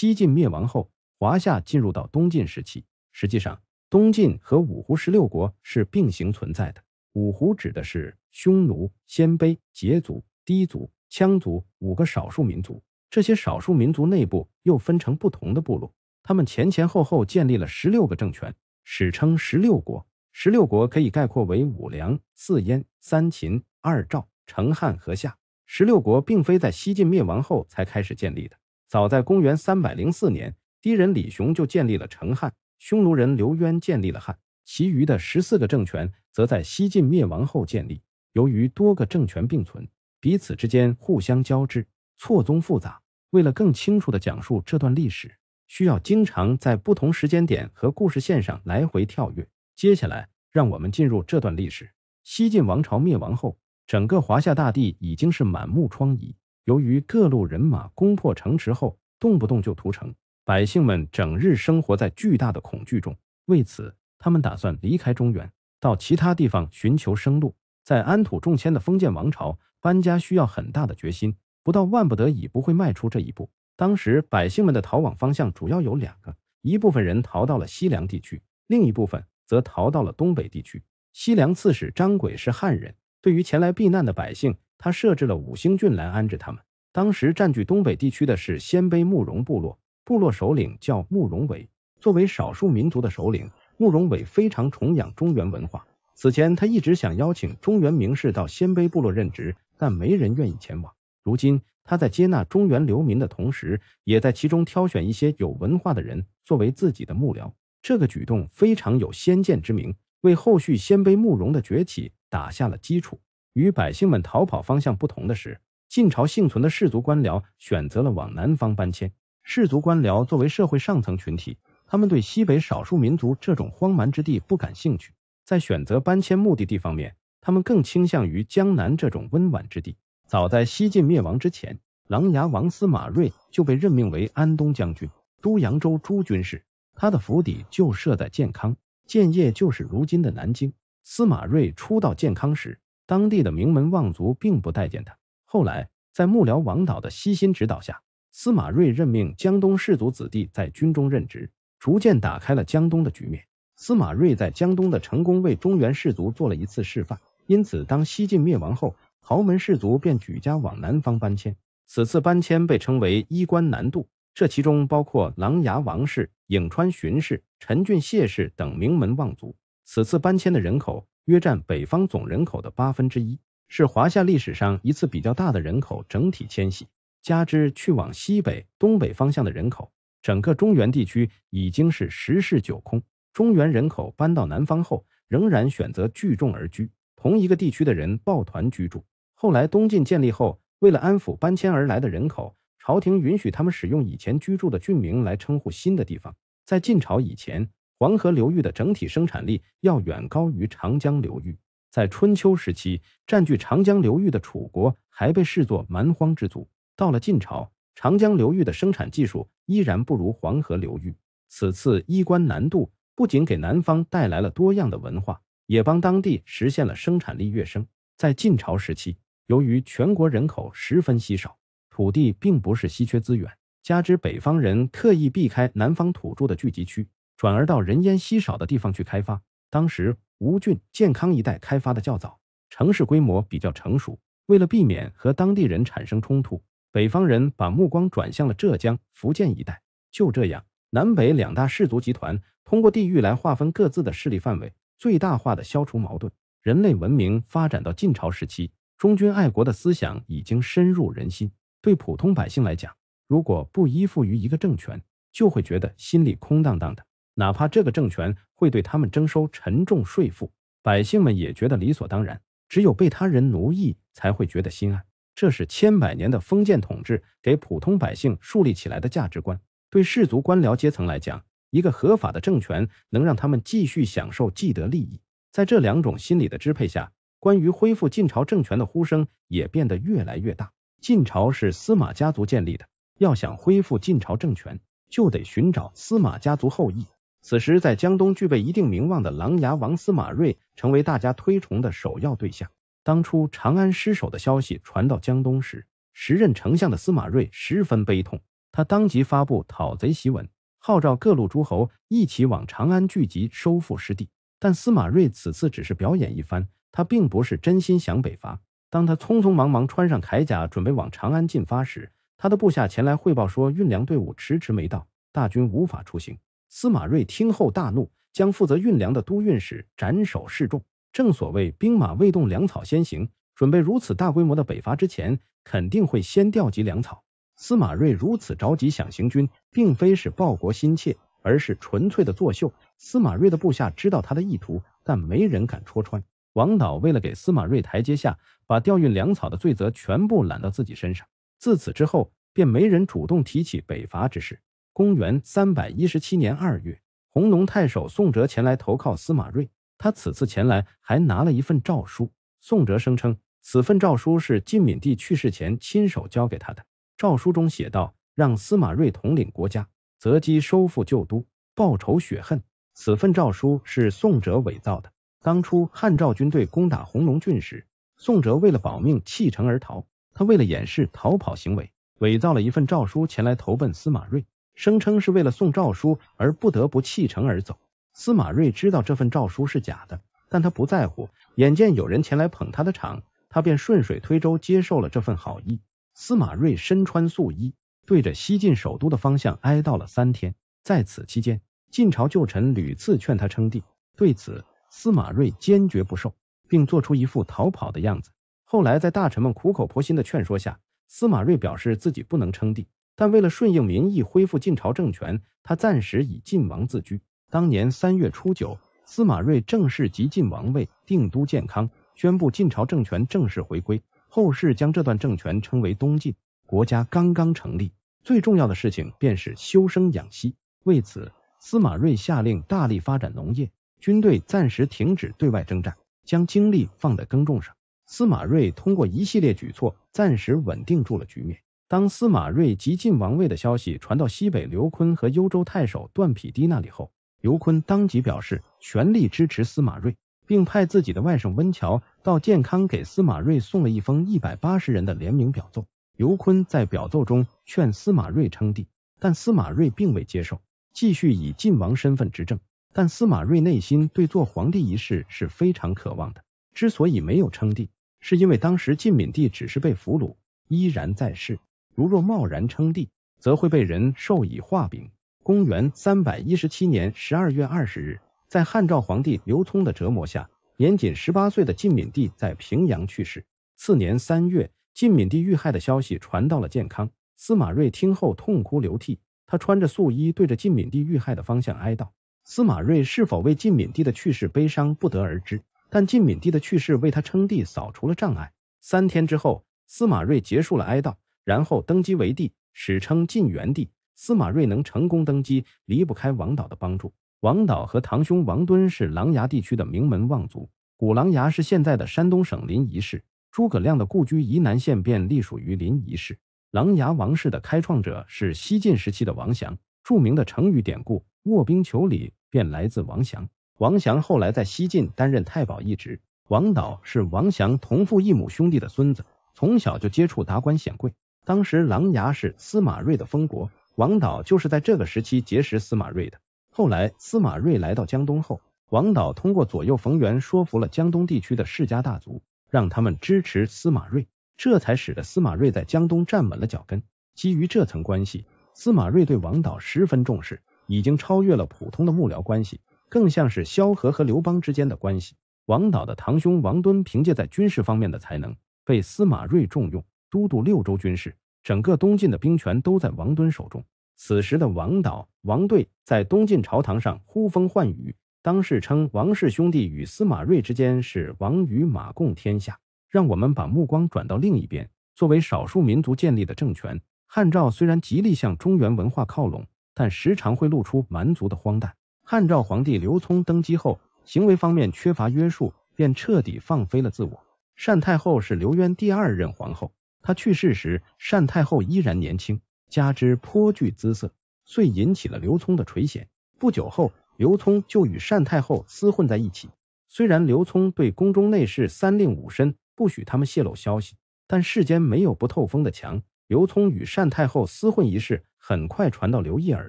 西晋灭亡后，华夏进入到东晋时期。实际上，东晋和五胡十六国是并行存在的。五胡指的是匈奴、鲜卑、羯族、氐族、羌族五个少数民族。这些少数民族内部又分成不同的部落，他们前前后后建立了十六个政权，史称十六国。十六国可以概括为五梁、四燕、三秦、二赵、成汉和夏。十六国并非在西晋灭亡后才开始建立的，早在公元三百零四年，氐人李雄就建立了成汉，匈奴人刘渊建立了汉，其余的十四个政权则在西晋灭亡后建立。由于多个政权并存，彼此之间互相交织。错综复杂，为了更清楚地讲述这段历史，需要经常在不同时间点和故事线上来回跳跃。接下来，让我们进入这段历史。西晋王朝灭亡后，整个华夏大地已经是满目疮痍。由于各路人马攻破城池后，动不动就屠城，百姓们整日生活在巨大的恐惧中。为此，他们打算离开中原，到其他地方寻求生路。在安土重迁的封建王朝，搬家需要很大的决心。不到万不得已不会迈出这一步。当时百姓们的逃往方向主要有两个，一部分人逃到了西凉地区，另一部分则逃到了东北地区。西凉刺史张轨是汉人，对于前来避难的百姓，他设置了五星郡来安置他们。当时占据东北地区的是鲜卑慕容部落，部落首领叫慕容伟。作为少数民族的首领，慕容伟非常崇仰中原文化。此前他一直想邀请中原名士到鲜卑部落任职，但没人愿意前往。如今，他在接纳中原流民的同时，也在其中挑选一些有文化的人作为自己的幕僚。这个举动非常有先见之明，为后续鲜卑慕容的崛起打下了基础。与百姓们逃跑方向不同的是，晋朝幸存的士族官僚选择了往南方搬迁。士族官僚作为社会上层群体，他们对西北少数民族这种荒蛮之地不感兴趣。在选择搬迁目的地方面，他们更倾向于江南这种温婉之地。早在西晋灭亡之前，琅琊王司马睿就被任命为安东将军、都扬州诸军事。他的府邸就设在建康，建业就是如今的南京。司马睿初到建康时，当地的名门望族并不待见他。后来，在幕僚王导的悉心指导下，司马睿任命江东士族子弟在军中任职，逐渐打开了江东的局面。司马睿在江东的成功为中原士族做了一次示范，因此当西晋灭亡后。豪门士族便举家往南方搬迁，此次搬迁被称为衣冠南渡。这其中包括琅琊王氏、颍川荀氏、陈郡谢氏等名门望族。此次搬迁的人口约占北方总人口的八分之一，是华夏历史上一次比较大的人口整体迁徙。加之去往西北、东北方向的人口，整个中原地区已经是十室九空。中原人口搬到南方后，仍然选择聚众而居，同一个地区的人抱团居住。后来东晋建立后，为了安抚搬迁而来的人口，朝廷允许他们使用以前居住的郡名来称呼新的地方。在晋朝以前，黄河流域的整体生产力要远高于长江流域。在春秋时期，占据长江流域的楚国还被视作蛮荒之族。到了晋朝，长江流域的生产技术依然不如黄河流域。此次衣冠南渡，不仅给南方带来了多样的文化，也帮当地实现了生产力跃升。在晋朝时期，由于全国人口十分稀少，土地并不是稀缺资源，加之北方人刻意避开南方土著的聚集区，转而到人烟稀少的地方去开发。当时吴郡、建康一带开发的较早，城市规模比较成熟。为了避免和当地人产生冲突，北方人把目光转向了浙江、福建一带。就这样，南北两大氏族集团通过地域来划分各自的势力范围，最大化的消除矛盾。人类文明发展到晋朝时期。忠君爱国的思想已经深入人心。对普通百姓来讲，如果不依附于一个政权，就会觉得心里空荡荡的。哪怕这个政权会对他们征收沉重税赋，百姓们也觉得理所当然。只有被他人奴役，才会觉得心安。这是千百年的封建统治给普通百姓树立起来的价值观。对士族官僚阶层来讲，一个合法的政权能让他们继续享受既得利益。在这两种心理的支配下。关于恢复晋朝政权的呼声也变得越来越大。晋朝是司马家族建立的，要想恢复晋朝政权，就得寻找司马家族后裔。此时，在江东具备一定名望的琅琊王司马睿成为大家推崇的首要对象。当初长安失守的消息传到江东时，时任丞相的司马睿十分悲痛，他当即发布讨贼檄文，号召各路诸侯一起往长安聚集，收复失地。但司马睿此次只是表演一番，他并不是真心想北伐。当他匆匆忙忙穿上铠甲，准备往长安进发时，他的部下前来汇报说，运粮队伍迟迟没到，大军无法出行。司马睿听后大怒，将负责运粮的都运使斩首示众。正所谓兵马未动，粮草先行。准备如此大规模的北伐之前，肯定会先调集粮草。司马睿如此着急想行军，并非是报国心切，而是纯粹的作秀。司马睿的部下知道他的意图，但没人敢戳穿。王导为了给司马睿台阶下，把调运粮草的罪责全部揽到自己身上。自此之后，便没人主动提起北伐之事。公元三百一十七年二月，弘农太守宋哲前来投靠司马睿。他此次前来还拿了一份诏书。宋哲声称。此份诏书是晋敏帝去世前亲手交给他的。诏书中写道：“让司马睿统领国家，择机收复旧都，报仇雪恨。”此份诏书是宋哲伪造的。当初汉赵军队攻打弘农郡时，宋哲为了保命弃城而逃。他为了掩饰逃跑行为，伪造了一份诏书前来投奔司马睿，声称是为了送诏书而不得不弃城而走。司马睿知道这份诏书是假的，但他不在乎。眼见有人前来捧他的场。他便顺水推舟接受了这份好意。司马睿身穿素衣，对着西晋首都的方向哀悼了三天。在此期间，晋朝旧臣屡次劝他称帝，对此司马睿坚决不受，并做出一副逃跑的样子。后来在大臣们苦口婆心的劝说下，司马睿表示自己不能称帝，但为了顺应民意，恢复晋朝政权，他暂时以晋王自居。当年三月初九，司马睿正式即晋王位，定都建康。宣布晋朝政权正式回归，后世将这段政权称为东晋。国家刚刚成立，最重要的事情便是休生养息。为此，司马睿下令大力发展农业，军队暂时停止对外征战，将精力放在耕种上。司马睿通过一系列举措，暂时稳定住了局面。当司马睿即晋王位的消息传到西北刘琨和幽州太守段匹敌那里后，刘琨当即表示全力支持司马睿。并派自己的外甥温峤到建康给司马睿送了一封一百八十人的联名表奏。刘琨在表奏中劝司马睿称帝，但司马睿并未接受，继续以晋王身份执政。但司马睿内心对做皇帝一事是非常渴望的。之所以没有称帝，是因为当时晋敏帝只是被俘虏，依然在世。如若贸然称帝，则会被人授以画饼。公元三百一十七年十二月二十日。在汉赵皇帝刘聪的折磨下，年仅十八岁的晋敏帝在平阳去世。次年三月，晋敏帝遇害的消息传到了建康。司马睿听后痛哭流涕，他穿着素衣，对着晋敏帝遇害的方向哀悼。司马睿是否为晋敏帝的去世悲伤，不得而知。但晋敏帝的去世为他称帝扫除了障碍。三天之后，司马睿结束了哀悼，然后登基为帝，史称晋元帝。司马睿能成功登基，离不开王导的帮助。王导和堂兄王敦是琅琊地区的名门望族。古琅琊是现在的山东省临沂市，诸葛亮的故居沂南县便隶属于临沂市。琅琊王氏的开创者是西晋时期的王祥，著名的成语典故“卧冰求鲤”便来自王祥。王祥后来在西晋担任太保一职。王导是王祥同父异母兄弟的孙子，从小就接触达官显贵。当时琅琊是司马睿的封国，王导就是在这个时期结识司马睿的。后来，司马睿来到江东后，王导通过左右逢源说服了江东地区的世家大族，让他们支持司马睿，这才使得司马睿在江东站稳了脚跟。基于这层关系，司马睿对王导十分重视，已经超越了普通的幕僚关系，更像是萧何和刘邦之间的关系。王导的堂兄王敦凭借在军事方面的才能，被司马睿重用，都督六州军事，整个东晋的兵权都在王敦手中。此时的王导、王队在东晋朝堂上呼风唤雨，当世称王氏兄弟与司马睿之间是王与马共天下。让我们把目光转到另一边，作为少数民族建立的政权，汉赵虽然极力向中原文化靠拢，但时常会露出蛮族的荒诞。汉赵皇帝刘聪登基后，行为方面缺乏约束，便彻底放飞了自我。单太后是刘渊第二任皇后，他去世时，单太后依然年轻。加之颇具姿色，遂引起了刘聪的垂涎。不久后，刘聪就与单太后厮混在一起。虽然刘聪对宫中内侍三令五申不许他们泄露消息，但世间没有不透风的墙。刘聪与单太后厮混一事，很快传到刘毅耳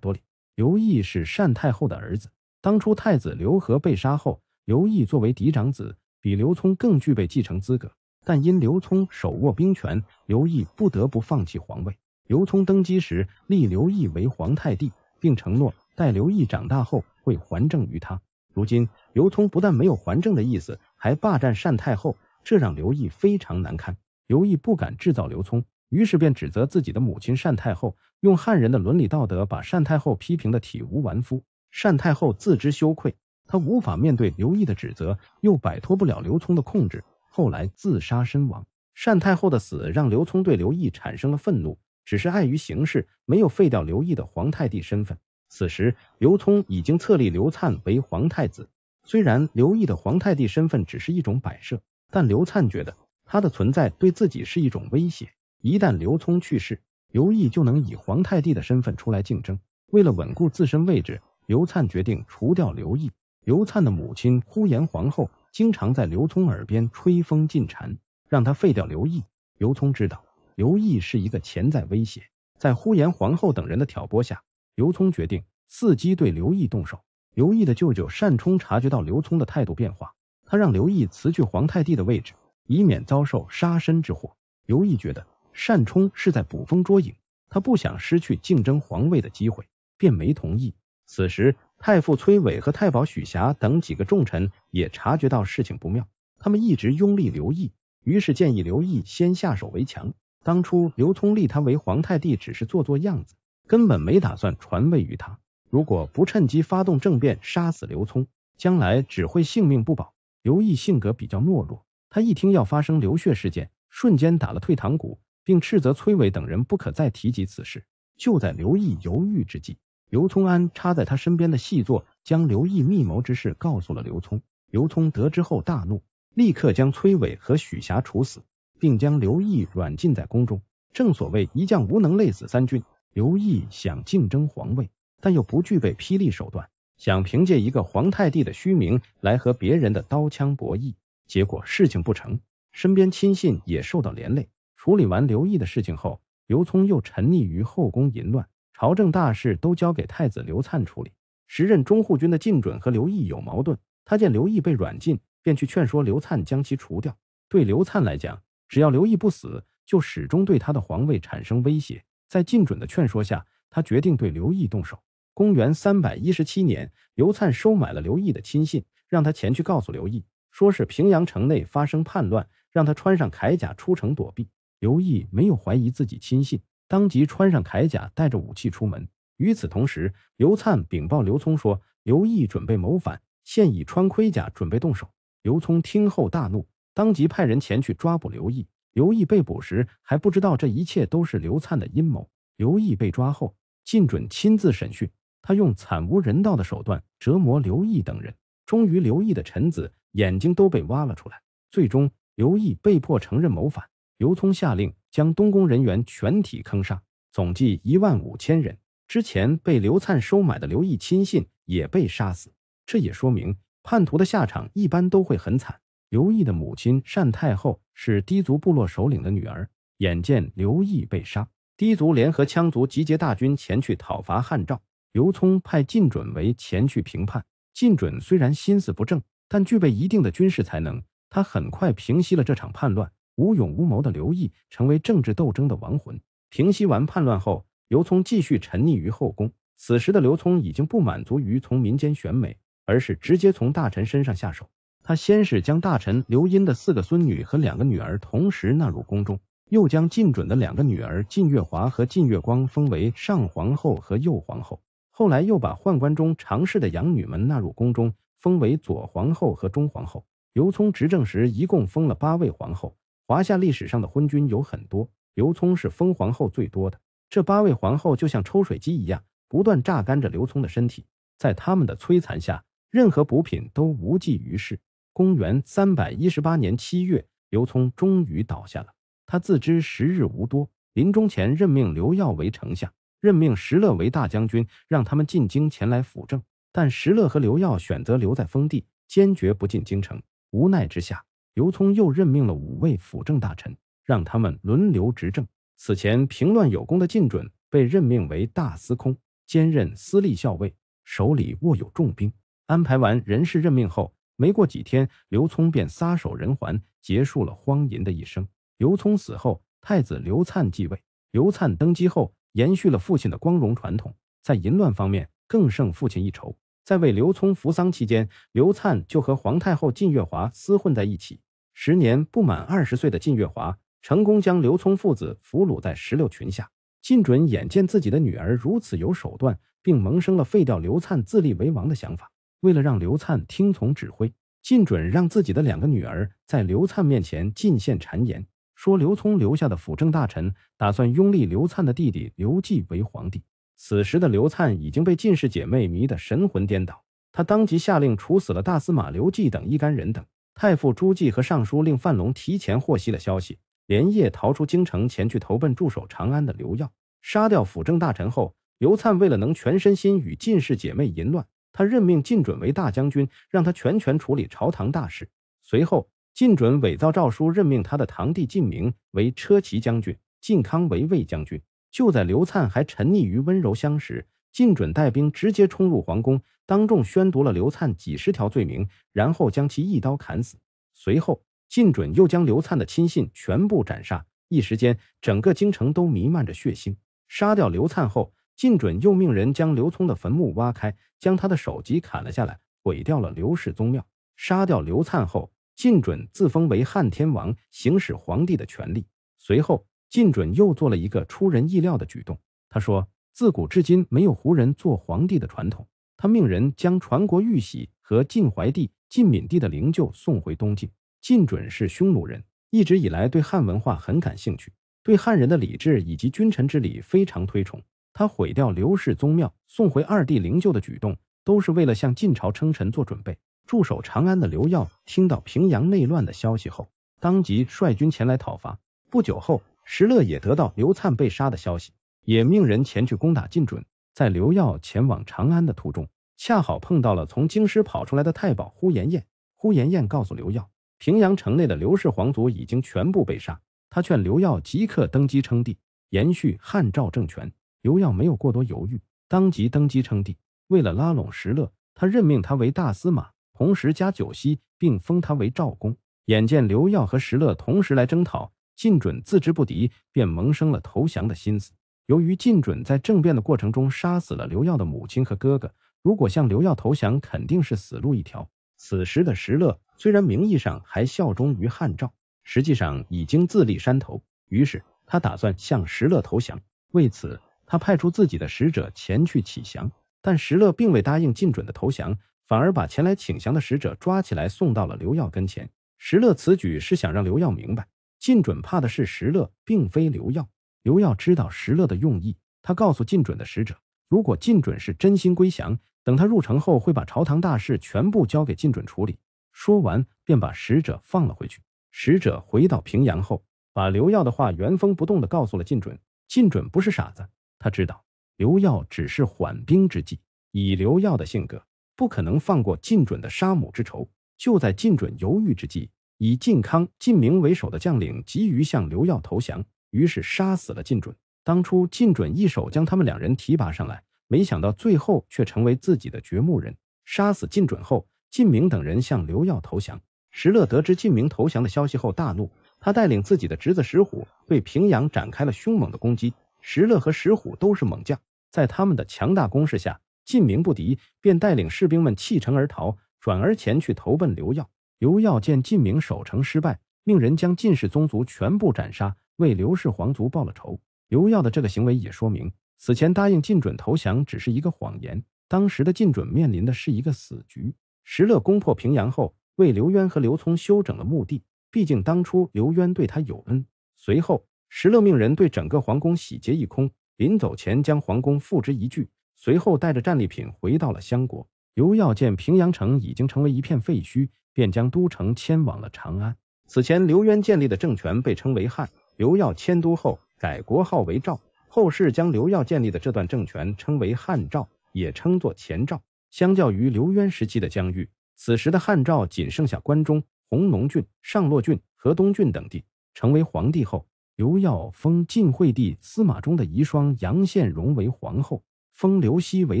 朵里。刘毅是单太后的儿子，当初太子刘和被杀后，刘毅作为嫡长子，比刘聪更具备继承资格。但因刘聪手握兵权，刘毅不得不放弃皇位。刘聪登基时立刘毅为皇太帝，并承诺待刘毅长大后会还政于他。如今刘聪不但没有还政的意思，还霸占单太后，这让刘毅非常难堪。刘毅不敢制造刘聪，于是便指责自己的母亲单太后，用汉人的伦理道德把单太后批评的体无完肤。单太后自知羞愧，她无法面对刘毅的指责，又摆脱不了刘聪的控制。后来自杀身亡。单太后的死让刘聪对刘毅产生了愤怒，只是碍于形势，没有废掉刘毅的皇太帝身份。此时，刘聪已经册立刘灿为皇太子。虽然刘毅的皇太帝身份只是一种摆设，但刘灿觉得他的存在对自己是一种威胁。一旦刘聪去世，刘毅就能以皇太帝的身份出来竞争。为了稳固自身位置，刘灿决定除掉刘毅。刘灿的母亲呼延皇后。经常在刘聪耳边吹风进谗，让他废掉刘毅。刘聪知道刘毅是一个潜在威胁，在呼延皇后等人的挑拨下，刘聪决定伺机对刘毅动手。刘毅的舅舅单冲察觉到刘聪的态度变化，他让刘毅辞去皇太帝的位置，以免遭受杀身之祸。刘毅觉得单冲是在捕风捉影，他不想失去竞争皇位的机会，便没同意。此时。太傅崔伟和太保许霞等几个重臣也察觉到事情不妙，他们一直拥立刘毅，于是建议刘毅先下手为强。当初刘聪立他为皇太帝，只是做做样子，根本没打算传位于他。如果不趁机发动政变，杀死刘聪，将来只会性命不保。刘毅性格比较懦弱，他一听要发生流血事件，瞬间打了退堂鼓，并斥责崔伟等人不可再提及此事。就在刘毅犹豫之际，刘聪安插在他身边的细作将刘毅密谋之事告诉了刘聪。刘聪得知后大怒，立刻将崔伟和许霞处死，并将刘毅软禁在宫中。正所谓一将无能，累死三军。刘毅想竞争皇位，但又不具备霹雳手段，想凭借一个皇太帝的虚名来和别人的刀枪博弈，结果事情不成，身边亲信也受到连累。处理完刘毅的事情后，刘聪又沉溺于后宫淫乱。朝政大事都交给太子刘灿处理。时任中护军的靳准和刘毅有矛盾，他见刘毅被软禁，便去劝说刘灿将其除掉。对刘灿来讲，只要刘毅不死，就始终对他的皇位产生威胁。在靳准的劝说下，他决定对刘毅动手。公元三百一十七年，刘灿收买了刘毅的亲信，让他前去告诉刘毅，说是平阳城内发生叛乱，让他穿上铠甲出城躲避。刘毅没有怀疑自己亲信。当即穿上铠甲，带着武器出门。与此同时，刘灿禀报刘聪说，刘毅准备谋反，现已穿盔甲准备动手。刘聪听后大怒，当即派人前去抓捕刘毅。刘毅被捕时还不知道这一切都是刘灿的阴谋。刘毅被抓后，靳准亲自审讯，他用惨无人道的手段折磨刘毅等人。终于，刘毅的臣子眼睛都被挖了出来。最终，刘毅被迫承认谋反。刘聪下令。将东宫人员全体坑杀，总计一万五千人。之前被刘灿收买的刘毅亲信也被杀死。这也说明叛徒的下场一般都会很惨。刘毅的母亲单太后是氐族部落首领的女儿，眼见刘毅被杀，氐族联合羌族集结大军前去讨伐汉赵。刘聪派靳准为前去平叛。靳准虽然心思不正，但具备一定的军事才能，他很快平息了这场叛乱。无勇无谋的刘毅成为政治斗争的亡魂。平息完叛乱后，刘聪继续沉溺于后宫。此时的刘聪已经不满足于从民间选美，而是直接从大臣身上下手。他先是将大臣刘英的四个孙女和两个女儿同时纳入宫中，又将靳准的两个女儿靳月华和靳月光封为上皇后和右皇后。后来又把宦官中常侍的养女们纳入宫中，封为左皇后和中皇后。刘聪执政时一共封了八位皇后。华夏历史上的昏君有很多，刘聪是封皇后最多的。这八位皇后就像抽水机一样，不断榨干着刘聪的身体。在他们的摧残下，任何补品都无济于事。公元三百一十八年七月，刘聪终于倒下了。他自知时日无多，临终前任命刘耀为丞相，任命石勒为大将军，让他们进京前来辅政。但石勒和刘耀选择留在封地，坚决不进京城。无奈之下。刘聪又任命了五位辅政大臣，让他们轮流执政。此前平乱有功的靳准被任命为大司空，兼任司隶校尉，手里握有重兵。安排完人事任命后，没过几天，刘聪便撒手人寰，结束了荒淫的一生。刘聪死后，太子刘粲继位。刘粲登基后，延续了父亲的光荣传统，在淫乱方面更胜父亲一筹。在为刘聪扶丧期间，刘粲就和皇太后靳月华厮混在一起。时年不满二十岁的靳月华，成功将刘聪父子俘虏在石榴裙下。靳准眼见自己的女儿如此有手段，并萌生了废掉刘灿、自立为王的想法。为了让刘灿听从指挥，靳准让自己的两个女儿在刘灿面前进献谗言，说刘聪留下的辅政大臣打算拥立刘灿的弟弟刘季为皇帝。此时的刘灿已经被靳氏姐妹迷得神魂颠倒，他当即下令处死了大司马刘季等一干人等。太傅朱季和尚书令范龙提前获悉了消息，连夜逃出京城，前去投奔驻守长安的刘耀。杀掉辅政大臣后，刘粲为了能全身心与靳氏姐妹淫乱。他任命靳准为大将军，让他全权处理朝堂大事。随后，靳准伪造诏书，任命他的堂弟靳明为车骑将军，靳康为卫将军。就在刘粲还沉溺于温柔乡时，靳准带兵直接冲入皇宫，当众宣读了刘灿几十条罪名，然后将其一刀砍死。随后，靳准又将刘灿的亲信全部斩杀。一时间，整个京城都弥漫着血腥。杀掉刘灿后，靳准又命人将刘聪的坟墓挖开，将他的首级砍了下来，毁掉了刘氏宗庙。杀掉刘灿后，靳准自封为汉天王，行使皇帝的权力。随后，靳准又做了一个出人意料的举动。他说：“自古至今没有胡人做皇帝的传统。”他命人将传国玉玺和晋怀帝、晋敏帝的灵柩送回东晋。晋准是匈奴人，一直以来对汉文化很感兴趣，对汉人的礼制以及君臣之礼非常推崇。他毁掉刘氏宗庙，送回二帝灵柩的举动，都是为了向晋朝称臣做准备。驻守长安的刘耀听到平阳内乱的消息后，当即率军前来讨伐。不久后，石勒也得到刘粲被杀的消息，也命人前去攻打晋准。在刘耀前往长安的途中，恰好碰到了从京师跑出来的太保呼延晏。呼延晏告诉刘耀，平阳城内的刘氏皇族已经全部被杀。他劝刘耀即刻登基称帝，延续汉赵政权。刘耀没有过多犹豫，当即登基称帝。为了拉拢石勒，他任命他为大司马，同时加九锡，并封他为赵公。眼见刘耀和石勒同时来征讨，靳准自知不敌，便萌生了投降的心思。由于靳准在政变的过程中杀死了刘耀的母亲和哥哥，如果向刘耀投降，肯定是死路一条。此时的石勒虽然名义上还效忠于汉赵，实际上已经自立山头，于是他打算向石勒投降。为此，他派出自己的使者前去乞降，但石勒并未答应靳准的投降，反而把前来请降的使者抓起来送到了刘耀跟前。石勒此举是想让刘耀明白，靳准怕的是石勒，并非刘耀。刘耀知道石勒的用意，他告诉靳准的使者，如果靳准是真心归降，等他入城后，会把朝堂大事全部交给靳准处理。说完，便把使者放了回去。使者回到平阳后，把刘耀的话原封不动地告诉了靳准。靳准不是傻子。他知道刘耀只是缓兵之计，以刘耀的性格，不可能放过靳准的杀母之仇。就在靳准犹豫之际，以靳康、靳明为首的将领急于向刘耀投降，于是杀死了靳准。当初靳准一手将他们两人提拔上来，没想到最后却成为自己的掘墓人。杀死靳准后，靳明等人向刘耀投降。石勒得知靳明投降的消息后大怒，他带领自己的侄子石虎对平阳展开了凶猛的攻击。石勒和石虎都是猛将，在他们的强大攻势下，晋明不敌，便带领士兵们弃城而逃，转而前去投奔刘耀。刘耀见晋明守城失败，命人将晋氏宗族全部斩杀，为刘氏皇族报了仇。刘耀的这个行为也说明，此前答应晋准投降只是一个谎言。当时的晋准面临的是一个死局。石勒攻破平阳后，为刘渊和刘聪修整了墓地，毕竟当初刘渊对他有恩。随后。石勒命人对整个皇宫洗劫一空，临走前将皇宫付之一炬，随后带着战利品回到了襄国。刘耀见平阳城已经成为一片废墟，便将都城迁往了长安。此前刘渊建立的政权被称为汉，刘耀迁都后改国号为赵，后世将刘耀建立的这段政权称为汉赵，也称作前赵。相较于刘渊时期的疆域，此时的汉赵仅剩下关中、弘农郡、上洛郡、河东郡等地。成为皇帝后。刘耀封晋惠帝司马衷的遗孀杨宪荣为皇后，封刘熙为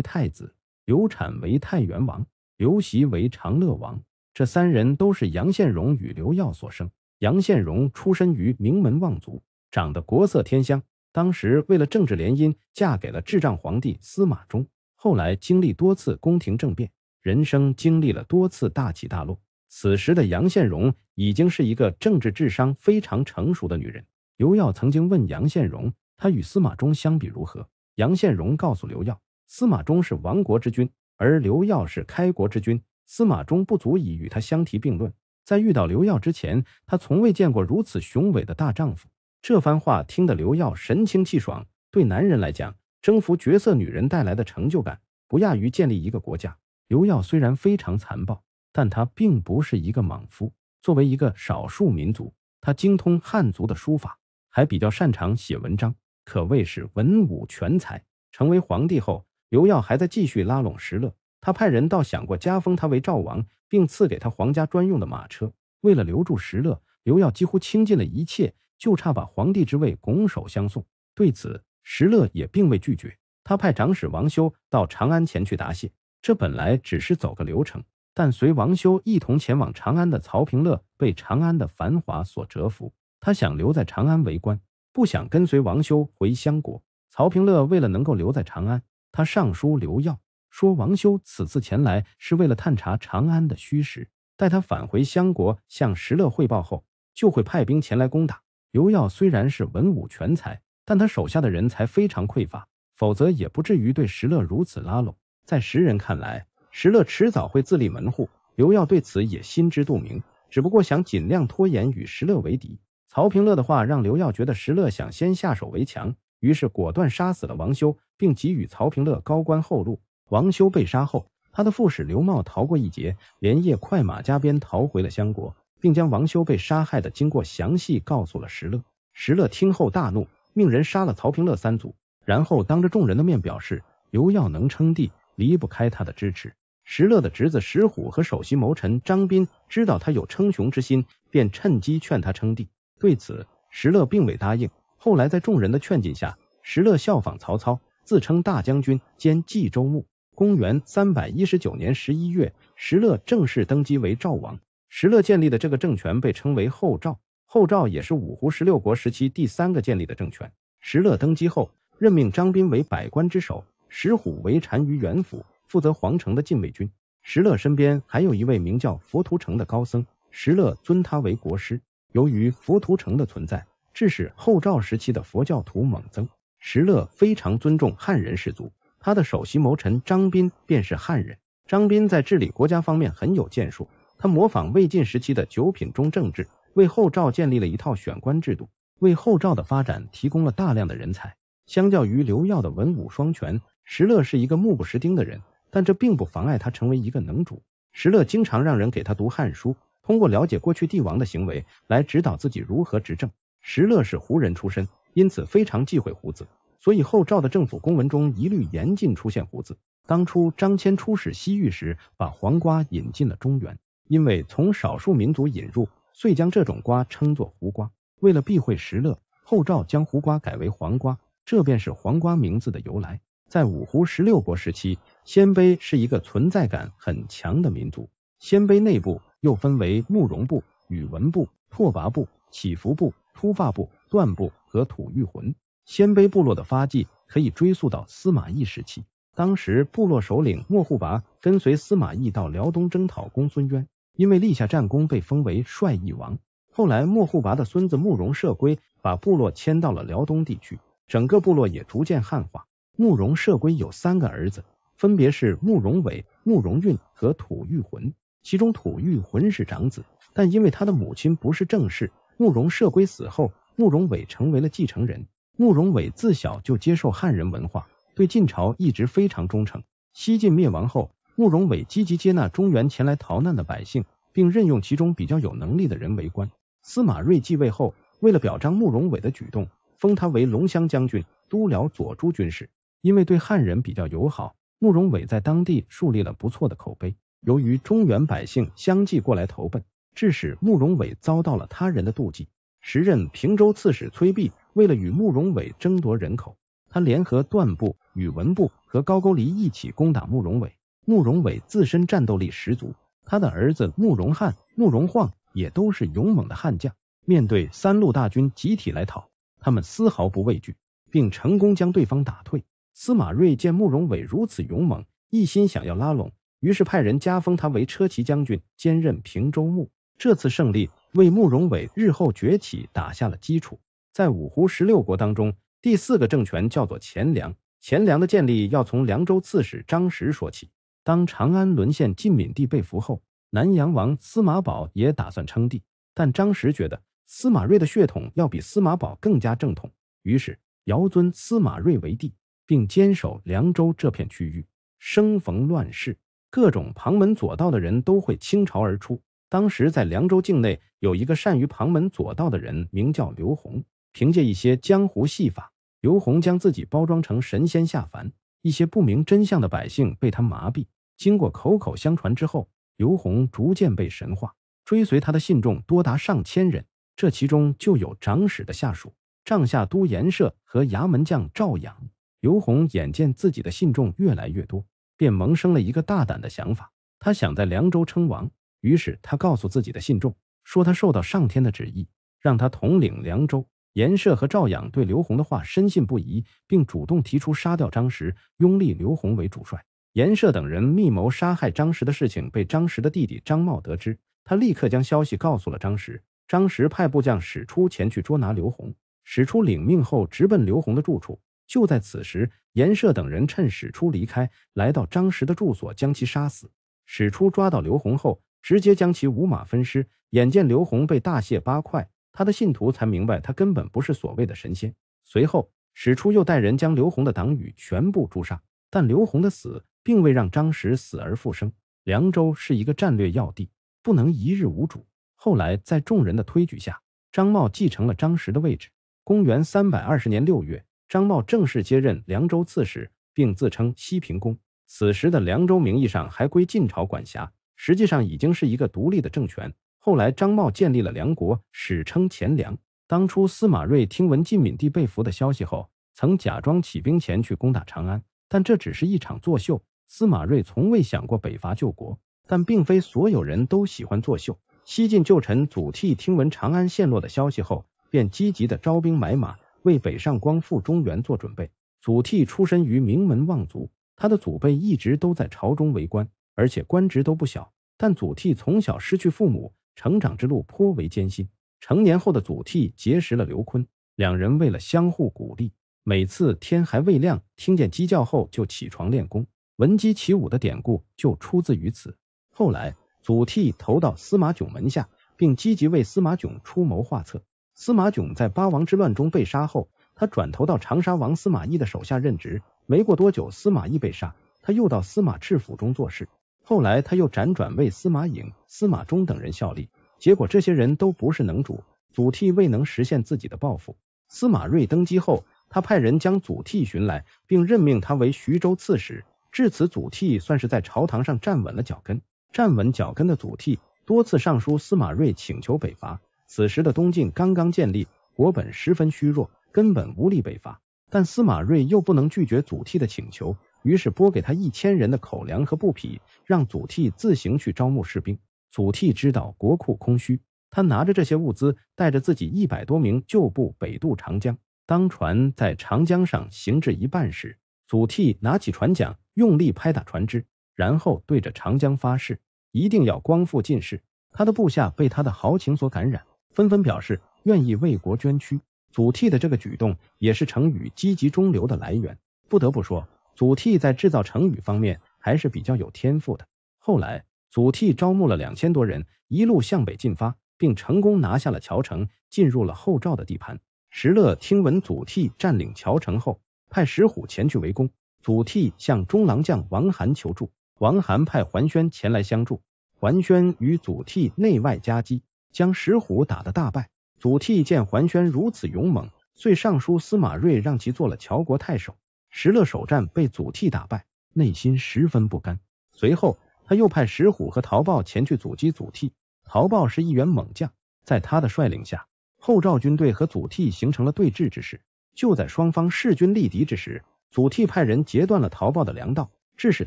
太子，刘产为太原王，刘袭为长乐王。这三人都是杨宪荣与刘耀所生。杨宪荣出身于名门望族，长得国色天香。当时为了政治联姻，嫁给了智障皇帝司马衷。后来经历多次宫廷政变，人生经历了多次大起大落。此时的杨宪荣已经是一个政治智商非常成熟的女人。刘耀曾经问杨宪荣，她与司马衷相比如何？杨宪荣告诉刘耀，司马衷是亡国之君，而刘耀是开国之君，司马衷不足以与他相提并论。在遇到刘耀之前，他从未见过如此雄伟的大丈夫。这番话听得刘耀神清气爽。对男人来讲，征服绝色女人带来的成就感，不亚于建立一个国家。刘耀虽然非常残暴，但他并不是一个莽夫。作为一个少数民族，他精通汉族的书法，还比较擅长写文章，可谓是文武全才。成为皇帝后，刘耀还在继续拉拢石勒。他派人倒想过加封他为赵王，并赐给他皇家专用的马车。为了留住石勒，刘耀几乎倾尽了一切。就差把皇帝之位拱手相送。对此，石勒也并未拒绝。他派长史王修到长安前去答谢。这本来只是走个流程，但随王修一同前往长安的曹平乐被长安的繁华所折服。他想留在长安为官，不想跟随王修回相国。曹平乐为了能够留在长安，他上书刘耀，说王修此次前来是为了探查长安的虚实，待他返回相国向石勒汇报后，就会派兵前来攻打。刘耀虽然是文武全才，但他手下的人才非常匮乏，否则也不至于对石勒如此拉拢。在石人看来，石勒迟早会自立门户，刘耀对此也心知肚明，只不过想尽量拖延与石勒为敌。曹平乐的话让刘耀觉得石勒想先下手为强，于是果断杀死了王修，并给予曹平乐高官厚禄。王修被杀后，他的副使刘茂逃过一劫，连夜快马加鞭逃回了相国。并将王修被杀害的经过详细告诉了石勒。石勒听后大怒，命人杀了曹平乐三族，然后当着众人的面表示刘耀能称帝，离不开他的支持。石勒的侄子石虎和首席谋臣张斌知道他有称雄之心，便趁机劝他称帝。对此，石勒并未答应。后来在众人的劝进下，石勒效仿曹操，自称大将军兼冀州牧。公元三百一十九年十一月，石勒正式登基为赵王。石勒建立的这个政权被称为后赵，后赵也是五胡十六国时期第三个建立的政权。石勒登基后，任命张斌为百官之首，石虎为单于元辅，负责皇城的禁卫军。石勒身边还有一位名叫佛图澄的高僧，石勒尊他为国师。由于佛图澄的存在，致使后赵时期的佛教徒猛增。石勒非常尊重汉人士族，他的首席谋臣张斌便是汉人。张斌在治理国家方面很有建树。他模仿魏晋时期的九品中正制，为后赵建立了一套选官制度，为后赵的发展提供了大量的人才。相较于刘耀的文武双全，石勒是一个目不识丁的人，但这并不妨碍他成为一个能主。石勒经常让人给他读汉书，通过了解过去帝王的行为来指导自己如何执政。石勒是胡人出身，因此非常忌讳胡子，所以后赵的政府公文中一律严禁出现胡子。当初张骞出使西域时，把黄瓜引进了中原。因为从少数民族引入，遂将这种瓜称作胡瓜。为了避讳石勒，后赵将胡瓜改为黄瓜，这便是黄瓜名字的由来。在五胡十六国时期，鲜卑是一个存在感很强的民族。鲜卑内部又分为慕容部、宇文部、拓跋部、乞伏部、突发部、段部和吐谷浑。鲜卑部落的发迹可以追溯到司马懿时期，当时部落首领莫护拔跟随司马懿到辽东征讨公孙渊。因为立下战功，被封为帅义王。后来，莫护拔的孙子慕容射归把部落迁到了辽东地区，整个部落也逐渐汉化。慕容射归有三个儿子，分别是慕容伟、慕容运和吐玉浑。其中，吐玉浑是长子，但因为他的母亲不是正室，慕容射归死后，慕容伟成为了继承人。慕容伟自小就接受汉人文化，对晋朝一直非常忠诚。西晋灭亡后。慕容伟积极接纳中原前来逃难的百姓，并任用其中比较有能力的人为官。司马睿继位后，为了表彰慕容伟的举动，封他为龙骧将军、都辽左诸军事。因为对汉人比较友好，慕容伟在当地树立了不错的口碑。由于中原百姓相继过来投奔，致使慕容伟遭到了他人的妒忌。时任平州刺史崔弼为了与慕容伟争夺人口，他联合段部、宇文部和高句丽一起攻打慕容伟。慕容伟自身战斗力十足，他的儿子慕容翰、慕容晃也都是勇猛的悍将。面对三路大军集体来讨，他们丝毫不畏惧，并成功将对方打退。司马睿见慕容伟如此勇猛，一心想要拉拢，于是派人加封他为车骑将军，兼任平州牧。这次胜利。为慕容伟日后崛起打下了基础。在五胡十六国当中，第四个政权叫做钱粮。钱粮的建立要从凉州刺史张实说起。当长安沦陷，晋闵帝被俘后，南阳王司马宝也打算称帝，但张实觉得司马睿的血统要比司马宝更加正统，于是遥尊司马睿为帝，并坚守凉州这片区域。生逢乱世，各种旁门左道的人都会倾巢而出。当时在凉州境内有一个善于旁门左道的人，名叫刘洪。凭借一些江湖戏法，刘洪将自己包装成神仙下凡。一些不明真相的百姓被他麻痹。经过口口相传之后，刘洪逐渐被神化，追随他的信众多达上千人。这其中就有长史的下属帐下都严社和衙门将赵养。刘洪眼见自己的信众越来越多，便萌生了一个大胆的想法，他想在凉州称王。于是他告诉自己的信众，说他受到上天的旨意，让他统领凉州。严赦和赵养对刘宏的话深信不疑，并主动提出杀掉张实，拥立刘宏为主帅。严赦等人密谋杀害张实的事情被张实的弟弟张茂得知，他立刻将消息告诉了张实。张实派部将史初前去捉拿刘宏。史初领命后直奔刘宏的住处。就在此时，严赦等人趁史初离开，来到张实的住所，将其杀死。史初抓到刘宏后。直接将其五马分尸。眼见刘洪被大卸八块，他的信徒才明白他根本不是所谓的神仙。随后，史初又带人将刘洪的党羽全部诛杀。但刘洪的死并未让张实死而复生。凉州是一个战略要地，不能一日无主。后来，在众人的推举下，张茂继承了张实的位置。公元三百二十年六月，张茂正式接任凉州刺史，并自称西平公。此时的凉州名义上还归晋朝管辖。实际上已经是一个独立的政权。后来张茂建立了梁国，史称钱粮。当初司马睿听闻晋闵帝被俘的消息后，曾假装起兵前去攻打长安，但这只是一场作秀。司马睿从未想过北伐救国，但并非所有人都喜欢作秀。西晋旧臣祖逖听闻长安陷落的消息后，便积极的招兵买马，为北上光复中原做准备。祖逖出身于名门望族，他的祖辈一直都在朝中为官。而且官职都不小，但祖逖从小失去父母，成长之路颇为艰辛。成年后的祖逖结识了刘琨，两人为了相互鼓励，每次天还未亮，听见鸡叫后就起床练功。闻鸡起舞的典故就出自于此。后来，祖逖投到司马囧门下，并积极为司马囧出谋划策。司马囧在八王之乱中被杀后，他转投到长沙王司马懿的手下任职。没过多久，司马懿被杀，他又到司马赤府中做事。后来他又辗转为司马颖、司马衷等人效力，结果这些人都不是能主，祖逖未能实现自己的抱负。司马睿登基后，他派人将祖逖寻来，并任命他为徐州刺史。至此，祖逖算是在朝堂上站稳了脚跟。站稳脚跟的祖逖多次上书司马睿请求北伐。此时的东晋刚刚建立，国本十分虚弱，根本无力北伐。但司马睿又不能拒绝祖逖的请求。于是拨给他一千人的口粮和布匹，让祖逖自行去招募士兵。祖逖知道国库空虚，他拿着这些物资，带着自己一百多名旧部北渡长江。当船在长江上行至一半时，祖逖拿起船桨，用力拍打船只，然后对着长江发誓，一定要光复晋室。他的部下被他的豪情所感染，纷纷表示愿意为国捐躯。祖逖的这个举动，也是成语“积极中流”的来源。不得不说。祖逖在制造成语方面还是比较有天赋的。后来，祖逖招募了两千多人，一路向北进发，并成功拿下了谯城，进入了后赵的地盘。石勒听闻祖逖占领谯城后，派石虎前去围攻。祖逖向中郎将王涵求助，王涵派桓宣前来相助。桓宣与祖逖内外夹击，将石虎打得大败。祖逖见桓宣如此勇猛，遂上书司马睿，让其做了谯国太守。石勒首战被祖逖打败，内心十分不甘。随后，他又派石虎和陶豹前去阻击祖逖。陶豹是一员猛将，在他的率领下，后赵军队和祖逖形成了对峙之势。就在双方势均力敌之时，祖逖派人截断了陶豹的粮道，致使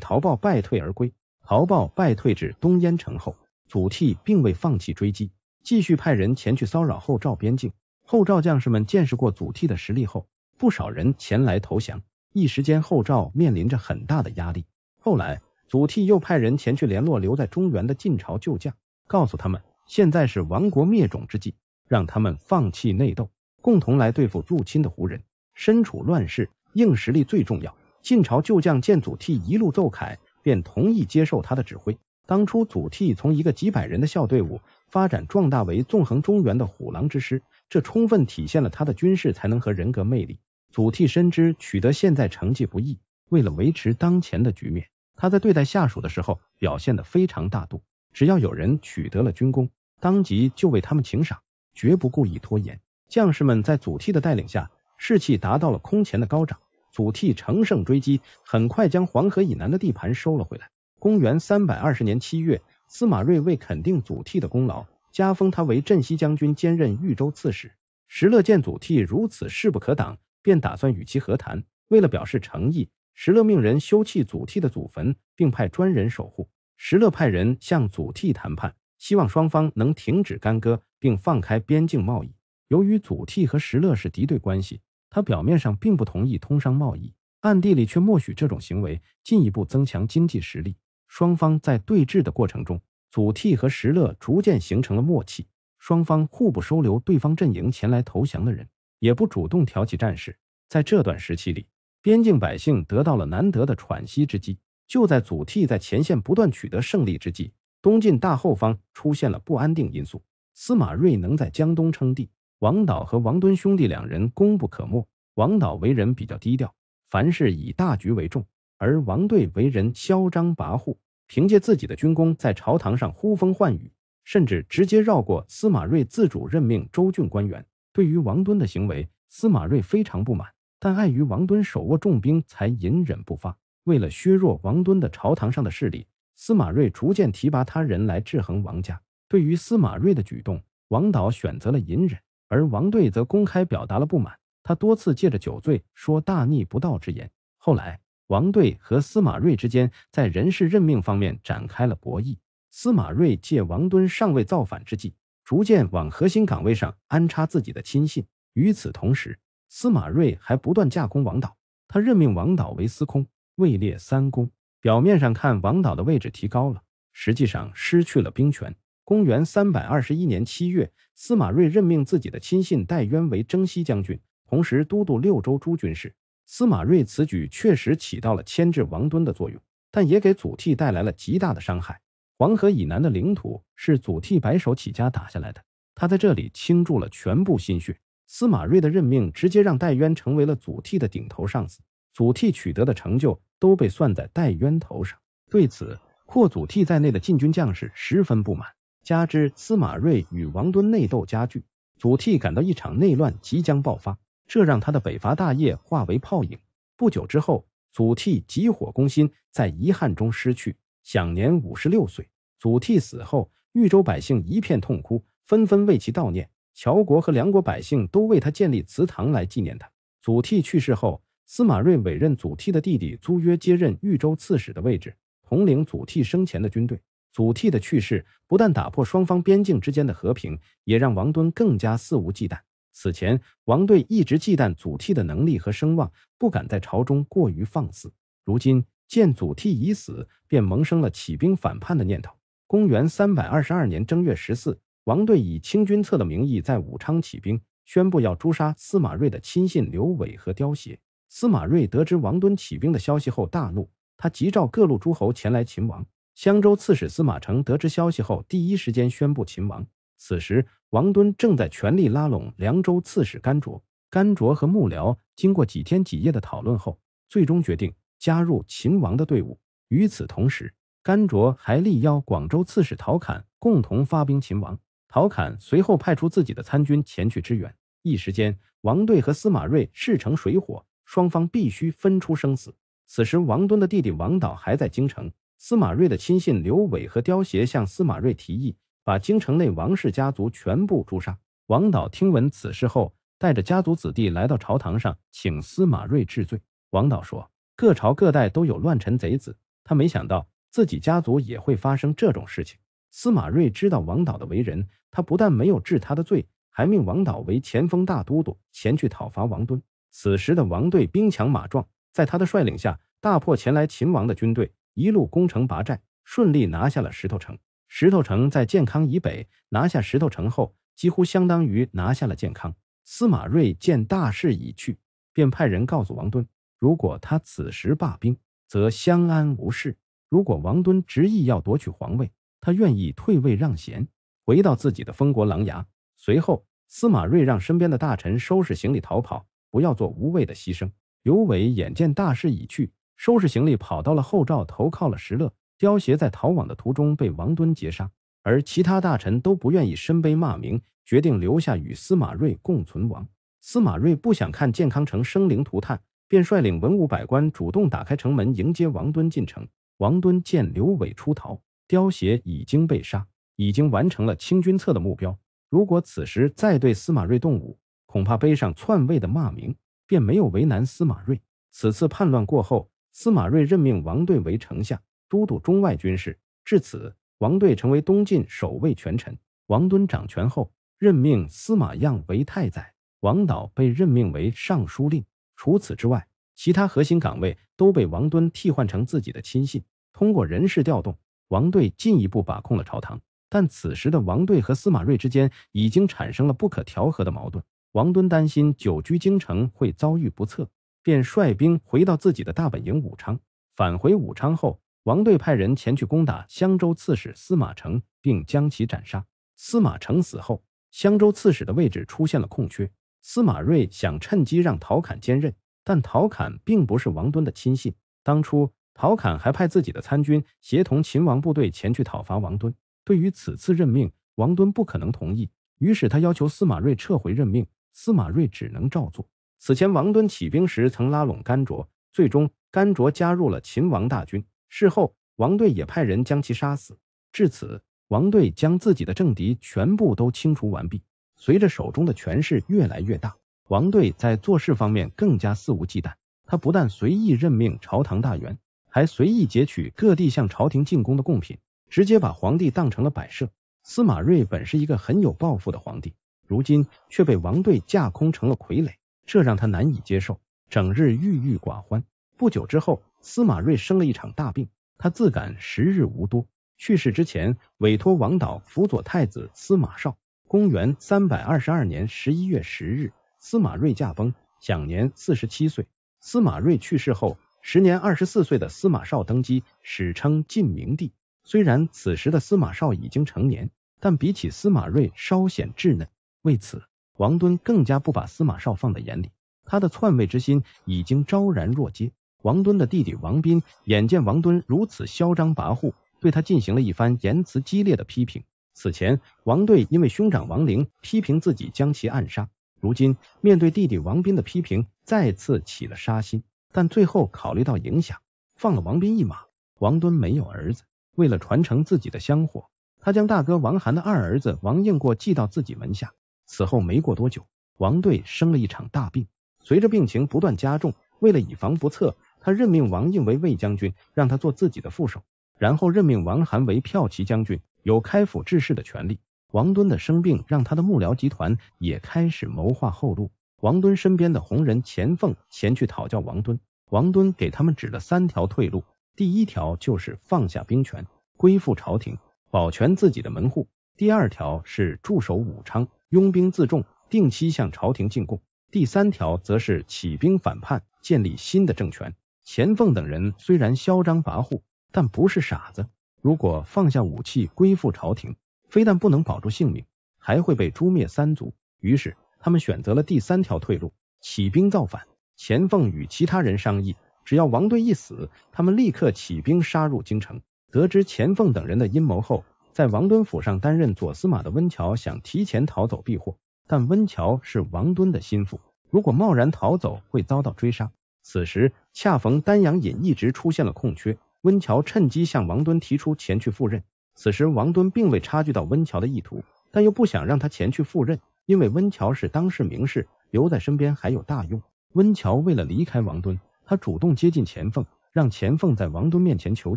陶豹败退而归。陶豹败退至东燕城后，祖逖并未放弃追击，继续派人前去骚扰后赵边境。后赵将士们见识过祖逖的实力后，不少人前来投降。一时间，后赵面临着很大的压力。后来，祖逖又派人前去联络留在中原的晋朝旧将，告诉他们现在是亡国灭种之际，让他们放弃内斗，共同来对付入侵的胡人。身处乱世，硬实力最重要。晋朝旧将见祖逖一路奏凯，便同意接受他的指挥。当初祖逖从一个几百人的小队伍发展壮大为纵横中原的虎狼之师，这充分体现了他的军事才能和人格魅力。祖逖深知取得现在成绩不易，为了维持当前的局面。他在对待下属的时候表现得非常大度，只要有人取得了军功，当即就为他们请赏，绝不故意拖延。将士们在祖逖的带领下，士气达到了空前的高涨。祖逖乘胜追击，很快将黄河以南的地盘收了回来。公元三百二十年七月，司马睿为肯定祖逖的功劳，加封他为镇西将军，兼任豫州刺史。石勒见祖逖如此势不可挡，便打算与其和谈。为了表示诚意。石勒命人修葺祖逖的祖坟，并派专人守护。石勒派人向祖逖谈判，希望双方能停止干戈，并放开边境贸易。由于祖逖和石勒是敌对关系，他表面上并不同意通商贸易，暗地里却默许这种行为，进一步增强经济实力。双方在对峙的过程中，祖逖和石勒逐渐形成了默契，双方互不收留对方阵营前来投降的人，也不主动挑起战事。在这段时期里，边境百姓得到了难得的喘息之机。就在祖逖在前线不断取得胜利之际，东晋大后方出现了不安定因素。司马睿能在江东称帝，王导和王敦兄弟两人功不可没。王导为人比较低调，凡事以大局为重；而王队为人嚣张跋扈，凭借自己的军功在朝堂上呼风唤雨，甚至直接绕过司马睿自主任命州郡官员。对于王敦的行为，司马睿非常不满。但碍于王敦手握重兵，才隐忍不发。为了削弱王敦的朝堂上的势力，司马睿逐渐提拔他人来制衡王家。对于司马睿的举动，王导选择了隐忍，而王队则公开表达了不满。他多次借着酒醉说大逆不道之言。后来，王队和司马睿之间在人事任命方面展开了博弈。司马睿借王敦尚未造反之际，逐渐往核心岗位上安插自己的亲信。与此同时，司马睿还不断架空王导，他任命王导为司空，位列三公。表面上看，王导的位置提高了，实际上失去了兵权。公元三百二十一年七月，司马睿任命自己的亲信戴渊为征西将军，同时都督六州诸军事。司马睿此举确实起到了牵制王敦的作用，但也给祖逖带来了极大的伤害。黄河以南的领土是祖逖白手起家打下来的，他在这里倾注了全部心血。司马睿的任命直接让戴渊成为了祖逖的顶头上司，祖逖取得的成就都被算在戴渊头上。对此，括祖逖在内的禁军将士十分不满。加之司马睿与王敦内斗加剧，祖逖感到一场内乱即将爆发，这让他的北伐大业化为泡影。不久之后，祖逖急火攻心，在遗憾中失去，享年五十六岁。祖逖死后，豫州百姓一片痛哭，纷纷为其悼念。乔国和梁国百姓都为他建立祠堂来纪念他。祖逖去世后，司马睿委任祖逖的弟弟租约接任豫州刺史的位置，统领祖逖生前的军队。祖逖的去世不但打破双方边境之间的和平，也让王敦更加肆无忌惮。此前，王队一直忌惮祖逖的能力和声望，不敢在朝中过于放肆。如今见祖逖已死，便萌生了起兵反叛的念头。公元三百二十二年正月十四。王队以清君侧的名义在武昌起兵，宣布要诛杀司马睿的亲信刘伟和刁协。司马睿得知王敦起兵的消息后大怒，他急召各路诸侯前来擒王。襄州刺史司马承得知消息后，第一时间宣布擒王。此时，王敦正在全力拉拢凉州刺史甘卓。甘卓和幕僚经过几天几夜的讨论后，最终决定加入秦王的队伍。与此同时，甘卓还力邀广州刺史陶侃共同发兵秦王。陶侃随后派出自己的参军前去支援，一时间，王队和司马睿势成水火，双方必须分出生死。此时，王敦的弟弟王导还在京城，司马睿的亲信刘伟和刁协向司马睿提议，把京城内王氏家族全部诛杀。王导听闻此事后，带着家族子弟来到朝堂上，请司马睿治罪。王导说：“各朝各代都有乱臣贼子，他没想到自己家族也会发生这种事情。”司马睿知道王导的为人，他不但没有治他的罪，还命王导为前锋大都督，前去讨伐王敦。此时的王队兵强马壮，在他的率领下，大破前来秦王的军队，一路攻城拔寨，顺利拿下了石头城。石头城在建康以北，拿下石头城后，几乎相当于拿下了建康。司马睿见大势已去，便派人告诉王敦，如果他此时罢兵，则相安无事；如果王敦执意要夺取皇位，他愿意退位让贤，回到自己的封国琅琊。随后，司马睿让身边的大臣收拾行李逃跑。不要做无谓的牺牲。刘伟眼见大势已去，收拾行李跑到了后赵，投靠了石勒。刁协在逃往的途中被王敦截杀，而其他大臣都不愿意身背骂名，决定留下与司马睿共存亡。司马睿不想看建康城生灵涂炭，便率领文武百官主动打开城门迎接王敦进城。王敦见刘伟出逃，刁协已经被杀，已经完成了清君侧的目标。如果此时再对司马睿动武，恐怕背上篡位的骂名，便没有为难司马睿。此次叛乱过后，司马睿任命王队为丞相，都督中外军事。至此，王队成为东晋首位权臣。王敦掌权后，任命司马样为太宰，王导被任命为尚书令。除此之外，其他核心岗位都被王敦替换成自己的亲信。通过人事调动，王队进一步把控了朝堂。但此时的王队和司马睿之间已经产生了不可调和的矛盾。王敦担心久居京城会遭遇不测，便率兵回到自己的大本营武昌。返回武昌后，王队派人前去攻打襄州刺史司马承，并将其斩杀。司马承死后，襄州刺史的位置出现了空缺。司马睿想趁机让陶侃兼任，但陶侃并不是王敦的亲信。当初陶侃还派自己的参军协同秦王部队前去讨伐王敦。对于此次任命，王敦不可能同意，于是他要求司马睿撤回任命。司马睿只能照做。此前，王敦起兵时曾拉拢甘卓，最终甘卓加入了秦王大军。事后，王队也派人将其杀死。至此，王队将自己的政敌全部都清除完毕。随着手中的权势越来越大，王队在做事方面更加肆无忌惮。他不但随意任命朝堂大员，还随意截取各地向朝廷进贡的贡品，直接把皇帝当成了摆设。司马睿本是一个很有抱负的皇帝。如今却被王队架空成了傀儡，这让他难以接受，整日郁郁寡欢。不久之后，司马睿生了一场大病，他自感时日无多，去世之前委托王导辅佐太子司马绍。公元三百二十二年十一月十日，司马睿驾崩，享年四十七岁。司马睿去世后，时年二十四岁的司马绍登基，史称晋明帝。虽然此时的司马绍已经成年，但比起司马睿稍显稚嫩。为此，王敦更加不把司马绍放在眼里，他的篡位之心已经昭然若揭。王敦的弟弟王斌眼见王敦如此嚣张跋扈，对他进行了一番言辞激烈的批评。此前，王队因为兄长王陵批评自己将其暗杀，如今面对弟弟王斌的批评，再次起了杀心。但最后考虑到影响，放了王斌一马。王敦没有儿子，为了传承自己的香火，他将大哥王涵的二儿子王应过继到自己门下。此后没过多久，王队生了一场大病。随着病情不断加重，为了以防不测，他任命王应为卫将军，让他做自己的副手，然后任命王涵为骠骑将军，有开府治事的权利。王敦的生病让他的幕僚集团也开始谋划后路。王敦身边的红人钱凤前去讨教王敦，王敦给他们指了三条退路。第一条就是放下兵权，归附朝廷，保全自己的门户；第二条是驻守武昌。拥兵自重，定期向朝廷进贡。第三条则是起兵反叛，建立新的政权。钱凤等人虽然嚣张跋扈，但不是傻子。如果放下武器归附朝廷，非但不能保住性命，还会被诛灭三族。于是他们选择了第三条退路，起兵造反。钱凤与其他人商议，只要王队一死，他们立刻起兵杀入京城。得知钱凤等人的阴谋后，在王敦府上担任左司马的温峤想提前逃走避祸，但温峤是王敦的心腹，如果贸然逃走会遭到追杀。此时恰逢丹阳尹一直出现了空缺，温峤趁机向王敦提出前去赴任。此时王敦并未察觉到温峤的意图，但又不想让他前去赴任，因为温峤是当世名士，留在身边还有大用。温峤为了离开王敦，他主动接近钱凤，让钱凤在王敦面前求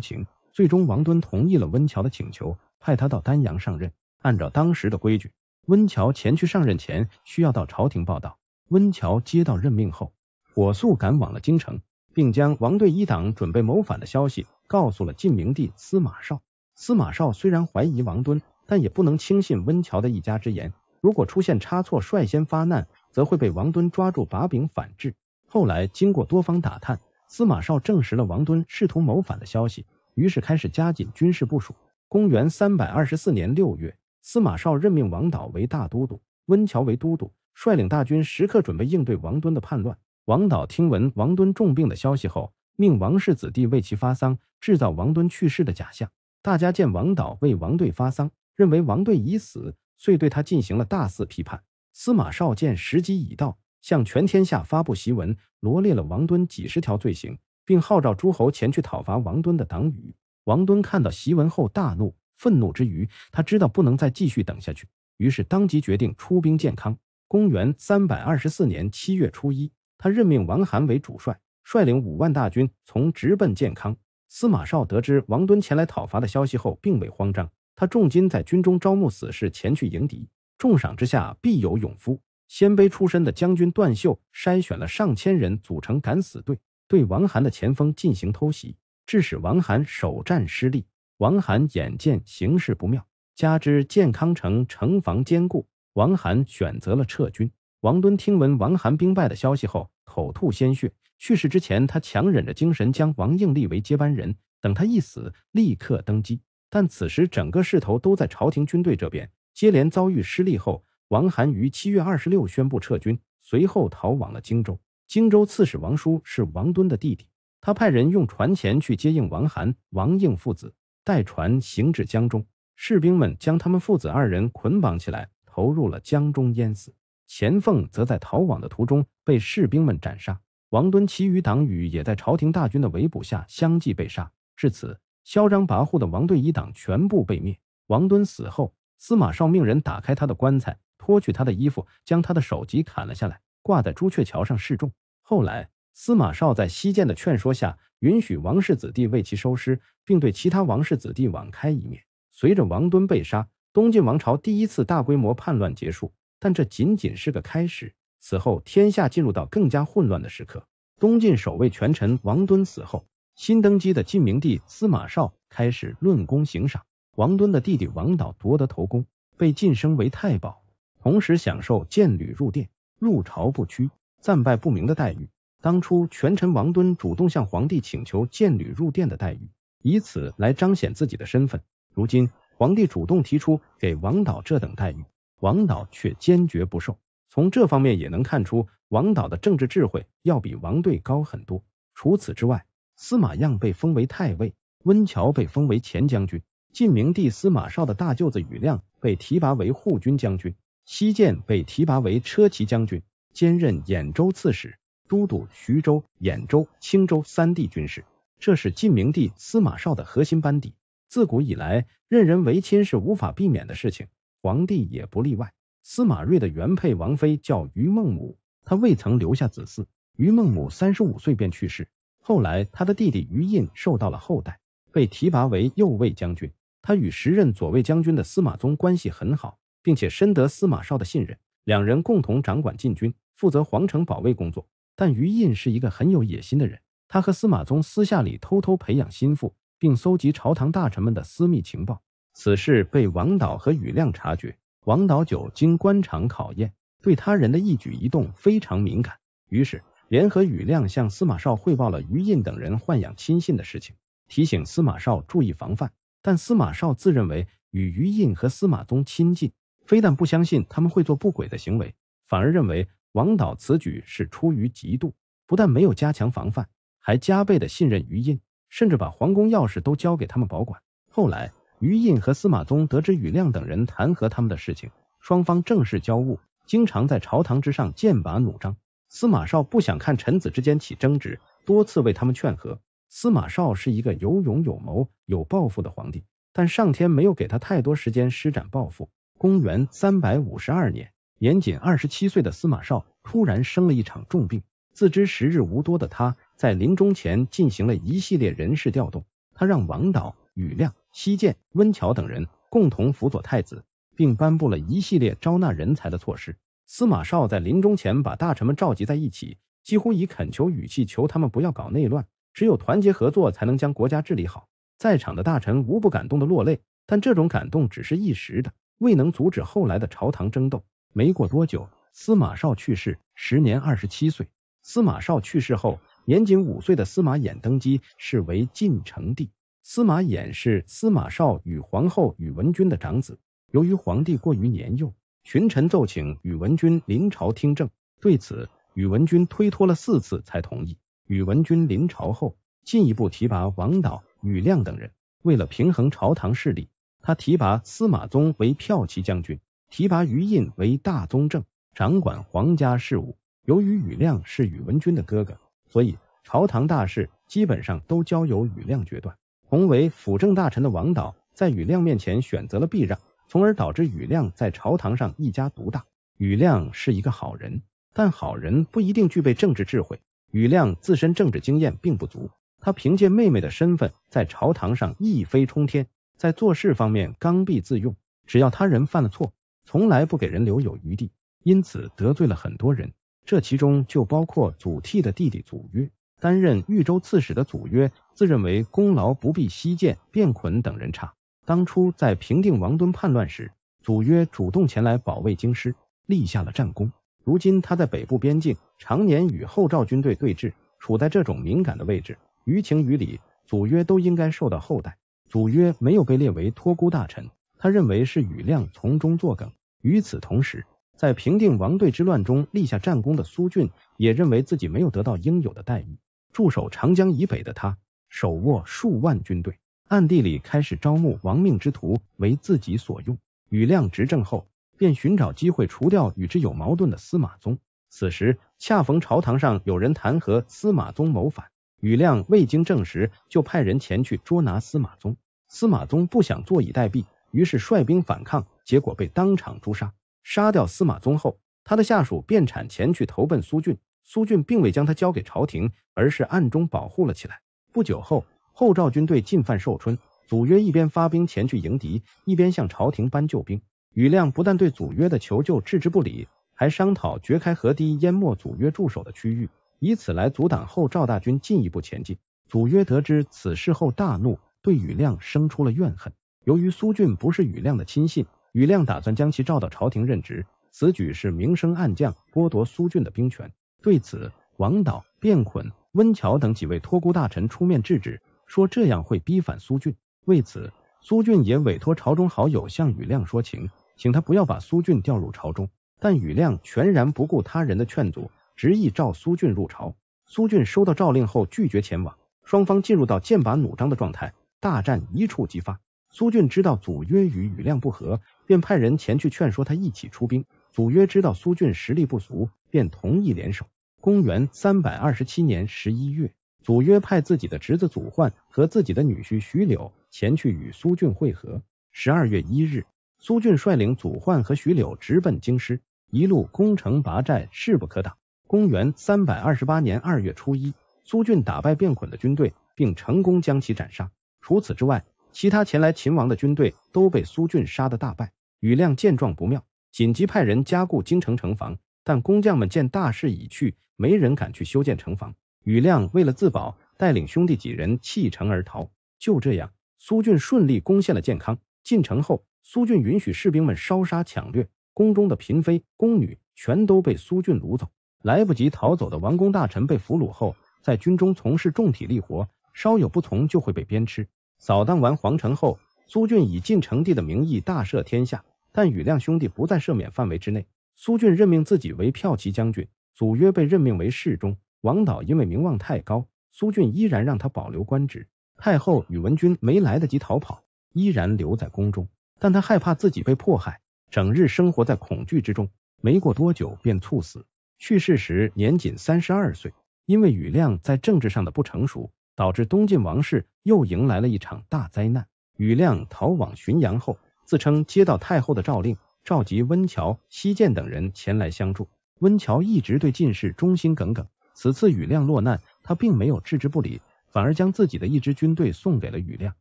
情。最终，王敦同意了温峤的请求，派他到丹阳上任。按照当时的规矩，温峤前去上任前需要到朝廷报道。温峤接到任命后，火速赶往了京城，并将王队一党准备谋反的消息告诉了晋明帝司马绍。司马绍虽然怀疑王敦，但也不能轻信温峤的一家之言。如果出现差错，率先发难，则会被王敦抓住把柄反制。后来经过多方打探，司马绍证实了王敦试图谋反的消息。于是开始加紧军事部署。公元三百二十四年六月，司马绍任命王导为大都督，温峤为都督，率领大军时刻准备应对王敦的叛乱。王导听闻王敦重病的消息后，命王氏子弟为其发丧，制造王敦去世的假象。大家见王导为王队发丧，认为王队已死，遂对他进行了大肆批判。司马绍见时机已到，向全天下发布檄文，罗列了王敦几十条罪行。并号召诸侯前去讨伐王敦的党羽。王敦看到檄文后大怒，愤怒之余，他知道不能再继续等下去，于是当即决定出兵建康。公元三百二十四年七月初一，他任命王涵为主帅，率领五万大军从直奔建康。司马绍得知王敦前来讨伐的消息后，并未慌张，他重金在军中招募死士前去迎敌，重赏之下必有勇夫。鲜卑出身的将军段秀筛选了上千人组成敢死队。对王涵的前锋进行偷袭，致使王涵首战失利。王涵眼见形势不妙，加之建康城城防坚固，王涵选择了撤军。王敦听闻王涵兵败的消息后，口吐鲜血。去世之前，他强忍着精神将王应立为接班人，等他一死，立刻登基。但此时整个势头都在朝廷军队这边。接连遭遇失利后，王涵于七月二十六宣布撤军，随后逃往了荆州。荆州刺史王叔是王敦的弟弟，他派人用船前去接应王涵、王应父子，带船行至江中，士兵们将他们父子二人捆绑起来，投入了江中淹死。钱凤则在逃往的途中被士兵们斩杀。王敦其余党羽也在朝廷大军的围捕下相继被杀。至此，嚣张跋扈的王队一党全部被灭。王敦死后，司马绍命人打开他的棺材，脱去他的衣服，将他的首级砍了下来，挂在朱雀桥上示众。后来，司马绍在西涧的劝说下，允许王氏子弟为其收尸，并对其他王氏子弟网开一面。随着王敦被杀，东晋王朝第一次大规模叛乱结束。但这仅仅是个开始。此后，天下进入到更加混乱的时刻。东晋首位权臣王敦死后，新登基的晋明帝司马绍开始论功行赏。王敦的弟弟王导夺得头功，被晋升为太保，同时享受见履入殿、入朝不屈。战败不明的待遇。当初权臣王敦主动向皇帝请求见履入殿的待遇，以此来彰显自己的身份。如今皇帝主动提出给王导这等待遇，王导却坚决不受。从这方面也能看出，王导的政治智慧要比王队高很多。除此之外，司马样被封为太尉，温峤被封为前将军，晋明帝司马绍的大舅子宇亮被提拔为护军将军，西涧被提拔为车骑将军。兼任兖州刺史，都督徐州、兖州、青州三地军事。这是晋明帝司马绍的核心班底。自古以来，任人唯亲是无法避免的事情，皇帝也不例外。司马睿的原配王妃叫于孟母，她未曾留下子嗣。于孟母三十五岁便去世。后来，他的弟弟于印受到了厚待，被提拔为右卫将军。他与时任左卫将军的司马宗关系很好，并且深得司马绍的信任，两人共同掌管禁军。负责皇城保卫工作，但于印是一个很有野心的人。他和司马宗私下里偷偷培养心腹，并搜集朝堂大臣们的私密情报。此事被王导和宇亮察觉。王导久经官场考验，对他人的一举一动非常敏感，于是联合宇亮向司马绍汇报了于印等人豢养亲信的事情，提醒司马绍注意防范。但司马绍自认为与于印和司马宗亲近，非但不相信他们会做不轨的行为，反而认为。王导此举是出于嫉妒，不但没有加强防范，还加倍的信任于印，甚至把皇宫钥匙都交给他们保管。后来，于印和司马宗得知宇亮等人弹劾他们的事情，双方正式交恶，经常在朝堂之上剑拔弩张。司马绍不想看臣子之间起争执，多次为他们劝和。司马绍是一个有勇有谋、有抱负的皇帝，但上天没有给他太多时间施展抱负。公元三百五十二年。年仅二十七岁的司马绍突然生了一场重病，自知时日无多的他，在临终前进行了一系列人事调动。他让王导、庾亮、西涧、温峤等人共同辅佐太子，并颁布了一系列招纳人才的措施。司马绍在临终前把大臣们召集在一起，几乎以恳求语气求他们不要搞内乱，只有团结合作才能将国家治理好。在场的大臣无不感动的落泪，但这种感动只是一时的，未能阻止后来的朝堂争斗。没过多久，司马绍去世，时年二十七岁。司马绍去世后，年仅五岁的司马衍登基，是为晋成帝。司马衍是司马绍与皇后宇文君的长子。由于皇帝过于年幼，群臣奏请宇文君临朝听政，对此宇文君推脱了四次才同意。宇文君临朝后，进一步提拔王导。宇亮等人为了平衡朝堂势力，他提拔司马宗为骠骑将军，提拔于印为大宗正，掌管皇家事务。由于宇亮是宇文君的哥哥，所以朝堂大事基本上都交由宇亮决断。同为辅政大臣的王导在庾亮面前选择了避让，从而导致庾亮在朝堂上一家独大。庾亮是一个好人，但好人不一定具备政治智慧。庾亮自身政治经验并不足。他凭借妹妹的身份，在朝堂上一飞冲天，在做事方面刚愎自用，只要他人犯了错，从来不给人留有余地，因此得罪了很多人。这其中就包括祖逖的弟弟祖约。担任豫州刺史的祖约，自认为功劳不比西涧、卞捆等人差。当初在平定王敦叛乱时，祖约主动前来保卫京师，立下了战功。如今他在北部边境，常年与后赵军队对峙，处在这种敏感的位置。于情于理，祖约都应该受到厚待。祖约没有被列为托孤大臣，他认为是庾亮从中作梗。与此同时，在平定王队之乱中立下战功的苏峻，也认为自己没有得到应有的待遇。驻守长江以北的他，手握数万军队，暗地里开始招募亡命之徒为自己所用。庾亮执政后，便寻找机会除掉与之有矛盾的司马宗。此时恰逢朝堂上有人弹劾司马宗谋反。庾亮未经证实，就派人前去捉拿司马宗。司马宗不想坐以待毙，于是率兵反抗，结果被当场诛杀。杀掉司马宗后，他的下属便产前去投奔苏峻。苏俊并未将他交给朝廷，而是暗中保护了起来。不久后，后赵军队进犯寿春，祖约一边发兵前去迎敌，一边向朝廷搬救兵。庾亮不但对祖约的求救置之不理，还商讨掘开河堤，淹没祖约驻守的区域。以此来阻挡后赵大军进一步前进。祖约得知此事后大怒，对庾亮生出了怨恨。由于苏俊不是庾亮的亲信，庾亮打算将其召到朝廷任职。此举是明升暗降，剥夺苏俊的兵权。对此，王导、卞捆、温峤等几位托孤大臣出面制止，说这样会逼反苏峻。为此，苏峻也委托朝中好友向庾亮说情，请他不要把苏峻调入朝中。但庾亮全然不顾他人的劝阻。执意召苏峻入朝，苏峻收到诏令后拒绝前往，双方进入到剑拔弩张的状态，大战一触即发。苏峻知道祖约与庾亮不和，便派人前去劝说他一起出兵。祖约知道苏峻实力不俗，便同意联手。公元三百二十七年十一月，祖约派自己的侄子祖焕和自己的女婿徐柳前去与苏峻会合。十二月一日，苏峻率领祖焕和徐柳直奔京师，一路攻城拔寨，势不可挡。公元三百二十八年二月初一，苏峻打败卞捆的军队，并成功将其斩杀。除此之外，其他前来秦王的军队都被苏峻杀得大败。庾亮见状不妙，紧急派人加固京城城防，但工匠们见大势已去，没人敢去修建城防。庾亮为了自保，带领兄弟几人弃城而逃。就这样，苏峻顺利攻陷了建康。进城后，苏峻允许士兵们烧杀抢掠，宫中的嫔妃宫女全都被苏峻掳走。来不及逃走的王公大臣被俘虏后，在军中从事重体力活，稍有不从就会被鞭笞。扫荡完皇城后，苏峻以晋成帝的名义大赦天下，但庾亮兄弟不在赦免范围之内。苏峻任命自己为骠骑将军，祖约被任命为侍中。王导因为名望太高，苏峻依然让他保留官职。太后宇文君没来得及逃跑，依然留在宫中，但他害怕自己被迫害，整日生活在恐惧之中。没过多久便猝死。去世时年仅三十二岁。因为庾亮在政治上的不成熟，导致东晋王室又迎来了一场大灾难。庾亮逃往浔阳后，自称接到太后的诏令，召集温峤、西涧等人前来相助。温峤一直对进士忠心耿耿，此次庾亮落难，他并没有置之不理，反而将自己的一支军队送给了庾亮。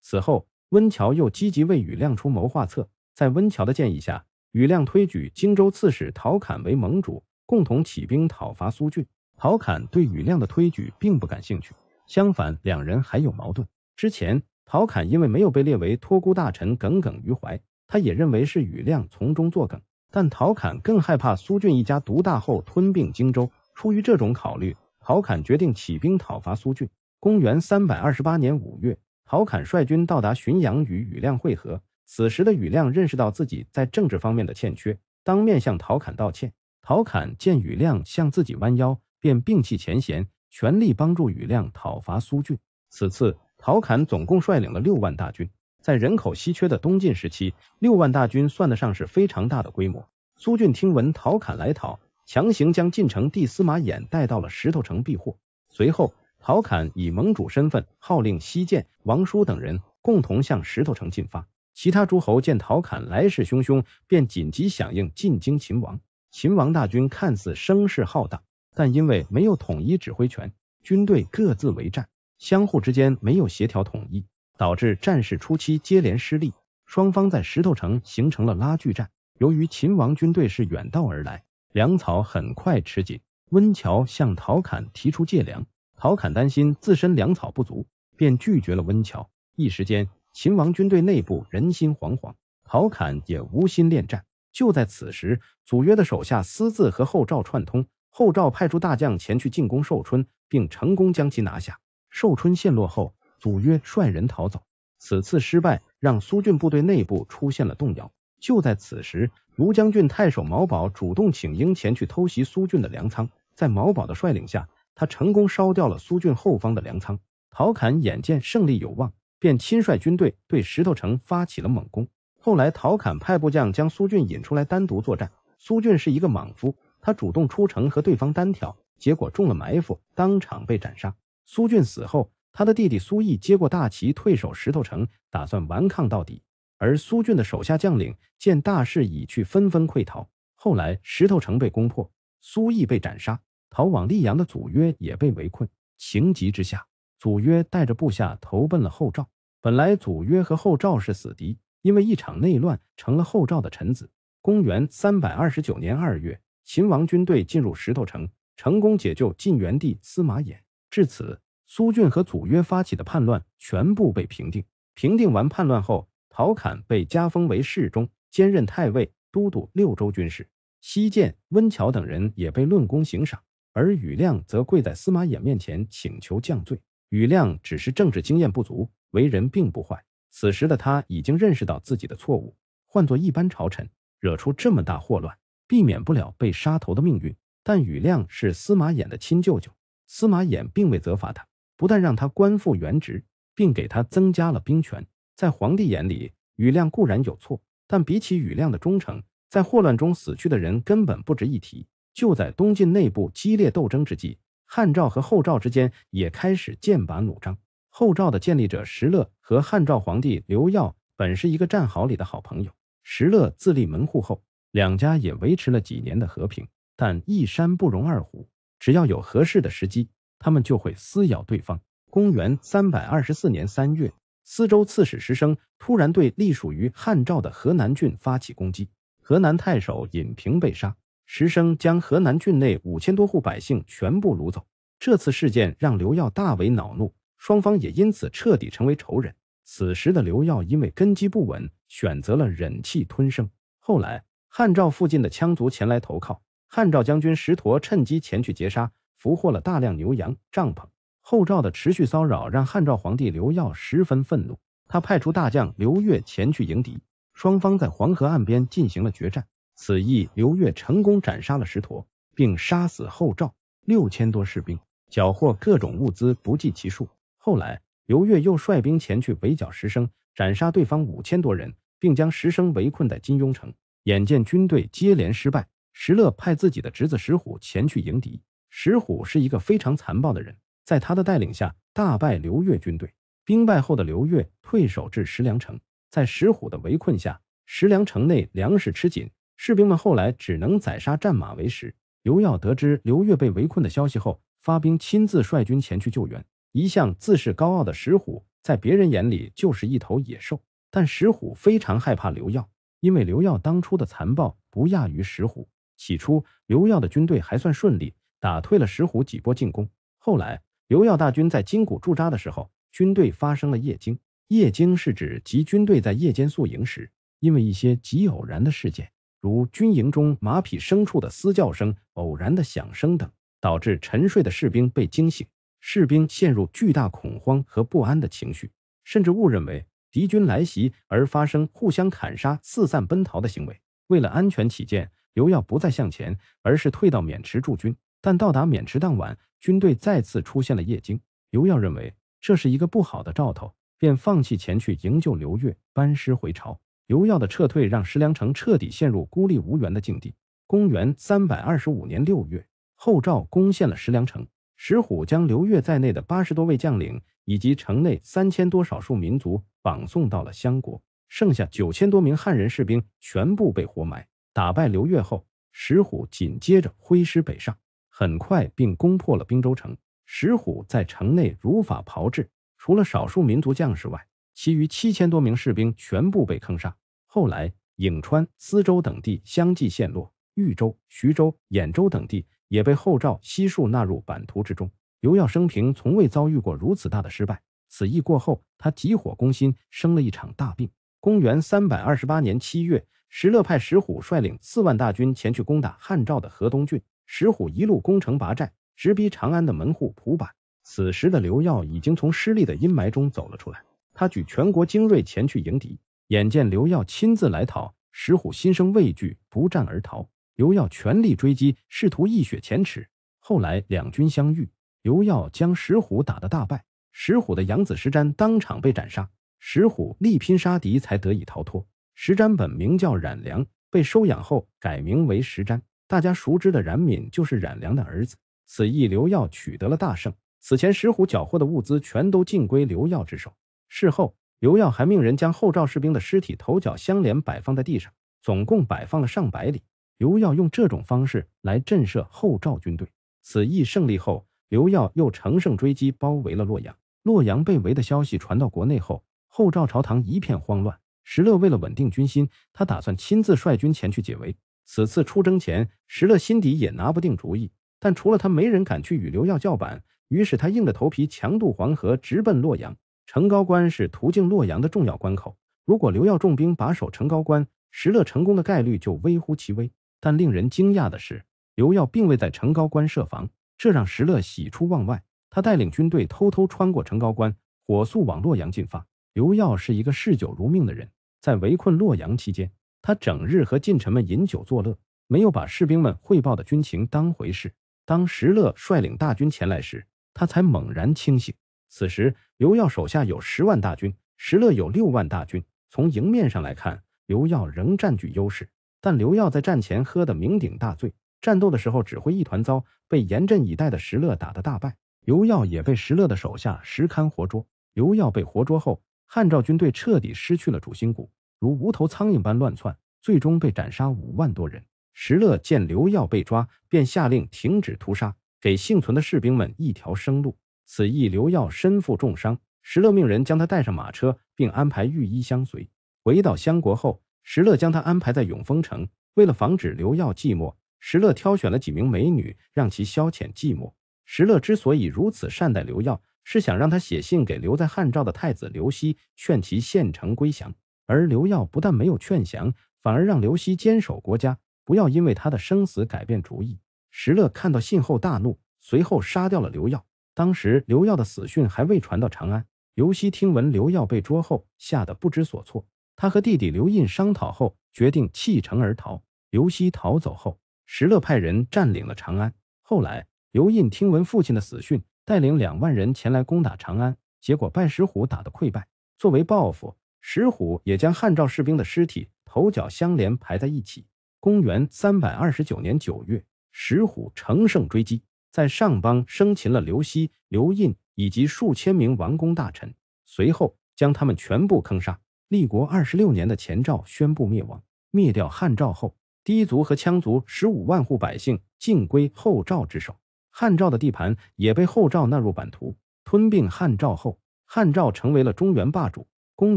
此后，温峤又积极为庾亮出谋划策。在温峤的建议下，庾亮推举荆州刺史陶侃为盟主，共同起兵讨伐苏峻。陶侃对庾亮的推举并不感兴趣，相反，两人还有矛盾。之前，陶侃因为没有被列为托孤大臣，耿耿于怀，他也认为是庾亮从中作梗。但陶侃更害怕苏峻一家独大后吞并荆州，出于这种考虑，陶侃决定起兵讨伐苏峻。公元三百二十八年五月。陶侃率军到达浔阳，与庾亮会合。此时的庾亮认识到自己在政治方面的欠缺，当面向陶侃道歉。陶侃见庾亮向自己弯腰，便摒弃前嫌，全力帮助庾亮讨伐苏峻。此次，陶侃总共率领了六万大军。在人口稀缺的东晋时期，六万大军算得上是非常大的规模。苏峻听闻陶侃来讨，强行将晋成帝司马衍带到了石头城避祸。随后。陶侃以盟主身份号令西涧、王叔等人共同向石头城进发。其他诸侯见陶侃来势汹汹，便紧急响应进京擒王。秦王大军看似声势浩大，但因为没有统一指挥权，军队各自为战，相互之间没有协调统一，导致战事初期接连失利。双方在石头城形成了拉锯战。由于秦王军队是远道而来，粮草很快吃紧。温峤向陶侃提出借粮。陶侃担心自身粮草不足，便拒绝了温峤。一时间，秦王军队内部人心惶惶，陶侃也无心恋战。就在此时，祖约的手下私自和后赵串通，后赵派出大将前去进攻寿春，并成功将其拿下。寿春陷落后，祖约率人逃走。此次失败让苏峻部队内部出现了动摇。就在此时，卢将军太守毛宝主动请缨前去偷袭苏峻的粮仓，在毛宝的率领下。他成功烧掉了苏峻后方的粮仓，陶侃眼见胜利有望，便亲率军队对石头城发起了猛攻。后来，陶侃派部将将苏峻引出来单独作战。苏峻是一个莽夫，他主动出城和对方单挑，结果中了埋伏，当场被斩杀。苏峻死后，他的弟弟苏毅接过大旗，退守石头城，打算顽抗到底。而苏峻的手下将领见大势已去，纷纷溃逃。后来，石头城被攻破，苏毅被斩杀。逃往溧阳的祖约也被围困，情急之下，祖约带着部下投奔了后赵。本来祖约和后赵是死敌，因为一场内乱成了后赵的臣子。公元三百二十九年二月，秦王军队进入石头城，成功解救晋元帝司马衍。至此，苏峻和祖约发起的叛乱全部被平定。平定完叛乱后，陶侃被加封为侍中，兼任太尉、都督六州军事。西涧、温峤等人也被论功行赏。而庾亮则跪在司马衍面前请求降罪。庾亮只是政治经验不足，为人并不坏。此时的他已经认识到自己的错误，换做一般朝臣，惹出这么大祸乱，避免不了被杀头的命运。但庾亮是司马衍的亲舅舅，司马衍并未责罚他，不但让他官复原职，并给他增加了兵权。在皇帝眼里，庾亮固然有错，但比起庾亮的忠诚，在祸乱中死去的人根本不值一提。就在东晋内部激烈斗争之际，汉赵和后赵之间也开始剑拔弩张。后赵的建立者石勒和汉赵皇帝刘耀本是一个战壕里的好朋友。石勒自立门户后，两家也维持了几年的和平。但一山不容二虎，只要有合适的时机，他们就会撕咬对方。公元三百二十四年三月，司州刺史石生突然对隶属于汉赵的河南郡发起攻击，河南太守尹平被杀。石生将河南郡内五千多户百姓全部掳走。这次事件让刘耀大为恼怒，双方也因此彻底成为仇人。此时的刘耀因为根基不稳，选择了忍气吞声。后来，汉赵附近的羌族前来投靠，汉赵将军石佗趁机前去劫杀，俘获了大量牛羊、帐篷。后赵的持续骚扰让汉赵皇帝刘耀十分愤怒，他派出大将刘越前去迎敌，双方在黄河岸边进行了决战。此役，刘越成功斩杀了石佗，并杀死后赵六千多士兵，缴获各种物资不计其数。后来，刘越又率兵前去围剿石生，斩杀对方五千多人，并将石生围困在金庸城。眼见军队接连失败，石勒派自己的侄子石虎前去迎敌。石虎是一个非常残暴的人，在他的带领下大败刘越军队。兵败后的刘越退守至石梁城，在石虎的围困下。石梁城内粮食吃紧，士兵们后来只能宰杀战马为食。刘耀得知刘越被围困的消息后，发兵亲自率军前去救援。一向自视高傲的石虎，在别人眼里就是一头野兽，但石虎非常害怕刘耀，因为刘耀当初的残暴不亚于石虎。起初，刘耀的军队还算顺利，打退了石虎几波进攻。后来，刘耀大军在金谷驻扎的时候，军队发生了夜惊。夜惊是指集军队在夜间宿营时，因为一些极偶然的事件。如军营中马匹、牲畜的嘶叫声、偶然的响声等，导致沉睡的士兵被惊醒，士兵陷入巨大恐慌和不安的情绪，甚至误认为敌军来袭而发生互相砍杀、四散奔逃的行为。为了安全起见，刘耀不再向前，而是退到渑池驻军。但到达渑池当晚，军队再次出现了夜惊。刘耀认为这是一个不好的兆头，便放弃前去营救刘越，班师回朝。刘耀的撤退让石梁城彻底陷入孤立无援的境地。公元三百二十五年六月，后赵攻陷了石梁城，石虎将刘越在内的八十多位将领以及城内三千多少数民族绑送到了襄国，剩下九千多名汉人士兵全部被活埋。打败刘越后，石虎紧接着挥师北上，很快并攻破了滨州城。石虎在城内如法炮制，除了少数民族将士外，其余七千多名士兵全部被坑杀。后来，颍川、司州等地相继陷落，豫州、徐州、兖州等地也被后赵悉数纳入版图之中。刘耀生平从未遭遇过如此大的失败。此役过后，他急火攻心，生了一场大病。公元三百二十八年七月，石勒派石虎率领四万大军前去攻打汉赵的河东郡。石虎一路攻城拔寨，直逼长安的门户蒲坂。此时的刘耀已经从失利的阴霾中走了出来。他举全国精锐前去迎敌，眼见刘耀亲自来讨，石虎心生畏惧，不战而逃。刘耀全力追击，试图一雪前耻。后来两军相遇，刘耀将石虎打得大败，石虎的养子石瞻当场被斩杀，石虎力拼杀敌才得以逃脱。石瞻本名叫冉良，被收养后改名为石瞻。大家熟知的冉闵就是冉良的儿子。此役刘耀取得了大胜，此前石虎缴获的物资全都尽归刘耀之手。事后，刘耀还命人将后赵士兵的尸体头脚相连摆放在地上，总共摆放了上百里。刘耀用这种方式来震慑后赵军队。此役胜利后，刘耀又乘胜追击，包围了洛阳。洛阳被围的消息传到国内后，后赵朝堂一片慌乱。石勒为了稳定军心，他打算亲自率军前去解围。此次出征前，石勒心底也拿不定主意，但除了他，没人敢去与刘耀叫板。于是他硬着头皮强渡黄河，直奔洛阳。成高关是途径洛阳的重要关口，如果刘耀重兵把守成高关，石勒成功的概率就微乎其微。但令人惊讶的是，刘耀并未在成高关设防，这让石勒喜出望外。他带领军队偷偷穿过成高关，火速往洛阳进发。刘耀是一个嗜酒如命的人，在围困洛阳期间，他整日和近臣们饮酒作乐，没有把士兵们汇报的军情当回事。当石勒率领大军前来时，他才猛然清醒。此时，刘耀手下有十万大军，石勒有六万大军。从迎面上来看，刘耀仍占据优势。但刘耀在战前喝得酩酊大醉，战斗的时候指挥一团糟，被严阵以待的石勒打得大败。刘耀也被石勒的手下石堪活捉。刘耀被活捉后，汉赵军队彻底失去了主心骨，如无头苍蝇般乱窜，最终被斩杀五万多人。石勒见刘耀被抓，便下令停止屠杀，给幸存的士兵们一条生路。此役，刘耀身负重伤，石勒命人将他带上马车，并安排御医相随。回到襄国后，石勒将他安排在永丰城。为了防止刘耀寂寞，石勒挑选了几名美女，让其消遣寂寞。石勒之所以如此善待刘耀，是想让他写信给留在汉赵的太子刘熙，劝其献城归降。而刘耀不但没有劝降，反而让刘熙坚守国家，不要因为他的生死改变主意。石勒看到信后大怒，随后杀掉了刘耀。当时刘耀的死讯还未传到长安，刘熙听闻刘耀被捉后，吓得不知所措。他和弟弟刘印商讨后，决定弃城而逃。刘熙逃走后，石勒派人占领了长安。后来，刘印听闻父亲的死讯，带领两万人前来攻打长安，结果拜石虎打得溃败。作为报复，石虎也将汉赵士兵的尸体头脚相连排在一起。公元三百二十九年九月，石虎乘胜追击。在上邦生擒了刘熙、刘印以及数千名王公大臣，随后将他们全部坑杀。立国二十六年的前赵宣布灭亡。灭掉汉赵后，氐族和羌族十五万户百姓尽归后赵之手，汉赵的地盘也被后赵纳入版图。吞并汉赵后，汉赵成为了中原霸主。公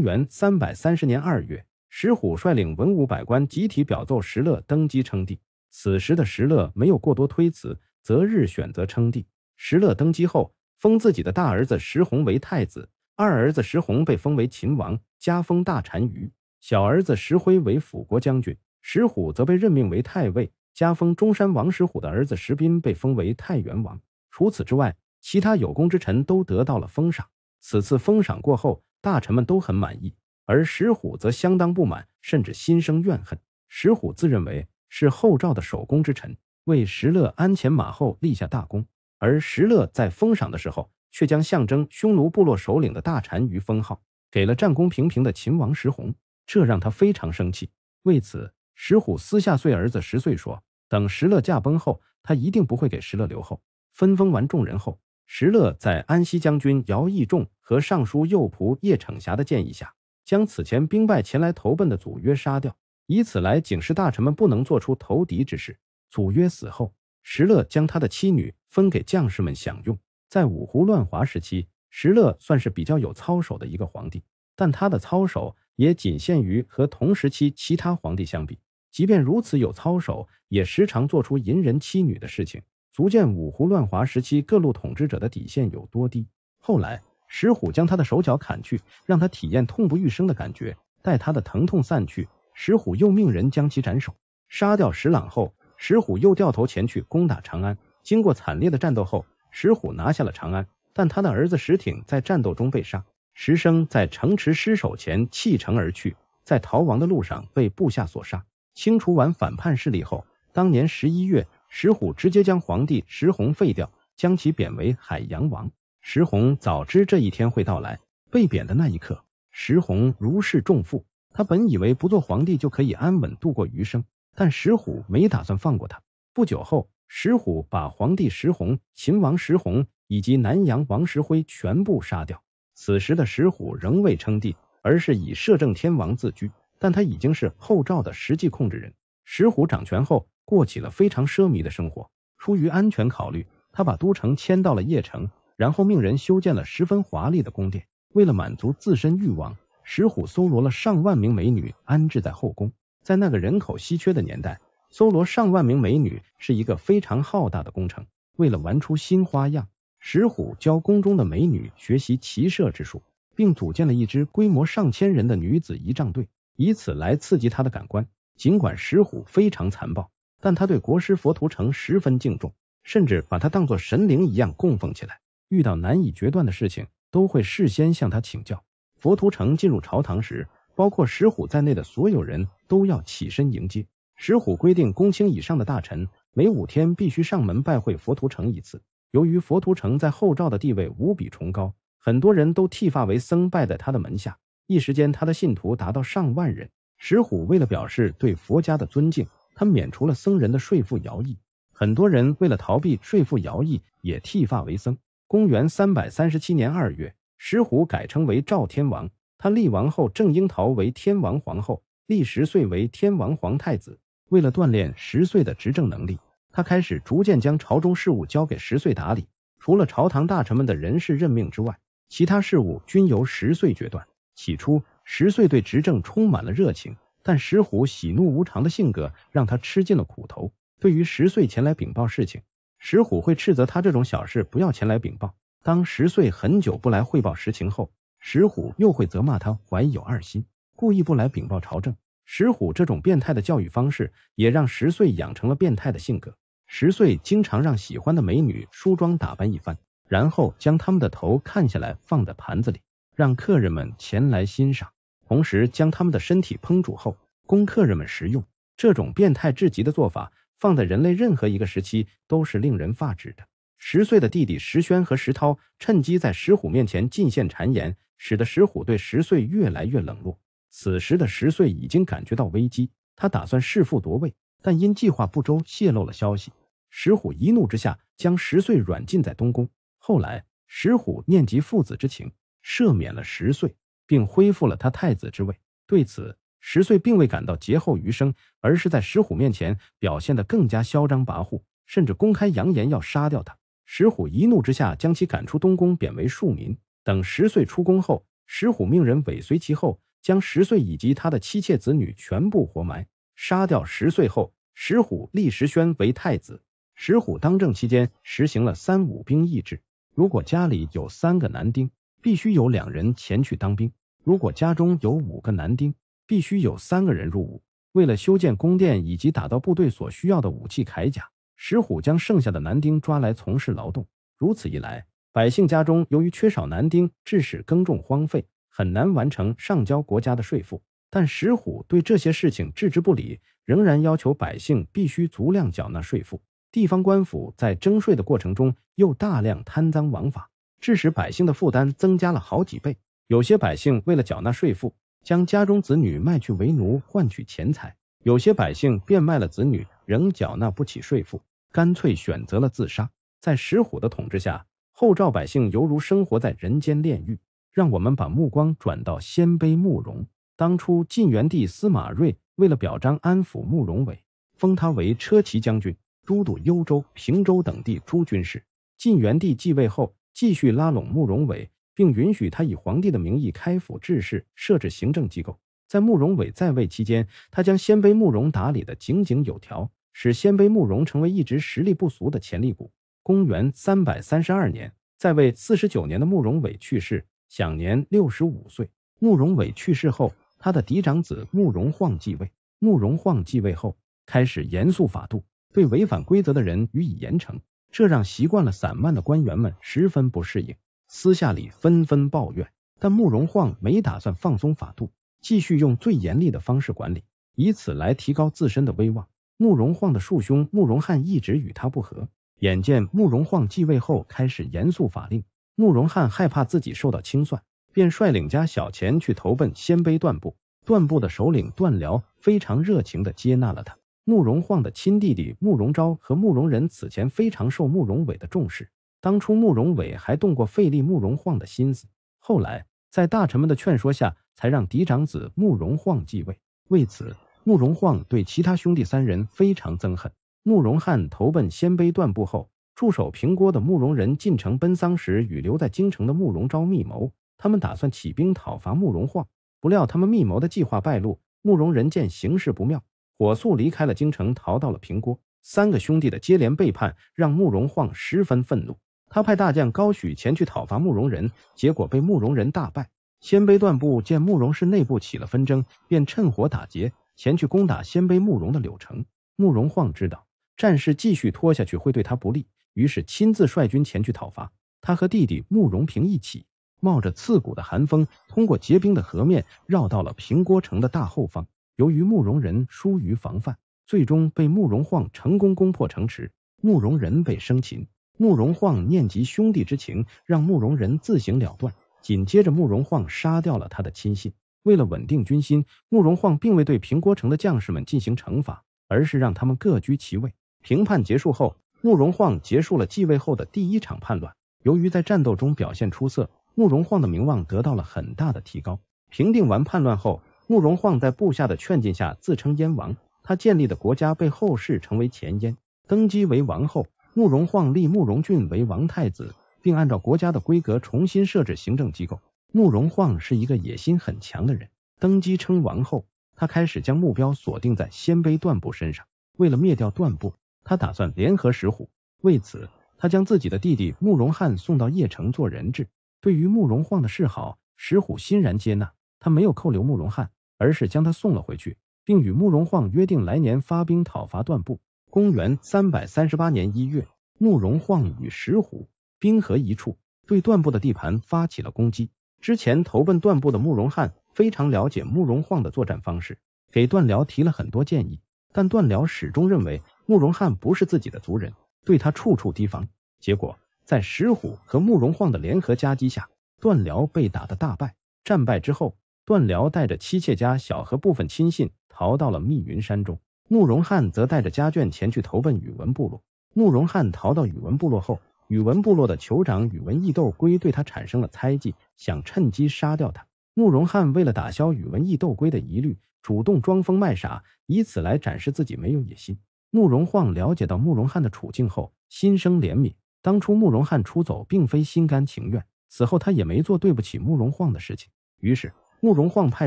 元三百三十年二月，石虎率领文武百官集体表奏石勒登基称帝。此时的石勒没有过多推辞，择日选择称帝。石勒登基后，封自己的大儿子石弘为太子，二儿子石弘被封为秦王，加封大单于；小儿子石辉为辅国将军，石虎则被任命为太尉，加封中山王石虎的儿子石斌被封为太原王。除此之外，其他有功之臣都得到了封赏。此次封赏过后，大臣们都很满意，而石虎则相当不满，甚至心生怨恨。石虎自认为是后赵的首功之臣，为石勒鞍前马后立下大功，而石勒在封赏的时候，却将象征匈奴部落首领的大单于封号给了战功平平的秦王石弘，这让他非常生气。为此，石虎私下对儿子石穗说：“等石勒驾崩后，他一定不会给石勒留后。”分封完众人后。石勒在安西将军姚义仲和尚书右仆叶逞侠的建议下，将此前兵败前来投奔的祖约杀掉，以此来警示大臣们不能做出投敌之事。祖约死后，石勒将他的妻女分给将士们享用。在五胡乱华时期，石勒算是比较有操守的一个皇帝，但他的操守也仅限于和同时期其他皇帝相比。即便如此有操守，也时常做出淫人妻女的事情。足见五胡乱华时期各路统治者的底线有多低。后来，石虎将他的手脚砍去，让他体验痛不欲生的感觉。待他的疼痛散去，石虎又命人将其斩首。杀掉石朗后，石虎又掉头前去攻打长安。经过惨烈的战斗后，石虎拿下了长安，但他的儿子石挺在战斗中被杀。石生在城池失守前弃城而去，在逃亡的路上被部下所杀。清除完反叛势力后，当年十一月。石虎直接将皇帝石弘废掉，将其贬为海阳王。石弘早知这一天会到来，被贬的那一刻，石弘如释重负。他本以为不做皇帝就可以安稳度过余生，但石虎没打算放过他。不久后，石虎把皇帝石弘、秦王石弘以及南阳王石辉全部杀掉。此时的石虎仍未称帝，而是以摄政天王自居，但他已经是后赵的实际控制人。石虎掌权后。过起了非常奢靡的生活。出于安全考虑，他把都城迁到了邺城，然后命人修建了十分华丽的宫殿。为了满足自身欲望，石虎搜罗了上万名美女安置在后宫。在那个人口稀缺的年代，搜罗上万名美女是一个非常浩大的工程。为了玩出新花样，石虎教宫中的美女学习骑射之术，并组建了一支规模上千人的女子仪仗队，以此来刺激他的感官。尽管石虎非常残暴。但他对国师佛图澄十分敬重，甚至把他当作神灵一样供奉起来。遇到难以决断的事情，都会事先向他请教。佛图澄进入朝堂时，包括石虎在内的所有人都要起身迎接。石虎规定，公卿以上的大臣每五天必须上门拜会佛图澄一次。由于佛图澄在后赵的地位无比崇高，很多人都剃发为僧，拜在他的门下。一时间，他的信徒达到上万人。石虎为了表示对佛家的尊敬。他免除了僧人的税赋徭役，很多人为了逃避税赋徭役，也剃发为僧。公元三百三十七年二月，石虎改称为赵天王。他立王后郑樱桃为天王皇后，立十岁为天王皇太子。为了锻炼十岁的执政能力，他开始逐渐将朝中事务交给十岁打理。除了朝堂大臣们的人事任命之外，其他事务均由十岁决断。起初，十岁对执政充满了热情。但石虎喜怒无常的性格让他吃尽了苦头。对于十岁前来禀报事情，石虎会斥责他这种小事不要前来禀报。当十岁很久不来汇报实情后，石虎又会责骂他怀有二心，故意不来禀报朝政。石虎这种变态的教育方式，也让十岁养成了变态的性格。十岁经常让喜欢的美女梳妆打扮一番，然后将他们的头看下来放在盘子里，让客人们前来欣赏。同时将他们的身体烹煮后供客人们食用，这种变态至极的做法，放在人类任何一个时期都是令人发指的。十岁的弟弟石宣和石涛趁机在石虎面前进献谗言，使得石虎对十岁越来越冷落。此时的十岁已经感觉到危机，他打算弑父夺位，但因计划不周泄露了消息。石虎一怒之下将十岁软禁在东宫。后来石虎念及父子之情，赦免了十岁。并恢复了他太子之位。对此，石遂并未感到劫后余生，而是在石虎面前表现得更加嚣张跋扈，甚至公开扬言要杀掉他。石虎一怒之下，将其赶出东宫，贬为庶民。等十岁出宫后，石虎命人尾随其后，将十岁以及他的妻妾子女全部活埋。杀掉十岁后，石虎立石宣为太子。石虎当政期间，实行了三五兵役制。如果家里有三个男丁，必须有两人前去当兵；如果家中有五个男丁，必须有三个人入伍。为了修建宫殿以及打造部队所需要的武器铠甲，石虎将剩下的男丁抓来从事劳动。如此一来，百姓家中由于缺少男丁，致使耕种荒废，很难完成上交国家的税赋。但石虎对这些事情置之不理，仍然要求百姓必须足量缴纳税赋。地方官府在征税的过程中又大量贪赃枉法，致使百姓的负担增加了好几倍。有些百姓为了缴纳税赋，将家中子女卖去为奴换取钱财；有些百姓变卖了子女，仍缴纳不起税赋，干脆选择了自杀。在石虎的统治下，后赵百姓犹如生活在人间炼狱。让我们把目光转到鲜卑慕容。当初晋元帝司马睿为了表彰安抚慕容伟，封他为车骑将军。都督幽州、平州等地诸军事。晋元帝继位后，继续拉拢慕容伟，并允许他以皇帝的名义开府治事，设置行政机构。在慕容伟在位期间，他将鲜卑慕容打理得井井有条，使鲜卑慕容成为一直实力不俗的潜力股。公元三百三十二年，在位四十九年的慕容伟去世，享年六十五岁。慕容伟去世后，他的嫡长子慕容晃继位。慕容晃继位后，开始严肃法度。对违反规则的人予以严惩，这让习惯了散漫的官员们十分不适应，私下里纷纷抱怨。但慕容晃没打算放松法度，继续用最严厉的方式管理，以此来提高自身的威望。慕容晃的庶兄慕容翰一直与他不和，眼见慕容晃继位后开始严肃法令，慕容翰害怕自己受到清算，便率领家小钱去投奔鲜卑段部。段部的首领段辽非常热情的接纳了他。慕容晃的亲弟弟慕容昭和慕容仁此前非常受慕容伟的重视。当初慕容伟还动过废立慕容晃的心思，后来在大臣们的劝说下，才让嫡长子慕容晃继位。为此，慕容晃对其他兄弟三人非常憎恨。慕容翰投奔鲜卑段部后，驻守平郭的慕容仁进城奔丧时，与留在京城的慕容昭密谋，他们打算起兵讨伐慕容晃。不料他们密谋的计划败露，慕容仁见形势不妙。火速离开了京城，逃到了平郭。三个兄弟的接连背叛让慕容晃十分愤怒，他派大将高许前去讨伐慕容仁，结果被慕容仁大败。鲜卑段部见慕容氏内部起了纷争，便趁火打劫，前去攻打鲜卑慕容的柳城。慕容晃知道战事继续拖下去会对他不利，于是亲自率军前去讨伐。他和弟弟慕容平一起，冒着刺骨的寒风，通过结冰的河面，绕到了平郭城的大后方。由于慕容仁疏于防范，最终被慕容晃成功攻破城池。慕容仁被生擒，慕容晃念及兄弟之情，让慕容仁自行了断。紧接着，慕容晃杀掉了他的亲信。为了稳定军心，慕容晃并未对平郭城的将士们进行惩罚，而是让他们各居其位。平叛结束后，慕容晃结束了继位后的第一场叛乱。由于在战斗中表现出色，慕容晃的名望得到了很大的提高。平定完叛乱后，慕容晃在部下的劝进下自称燕王，他建立的国家被后世称为前燕。登基为王后，慕容晃立慕容俊为王太子，并按照国家的规格重新设置行政机构。慕容晃是一个野心很强的人，登基称王后，他开始将目标锁定在鲜卑段部身上。为了灭掉段部，他打算联合石虎。为此，他将自己的弟弟慕容翰送到邺城做人质。对于慕容晃的示好，石虎欣然接纳。他没有扣留慕容翰，而是将他送了回去，并与慕容晃约定来年发兵讨伐段部。公元三百三十八年一月，慕容晃与石虎兵合一处，对段部的地盘发起了攻击。之前投奔段部的慕容翰非常了解慕容晃的作战方式，给段辽提了很多建议，但段辽始终认为慕容翰不是自己的族人，对他处处提防。结果在石虎和慕容晃的联合夹击下，段辽被打得大败。战败之后。段辽带着妻妾家小和部分亲信逃到了密云山中，慕容翰则带着家眷前去投奔宇文部落。慕容翰逃到宇文部落后，宇文部落的酋长宇文义斗归对他产生了猜忌，想趁机杀掉他。慕容翰为了打消宇文义斗归的疑虑，主动装疯卖傻，以此来展示自己没有野心。慕容晃了解到慕容翰的处境后，心生怜悯。当初慕容翰出走，并非心甘情愿，此后他也没做对不起慕容晃的事情。于是慕容晃派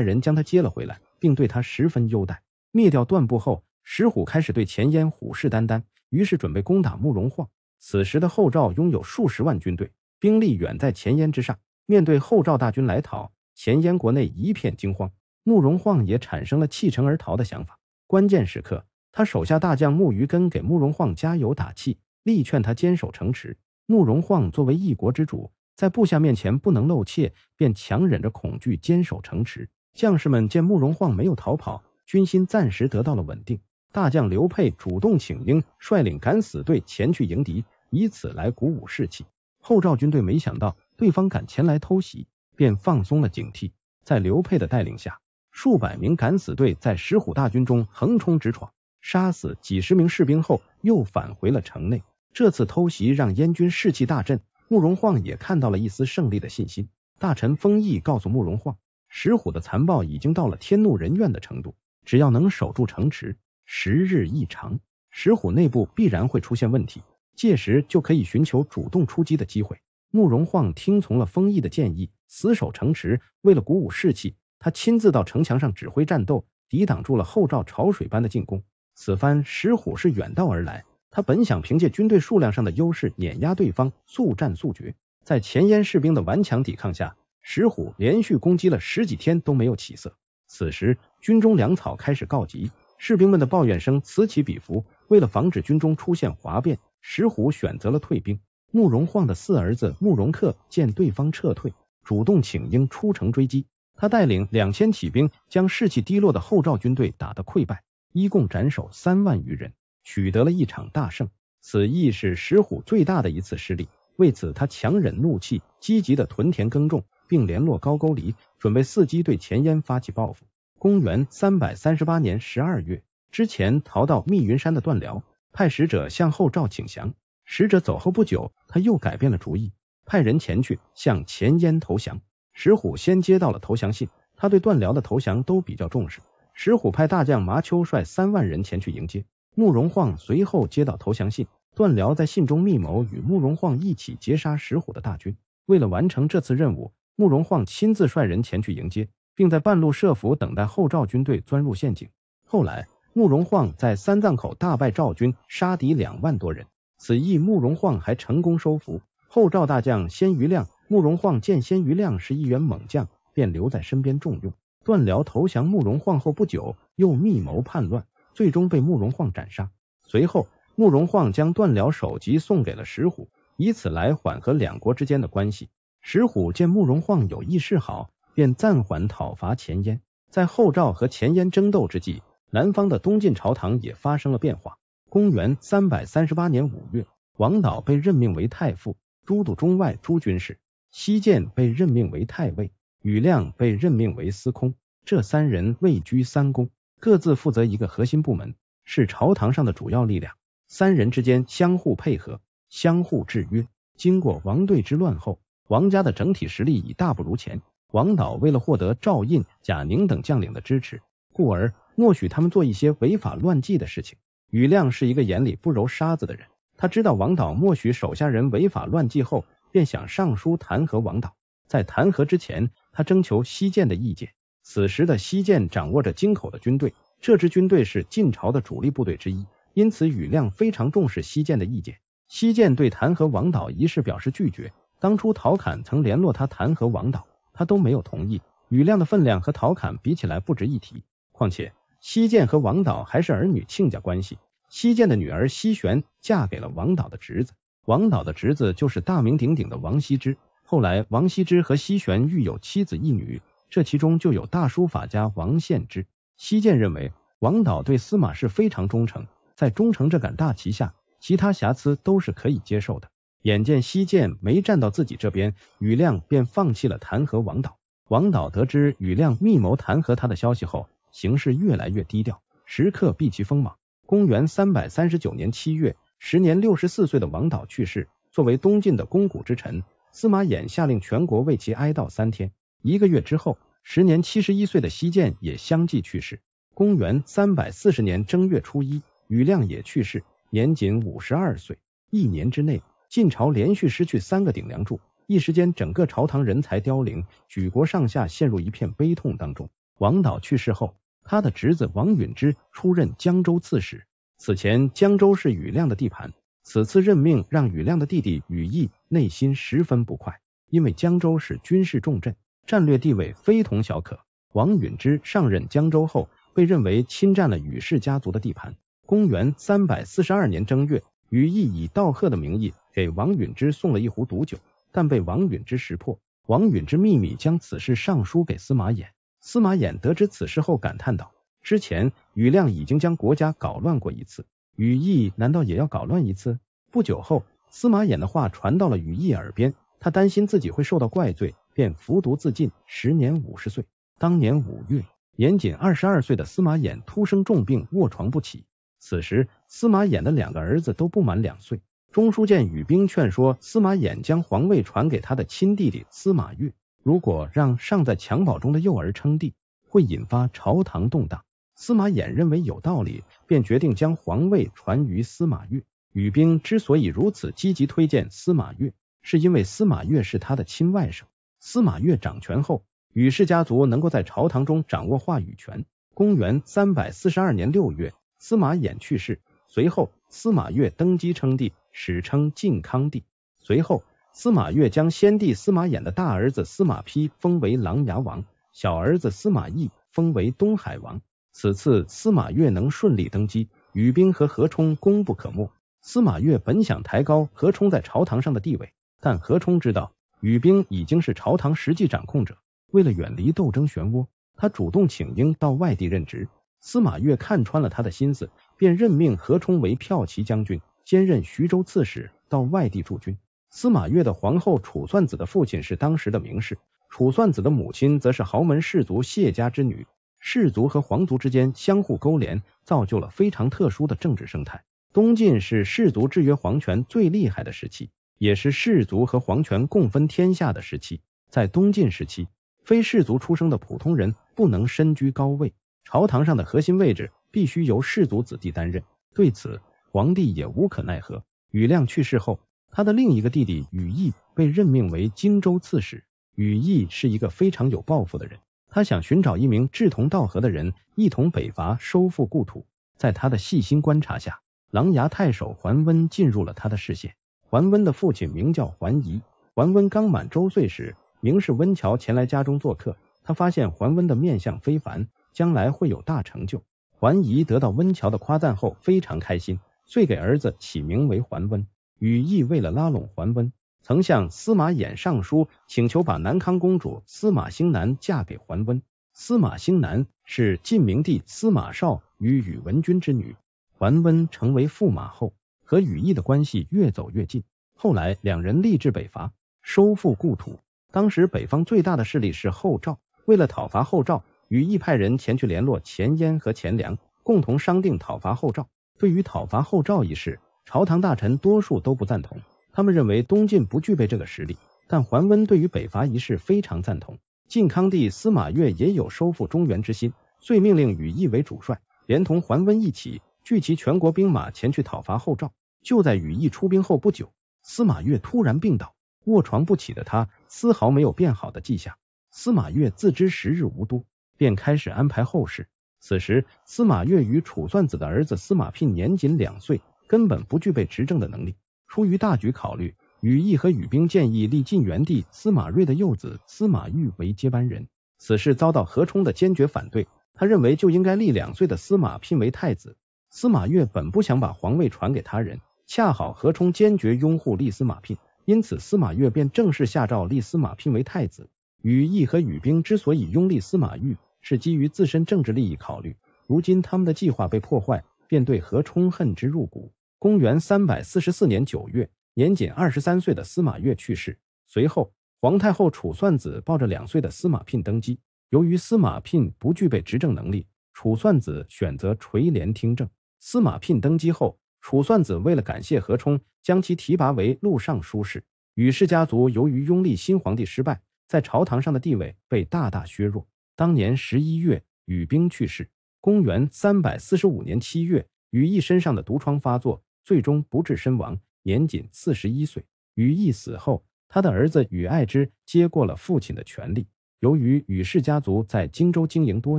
人将他接了回来，并对他十分优待。灭掉段部后，石虎开始对前燕虎视眈眈，于是准备攻打慕容晃。此时的后赵拥有数十万军队，兵力远在前燕之上。面对后赵大军来讨，前燕国内一片惊慌。慕容晃也产生了弃城而逃的想法。关键时刻，他手下大将慕余根给慕容晃加油打气，力劝他坚守城池。慕容晃作为一国之主，在部下面前不能露怯，便强忍着恐惧坚守城池。将士们见慕容晃没有逃跑，军心暂时得到了稳定。大将刘沛主动请缨，率领敢死队前去迎敌，以此来鼓舞士气。后赵军队没想到对方敢前来偷袭，便放松了警惕。在刘沛的带领下，数百名敢死队在石虎大军中横冲直闯，杀死几十名士兵后，又返回了城内。这次偷袭让燕军士气大振，慕容晃也看到了一丝胜利的信心。大臣封毅告诉慕容晃，石虎的残暴已经到了天怒人怨的程度，只要能守住城池。时日一长，石虎内部必然会出现问题，届时就可以寻求主动出击的机会。慕容晃听从了封毅的建议，死守城池。为了鼓舞士气，他亲自到城墙上指挥战斗，抵挡住了后赵潮水般的进攻。此番石虎是远道而来，他本想凭借军队数量上的优势碾压对方，速战速决。在前燕士兵的顽强抵抗下，石虎连续攻击了十几天都没有起色。此时军中粮草开始告急。士兵们的抱怨声此起彼伏。为了防止军中出现哗变，石虎选择了退兵。慕容晃的四儿子慕容恪见对方撤退，主动请缨出城追击。他带领两千骑兵，将士气低落的后赵军队打得溃败，一共斩首三万余人，取得了一场大胜。此亦是石虎最大的一次失利。为此，他强忍怒气，积极的屯田耕种，并联络高句丽，准备伺机对前燕发起报复。公元三百三十八年十二月，之前逃到密云山的段辽派使者向后赵请降。使者走后不久，他又改变了主意，派人前去向前燕投降。石虎先接到了投降信，他对段辽的投降都比较重视。石虎派大将麻丘率三万人前去迎接。慕容晃随后接到投降信，段辽在信中密谋与慕容晃一起截杀石虎的大军。为了完成这次任务，慕容晃亲自率人前去迎接。并在半路设伏，等待后赵军队钻入陷阱。后来，慕容晃在三藏口大败赵军，杀敌两万多人。此役，慕容晃还成功收服后赵大将鲜于亮。慕容晃见鲜于亮是一员猛将，便留在身边重用。段辽投降慕容晃后不久，又密谋叛乱，最终被慕容晃斩杀。随后，慕容晃将段辽首级送给了石虎，以此来缓和两国之间的关系。石虎见慕容晃有意示好。便暂缓讨伐前燕。在后赵和前燕争斗之际，南方的东晋朝堂也发生了变化。公元三百三十八年五月，王导被任命为太傅，都督中外诸军事；西涧被任命为太尉，宇亮被任命为司空。这三人位居三公，各自负责一个核心部门，是朝堂上的主要力量。三人之间相互配合，相互制约。经过王队之乱后，王家的整体实力已大不如前。王导为了获得赵胤、贾宁等将领的支持，故而默许他们做一些违法乱纪的事情。宇亮是一个眼里不揉沙子的人，他知道王导默许手下人违法乱纪后，便想上书弹劾王导。在弹劾之前，他征求西涧的意见。此时的西涧掌握着京口的军队，这支军队是晋朝的主力部队之一，因此宇亮非常重视西涧的意见。西涧对弹劾王导一事表示拒绝。当初陶侃曾联络他弹劾王导。他都没有同意。宇亮的分量和陶侃比起来不值一提。况且西涧和王导还是儿女亲家关系。西涧的女儿西玄嫁给了王导的侄子，王导的侄子就是大名鼎鼎的王羲之。后来王羲之和西玄育有妻子一女，这其中就有大书法家王献之。西涧认为王导对司马氏非常忠诚，在忠诚这杆大旗下，其他瑕疵都是可以接受的。眼见西涧没站到自己这边，宇亮便放弃了弹劾王导。王导得知宇亮密谋弹劾他的消息后，行事越来越低调，时刻避其锋芒。公元三百三十九年七月，时年六十四岁的王导去世。作为东晋的肱骨之臣，司马衍下令全国为其哀悼三天。一个月之后，时年七十一岁的西涧也相继去世。公元三百四十年正月初一，宇亮也去世，年仅五十二岁。一年之内，晋朝连续失去三个顶梁柱，一时间整个朝堂人才凋零，举国上下陷入一片悲痛当中。王导去世后，他的侄子王允之出任江州刺史。此前，江州是宇亮的地盘。此次任命让宇亮的弟弟宇义内心十分不快，因为江州是军事重镇，战略地位非同小可。王允之上任江州后，被认为侵占了宇氏家族的地盘。公元三百四十二年正月，宇义以道贺的名义给王允之送了一壶毒酒，但被王允之识破。王允之秘密将此事上书给司马衍。司马衍得知此事后，感叹道。之前，宇亮已经将国家搞乱过一次，宇翼难道也要搞乱一次？不久后，司马衍的话传到了宇翼耳边，他担心自己会受到怪罪，便服毒自尽，时年五十岁。当年五月，年仅二十二岁的司马衍突生重病，卧床不起。此时，司马衍的两个儿子都不满两岁。中书监宇兵劝说司马衍将皇位传给他的亲弟弟司马越，如果让尚在襁褓中的幼儿称帝。会引发朝堂动荡。司马衍认为有道理，便决定将皇位传于司马越。宇兵之所以如此积极推荐司马越，是因为司马越是他的亲外甥。司马越掌权后，宇氏家族能够在朝堂中掌握话语权。公元三百四十二年六月，司马衍去世，随后司马越登基称帝，史称晋康帝。随后，司马越将先帝司马衍的大儿子司马丕封为琅琊王。小儿子司马懿封为东海王。此次司马越能顺利登基，羽兵和何冲功不可没。司马越本想抬高何冲在朝堂上的地位，但何冲知道羽兵已经是朝堂实际掌控者，为了远离斗争漩涡，他主动请缨到外地任职。司马越看穿了他的心思，便任命何冲为骠骑将军，兼任徐州刺史，到外地驻军。司马越的皇后楚算子的父亲是当时的名士。楚算子的母亲则是豪门氏族谢家之女，氏族和皇族之间相互勾连，造就了非常特殊的政治生态。东晋是氏族制约皇权最厉害的时期，也是氏族和皇权共分天下的时期。在东晋时期，非氏族出生的普通人不能身居高位，朝堂上的核心位置必须由氏族子弟担任。对此，皇帝也无可奈何。宇亮去世后，他的另一个弟弟宇义被任命为荆州刺史。羽翼是一个非常有抱负的人，他想寻找一名志同道合的人，一同北伐，收复故土。在他的细心观察下，琅琊太守桓温进入了他的视线。桓温的父亲名叫桓仪，桓温刚满周岁时，名士温峤前来家中做客，他发现桓温的面相非凡，将来会有大成就。桓仪得到温峤的夸赞后，非常开心，遂给儿子起名为桓温。羽翼为了拉拢桓温。曾向司马衍上书，请求把南康公主司马兴南嫁给桓温。司马兴南是晋明帝司马绍与宇文君之女。桓温成为驸马后，和羽翼的关系越走越近。后来两人立志北伐，收复故土。当时北方最大的势力是后赵，为了讨伐后赵，羽翼派人前去联络前燕和钱粮，共同商定讨伐后赵。对于讨伐后赵一事，朝堂大臣多数都不赞同。他们认为东晋不具备这个实力，但桓温对于北伐一事非常赞同。晋康帝司马越也有收复中原之心，遂命令羽翼为主帅，连同桓温一起聚集全国兵马前去讨伐后赵。就在羽翼出兵后不久，司马越突然病倒，卧床不起的他丝毫没有变好的迹象。司马越自知时日无多，便开始安排后事。此时，司马越与楚算子的儿子司马聘年仅两岁，根本不具备执政的能力。出于大局考虑，羽翼和羽兵建议立晋元帝司马睿的幼子司马昱为接班人。此事遭到何冲的坚决反对，他认为就应该立两岁的司马聘为太子。司马越本不想把皇位传给他人，恰好何冲坚决拥护立司马聘，因此司马越便正式下诏立司马聘为太子。羽翼和羽兵之所以拥立司马昱，是基于自身政治利益考虑。如今他们的计划被破坏，便对何冲恨之入骨。公元三百四十四年九月，年仅二十三岁的司马越去世。随后，皇太后楚算子抱着两岁的司马聘登基。由于司马聘不具备执政能力，楚算子选择垂帘听政。司马聘登基后，楚算子为了感谢何冲，将其提拔为录尚书事。羽氏家族由于拥立新皇帝失败，在朝堂上的地位被大大削弱。当年十一月羽冰去世。公元三百四十五年七月，羽翼身上的毒疮发作，最终不治身亡，年仅四十一岁。羽翼死后，他的儿子羽爱之接过了父亲的权力。由于羽氏家族在荆州经营多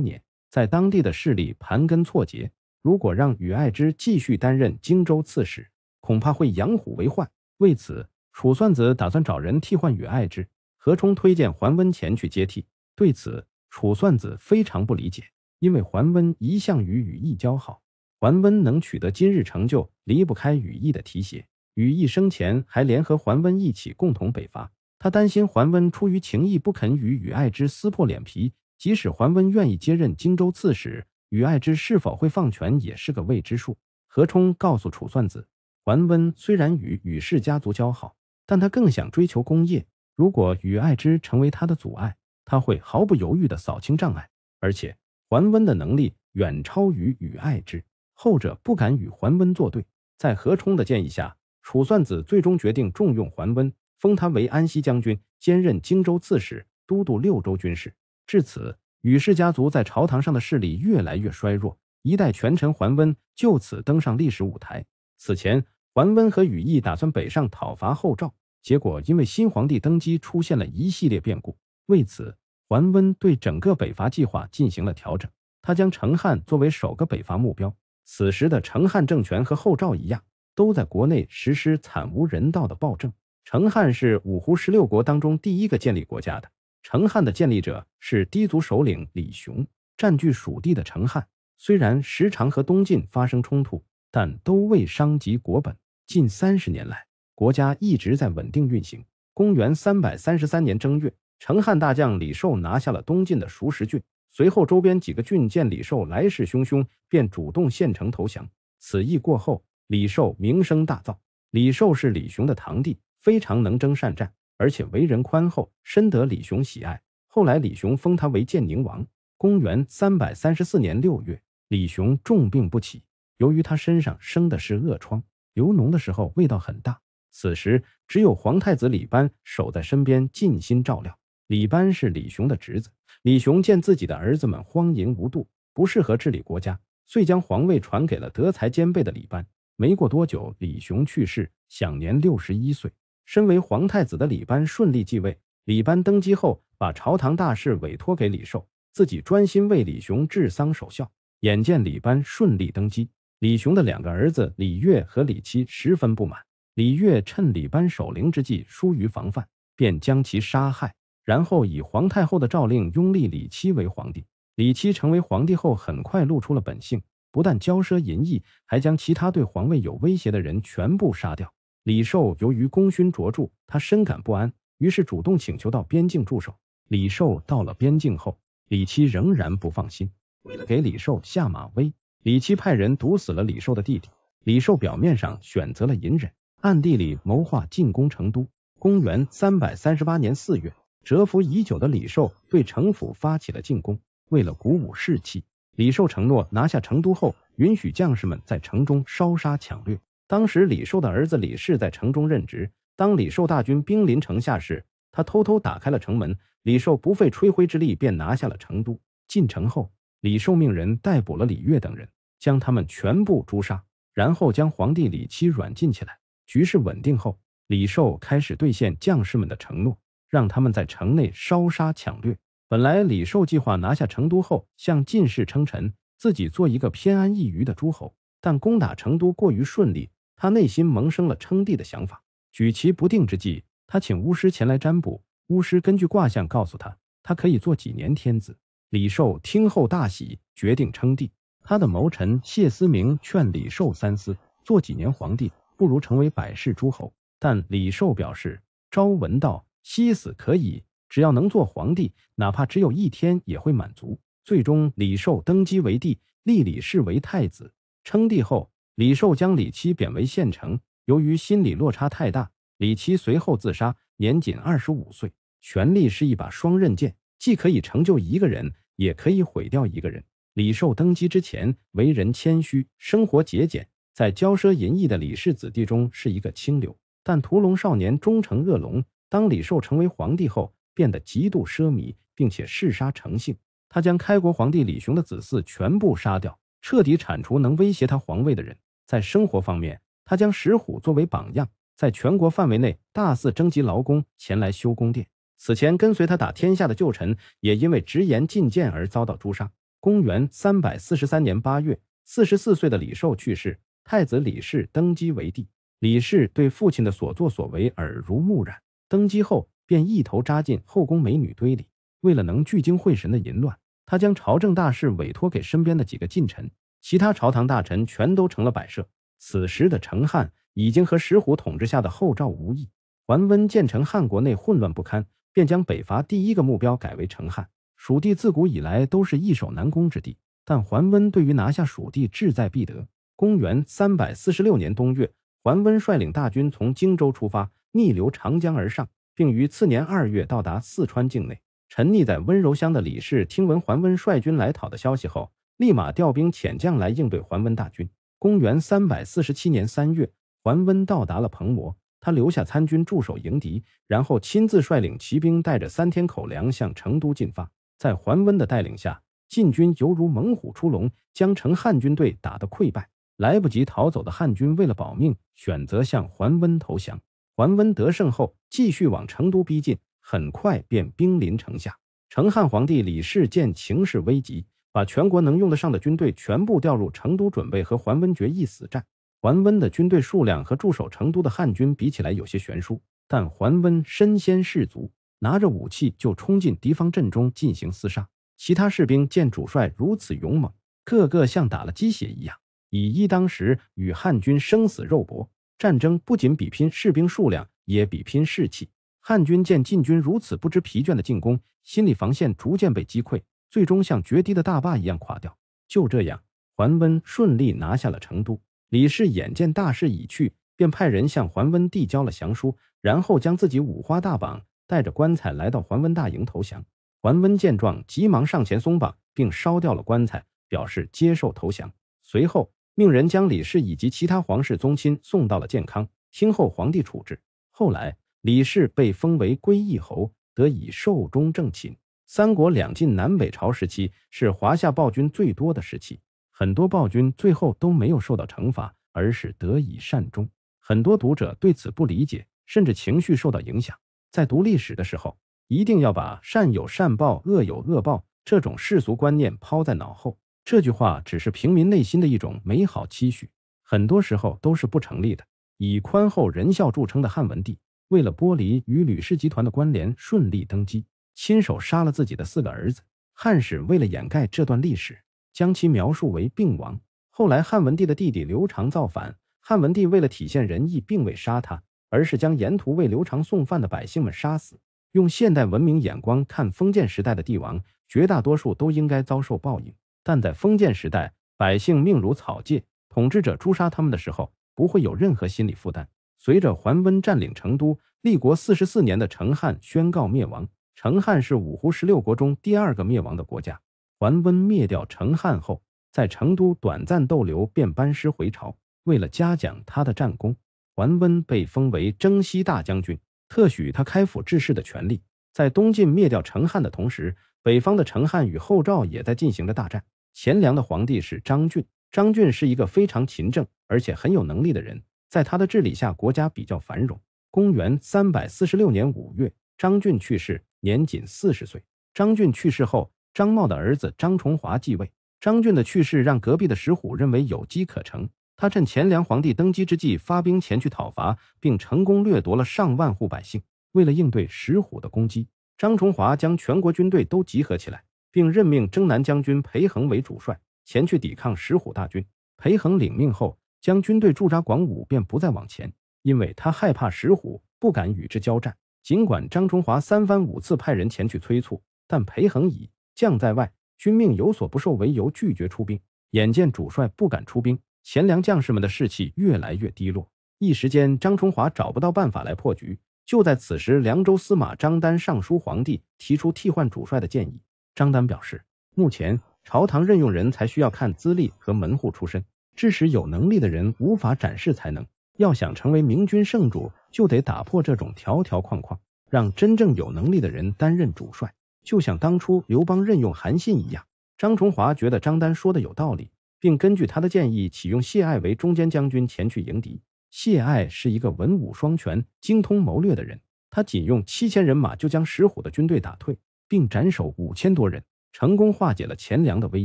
年，在当地的势力盘根错节，如果让羽爱之继续担任荆州刺史，恐怕会养虎为患。为此，楚算子打算找人替换羽爱之。何冲推荐桓温前去接替，对此楚算子非常不理解。因为桓温一向与羽翼交好，桓温能取得今日成就，离不开羽翼的提携。羽翼生前还联合桓温一起共同北伐，他担心桓温出于情义不肯与羽爱之撕破脸皮。即使桓温愿意接任荆州刺史，与爱之是否会放权也是个未知数。何冲告诉楚算子，桓温虽然与羽氏家族交好，但他更想追求功业。如果与爱之成为他的阻碍，他会毫不犹豫地扫清障碍，而且。桓温的能力远超于与爱之，后者不敢与桓温作对。在何冲的建议下，楚算子最终决定重用桓温，封他为安西将军，兼任荆州刺史，都督六州军事。至此，羽氏家族在朝堂上的势力越来越衰弱，一代权臣桓温就此登上历史舞台。此前，桓温和羽翼打算北上讨伐后赵，结果因为新皇帝登基出现了一系列变故，为此。桓温对整个北伐计划进行了调整，他将成汉作为首个北伐目标。此时的成汉政权和后赵一样，都在国内实施惨无人道的暴政。成汉是五胡十六国当中第一个建立国家的。成汉的建立者是氐族首领李雄。占据蜀地的成汉，虽然时常和东晋发生冲突，但都未伤及国本。近三十年来，国家一直在稳定运行。公元三百三十三年正月。成汉大将李寿拿下了东晋的熟食郡，随后周边几个郡见李寿来势汹汹，便主动献城投降。此役过后，李寿名声大噪。李寿是李雄的堂弟，非常能征善战，而且为人宽厚，深得李雄喜爱。后来李雄封他为建宁王。公元三百三十四年六月，李雄重病不起，由于他身上生的是恶疮，流脓的时候味道很大。此时只有皇太子李班守在身边，尽心照料。李班是李雄的侄子，李雄见自己的儿子们荒淫无度，不适合治理国家，遂将皇位传给了德才兼备的李班。没过多久，李雄去世，享年六十一岁。身为皇太子的李班顺利继位。李班登基后，把朝堂大事委托给李寿，自己专心为李雄治丧守孝。眼见李班顺利登基，李雄的两个儿子李悦和李七十分不满。李悦趁李班守灵之际疏于防范，便将其杀害。然后以皇太后的诏令拥立李七为皇帝。李七成为皇帝后，很快露出了本性，不但骄奢淫逸，还将其他对皇位有威胁的人全部杀掉。李寿由于功勋卓著，他深感不安，于是主动请求到边境驻守。李寿到了边境后，李七仍然不放心，为了给李寿下马威，李七派人毒死了李寿的弟弟。李寿表面上选择了隐忍，暗地里谋划进攻成都。公元三百三十八年四月。蛰伏已久的李寿对城府发起了进攻。为了鼓舞士气，李寿承诺拿下成都后，允许将士们在城中烧杀抢掠。当时李寿的儿子李氏在城中任职。当李寿大军兵临城下时，他偷偷打开了城门。李寿不费吹灰之力便拿下了成都。进城后，李寿命人逮捕了李悦等人，将他们全部诛杀，然后将皇帝李七软禁起来。局势稳定后，李寿开始兑现将士们的承诺。让他们在城内烧杀抢掠。本来李寿计划拿下成都后，向进士称臣，自己做一个偏安一隅的诸侯。但攻打成都过于顺利，他内心萌生了称帝的想法。举棋不定之际，他请巫师前来占卜。巫师根据卦象告诉他，他可以做几年天子。李寿听后大喜，决定称帝。他的谋臣谢思明劝李寿三思，做几年皇帝不如成为百世诸侯。但李寿表示：朝闻道。夕死可以，只要能做皇帝，哪怕只有一天也会满足。最终，李寿登基为帝，立李氏为太子。称帝后，李寿将李七贬为县丞。由于心理落差太大，李七随后自杀，年仅二十五岁。权力是一把双刃剑，既可以成就一个人，也可以毁掉一个人。李寿登基之前，为人谦虚，生活节俭，在骄奢淫逸的李氏子弟中是一个清流。但屠龙少年终成恶龙。当李寿成为皇帝后，变得极度奢靡，并且嗜杀成性。他将开国皇帝李雄的子嗣全部杀掉，彻底铲除能威胁他皇位的人。在生活方面，他将石虎作为榜样，在全国范围内大肆征集劳工前来修宫殿。此前跟随他打天下的旧臣也因为直言进谏而遭到诛杀。公元三百四十三年八月，四十四岁的李寿去世，太子李氏登基为帝。李氏对父亲的所作所为耳濡目染，登基后便一头扎进后宫美女堆里。为了能聚精会神的淫乱，他将朝政大事委托给身边的几个近臣，其他朝堂大臣全都成了摆设。此时的成汉已经和石虎统治下的后赵无异。桓温见成汉国内混乱不堪，便将北伐第一个目标改为成汉。蜀地自古以来都是易守难攻之地，但桓温对于拿下蜀地志在必得。公元三百四十六年冬月，桓温率领大军从荆州出发，逆流长江而上，并于次年二月到达四川境内。沉溺在温柔乡的李氏听闻桓温率军来讨的消息后，立马调兵遣将来应对桓温大军。公元三百四十七年三月，桓温到达了彭模，他留下参军驻守迎敌，然后亲自率领骑兵，带着三天口粮向成都进发。在桓温的带领下，晋军犹如猛虎出笼，将成汉军队打得溃败。来不及逃走的汉军为了保命，选择向桓温投降。桓温得胜后，继续往成都逼近，很快便兵临城下。成汉皇帝李氏见情势危急。把全国能用得上的军队全部调入成都，准备和桓温决一死战。桓温的军队数量和驻守成都的汉军比起来有些悬殊，但桓温身先士卒，拿着武器就冲进敌方阵中进行厮杀。其他士兵见主帅如此勇猛，个个像打了鸡血一样，以一当十，与汉军生死肉搏。战争不仅比拼士兵数量，也比拼士气。汉军见晋军如此不知疲倦的进攻，心理防线逐渐被击溃。最终像决堤的大坝一样垮掉。就这样，桓温顺利拿下了成都。李氏眼见大势已去，便派人向桓温递交了降书，然后将自己五花大绑，带着棺材来到桓温大营投降。桓温见状，急忙上前松绑，并烧掉了棺材，表示接受投降。随后，命人将李氏以及其他皇室宗亲送到了建康，听候皇帝处置。后来，李氏被封为归义侯，得以寿终正寝。三国两晋南北朝时期是华夏暴君最多的时期，很多暴君最后都没有受到惩罚，而是得以善终。很多读者对此不理解，甚至情绪受到影响。在读历史的时候，一定要把“善有善报，恶有恶报”这种世俗观念抛在脑后。这句话只是平民内心的一种美好期许，很多时候都是不成立的。以宽厚仁孝著称的汉文帝，为了剥离与吕氏集团的关联，顺利登基。亲手杀了自己的四个儿子。汉史为了掩盖这段历史，将其描述为病亡。后来汉文帝的弟弟刘长造反，汉文帝为了体现仁义，并未杀他，而是将沿途为刘长送饭的百姓们杀死。用现代文明眼光看封建时代的帝王，绝大多数都应该遭受报应。但在封建时代，百姓命如草芥，统治者诛杀他们的时候，不会有任何心理负担。随着桓温占领成都，立国四十四年的成汉宣告灭亡。成汉是五胡十六国中第二个灭亡的国家。桓温灭掉成汉后，在成都短暂逗留，便班师回朝。为了嘉奖他的战功，桓温被封为征西大将军，特许他开府治事的权利。在东晋灭掉成汉的同时，北方的成汉与后赵也在进行着大战。前凉的皇帝是张俊，张俊是一个非常勤政而且很有能力的人，在他的治理下，国家比较繁荣。公元三百四十六年五月，张俊去世。年仅四十岁。张俊去世后，张茂的儿子张崇华继位。张俊的去世让隔壁的石虎认为有机可乘，他趁前凉皇帝登基之际发兵前去讨伐，并成功掠夺了上万户百姓。为了应对石虎的攻击，张崇华将全国军队都集合起来，并任命征南将军裴恒为主帅，前去抵抗石虎大军。裴恒领命后，将军队驻扎广武，便不再往前，因为他害怕石虎，不敢与之交战。尽管张崇华三番五次派人前去催促，但裴恒以将在外，军命有所不受为由拒绝出兵。眼见主帅不敢出兵，前凉将士们的士气越来越低落。一时间，张崇华找不到办法来破局。就在此时，凉州司马张丹上书皇帝，提出替换主帅的建议。张丹表示，目前朝堂任用人才需要看资历和门户出身，致使有能力的人无法展示才能。要想成为明君圣主，就得打破这种条条框框，让真正有能力的人担任主帅。就像当初刘邦任用韩信一样。张崇华觉得张丹说的有道理，并根据他的建议启用谢艾为中间将军前去迎敌。谢艾是一个文武双全、精通谋略的人，他仅用七千人马就将石虎的军队打退，并斩首五千多人，成功化解了钱粮的危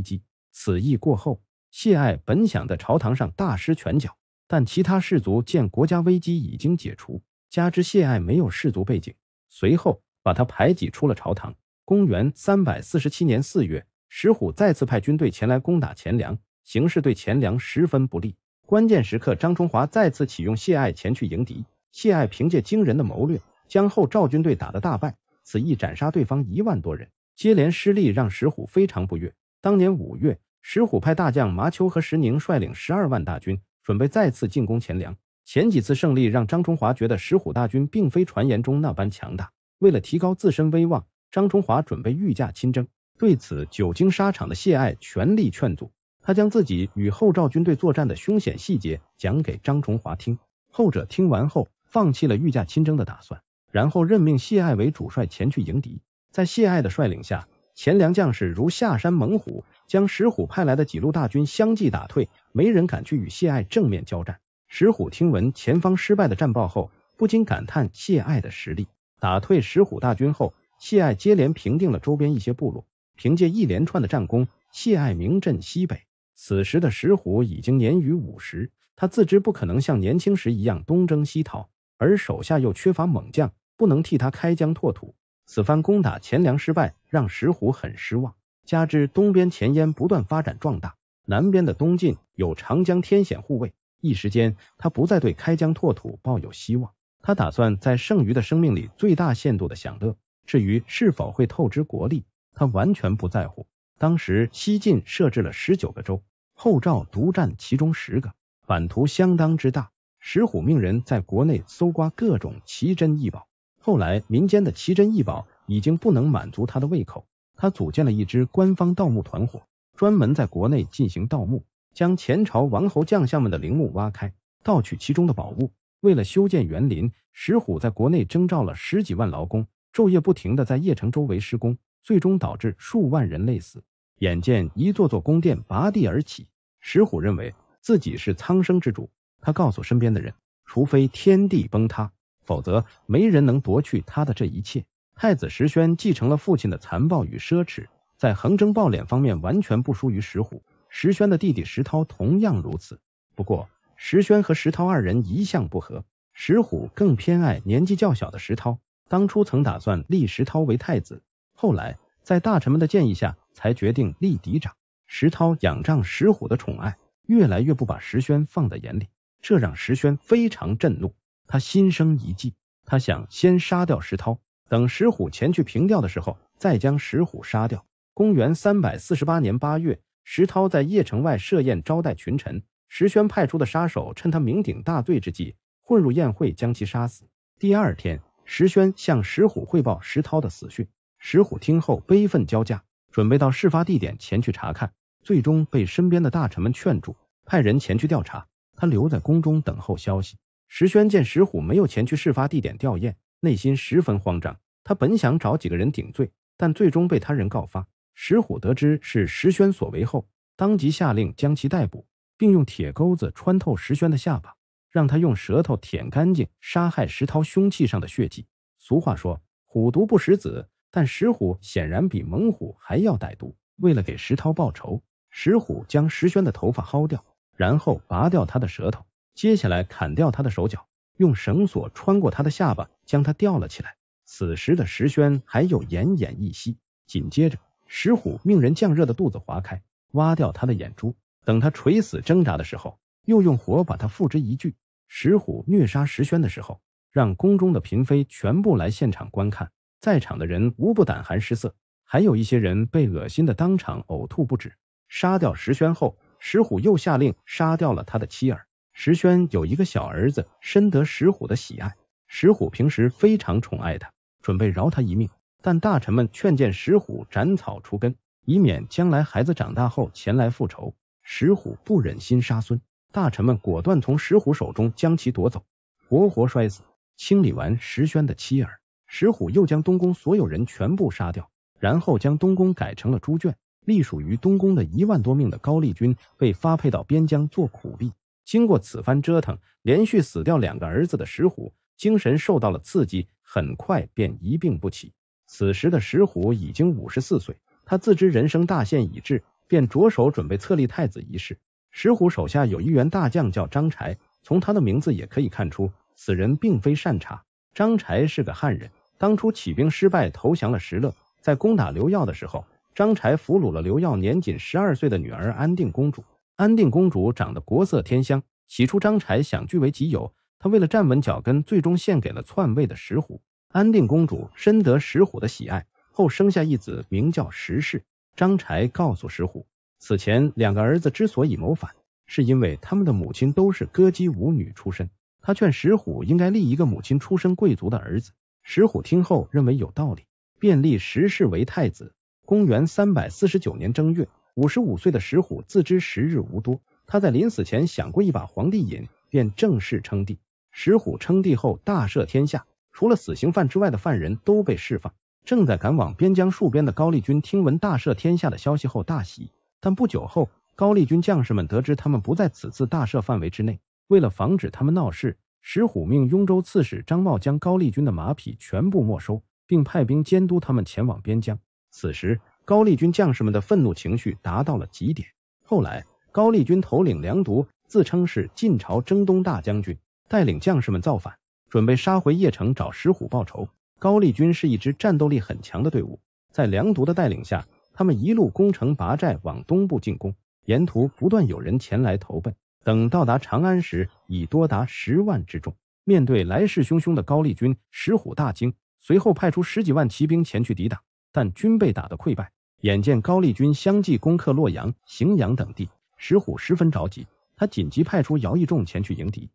机。此役过后，谢艾本想在朝堂上大施拳脚，但其他士族见国家危机已经解除，加之谢艾没有士族背景，随后把他排挤出了朝堂。公元三百四十七年四月，石虎再次派军队前来攻打钱粮，形势对钱粮十分不利。关键时刻，张崇华再次启用谢艾前去迎敌。谢艾凭借惊人的谋略，将后赵军队打得大败。此役斩杀对方一万多人，接连失利让石虎非常不悦。当年五月，石虎派大将麻丘和石宁率领十二万大军，准备再次进攻钱粮。前几次胜利让张崇华觉得石虎大军并非传言中那般强大。为了提高自身威望，张崇华准备御驾亲征。对此，久经沙场的谢艾全力劝阻。他将自己与后赵军队作战的凶险细节讲给张崇华听，后者听完后放弃了御驾亲征的打算，然后任命谢艾为主帅前去迎敌。在谢艾的率领下，钱粮将士如下山猛虎，将石虎派来的几路大军相继打退，没人敢去与谢艾正面交战。石虎听闻前方失败的战报后，不禁感叹谢艾的实力。打退石虎大军后，谢艾接连平定了周边一些部落，凭借一连串的战功，谢艾名震西北。此时的石虎已经年逾五十，他自知不可能像年轻时一样东征西讨，而手下又缺乏猛将，不能替他开疆拓土。此番攻打钱粮失败，让石虎很失望。加之东边前燕不断发展壮大，南边的东晋有长江天险护卫，一时间他不再对开疆拓土抱有希望。他打算在剩余的生命里最大限度的享乐，至于是否会透支国力，他完全不在乎。当时西晋设置了十九个州，后赵独占其中十个，版图相当之大。石虎命人在国内搜刮各种奇珍异宝，后来民间的奇珍异宝已经不能满足他的胃口，他组建了一支官方盗墓团伙，专门在国内进行盗墓，将前朝王侯将相们的陵墓挖开，盗取其中的宝物。为了修建园林，石虎在国内征召了十几万劳工，昼夜不停的在邺城周围施工。最终导致数万人累死。眼见一座座宫殿拔地而起，石虎认为自己是苍生之主。他告诉身边的人，除非天地崩塌，否则没人能夺去他的这一切。太子石宣继承了父亲的残暴与奢侈，在横征暴敛方面完全不输于石虎。石宣的弟弟石涛同样如此。不过，石宣和石涛二人一向不和，石虎更偏爱年纪较小的石涛。当初曾打算立石涛为太子。后来，在大臣们的建议下，才决定立嫡长。石涛仰仗石虎的宠爱，越来越不把石宣放在眼里，这让石宣非常震怒。他心生一计，他想先杀掉石涛，等石虎前去平调的时候，再将石虎杀掉。公元三百四十八年八月，石涛在邺城外设宴招待群臣，石宣派出的杀手趁他酩酊大醉之际，混入宴会将其杀死。第二天，石宣向石虎汇报石涛的死讯。石虎听后悲愤交加，准备到事发地点前去查看，最终被身边的大臣们劝住，派人前去调查。他留在宫中等候消息。石轩见石虎没有前去事发地点吊唁，内心十分慌张。他本想找几个人顶罪，但最终被他人告发。石虎得知是石轩所为后，当即下令将其逮捕，并用铁钩子穿透石轩的下巴，让他用舌头舔干净杀害石涛凶器上的血迹。俗话说，虎毒不食子。但石虎显然比猛虎还要歹毒。为了给石涛报仇，石虎将石轩的头发薅掉，然后拔掉他的舌头，接下来砍掉他的手脚，用绳索穿过他的下巴，将他吊了起来。此时的石轩还有奄奄一息。紧接着，石虎命人将热的肚子划开，挖掉他的眼珠。等他垂死挣扎的时候，又用火把他付之一炬。石虎虐杀石轩的时候，让宫中的嫔妃全部来现场观看。在场的人无不胆寒失色，还有一些人被恶心的当场呕吐不止。杀掉石宣后，石虎又下令杀掉了他的妻儿。石宣有一个小儿子，深得石虎的喜爱。石虎平时非常宠爱他，准备饶他一命。但大臣们劝谏石虎斩草除根，以免将来孩子长大后前来复仇。石虎不忍心杀孙，大臣们果断从石虎手中将其夺走，活活摔死。清理完石宣的妻儿。石虎又将东宫所有人全部杀掉，然后将东宫改成了猪圈。隶属于东宫的一万多名的高丽军被发配到边疆做苦力。经过此番折腾，连续死掉两个儿子的石虎精神受到了刺激，很快便一病不起。此时的石虎已经五十四岁，他自知人生大限已至，便着手准备册立太子一事。石虎手下有一员大将叫张柴，从他的名字也可以看出，此人并非善茬。张柴是个汉人，当初起兵失败，投降了石勒，在攻打刘耀的时候。张柴俘虏了刘耀年仅十二岁的女儿安定公主。安定公主长得国色天香，起初张柴想据为己有，他为了站稳脚跟，最终献给了篡位的石虎。安定公主深得石虎的喜爱，后生下一子，名叫石氏。张柴告诉石虎，此前两个儿子之所以谋反，是因为他们的母亲都是歌姬舞女出身。他劝石虎应该立一个母亲出身贵族的儿子。石虎听后认为有道理，便立石氏为太子。公元三百四十九年正月，五十五岁的石虎自知时日无多，他在临死前想过一把皇帝瘾，便正式称帝。石虎称帝后，大赦天下，除了死刑犯之外的犯人都被释放。正在赶往边疆戍边的高丽军听闻大赦天下的消息后大喜，但不久后，高丽军将士们得知他们不在此次大赦范围之内。为了防止他们闹事，石虎命雍州刺史张茂将高丽军的马匹全部没收，并派兵监督他们前往边疆。此时，高丽军将士们的愤怒情绪达到了极点。后来，高丽军头领梁独自称是晋朝征东大将军，带领将士们造反，准备杀回邺城找石虎报仇。高丽军是一支战斗力很强的队伍，在梁独的带领下，他们一路攻城拔寨往东部进攻，沿途不断有人前来投奔。等到达长安时，已多达十万之众。面对来势汹汹的高丽军，石虎大惊，随后派出十几万骑兵前去抵挡。但均被打得溃败。眼见高丽军相继攻克洛阳、荥阳等地，石虎十分着急，他紧急派出姚义仲前去迎敌。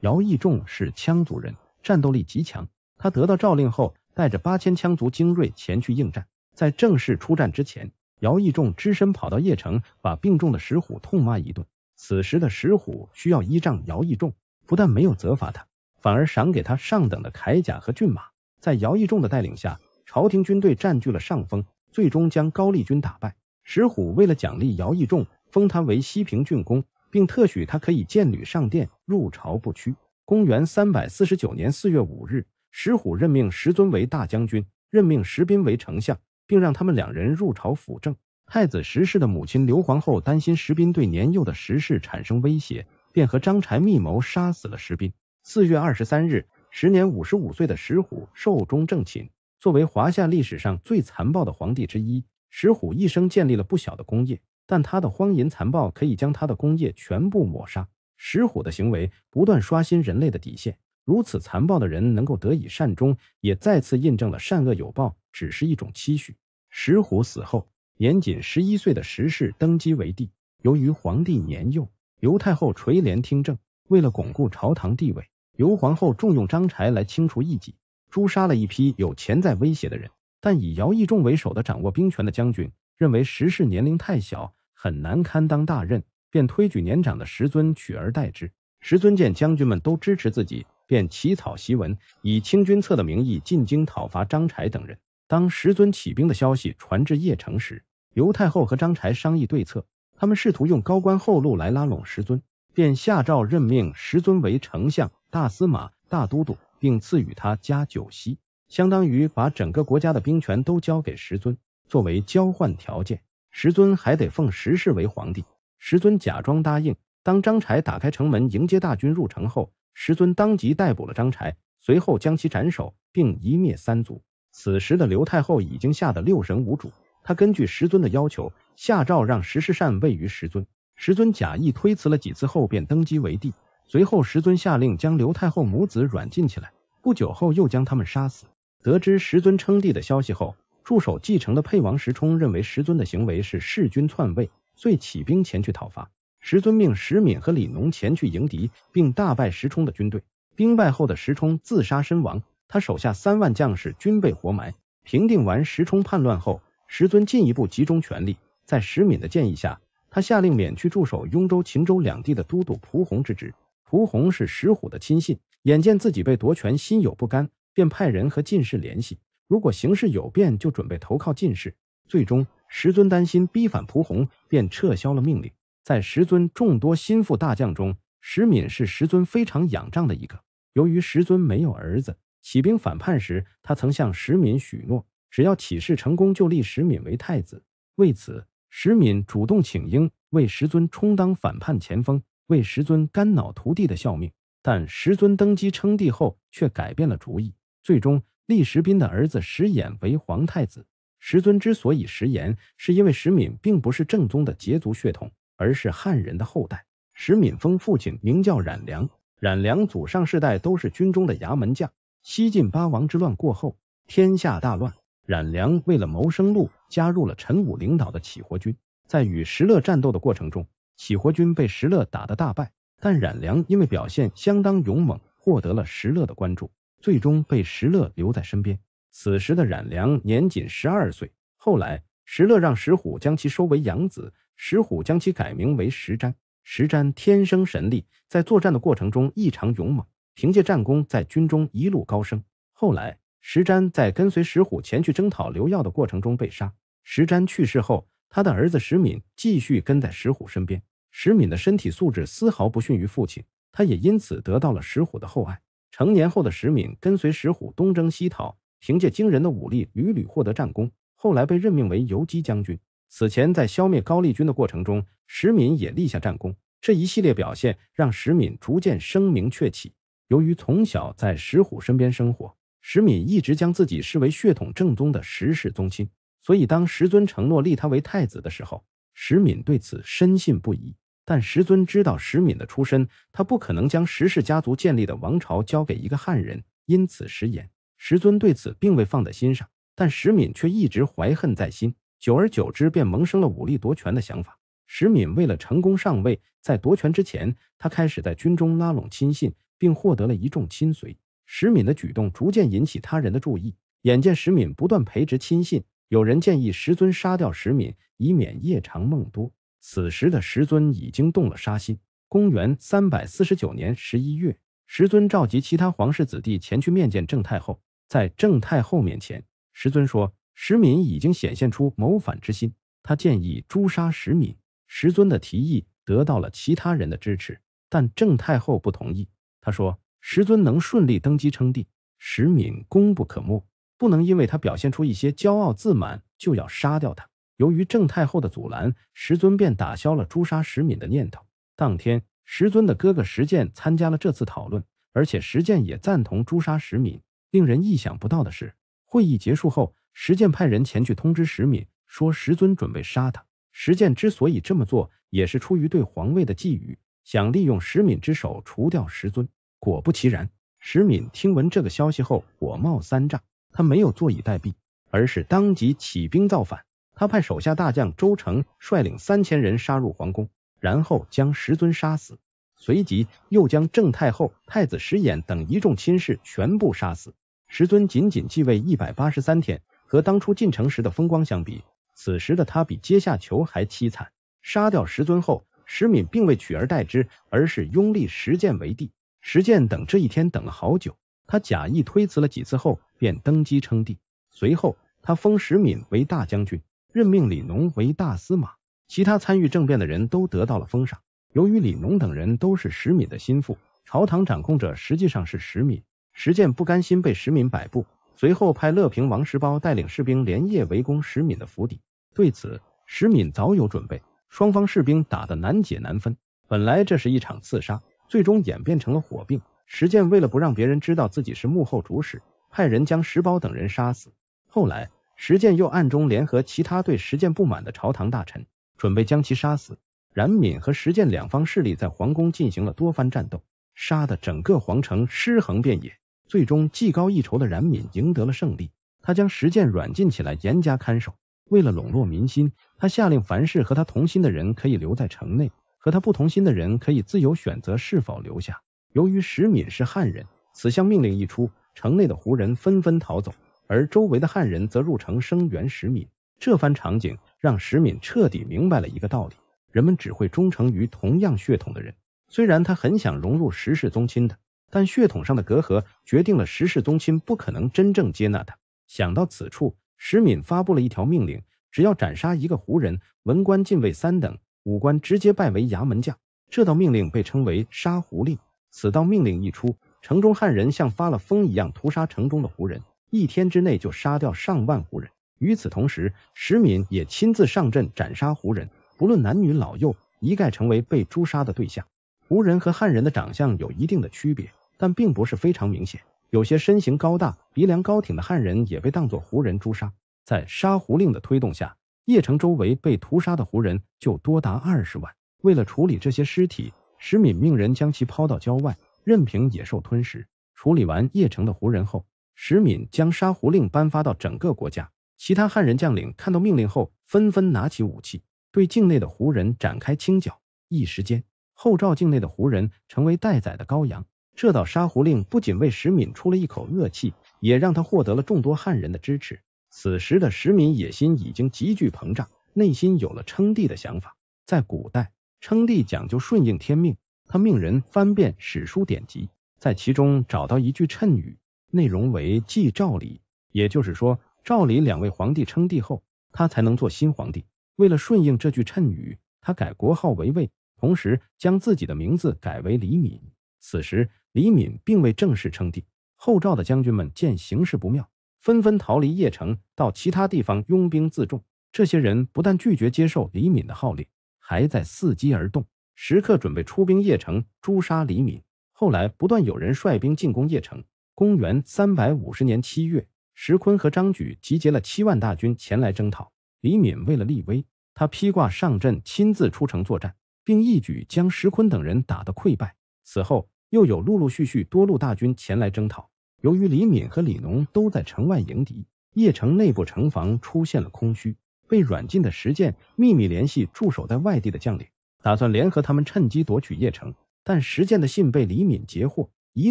姚义仲是羌族人，战斗力极强。他得到诏令后，带着八千羌族精锐前去应战。在正式出战之前，姚义仲只身跑到邺城，把病重的石虎痛骂一顿。此时的石虎需要依仗姚义仲，不但没有责罚他，反而赏给他上等的铠甲和骏马。在姚义仲的带领下，朝廷军队占据了上风，最终将高丽军打败。石虎为了奖励姚义仲，封他为西平郡公，并特许他可以见履上殿，入朝不屈。公元三百四十九年四月五日，石虎任命石尊为大将军，任命石斌为丞相，并让他们两人入朝辅政。太子石氏的母亲刘皇后担心石斌对年幼的石氏产生威胁，便和张柴密谋杀死了石斌。四月二十三日，时年五十五岁的石虎寿终正寝。作为华夏历史上最残暴的皇帝之一，石虎一生建立了不小的功业，但他的荒淫残暴可以将他的功业全部抹杀。石虎的行为不断刷新人类的底线，如此残暴的人能够得以善终，也再次印证了善恶有报只是一种期许。石虎死后，年仅十一岁的石氏登基为帝。由于皇帝年幼，由太后垂帘听政，为了巩固朝堂地位，由皇后重用张柴来清除异己。诛杀了一批有潜在威胁的人，但以姚义仲为首的掌握兵权的将军认为石氏年龄太小，很难堪当大任，便推举年长的石尊取而代之。石尊见将军们都支持自己，便起草檄文，以清君侧的名义进京讨伐张柴等人。当石尊起兵的消息传至邺城时，刘太后和张柴商议对策，他们试图用高官厚禄来拉拢石尊，便下诏任命石尊为丞相、大司马、大都督。并赐予他加九锡，相当于把整个国家的兵权都交给石尊。作为交换条件，石尊还得奉石氏为皇帝。石尊假装答应。当张柴打开城门迎接大军入城后，石尊当即逮捕了张柴，随后将其斩首，并一灭三族。此时的刘太后已经吓得六神无主，她根据石尊的要求下诏让石世善位于石尊。石尊假意推辞了几次后，便登基为帝。随后，石尊下令将刘太后母子软禁起来。不久后，又将他们杀死。得知石尊称帝的消息后，驻守继承的沛王石冲认为石尊的行为是弑君篡位，遂起兵前去讨伐。石尊命石敏和李农前去迎敌，并大败石冲的军队。兵败后的石冲自杀身亡，他手下三万将士均被活埋。平定完石冲叛乱后，石尊进一步集中权力，在石敏的建议下，他下令免去驻守雍州、秦州两地的都督蒲洪之职。蒲洪是石虎的亲信，眼见自己被夺权，心有不甘，便派人和进士联系，如果形势有变，就准备投靠进士。最终，石尊担心逼反蒲洪，便撤销了命令。在石尊众多心腹大将中，石敏是石尊非常仰仗的一个。由于石尊没有儿子，起兵反叛时，他曾向石敏许诺，只要起事成功，就立石敏为太子。为此，石敏主动请缨，为石尊充当反叛前锋，为石尊肝脑涂地的效命。但石尊登基称帝后，却改变了主意，最终立石斌的儿子石衍为皇太子。石尊之所以食言，是因为石敏并不是正宗的羯族血统，而是汉人的后代。石敏峰父亲名叫冉良，冉良祖上世代都是军中的衙门将。西晋八王之乱过后，天下大乱，冉良为了谋生路，加入了陈武领导的起活军。在与石勒战斗的过程中，起活军被石勒打得大败，但冉良因为表现相当勇猛，获得了石勒的关注，最终被石勒留在身边。此时的冉良年仅十二岁。后来，石勒让石虎将其收为养子，石虎将其改名为石瞻。石瞻天生神力，在作战的过程中异常勇猛，凭借战功在军中一路高升。后来，石瞻在跟随石虎前去征讨刘耀的过程中被杀。石瞻去世后，他的儿子石敏继续跟在石虎身边。石敏的身体素质丝毫不逊于父亲，他也因此得到了石虎的厚爱。成年后的石敏跟随石虎东征西讨。凭借惊人的武力，屡屡获得战功。后来被任命为游击将军。此前在消灭高丽军的过程中，石敏也立下战功。这一系列表现让石敏逐渐声名鹊起。由于从小在石虎身边生活，石敏一直将自己视为血统正宗的石氏宗亲。所以，当石尊承诺立他为太子的时候，石敏对此深信不疑。但石尊知道石敏的出身，他不可能将石氏家族建立的王朝交给一个汉人，因此食言。石尊对此并未放在心上，但石敏却一直怀恨在心，久而久之便萌生了武力夺权的想法。石敏为了成功上位，在夺权之前，他开始在军中拉拢亲信，并获得了一众亲随。石敏的举动逐渐引起他人的注意，眼见石敏不断培植亲信，有人建议石尊杀掉石敏，以免夜长梦多。此时的石尊已经动了杀心。公元三百四十九年十一月，石尊召集其他皇室子弟前去面见郑太后。在郑太后面前，石尊说：“石敏已经显现出谋反之心，他建议诛杀石敏。”石尊的提议得到了其他人的支持，但郑太后不同意。他说：“石尊能顺利登基称帝，石敏功不可没，不能因为他表现出一些骄傲自满就要杀掉他。”由于郑太后的阻拦，石尊便打消了诛杀石敏的念头。当天，石尊的哥哥石建参加了这次讨论，而且石建也赞同诛杀石敏。令人意想不到的是，会议结束后，石建派人前去通知石敏，说石尊准备杀他。石建之所以这么做，也是出于对皇位的觊觎，想利用石敏之手除掉石尊。果不其然，石敏听闻这个消息后，火冒三丈，他没有坐以待毙，而是当即起兵造反。他派手下大将周成率领三千人杀入皇宫，然后将石尊杀死，随即又将郑太后、太子石衍等一众亲事全部杀死。石尊仅仅继位一百八十三天，和当初进城时的风光相比，此时的他比阶下囚还凄惨。杀掉石尊后，石敏并未取而代之，而是拥立石建为帝。石建等这一天等了好久，他假意推辞了几次后，便登基称帝。随后，他封石敏为大将军，任命李农为大司马，其他参与政变的人都得到了封赏。由于李农等人都是石敏的心腹，朝堂掌控者实际上是石敏。石建不甘心被石敏摆布，随后派乐平王石苞带领士兵连夜围攻石敏的府邸。对此，石敏早有准备，双方士兵打得难解难分。本来这是一场刺杀，最终演变成了火并。石建为了不让别人知道自己是幕后主使，派人将石苞等人杀死。后来，石建又暗中联合其他对石建不满的朝堂大臣，准备将其杀死。冉闵和石建两方势力在皇宫进行了多番战斗，杀得整个皇城尸横遍野。最终，技高一筹的冉闵赢得了胜利。他将石建软禁起来，严加看守。为了笼络民心，他下令凡是和他同心的人可以留在城内，和他不同心的人可以自由选择是否留下。由于石敏是汉人，此项命令一出，城内的胡人纷纷逃走，而周围的汉人则入城声援石敏。这番场景让石敏彻底明白了一个道理：人们只会忠诚于同样血统的人。虽然他很想融入石氏宗亲的。但血统上的隔阂决定了石氏宗亲不可能真正接纳他。想到此处，石敏发布了一条命令：只要斩杀一个胡人，文官、进位三等，武官直接拜为衙门将。这道命令被称为“杀胡令”。此道命令一出，城中汉人像发了疯一样屠杀城中的胡人，一天之内就杀掉上万胡人。与此同时，石敏也亲自上阵斩杀胡人，不论男女老幼，一概成为被诛杀的对象。胡人和汉人的长相有一定的区别，但并不是非常明显。有些身形高大、鼻梁高挺的汉人也被当作胡人诛杀。在杀胡令的推动下，邺城周围被屠杀的胡人就多达二十万。为了处理这些尸体，石敏命人将其抛到郊外，任凭野兽吞食。处理完邺城的胡人后，石敏将杀胡令颁发到整个国家。其他汉人将领看到命令后，纷纷拿起武器，对境内的胡人展开清剿。一时间，后赵境内的胡人成为待宰的羔羊。这道杀胡令不仅为石敏出了一口恶气，也让他获得了众多汉人的支持。此时的石敏野心已经急剧膨胀，内心有了称帝的想法。在古代，称帝讲究顺应天命，他命人翻遍史书典籍，在其中找到一句谶语，内容为祭赵礼，也就是说，赵李两位皇帝称帝后，他才能做新皇帝。为了顺应这句谶语，他改国号为魏，同时将自己的名字改为李敏。此时。李敏并未正式称帝，后赵的将军们见形势不妙，纷纷逃离邺城，到其他地方拥兵自重。这些人不但拒绝接受李敏的号令，还在伺机而动，时刻准备出兵邺城诛杀李敏。后来不断有人率兵进攻邺城。公元三百五十年七月，石坤和张举集结了七万大军前来征讨李敏。为了立威，他披挂上阵，亲自出城作战，并一举将石坤等人打得溃败。此后。又有陆陆续续多路大军前来征讨。由于李敏和李农都在城外迎敌，邺城内部城防出现了空虚。被软禁的石建秘密联系驻守在外地的将领，打算联合他们趁机夺取邺城。但石建的信被李敏截获，一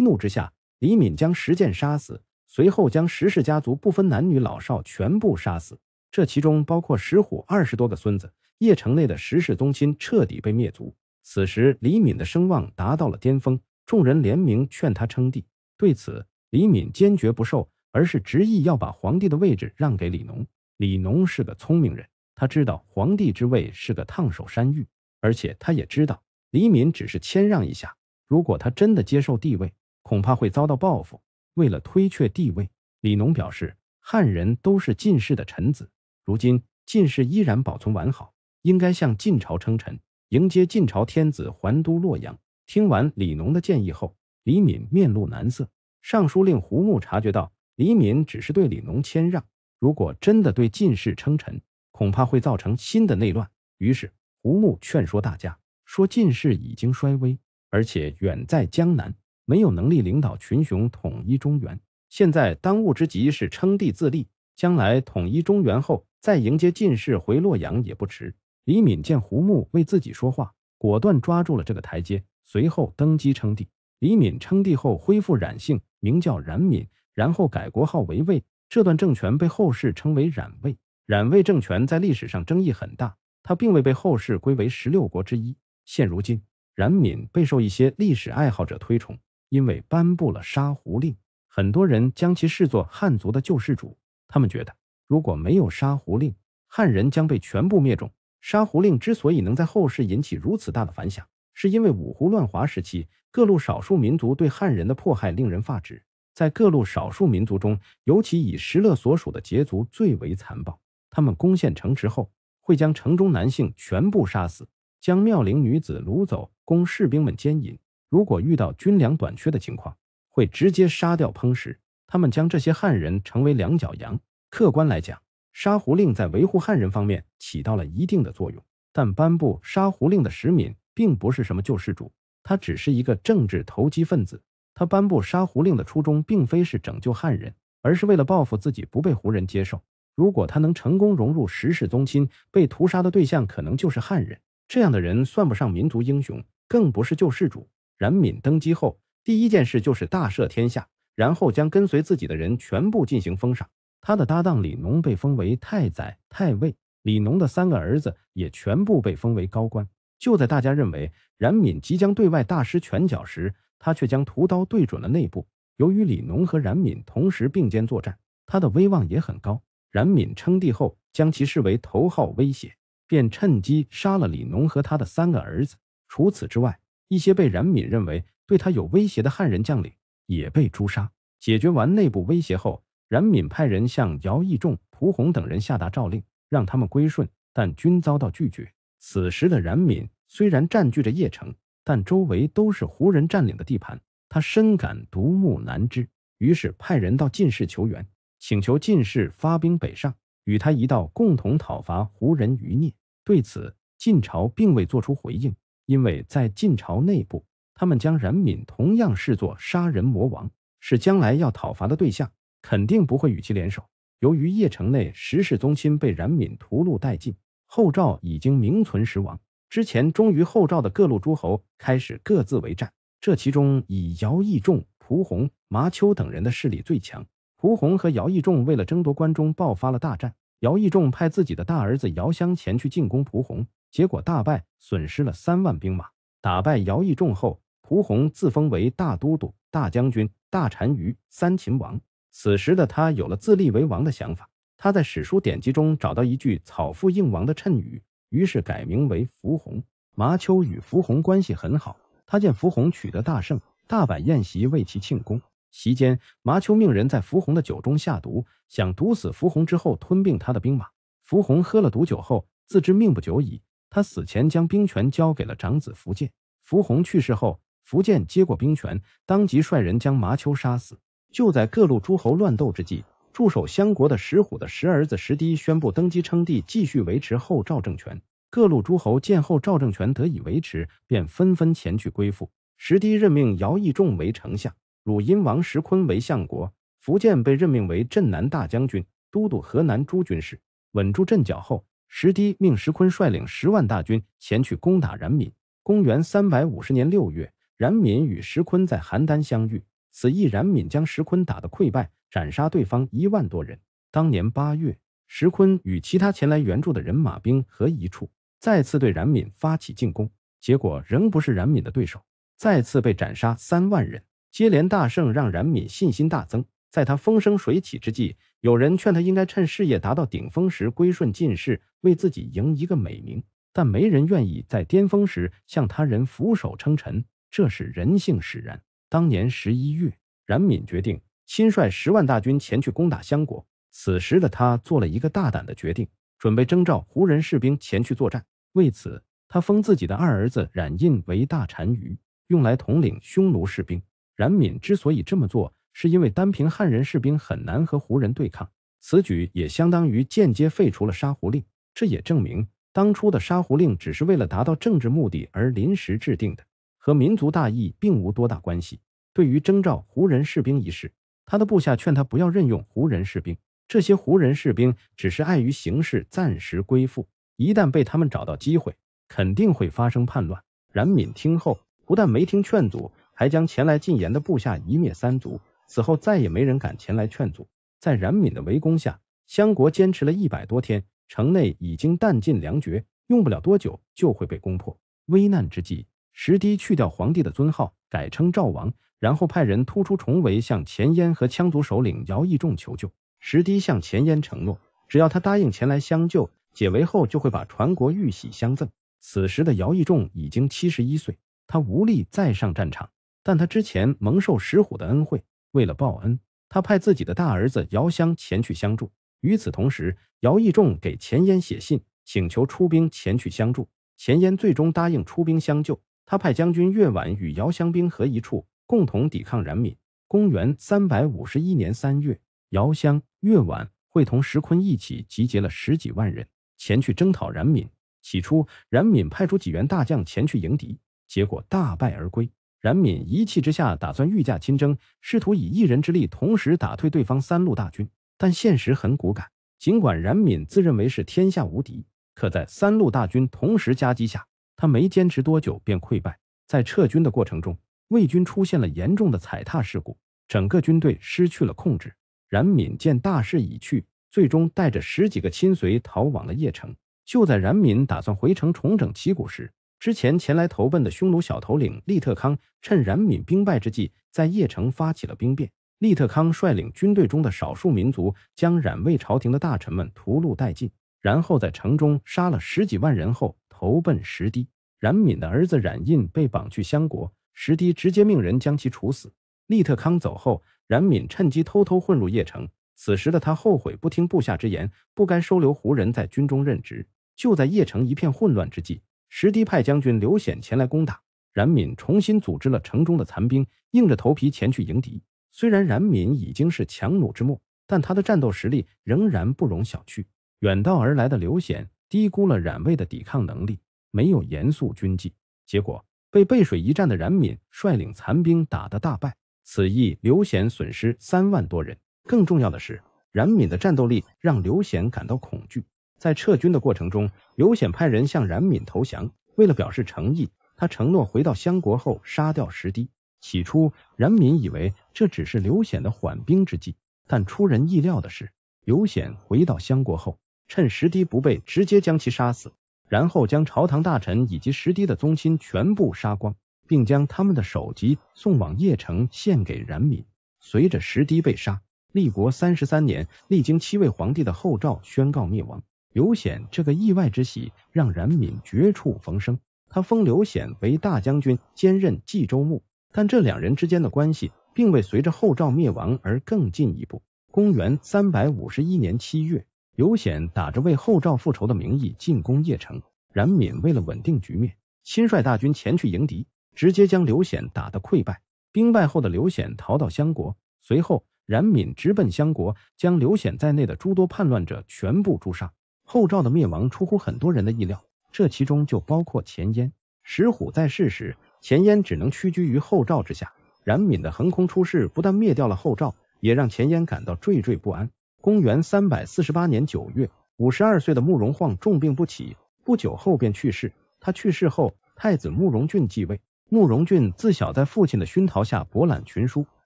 怒之下，李敏将石建杀死，随后将石氏家族不分男女老少全部杀死，这其中包括石虎二十多个孙子。邺城内的石氏宗亲彻底被灭族。此时，李敏的声望达到了巅峰。众人联名劝他称帝，对此李敏坚决不受，而是执意要把皇帝的位置让给李农。李农是个聪明人，他知道皇帝之位是个烫手山芋，而且他也知道李敏只是谦让一下，如果他真的接受帝位，恐怕会遭到报复。为了推却帝位，李农表示汉人都是晋氏的臣子，如今晋氏依然保存完好，应该向晋朝称臣，迎接晋朝天子还都洛阳。听完李农的建议后，李敏面露难色。尚书令胡穆察觉到李敏只是对李农谦让，如果真的对晋士称臣，恐怕会造成新的内乱。于是胡穆劝说大家说：“晋士已经衰微，而且远在江南，没有能力领导群雄统一中原。现在当务之急是称帝自立，将来统一中原后，再迎接晋士回洛阳也不迟。”李敏见胡穆为自己说话，果断抓住了这个台阶。随后登基称帝。李敏称帝后恢复冉姓，名叫冉闵，然后改国号为魏。这段政权被后世称为冉魏。冉魏政权在历史上争议很大，它并未被后世归为十六国之一。现如今，冉闵备受一些历史爱好者推崇，因为颁布了杀胡令，很多人将其视作汉族的救世主。他们觉得，如果没有杀胡令，汉人将被全部灭种。杀胡令之所以能在后世引起如此大的反响，是因为五胡乱华时期，各路少数民族对汉人的迫害令人发指。在各路少数民族中，尤其以石勒所属的羯族最为残暴。他们攻陷城池后，会将城中男性全部杀死，将妙龄女子掳走供士兵们奸淫。如果遇到军粮短缺的情况，会直接杀掉烹食。他们将这些汉人成为两脚羊。客观来讲，杀胡令在维护汉人方面起到了一定的作用。但颁布杀胡令的石敏。并不是什么救世主，他只是一个政治投机分子。他颁布杀胡令的初衷，并非是拯救汉人，而是为了报复自己不被胡人接受。如果他能成功融入石氏宗亲，被屠杀的对象可能就是汉人。这样的人算不上民族英雄，更不是救世主。冉闵登基后，第一件事就是大赦天下，然后将跟随自己的人全部进行封赏。他的搭档李农被封为太宰、太尉，李农的三个儿子也全部被封为高官。就在大家认为冉闵即将对外大施拳脚时，他却将屠刀对准了内部。由于李农和冉闵同时并肩作战，他的威望也很高。冉闵称帝后，将其视为头号威胁，便趁机杀了李农和他的三个儿子。除此之外，一些被冉闵认为对他有威胁的汉人将领也被诛杀。解决完内部威胁后，冉闵派人向姚义仲、蒲洪等人下达诏令，让他们归顺，但均遭到拒绝。此时的冉闵虽然占据着邺城，但周围都是胡人占领的地盘，他深感独木难支，于是派人到晋室求援，请求晋室发兵北上，与他一道共同讨伐胡人余孽。对此，晋朝并未作出回应，因为在晋朝内部，他们将冉闵同样视作杀人魔王，是将来要讨伐的对象，肯定不会与其联手。由于邺城内十世宗亲被冉闵屠戮殆尽，后赵已经名存实亡。之前忠于后赵的各路诸侯开始各自为战，这其中以姚义仲、蒲洪、麻丘等人的势力最强。蒲洪和姚义仲为了争夺关中，爆发了大战。姚义仲派自己的大儿子姚襄前去进攻蒲洪，结果大败，损失了三万兵马。打败姚义仲后，蒲洪自封为大都督、大将军、大单于、三秦王。此时的他有了自立为王的想法。他在史书典籍中找到一句“草腹应王”的谶语。于是改名为伏洪。麻丘与伏洪关系很好，他见伏洪取得大胜，大摆宴席为其庆功。席间，麻丘命人在伏洪的酒中下毒，想毒死伏洪之后吞并他的兵马。伏洪喝了毒酒后，自知命不久矣，他死前将兵权交给了长子苻建。伏洪去世后，苻建接过兵权，当即率人将麻丘杀死。就在各路诸侯乱斗之际，驻守相国的石虎的十儿子石堤宣布登基称帝，继续维持后赵政权。各路诸侯见后赵政权得以维持，便纷纷前去归附。石堤任命姚义仲为丞相，汝阴王石坤为相国，苻建被任命为镇南大将军，都督河南诸军事。稳住阵脚后，石堤命石坤率领十万大军前去攻打冉闵。公元三百五十年六月，冉闵与石坤在邯郸相遇，此役冉闵将石坤打得溃败。斩杀对方一万多人。当年八月，石坤与其他前来援助的人马兵合一处，再次对冉闵发起进攻，结果仍不是冉闵的对手，再次被斩杀三万人。接连大胜让冉闵信心大增，在他风生水起之际，有人劝他应该趁事业达到顶峰时归顺晋室，为自己赢一个美名。但没人愿意在巅峰时向他人俯首称臣，这是人性使然。当年十一月，冉闵决定。亲率十万大军前去攻打襄国。此时的他做了一个大胆的决定，准备征召胡人士兵前去作战。为此，他封自己的二儿子冉印为大单于，用来统领匈奴士兵。冉闵之所以这么做，是因为单凭汉人士兵很难和胡人对抗。此举也相当于间接废除了杀胡令。这也证明，当初的杀胡令只是为了达到政治目的而临时制定的，和民族大义并无多大关系。对于征召胡人士兵一事，他的部下劝他不要任用胡人士兵，这些胡人士兵只是碍于形势暂时归附，一旦被他们找到机会，肯定会发生叛乱。冉闵听后不但没听劝阻，还将前来进言的部下一灭三族。此后再也没人敢前来劝阻。在冉闵的围攻下，襄国坚持了一百多天，城内已经弹尽粮绝，用不了多久就会被攻破。危难之际，石堤去掉皇帝的尊号，改称赵王。然后派人突出重围，向前燕和羌族首领姚义仲求救。石堤向前燕承诺，只要他答应前来相救，解围后就会把传国玉玺相赠。此时的姚义仲已经七十一岁，他无力再上战场，但他之前蒙受石虎的恩惠，为了报恩，他派自己的大儿子姚襄前去相助。与此同时，姚义仲给前燕写信，请求出兵前去相助。前燕最终答应出兵相救，他派将军岳婉与姚襄兵合一处。共同抵抗冉闵。公元三百五十一年三月，姚襄、岳婉会同石坤一起集结了十几万人前去征讨冉闵。起初，冉闵派出几员大将前去迎敌，结果大败而归。冉闵一气之下，打算御驾亲征，试图以一人之力同时打退对方三路大军。但现实很骨感，尽管冉闵自认为是天下无敌，可在三路大军同时夹击下，他没坚持多久便溃败。在撤军的过程中，魏军出现了严重的踩踏事故，整个军队失去了控制。冉闵见大势已去，最终带着十几个亲随逃往了邺城。就在冉闵打算回城重整旗鼓时，之前前来投奔的匈奴小头领利特康趁冉闵兵败之际，在邺城发起了兵变。利特康率领军队中的少数民族，将冉魏朝廷的大臣们屠戮殆尽，然后在城中杀了十几万人后，投奔石堤。冉闵的儿子冉印被绑去相国，石堤直接命人将其处死。利特康走后，冉闵趁机偷偷混入邺城。此时的他后悔不听部下之言，不该收留胡人在军中任职。就在邺城一片混乱之际，石堤派将军刘显前来攻打，冉闵重新组织了城中的残兵，硬着头皮前去迎敌。虽然冉闵已经是强弩之末，但他的战斗实力仍然不容小觑。远道而来的刘显低估了冉魏的抵抗能力，没有严肃军纪，结果被背水一战的冉闵率领残兵打得大败。此役刘显损失三万多人。更重要的是，冉闵的战斗力让刘显感到恐惧。在撤军的过程中，刘显派人向冉闵投降。为了表示诚意，他承诺回到相国后杀掉石堤。起初，冉闵以为这只是刘显的缓兵之计，但出人意料的是，刘显回到相国后，趁石堤不备，直接将其杀死，然后将朝堂大臣以及石堤的宗亲全部杀光，并将他们的首级送往邺城献给冉闵。随着石堤被杀，立国三十三年，历经七位皇帝的后赵宣告灭亡。刘显这个意外之喜让冉闵绝处逢生，他封刘显为大将军，兼任冀州牧。但这两人之间的关系并未随着后赵灭亡而更进一步。公元三百五十一年七月，刘显打着为后赵复仇的名义进攻邺城，冉闵为了稳定局面，亲率大军前去迎敌，直接将刘显打得溃败。兵败后的刘显逃到襄国，随后冉闵直奔襄国，将刘显在内的诸多叛乱者全部诛杀。后赵的灭亡出乎很多人的意料，这其中就包括钱燕。石虎在世时。钱燕只能屈居于后赵之下，冉闵的横空出世不但灭掉了后赵，也让钱燕感到惴惴不安。公元三百四十八年九月，五十二岁的慕容晃重病不起，不久后便去世。他去世后，太子慕容俊继位。慕容俊自小在父亲的熏陶下博览群书，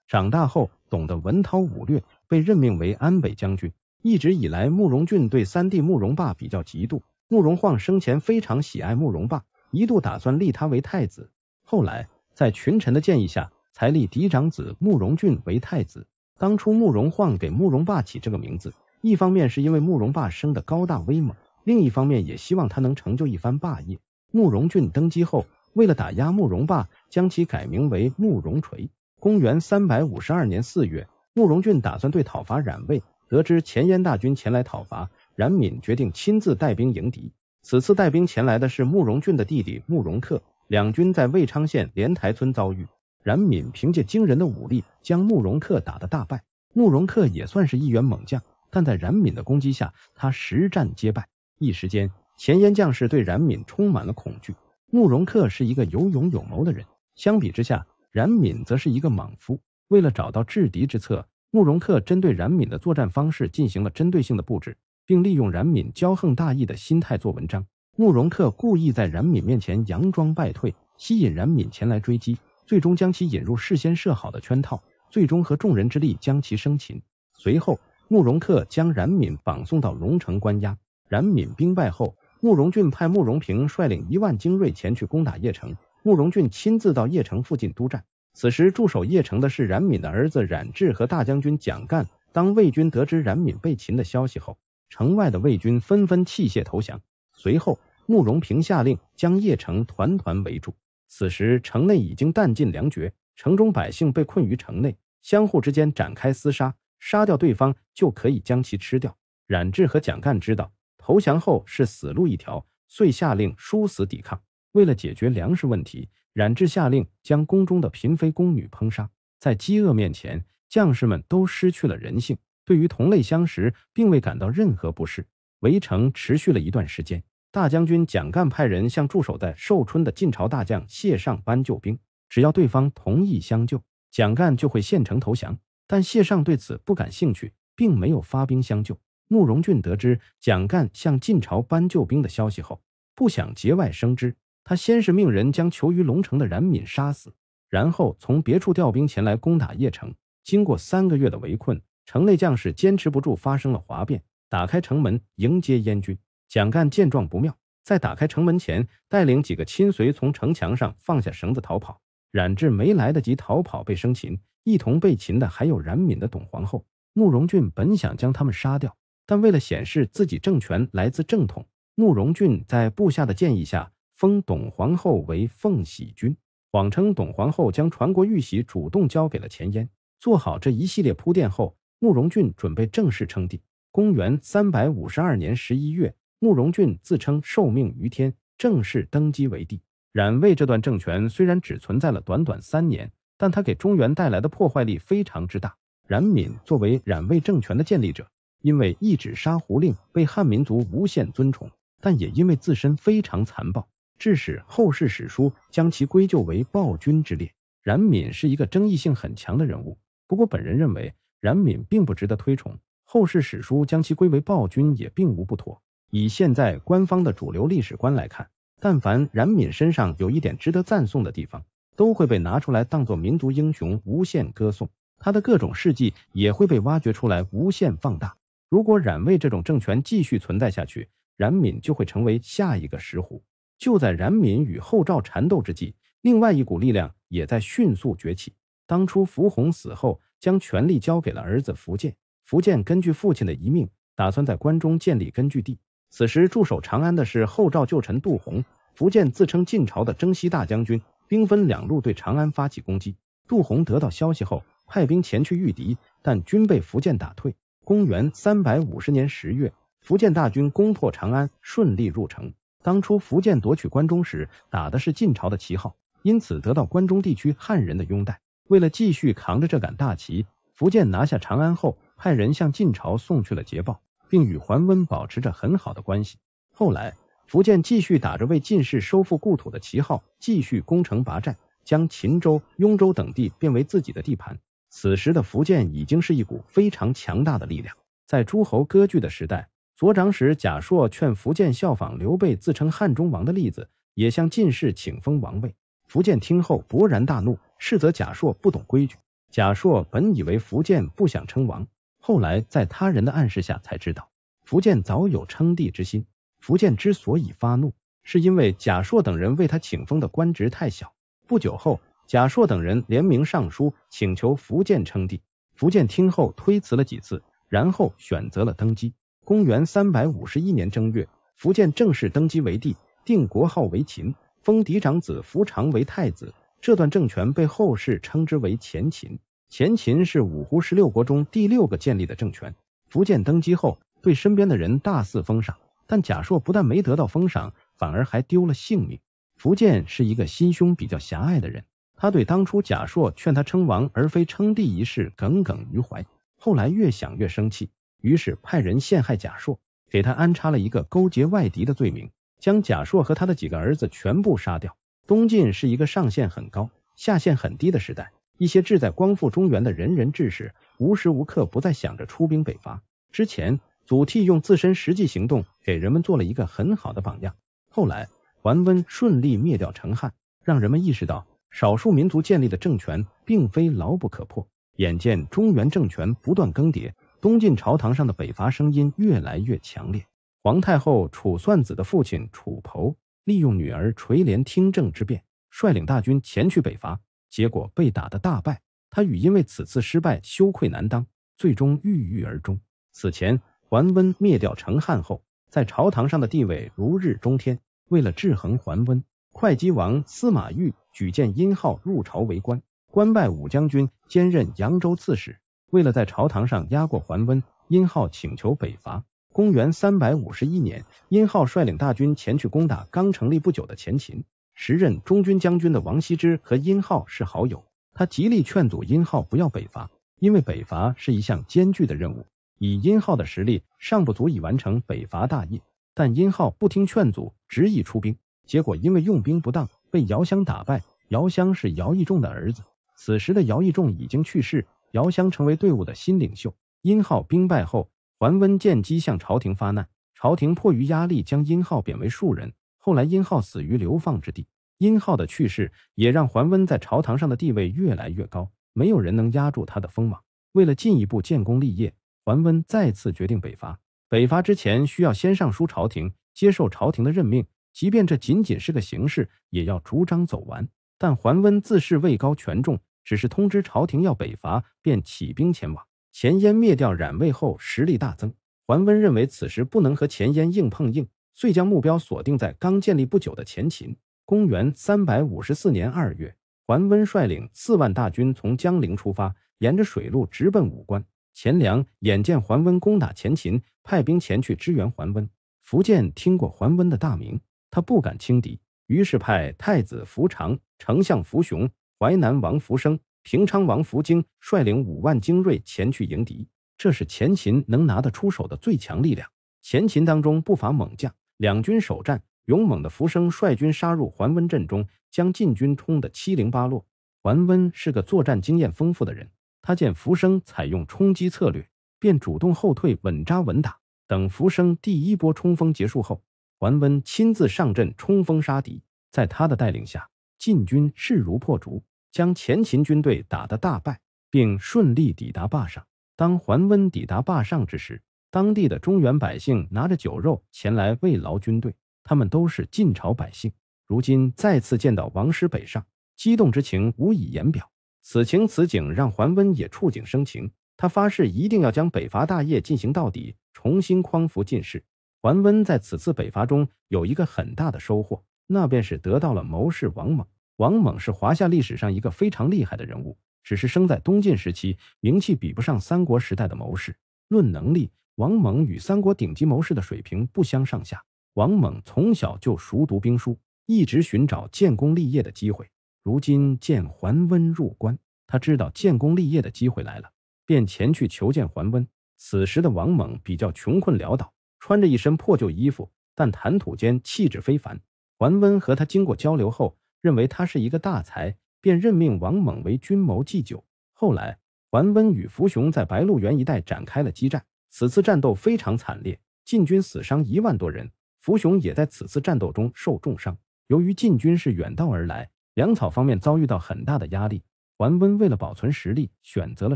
长大后懂得文韬武略，被任命为安北将军。一直以来，慕容俊对三弟慕容霸比较嫉妒。慕容晃生前非常喜爱慕容霸，一度打算立他为太子。后来，在群臣的建议下，才立嫡长子慕容俊为太子。当初慕容晃给慕容霸起这个名字，一方面是因为慕容霸生的高大威猛，另一方面也希望他能成就一番霸业。慕容俊登基后，为了打压慕容霸，将其改名为慕容垂。公元三百五十二年四月，慕容俊打算对讨伐冉魏，得知前燕大军前来讨伐，冉闵决定亲自带兵迎敌。此次带兵前来的是慕容俊的弟弟慕容恪。两军在魏昌县莲台村遭遇，冉闵凭借惊人的武力将慕容恪打得大败。慕容恪也算是一员猛将，但在冉闵的攻击下，他实战皆败。一时间，前燕将士对冉闵充满了恐惧。慕容恪是一个有勇有谋的人，相比之下，冉闵则是一个莽夫。为了找到制敌之策，慕容恪针对冉闵的作战方式进行了针对性的布置，并利用冉闵骄横大义的心态做文章。慕容恪故意在冉闵面前佯装败退，吸引冉闵前来追击，最终将其引入事先设好的圈套，最终和众人之力将其生擒。随后，慕容恪将冉闵绑送到龙城关押。冉闵兵败后，慕容俊派慕容平率领一万精锐前去攻打邺城，慕容俊亲自到邺城附近督战。此时驻守邺城的是冉闵的儿子冉智和大将军蒋干。当魏军得知冉闵被擒的消息后，城外的魏军纷纷弃械投降。随后，慕容平下令将邺城团团围住。此时，城内已经弹尽粮绝，城中百姓被困于城内，相互之间展开厮杀，杀掉对方就可以将其吃掉。冉智和蒋干知道投降后是死路一条，遂下令殊死抵抗。为了解决粮食问题，冉智下令将宫中的嫔妃宫女烹杀。在饥饿面前，将士们都失去了人性，对于同类相食，并未感到任何不适。围城持续了一段时间，大将军蒋干派人向驻守在寿春的晋朝大将谢尚搬救兵，只要对方同意相救，蒋干就会献城投降。但谢尚对此不感兴趣，并没有发兵相救。慕容俊得知蒋干向晋朝搬救兵的消息后，不想节外生枝，他先是命人将囚于龙城的冉闵杀死，然后从别处调兵前来攻打邺城。经过三个月的围困，城内将士坚持不住，发生了哗变。打开城门迎接燕军，蒋干见状不妙，在打开城门前，带领几个亲随从城墙上放下绳子逃跑。冉智没来得及逃跑，被生擒。一同被擒的还有冉闵的董皇后。慕容俊本想将他们杀掉，但为了显示自己政权来自正统，慕容俊在部下的建议下，封董皇后为凤喜君，谎称董皇后将传国玉玺主动交给了钱燕。做好这一系列铺垫后，慕容俊准备正式称帝。公元三百五十二年十一月，慕容俊自称受命于天，正式登基为帝。冉魏这段政权虽然只存在了短短三年，但他给中原带来的破坏力非常之大。冉闵作为冉魏政权的建立者，因为一纸杀胡令被汉民族无限尊崇，但也因为自身非常残暴，致使后世史书将其归咎为暴君之列。冉闵是一个争议性很强的人物，不过本人认为冉闵并不值得推崇，后世史书将其归为暴君也并无不妥。以现在官方的主流历史观来看，但凡冉闵身上有一点值得赞颂的地方，都会被拿出来当做民族英雄无限歌颂。他的各种事迹也会被挖掘出来，无限放大。如果冉魏这种政权继续存在下去，冉闵就会成为下一个石虎。就在冉闵与后赵缠斗之际，另外一股力量也在迅速崛起。当初福洪死后，将权力交给了儿子苻建。苻建根据父亲的遗命，打算在关中建立根据地。此时驻守长安的是后赵旧臣杜洪。苻建自称晋朝的征西大将军，兵分两路对长安发起攻击。杜洪得到消息后。派兵前去御敌，但均被苻建打退。公元三百五十年十月，苻建大军攻破长安，顺利入城。当初苻建夺取关中时，打的是晋朝的旗号，因此得到关中地区汉人的拥戴。为了继续扛着这杆大旗，苻建拿下长安后，派人向晋朝送去了捷报，并与桓温保持着很好的关系。后来，苻建继续打着为晋士收复故土的旗号，继续攻城拔寨，将秦州、雍州等地变为自己的地盘。此时的苻建已经是一股非常强大的力量。在诸侯割据的时代，左长史贾硕劝苻建效仿刘备自称汉中王的例子，也向进士请封王位。苻建听后勃然大怒，斥责贾硕不懂规矩。贾硕本以为苻建不想称王，后来在他人的暗示下才知道，苻建早有称帝之心。苻建之所以发怒，是因为贾硕等人为他请封的官职太小。不久后。贾硕等人联名上书，请求苻建称帝。苻建听后推辞了几次，然后选择了登基。公元三百五十一年正月，苻建正式登基为帝，定国号为秦，封嫡长子苻长为太子。这段政权被后世称之为前秦。前秦是五胡十六国中第六个建立的政权。苻建登基后，对身边的人大肆封赏，但贾硕不但没得到封赏，反而还丢了性命。苻建是一个心胸比较狭隘的人。他对当初贾硕劝他称王而非称帝一事耿耿于怀，后来越想越生气，于是派人陷害贾硕，给他安插了一个勾结外敌的罪名，将贾硕和他的几个儿子全部杀掉。东晋是一个上限很高、下限很低的时代，一些志在光复中原的仁人志士，无时无刻不在想着出兵北伐。之前，祖逖用自身实际行动给人们做了一个很好的榜样。后来，桓温顺利灭掉成汉，让人们意识到。少数民族建立的政权并非牢不可破。眼见中原政权不断更迭，东晋朝堂上的北伐声音越来越强烈。皇太后楚算子的父亲楚侯利用女儿垂帘听政之便，率领大军前去北伐，结果被打得大败。他与因为此次失败羞愧难当，最终郁郁而终。此前，桓温灭掉成汉后，在朝堂上的地位如日中天。为了制衡桓温，会稽王司马昱。举荐殷浩入朝为官，官拜武将军，兼任扬州刺史。为了在朝堂上压过桓温，殷浩请求北伐。公元三百五十一年，殷浩率领大军前去攻打刚成立不久的前秦。时任中军将军的王羲之和殷浩是好友，他极力劝阻殷浩不要北伐，因为北伐是一项艰巨的任务，以殷浩的实力尚不足以完成北伐大业。但殷浩不听劝阻，执意出兵，结果因为用兵不当。被姚襄打败。姚襄是姚义仲的儿子，此时的姚义仲已经去世，姚襄成为队伍的新领袖。殷浩兵败后，桓温见机向朝廷发难，朝廷迫于压力将殷浩贬为庶人。后来殷浩死于流放之地。殷浩的去世也让桓温在朝堂上的地位越来越高，没有人能压住他的锋芒。为了进一步建功立业，桓温再次决定北伐。北伐之前需要先上书朝廷，接受朝廷的任命。即便这仅仅是个形式，也要逐章走完。但桓温自恃位高权重，只是通知朝廷要北伐，便起兵前往。前燕灭掉冉魏后，实力大增。桓温认为此时不能和前燕硬碰硬，遂将目标锁定在刚建立不久的前秦。公元三百五十四年二月，桓温率领四万大军从江陵出发，沿着水路直奔武关。钱粮眼见桓温攻打前秦，派兵前去支援桓温。苻建听过桓温的大名，他不敢轻敌，于是派太子苻长、丞相苻雄、淮南王苻生、平昌王苻京率领五万精锐前去迎敌。这是前秦能拿得出手的最强力量。前秦当中不乏猛将，两军首战，勇猛的苻生率军杀入桓温阵中，将晋军冲得七零八落。桓温是个作战经验丰富的人。他见浮生采用冲击策略，便主动后退，稳扎稳打。等浮生第一波冲锋结束后，桓温亲自上阵冲锋杀敌。在他的带领下，晋军势如破竹，将前秦军队打得大败，并顺利抵达坝上。当桓温抵达坝上之时，当地的中原百姓拿着酒肉前来慰劳军队。他们都是晋朝百姓，如今再次见到王师北上，激动之情无以言表。此情此景让桓温也触景生情，他发誓一定要将北伐大业进行到底，重新匡扶晋室。桓温在此次北伐中有一个很大的收获，那便是得到了谋士王猛。王猛是华夏历史上一个非常厉害的人物，只是生在东晋时期，名气比不上三国时代的谋士。论能力，王猛与三国顶级谋士的水平不相上下。王猛从小就熟读兵书，一直寻找建功立业的机会。如今见桓温入关，他知道建功立业的机会来了，便前去求见桓温。此时的王猛比较穷困潦倒，穿着一身破旧衣服，但谈吐间气质非凡。桓温和他经过交流后，认为他是一个大才，便任命王猛为军谋祭酒。后来，桓温与苻雄在白鹿原一带展开了激战，此次战斗非常惨烈，晋军死伤一万多人，福雄也在此次战斗中受重伤。由于晋军是远道而来。粮草方面遭遇到很大的压力，桓温为了保存实力，选择了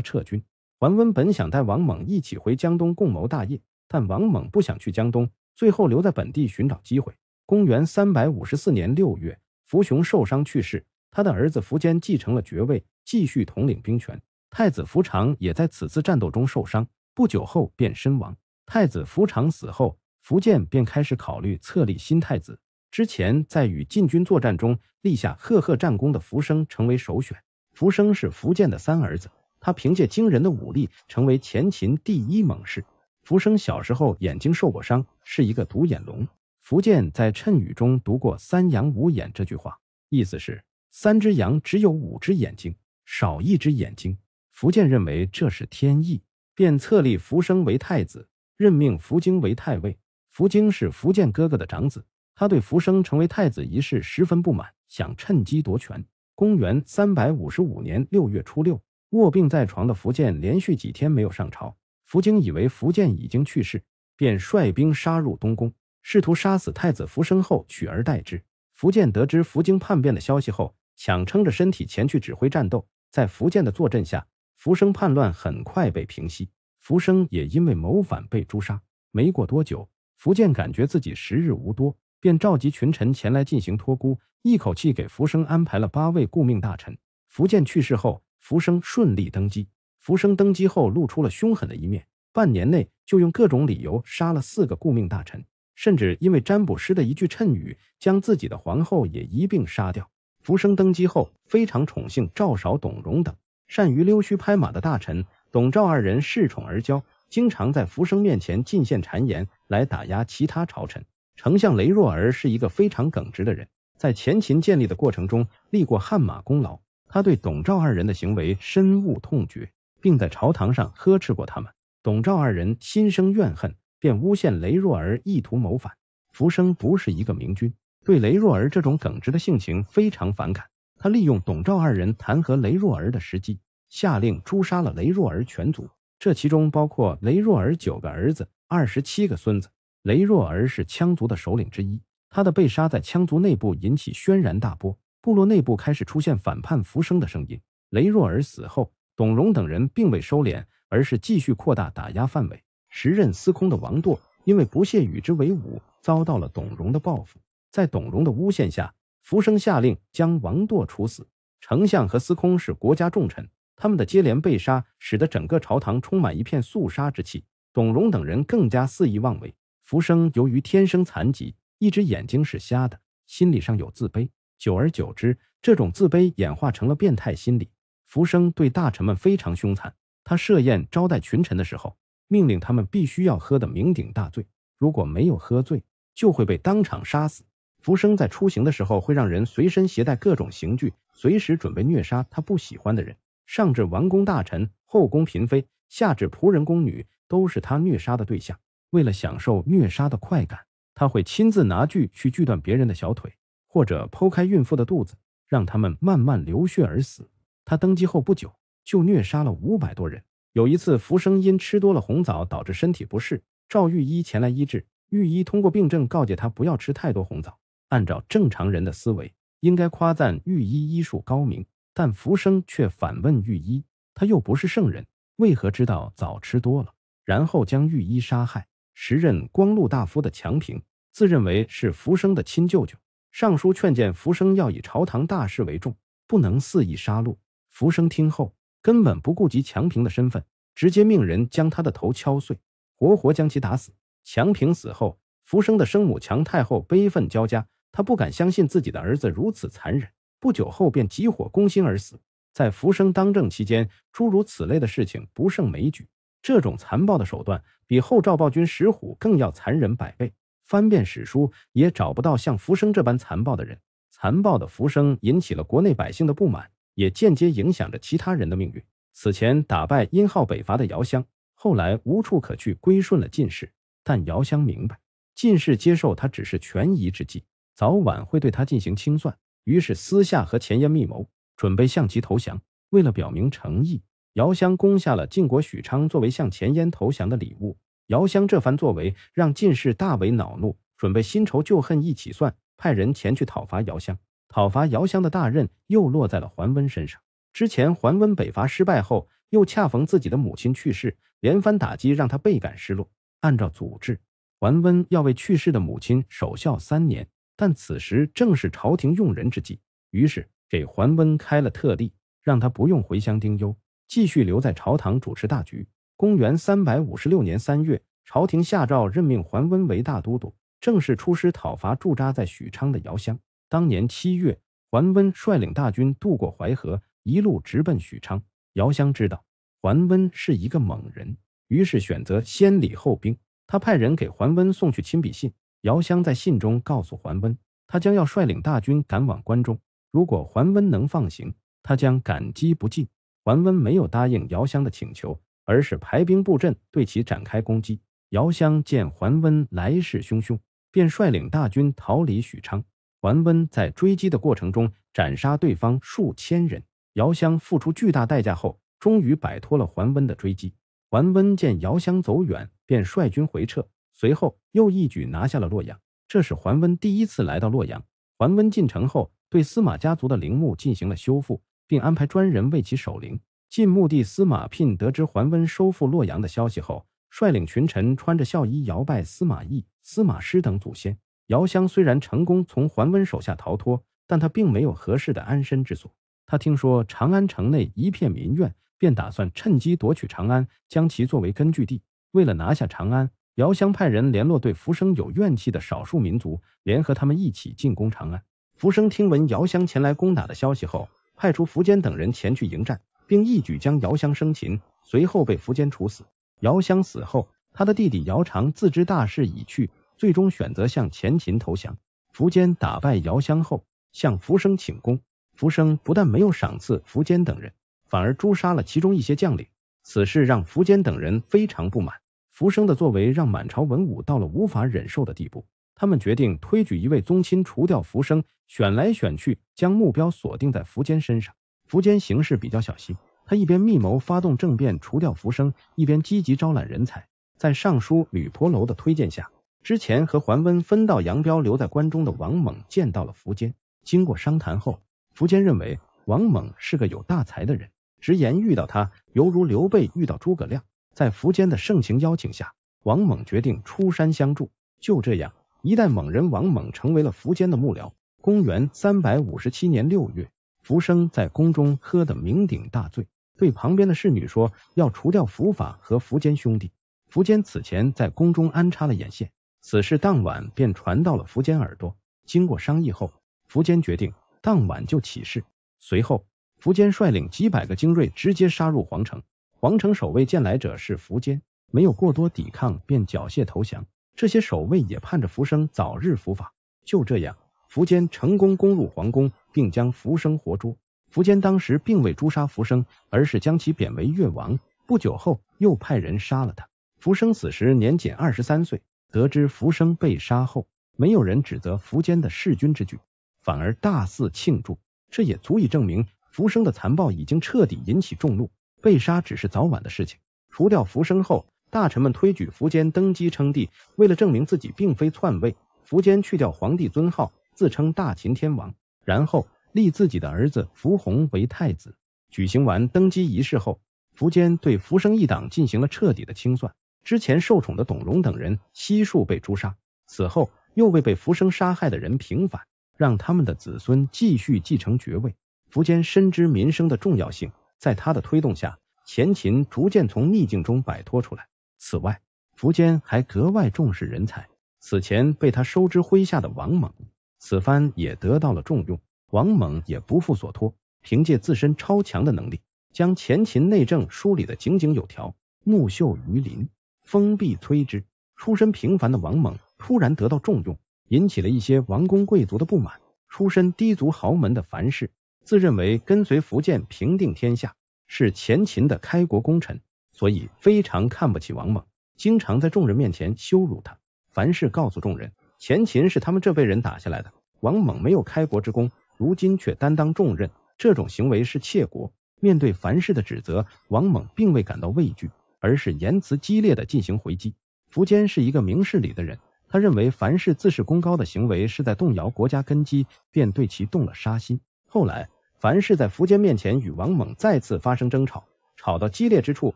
撤军。桓温本想带王猛一起回江东共谋大业，但王猛不想去江东，最后留在本地寻找机会。公元三百五十四年六月，福雄受伤去世，他的儿子苻坚继承了爵位，继续统领兵权。太子苻长也在此次战斗中受伤，不久后便身亡。太子福长死后，苻建便开始考虑册立新太子。之前在与晋军作战中立下赫赫战功的福生成为首选。福生是苻建的三儿子，他凭借惊人的武力成为前秦第一猛士。福生小时候眼睛受过伤，是一个独眼龙。苻建在谶语中读过“三羊五眼”这句话，意思是三只羊只有五只眼睛，少一只眼睛。苻建认为这是天意，便册立福生为太子，任命福京为太尉。福京是福建哥哥的长子。他对福生成为太子一事十分不满，想趁机夺权。公元三百五十五年六月初六，卧病在床的福建连续几天没有上朝。福京以为福建已经去世，便率兵杀入东宫，试图杀死太子福生后取而代之。福建得知福京叛变的消息后，强撑着身体前去指挥战斗。在福建的坐镇下，福生叛乱很快被平息，福生也因为谋反被诛杀。没过多久，福建感觉自己时日无多。便召集群臣前来进行托孤，一口气给浮生安排了八位顾命大臣。福建去世后，浮生顺利登基。浮生登基后露出了凶狠的一面，半年内就用各种理由杀了四个顾命大臣，甚至因为占卜师的一句谶语，将自己的皇后也一并杀掉。浮生登基后，非常宠幸赵少、董荣等善于溜须拍马的大臣，董赵二人恃宠而骄，经常在福生面前进献谗言来打压其他朝臣。丞相雷若儿是一个非常耿直的人，在前秦建立的过程中立过汗马功劳。他对董赵二人的行为深恶痛绝，并在朝堂上呵斥过他们。董赵二人心生怨恨，便诬陷雷若儿意图谋反。福生不是一个明君，对雷若儿这种耿直的性情非常反感。他利用董赵二人弹劾雷若儿的时机，下令诛杀了雷若儿全族，这其中包括雷若儿九个儿子、二十七个孙子。雷若儿是羌族的首领之一，他的被杀在羌族内部引起轩然大波，部落内部开始出现反叛浮生的声音。雷若儿死后，董荣等人并未收敛，而是继续扩大打压范围。时任司空的王铎因为不屑与之为伍，遭到了董荣的报复。在董荣的诬陷下，福生下令将王铎处死。丞相和司空是国家重臣，他们的接连被杀，使得整个朝堂充满一片肃杀之气。董荣等人更加肆意妄为。福生由于天生残疾，一只眼睛是瞎的，心理上有自卑，久而久之，这种自卑演化成了变态心理。福生对大臣们非常凶残，他设宴招待群臣的时候，命令他们必须要喝得酩酊大醉，如果没有喝醉，就会被当场杀死。福生在出行的时候会让人随身携带各种刑具，随时准备虐杀他不喜欢的人。上至王公大臣，后宫嫔妃，下至仆人宫女，都是他虐杀的对象。为了享受虐杀的快感，他会亲自拿锯去锯断别人的小腿，或者剖开孕妇的肚子，让他们慢慢流血而死。他登基后不久就虐杀了五百多人。有一次，福生因吃多了红枣导致身体不适，赵御医前来医治。御医通过病症告诫他不要吃太多红枣。按照正常人的思维，应该夸赞御医医术高明，但福生却反问御医：“他又不是圣人，为何知道枣吃多了？”然后将御医杀害。时任光禄大夫的强平自认为是福生的亲舅舅，上书劝谏福生要以朝堂大事为重，不能肆意杀戮。福生听后根本不顾及强平的身份，直接命人将他的头敲碎，活活将其打死。强平死后，福生的生母强太后悲愤交加。他不敢相信自己的儿子如此残忍，不久后便急火攻心而死。在福生当政期间，诸如此类的事情不胜枚举。这种残暴的手段比后赵暴君石虎更要残忍百倍。翻遍史书，也找不到像福生这般残暴的人。残暴的福生引起了国内百姓的不满，也间接影响着其他人的命运。此前打败殷浩北伐的姚襄，后来无处可去，归顺了晋氏。但姚襄明白，晋氏接受他只是权宜之计。早晚会对他进行清算，于是私下和前燕密谋，准备向其投降。为了表明诚意，姚襄攻下了晋国许昌，作为向前燕投降的礼物。姚襄这番作为让晋氏大为恼怒，准备新仇旧恨一起算，派人前去讨伐姚襄。讨伐姚襄的大任又落在了桓温身上。之前桓温北伐失败后，又恰逢自己的母亲去世，连番打击让他倍感失落。按照祖制，桓温要为去世的母亲守孝三年。但此时正是朝廷用人之际，于是给桓温开了特例，让他不用回乡丁忧，继续留在朝堂主持大局。公元三百五十六年三月，朝廷下诏任命桓温为大都督，正式出师讨伐驻扎在许昌的姚襄。当年七月，桓温率领大军渡过淮河，一路直奔许昌。姚襄知道桓温是一个猛人，于是选择先礼后兵，他派人给桓温送去亲笔信。姚襄在信中告诉桓温，他将要率领大军赶往关中，如果桓温能放行，他将感激不尽。桓温没有答应姚襄的请求，而是排兵布阵，对其展开攻击。姚襄见桓温来势汹汹，便率领大军逃离许昌。桓温在追击的过程中斩杀对方数千人。姚襄付出巨大代价后，终于摆脱了桓温的追击。桓温见姚襄走远，便率军回撤。随后又一举拿下了洛阳，这是桓温第一次来到洛阳。桓温进城后，对司马家族的陵墓进行了修复，并安排专人为其守陵。晋穆帝司马聘得知桓温收复洛阳的消息后，率领群臣穿着孝衣摇拜司马懿、司马师等祖先。姚襄虽然成功从桓温手下逃脱，但他并没有合适的安身之所。他听说长安城内一片民怨，便打算趁机夺取长安，将其作为根据地。为了拿下长安。姚襄派人联络对浮生有怨气的少数民族，联合他们一起进攻长安。浮生听闻姚襄前来攻打的消息后，派出苻坚等人前去迎战，并一举将姚襄生擒，随后被苻坚处死。姚襄死后，他的弟弟姚长自知大势已去，最终选择向前秦投降。苻坚打败姚襄后，向浮生请功。浮生不但没有赏赐苻坚等人，反而诛杀了其中一些将领。此事让苻坚等人非常不满。福生的作为让满朝文武到了无法忍受的地步，他们决定推举一位宗亲除掉福生，选来选去，将目标锁定在苻坚身上。苻坚行事比较小心，他一边密谋发动政变除掉福生，一边积极招揽人才。在尚书吕婆楼的推荐下，之前和桓温分道扬镳留在关中的王猛见到了苻坚。经过商谈后，苻坚认为王猛是个有大才的人，直言遇到他犹如刘备遇到诸葛亮。在苻坚的盛情邀请下，王猛决定出山相助。就这样，一代猛人王猛成为了苻坚的幕僚。公元三百五十七年六月，福生在宫中喝得酩酊大醉，对旁边的侍女说要除掉福法和苻坚兄弟。苻坚此前在宫中安插了眼线，此事当晚便传到了苻坚耳朵。经过商议后，苻坚决定当晚就起事。随后，苻坚率领几百个精锐直接杀入皇城。皇城守卫见来者是福坚，没有过多抵抗，便缴械投降。这些守卫也盼着福生早日伏法。就这样，福坚成功攻入皇宫，并将福生活捉。福坚当时并未诛杀福生，而是将其贬为越王。不久后，又派人杀了他。福生死时年仅二十三岁。得知福生被杀后，没有人指责福坚的弑君之举，反而大肆庆祝。这也足以证明福生的残暴已经彻底引起众怒。被杀只是早晚的事情。除掉福生后，大臣们推举苻坚登基称帝。为了证明自己并非篡位，苻坚去掉皇帝尊号，自称大秦天王，然后立自己的儿子苻弘为太子。举行完登基仪式后，苻坚对福生一党进行了彻底的清算。之前受宠的董荣等人悉数被诛杀。此后又为被福生杀害的人平反，让他们的子孙继续继承爵位。苻坚深知民生的重要性。在他的推动下，前秦逐渐从逆境中摆脱出来。此外，苻坚还格外重视人才。此前被他收之麾下的王猛，此番也得到了重用。王猛也不负所托，凭借自身超强的能力，将前秦内政梳理的井井有条，木秀于林，风必摧之。出身平凡的王猛突然得到重用，引起了一些王公贵族的不满。出身低族豪门的樊氏。自认为跟随苻建平定天下是前秦的开国功臣，所以非常看不起王猛，经常在众人面前羞辱他。樊氏告诉众人，前秦是他们这辈人打下来的，王猛没有开国之功，如今却担当重任，这种行为是窃国。面对樊氏的指责，王猛并未感到畏惧，而是言辞激烈的进行回击。苻坚是一个明事理的人，他认为樊氏自视功高的行为是在动摇国家根基，便对其动了杀心。后来。凡是在苻坚面前与王猛再次发生争吵，吵到激烈之处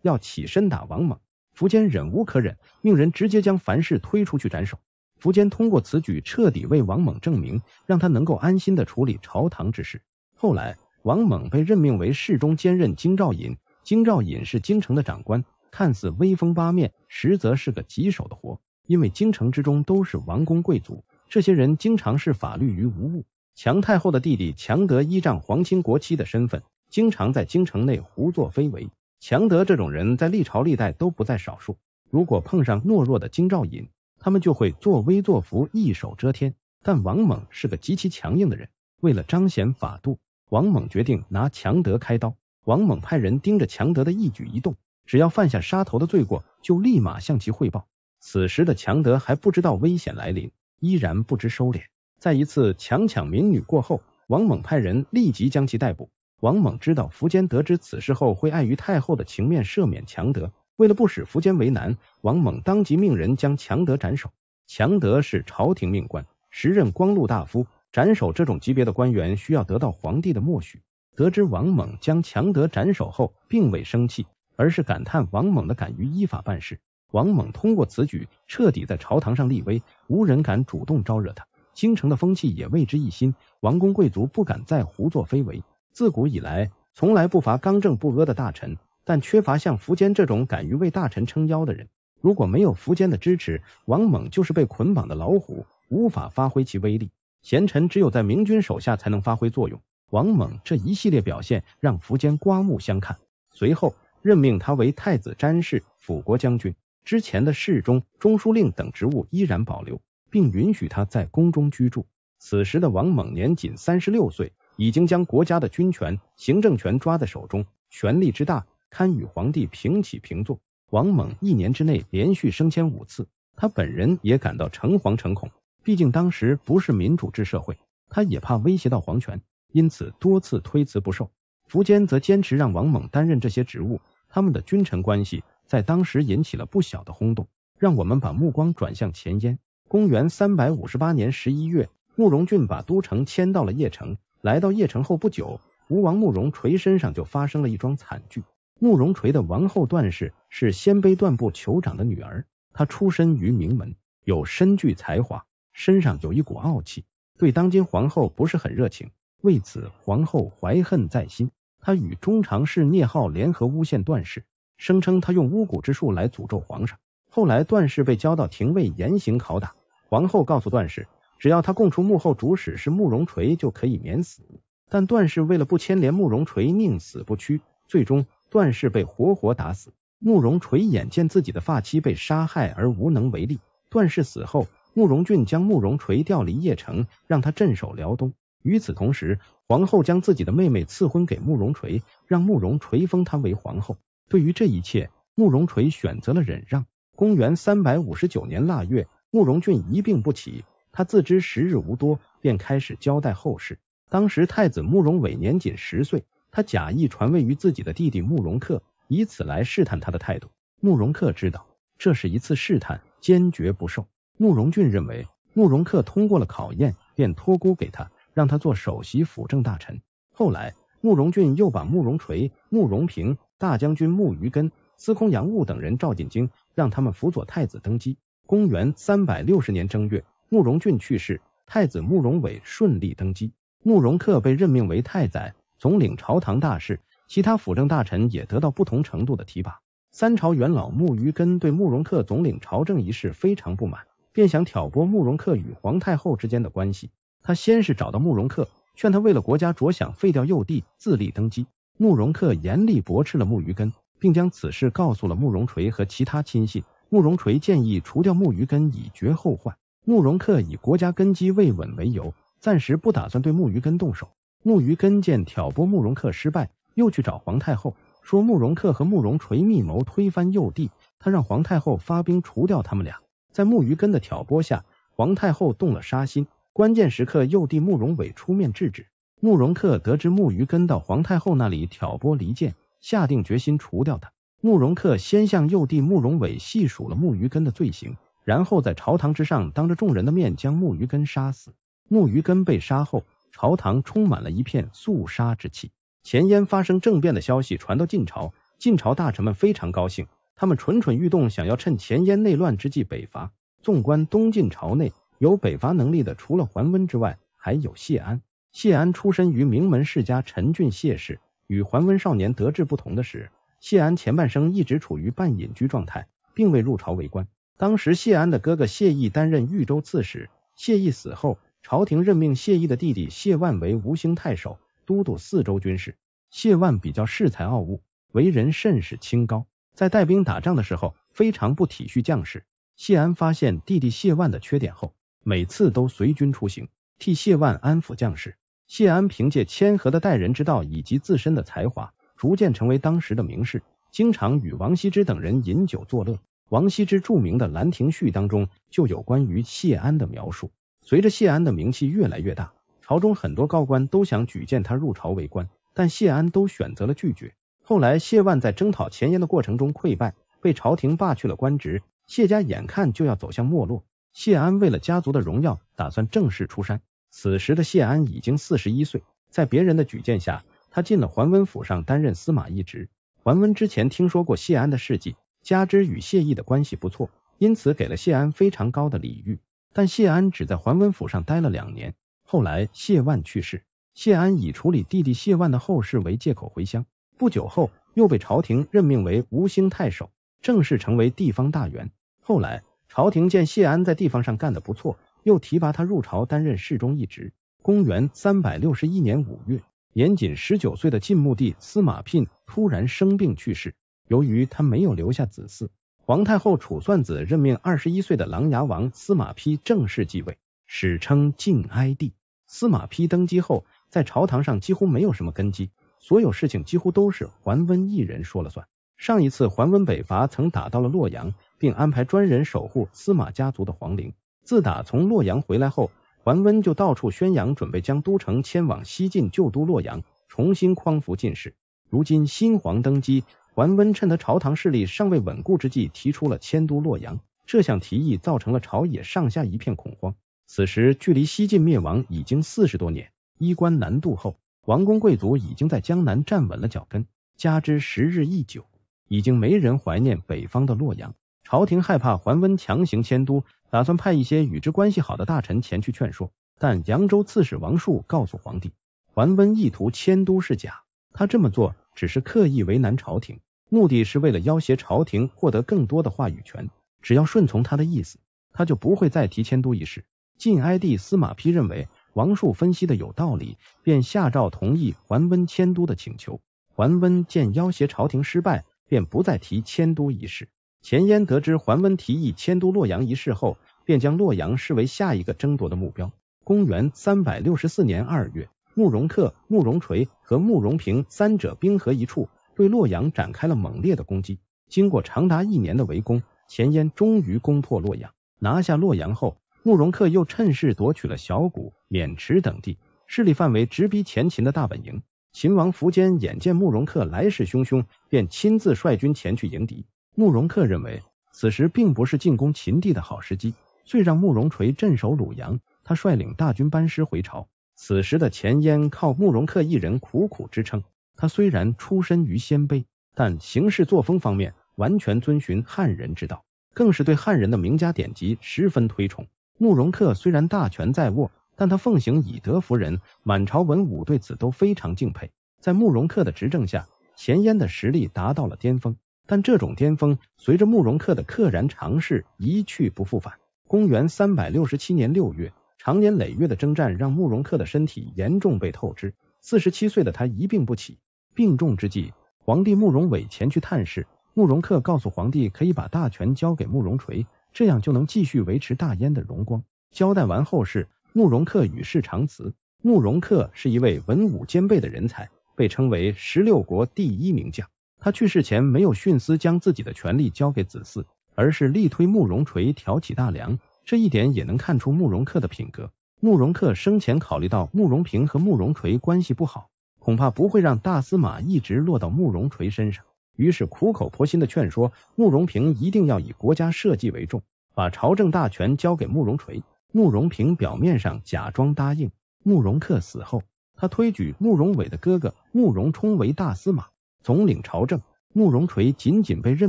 要起身打王猛，苻坚忍无可忍，命人直接将樊氏推出去斩首。苻坚通过此举彻底为王猛证明，让他能够安心的处理朝堂之事。后来，王猛被任命为侍中，兼任京兆尹。京兆尹是京城的长官，看似威风八面，实则是个棘手的活，因为京城之中都是王公贵族，这些人经常视法律于无物。强太后的弟弟强德依仗皇亲国戚的身份，经常在京城内胡作非为。强德这种人在历朝历代都不在少数。如果碰上懦弱的京兆尹，他们就会作威作福，一手遮天。但王猛是个极其强硬的人，为了彰显法度，王猛决定拿强德开刀。王猛派人盯着强德的一举一动，只要犯下杀头的罪过，就立马向其汇报。此时的强德还不知道危险来临，依然不知收敛。在一次强抢民女过后，王猛派人立即将其逮捕。王猛知道苻坚得知此事后会碍于太后的情面赦免强德，为了不使苻坚为难，王猛当即命人将强德斩首。强德是朝廷命官，时任光禄大夫，斩首这种级别的官员需要得到皇帝的默许。得知王猛将强德斩首后，并未生气，而是感叹王猛的敢于依法办事。王猛通过此举彻底在朝堂上立威，无人敢主动招惹他。京城的风气也为之一新，王公贵族不敢再胡作非为。自古以来，从来不乏刚正不阿的大臣，但缺乏像苻坚这种敢于为大臣撑腰的人。如果没有苻坚的支持，王猛就是被捆绑的老虎，无法发挥其威力。贤臣只有在明君手下才能发挥作用。王猛这一系列表现让苻坚刮目相看，随后任命他为太子詹事、辅国将军，之前的侍中、中书令等职务依然保留。并允许他在宫中居住。此时的王猛年仅三十六岁，已经将国家的军权、行政权抓在手中，权力之大，堪与皇帝平起平坐。王猛一年之内连续升迁五次，他本人也感到诚惶诚恐。毕竟当时不是民主制社会，他也怕威胁到皇权，因此多次推辞不受。苻坚则坚持让王猛担任这些职务，他们的君臣关系在当时引起了不小的轰动。让我们把目光转向前燕。公元三百五十八年十一月，慕容俊把都城迁到了邺城。来到邺城后不久，吴王慕容垂身上就发生了一桩惨剧。慕容垂的王后段氏是鲜卑段部酋长的女儿，她出身于名门，有深具才华，身上有一股傲气，对当今皇后不是很热情。为此，皇后怀恨在心，她与中常侍聂浩联合诬陷段氏，声称他用巫蛊之术来诅咒皇上。后来，段氏被交到廷尉严刑拷打。皇后告诉段氏，只要他供出幕后主使是慕容垂，就可以免死。但段氏为了不牵连慕容垂，宁死不屈。最终，段氏被活活打死。慕容垂眼见自己的发妻被杀害而无能为力。段氏死后，慕容俊将慕容垂调离邺城，让他镇守辽东。与此同时，皇后将自己的妹妹赐婚给慕容垂，让慕容垂封她为皇后。对于这一切，慕容垂选择了忍让。公元三百五十九年腊月，慕容俊一病不起，他自知时日无多，便开始交代后事。当时太子慕容伟年仅十岁，他假意传位于自己的弟弟慕容恪。以此来试探他的态度。慕容恪知道这是一次试探，坚决不受。慕容俊认为慕容恪通过了考验，便托孤给他，让他做首席辅政大臣。后来，慕容俊又把慕容垂、慕容平、大将军慕余根、司空杨务等人召进京，让他们辅佐太子登基。公元三百六十年正月，慕容俊去世，太子慕容伟顺利登基。慕容恪被任命为太宰，总领朝堂大事。其他辅政大臣也得到不同程度的提拔。三朝元老慕余根对慕容恪总领朝政一事非常不满，便想挑拨慕容恪与皇太后之间的关系。他先是找到慕容恪，劝他为了国家着想，废掉幼帝，自立登基。慕容恪严厉驳斥了慕余根，并将此事告诉了慕容垂和其他亲信。慕容垂建议除掉慕余根，以绝后患。慕容恪以国家根基未稳为由，暂时不打算对慕余根动手。慕余根见挑拨慕容恪失败。又去找皇太后，说慕容恪和慕容垂密谋推翻幼帝，他让皇太后发兵除掉他们俩。在慕余根的挑拨下，皇太后动了杀心。关键时刻，幼帝慕容伟出面制止。慕容恪得知慕余根到皇太后那里挑拨离间，下定决心除掉他。慕容恪先向幼帝慕容伟细数了慕余根的罪行，然后在朝堂之上当着众人的面将慕余根杀死。慕余根被杀后，朝堂充满了一片肃杀之气。前燕发生政变的消息传到晋朝，晋朝大臣们非常高兴，他们蠢蠢欲动，想要趁前燕内乱之际北伐。纵观东晋朝内，有北伐能力的除了桓温之外，还有谢安。谢安出身于名门世家陈郡谢氏，与桓温少年得志不同的是，谢安前半生一直处于半隐居状态，并未入朝为官。当时谢安的哥哥谢毅担任豫州刺史，谢毅死后，朝廷任命谢毅的弟弟谢万为吴兴太守。都督四州军事，谢万比较恃才傲物，为人甚是清高，在带兵打仗的时候非常不体恤将士。谢安发现弟弟谢万的缺点后，每次都随军出行，替谢万安抚将士。谢安凭借谦和的待人之道以及自身的才华，逐渐成为当时的名士，经常与王羲之等人饮酒作乐。王羲之著名的《兰亭序》当中就有关于谢安的描述。随着谢安的名气越来越大。朝中很多高官都想举荐他入朝为官，但谢安都选择了拒绝。后来谢万在征讨前燕的过程中溃败，被朝廷罢去了官职，谢家眼看就要走向没落。谢安为了家族的荣耀，打算正式出山。此时的谢安已经四十一岁，在别人的举荐下，他进了桓温府上担任司马一职。桓温之前听说过谢安的事迹，加之与谢毅的关系不错，因此给了谢安非常高的礼遇。但谢安只在桓温府上待了两年。后来谢万去世，谢安以处理弟弟谢万的后事为借口回乡。不久后，又被朝廷任命为吴兴太守，正式成为地方大员。后来，朝廷见谢安在地方上干得不错，又提拔他入朝担任侍中一职。公元三百六十一年五月，年仅十九岁的晋穆帝司马聘突然生病去世。由于他没有留下子嗣，皇太后楚算子任命二十一岁的琅琊王司马丕正式继位。史称晋哀帝。司马丕登基后，在朝堂上几乎没有什么根基，所有事情几乎都是桓温一人说了算。上一次桓温北伐，曾打到了洛阳，并安排专人守护司马家族的皇陵。自打从洛阳回来后，桓温就到处宣扬，准备将都城迁往西晋旧都洛阳，重新匡扶晋室。如今新皇登基，桓温趁他朝堂势力尚未稳固之际，提出了迁都洛阳。这项提议造成了朝野上下一片恐慌。此时距离西晋灭亡已经四十多年，衣冠南渡后，王公贵族已经在江南站稳了脚跟，加之时日一久，已经没人怀念北方的洛阳。朝廷害怕桓温强行迁都，打算派一些与之关系好的大臣前去劝说。但扬州刺史王树告诉皇帝，桓温意图迁都是假，他这么做只是刻意为难朝廷，目的是为了要挟朝廷获得更多的话语权。只要顺从他的意思，他就不会再提迁都一事。晋哀帝司马丕认为王述分析的有道理，便下诏同意桓温迁都的请求。桓温见要挟朝廷失败，便不再提迁都一事。钱燕得知桓温提议迁都洛阳一事后，便将洛阳视为下一个争夺的目标。公元三百六十四年二月，慕容恪、慕容垂和慕容平三者兵合一处，对洛阳展开了猛烈的攻击。经过长达一年的围攻，钱燕终于攻破洛阳。拿下洛阳后，慕容恪又趁势夺取了小谷、渑池等地，势力范围直逼前秦的大本营。秦王苻坚眼见慕容恪来势汹汹，便亲自率军前去迎敌。慕容恪认为此时并不是进攻秦地的好时机，遂让慕容垂镇守鲁阳，他率领大军班师回朝。此时的钱燕靠慕容恪一人苦苦支撑。他虽然出身于鲜卑，但行事作风方面完全遵循汉人之道，更是对汉人的名家典籍十分推崇。慕容恪虽然大权在握。但他奉行以德服人，满朝文武对此都非常敬佩。在慕容恪的执政下，钱燕的实力达到了巅峰。但这种巅峰随着慕容恪的溘然长逝一去不复返。公元三百六十七年六月，长年累月的征战让慕容恪的身体严重被透支。四十七岁的他一病不起。病重之际，皇帝慕容伟前去探视。慕容恪告诉皇帝，可以把大权交给慕容垂，这样就能继续维持大燕的荣光。交代完后事。慕容恪与世长辞。慕容恪是一位文武兼备的人才，被称为十六国第一名将。他去世前没有徇私将自己的权力交给子嗣，而是力推慕容垂挑起大梁。这一点也能看出慕容恪的品格。慕容恪生前考虑到慕容平和慕容垂关系不好，恐怕不会让大司马一直落到慕容垂身上，于是苦口婆心的劝说慕容平一定要以国家社稷为重，把朝政大权交给慕容垂。慕容平表面上假装答应。慕容恪死后，他推举慕容伟的哥哥慕容冲为大司马，总领朝政。慕容垂仅仅被任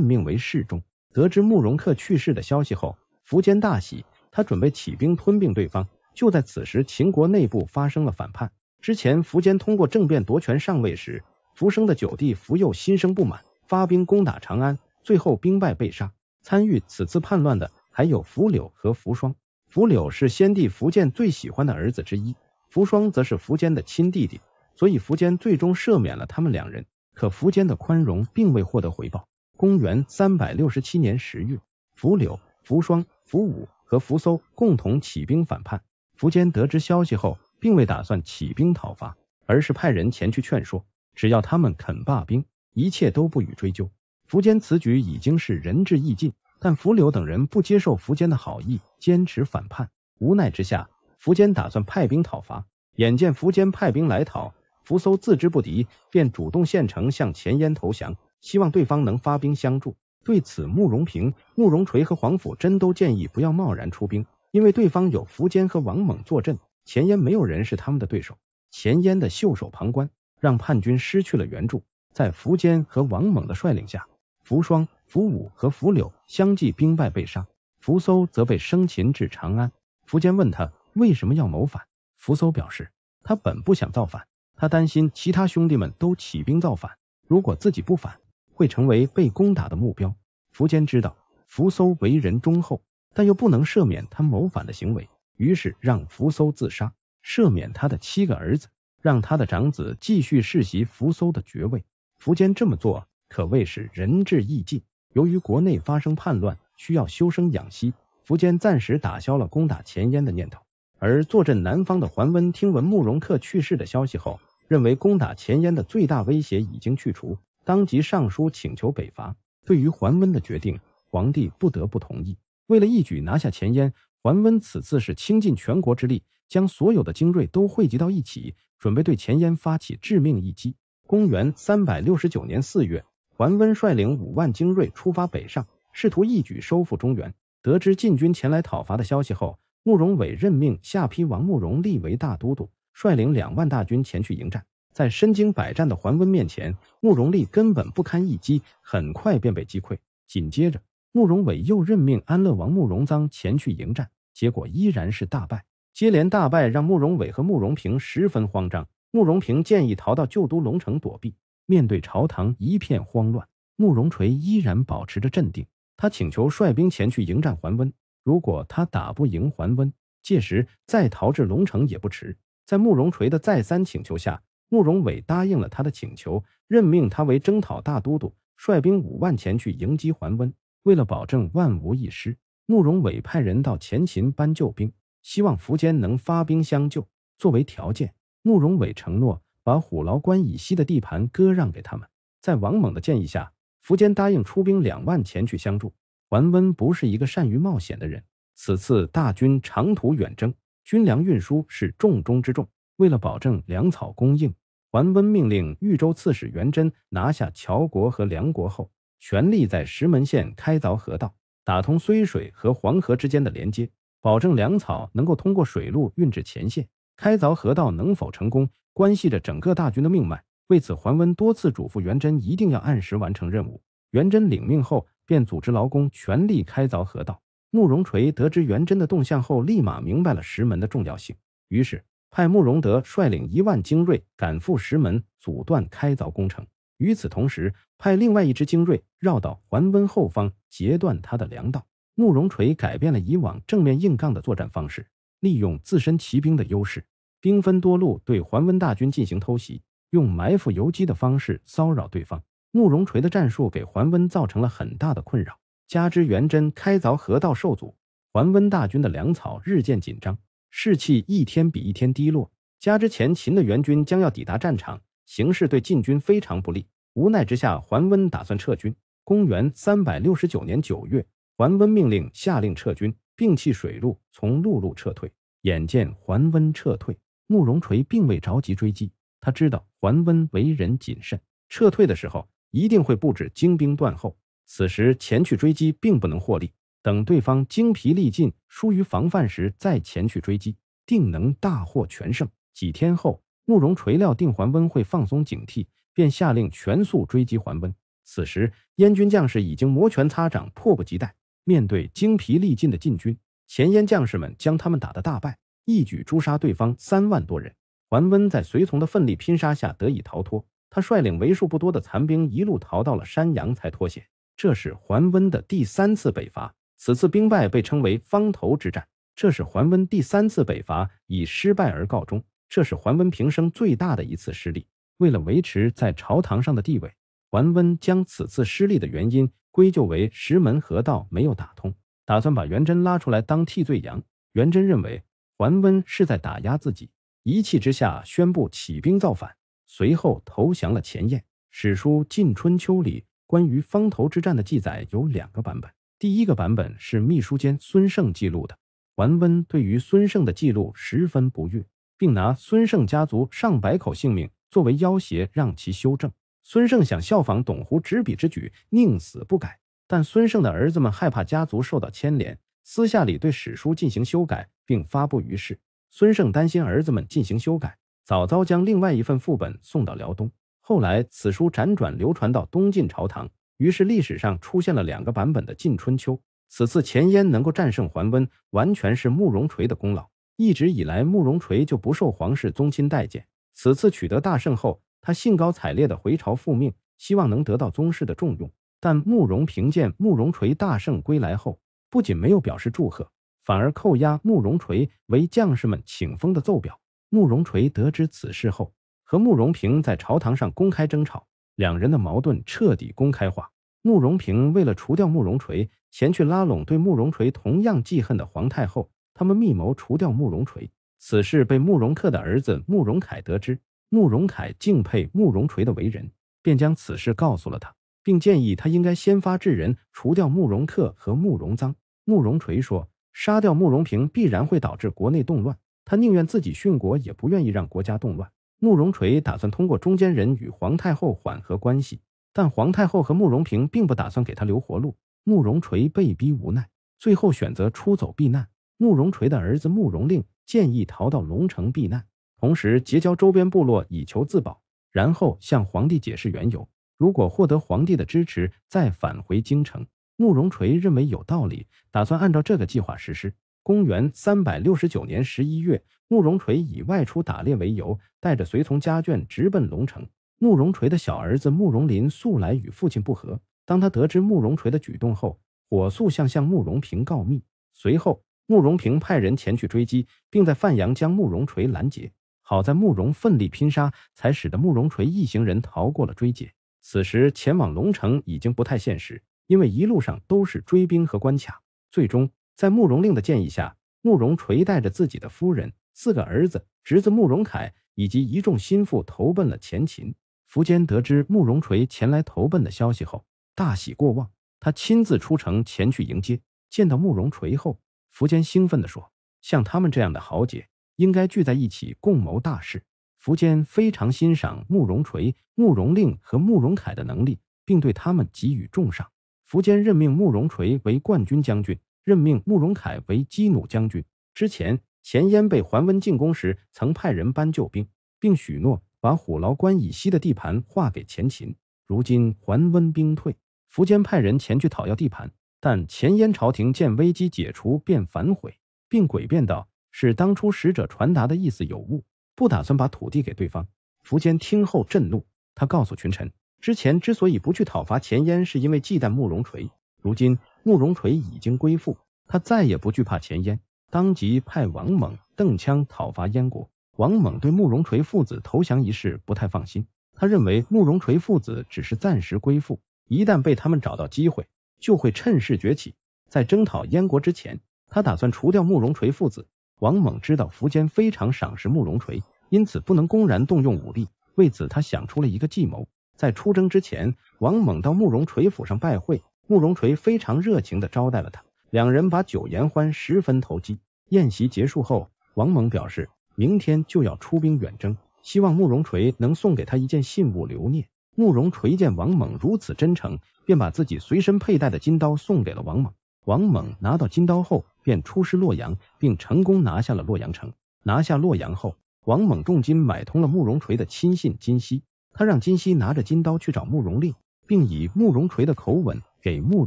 命为侍中。得知慕容恪去世的消息后，苻坚大喜，他准备起兵吞并对方。就在此时，秦国内部发生了反叛。之前苻坚通过政变夺权上位时，苻生的九弟苻幼心生不满，发兵攻打长安，最后兵败被杀。参与此次叛乱的还有苻柳和苻霜。苻柳是先帝苻建最喜欢的儿子之一，苻霜则是苻坚的亲弟弟，所以苻坚最终赦免了他们两人。可苻坚的宽容并未获得回报。公元三百六十七年十月，苻柳、苻双、苻武和苻搜共同起兵反叛。苻坚得知消息后，并未打算起兵讨伐，而是派人前去劝说，只要他们肯罢兵，一切都不予追究。苻坚此举已经是仁至义尽。但苻柳等人不接受苻坚的好意，坚持反叛。无奈之下，苻坚打算派兵讨伐。眼见苻坚派兵来讨，扶苏自知不敌，便主动献城向前燕投降，希望对方能发兵相助。对此，慕容平、慕容垂和皇甫真都建议不要贸然出兵，因为对方有苻坚和王猛坐镇，前燕没有人是他们的对手。前燕的袖手旁观，让叛军失去了援助。在苻坚和王猛的率领下，苻双。苻武和苻柳相继兵败被杀，扶苏则被生擒至长安。苻坚问他为什么要谋反，扶苏表示他本不想造反，他担心其他兄弟们都起兵造反，如果自己不反，会成为被攻打的目标。苻坚知道苻搜为人忠厚，但又不能赦免他谋反的行为，于是让苻搜自杀，赦免他的七个儿子，让他的长子继续世袭苻搜的爵位。苻坚这么做可谓是仁至义尽。由于国内发生叛乱，需要休生养息，苻坚暂时打消了攻打前燕的念头。而坐镇南方的桓温听闻慕容恪去世的消息后，认为攻打前燕的最大威胁已经去除，当即上书请求北伐。对于桓温的决定，皇帝不得不同意。为了一举拿下前燕，桓温此次是倾尽全国之力，将所有的精锐都汇集到一起，准备对前燕发起致命一击。公元三百六十九年四月。桓温率领五万精锐出发北上，试图一举收复中原。得知晋军前来讨伐的消息后，慕容伟任命下邳王慕容立为大都督，率领两万大军前去迎战。在身经百战的桓温面前，慕容立根本不堪一击，很快便被击溃。紧接着，慕容伟又任命安乐王慕容臧前去迎战，结果依然是大败。接连大败让慕容伟和慕容平十分慌张，慕容平建议逃到旧都龙城躲避。面对朝堂一片慌乱，慕容垂依然保持着镇定。他请求率兵前去迎战桓温，如果他打不赢桓温，届时再逃至龙城也不迟。在慕容垂的再三请求下，慕容伟答应了他的请求，任命他为征讨大都督，率兵五万前去迎击桓温。为了保证万无一失，慕容伟派人到前秦搬救兵，希望苻坚能发兵相救。作为条件，慕容伟承诺把虎牢关以西的地盘割让给他们。在王猛的建议下，苻坚答应出兵两万前去相助。桓温不是一个善于冒险的人，此次大军长途远征，军粮运输是重中之重。为了保证粮草供应，桓温命令豫州刺史元贞拿下乔国和梁国后，全力在石门县开凿河道，打通睢水和黄河之间的连接，保证粮草能够通过水路运至前线。开凿河道能否成功，关系着整个大军的命脉。为此，桓温多次嘱咐元贞一定要按时完成任务。元贞领命后，便组织劳工全力开凿河道。慕容垂得知元贞的动向后，立马明白了石门的重要性，于是。派慕容德率领一万精锐赶赴石门，阻断开凿工程。与此同时，派另外一支精锐绕到桓温后方，截断他的粮道。慕容垂改变了以往正面硬杠的作战方式，利用自身骑兵的优势，兵分多路对桓温大军进行偷袭，用埋伏游击的方式骚扰对方。慕容垂的战术给桓温造成了很大的困扰，加之元贞开凿河道受阻，桓温大军的粮草日渐紧张。士气一天比一天低落，加之前秦的援军将要抵达战场，形势对晋军非常不利。无奈之下，桓温打算撤军。公元三百六十九年九月，桓温命令下令撤军，摒弃水路，从陆路撤退。眼见桓温撤退，慕容垂并未着急追击。他知道桓温为人谨慎，撤退的时候一定会布置精兵断后。此时前去追击并不能获利。等对方精疲力尽、疏于防范时，再前去追击，定能大获全胜。几天后，慕容垂料定桓温会放松警惕，便下令全速追击桓温。此时，燕军将士已经摩拳擦掌，迫不及待。面对精疲力尽的晋军，前燕将士们将他们打得大败，一举诛杀对方三万多人。桓温在随从的奋力拼杀下得以逃脱，他率领为数不多的残兵一路逃到了山阳，才脱险。这是桓温的第三次北伐。此次兵败被称为方头之战，这是桓温第三次北伐以失败而告终，这是桓温平生最大的一次失利。为了维持在朝堂上的地位，桓温将此次失利的原因归咎为石门河道没有打通，打算把元贞拉出来当替罪羊。元贞认为桓温是在打压自己，一气之下宣布起兵造反，随后投降了前燕。史书《晋春秋》里关于方头之战的记载有两个版本。第一个版本是秘书监孙胜记录的。桓温对于孙胜的记录十分不悦，并拿孙胜家族上百口性命作为要挟，让其修正。孙胜想效仿董狐执笔之举，宁死不改，但孙胜的儿子们害怕家族受到牵连，私下里对史书进行修改，并发布于世。孙胜担心儿子们进行修改，早早将另外一份副本送到辽东。后来此书辗转流传到东晋朝堂。于是历史上出现了两个版本的《晋春秋》。此次前燕能够战胜桓温，完全是慕容垂的功劳。一直以来，慕容垂就不受皇室宗亲待见。此次取得大胜后，他兴高采烈地回朝复命，希望能得到宗室的重用。但慕容平见慕容垂大胜归来后，不仅没有表示祝贺，反而扣押慕容垂为将士们请封的奏表。慕容垂得知此事后，和慕容平在朝堂上公开争吵。两人的矛盾彻底公开化。慕容平为了除掉慕容垂，前去拉拢对慕容垂同样记恨的皇太后，他们密谋除掉慕容垂。此事被慕容恪的儿子慕容凯得知，慕容凯敬佩慕容垂的为人，便将此事告诉了他，并建议他应该先发制人，除掉慕容恪和慕容臧。慕容垂说：“杀掉慕容平必然会导致国内动乱，他宁愿自己殉国，也不愿意让国家动乱。”慕容垂打算通过中间人与皇太后缓和关系，但皇太后和慕容平并不打算给他留活路。慕容垂被逼无奈，最后选择出走避难。慕容垂的儿子慕容令建议逃到龙城避难，同时结交周边部落以求自保，然后向皇帝解释缘由。如果获得皇帝的支持，再返回京城。慕容垂认为有道理，打算按照这个计划实施。公元三百六十九年十一月，慕容垂以外出打猎为由，带着随从家眷直奔龙城。慕容垂的小儿子慕容林素来与父亲不和，当他得知慕容垂的举动后，火速向向慕容平告密。随后，慕容平派人前去追击，并在范阳将慕容垂拦截。好在慕容奋力拼杀，才使得慕容垂一行人逃过了追截。此时前往龙城已经不太现实，因为一路上都是追兵和关卡。最终，在慕容令的建议下，慕容垂带着自己的夫人、四个儿子、侄子慕容凯以及一众心腹投奔了前秦。苻坚得知慕容垂前来投奔的消息后，大喜过望。他亲自出城前去迎接。见到慕容垂后，苻坚兴奋地说：“像他们这样的豪杰，应该聚在一起共谋大事。”苻坚非常欣赏慕容垂、慕容令和慕容凯的能力，并对他们给予重赏。苻坚任命慕容垂为冠军将军，任命慕容凯为击弩将军。之前前燕被桓温进攻时，曾派人搬救兵，并许诺。把虎牢关以西的地盘划给前秦。如今桓温兵退，苻坚派人前去讨要地盘，但前燕朝廷见危机解除，便反悔，并诡辩道：“是当初使者传达的意思有误，不打算把土地给对方。”苻坚听后震怒，他告诉群臣，之前之所以不去讨伐前燕，是因为忌惮慕容垂。如今慕容垂已经归附，他再也不惧怕前燕，当即派王猛、邓羌讨伐燕国。王猛对慕容垂父子投降一事不太放心，他认为慕容垂父子只是暂时归附，一旦被他们找到机会，就会趁势崛起。在征讨燕国之前，他打算除掉慕容垂父子。王猛知道苻坚非常赏识慕容垂，因此不能公然动用武力。为此，他想出了一个计谋。在出征之前，王猛到慕容垂府上拜会，慕容垂非常热情地招待了他，两人把酒言欢，十分投机。宴席结束后，王猛表示。明天就要出兵远征，希望慕容垂能送给他一件信物留念。慕容垂见王猛如此真诚，便把自己随身佩戴的金刀送给了王猛。王猛拿到金刀后，便出师洛阳，并成功拿下了洛阳城。拿下洛阳后，王猛重金买通了慕容垂的亲信金熙，他让金熙拿着金刀去找慕容令，并以慕容垂的口吻给慕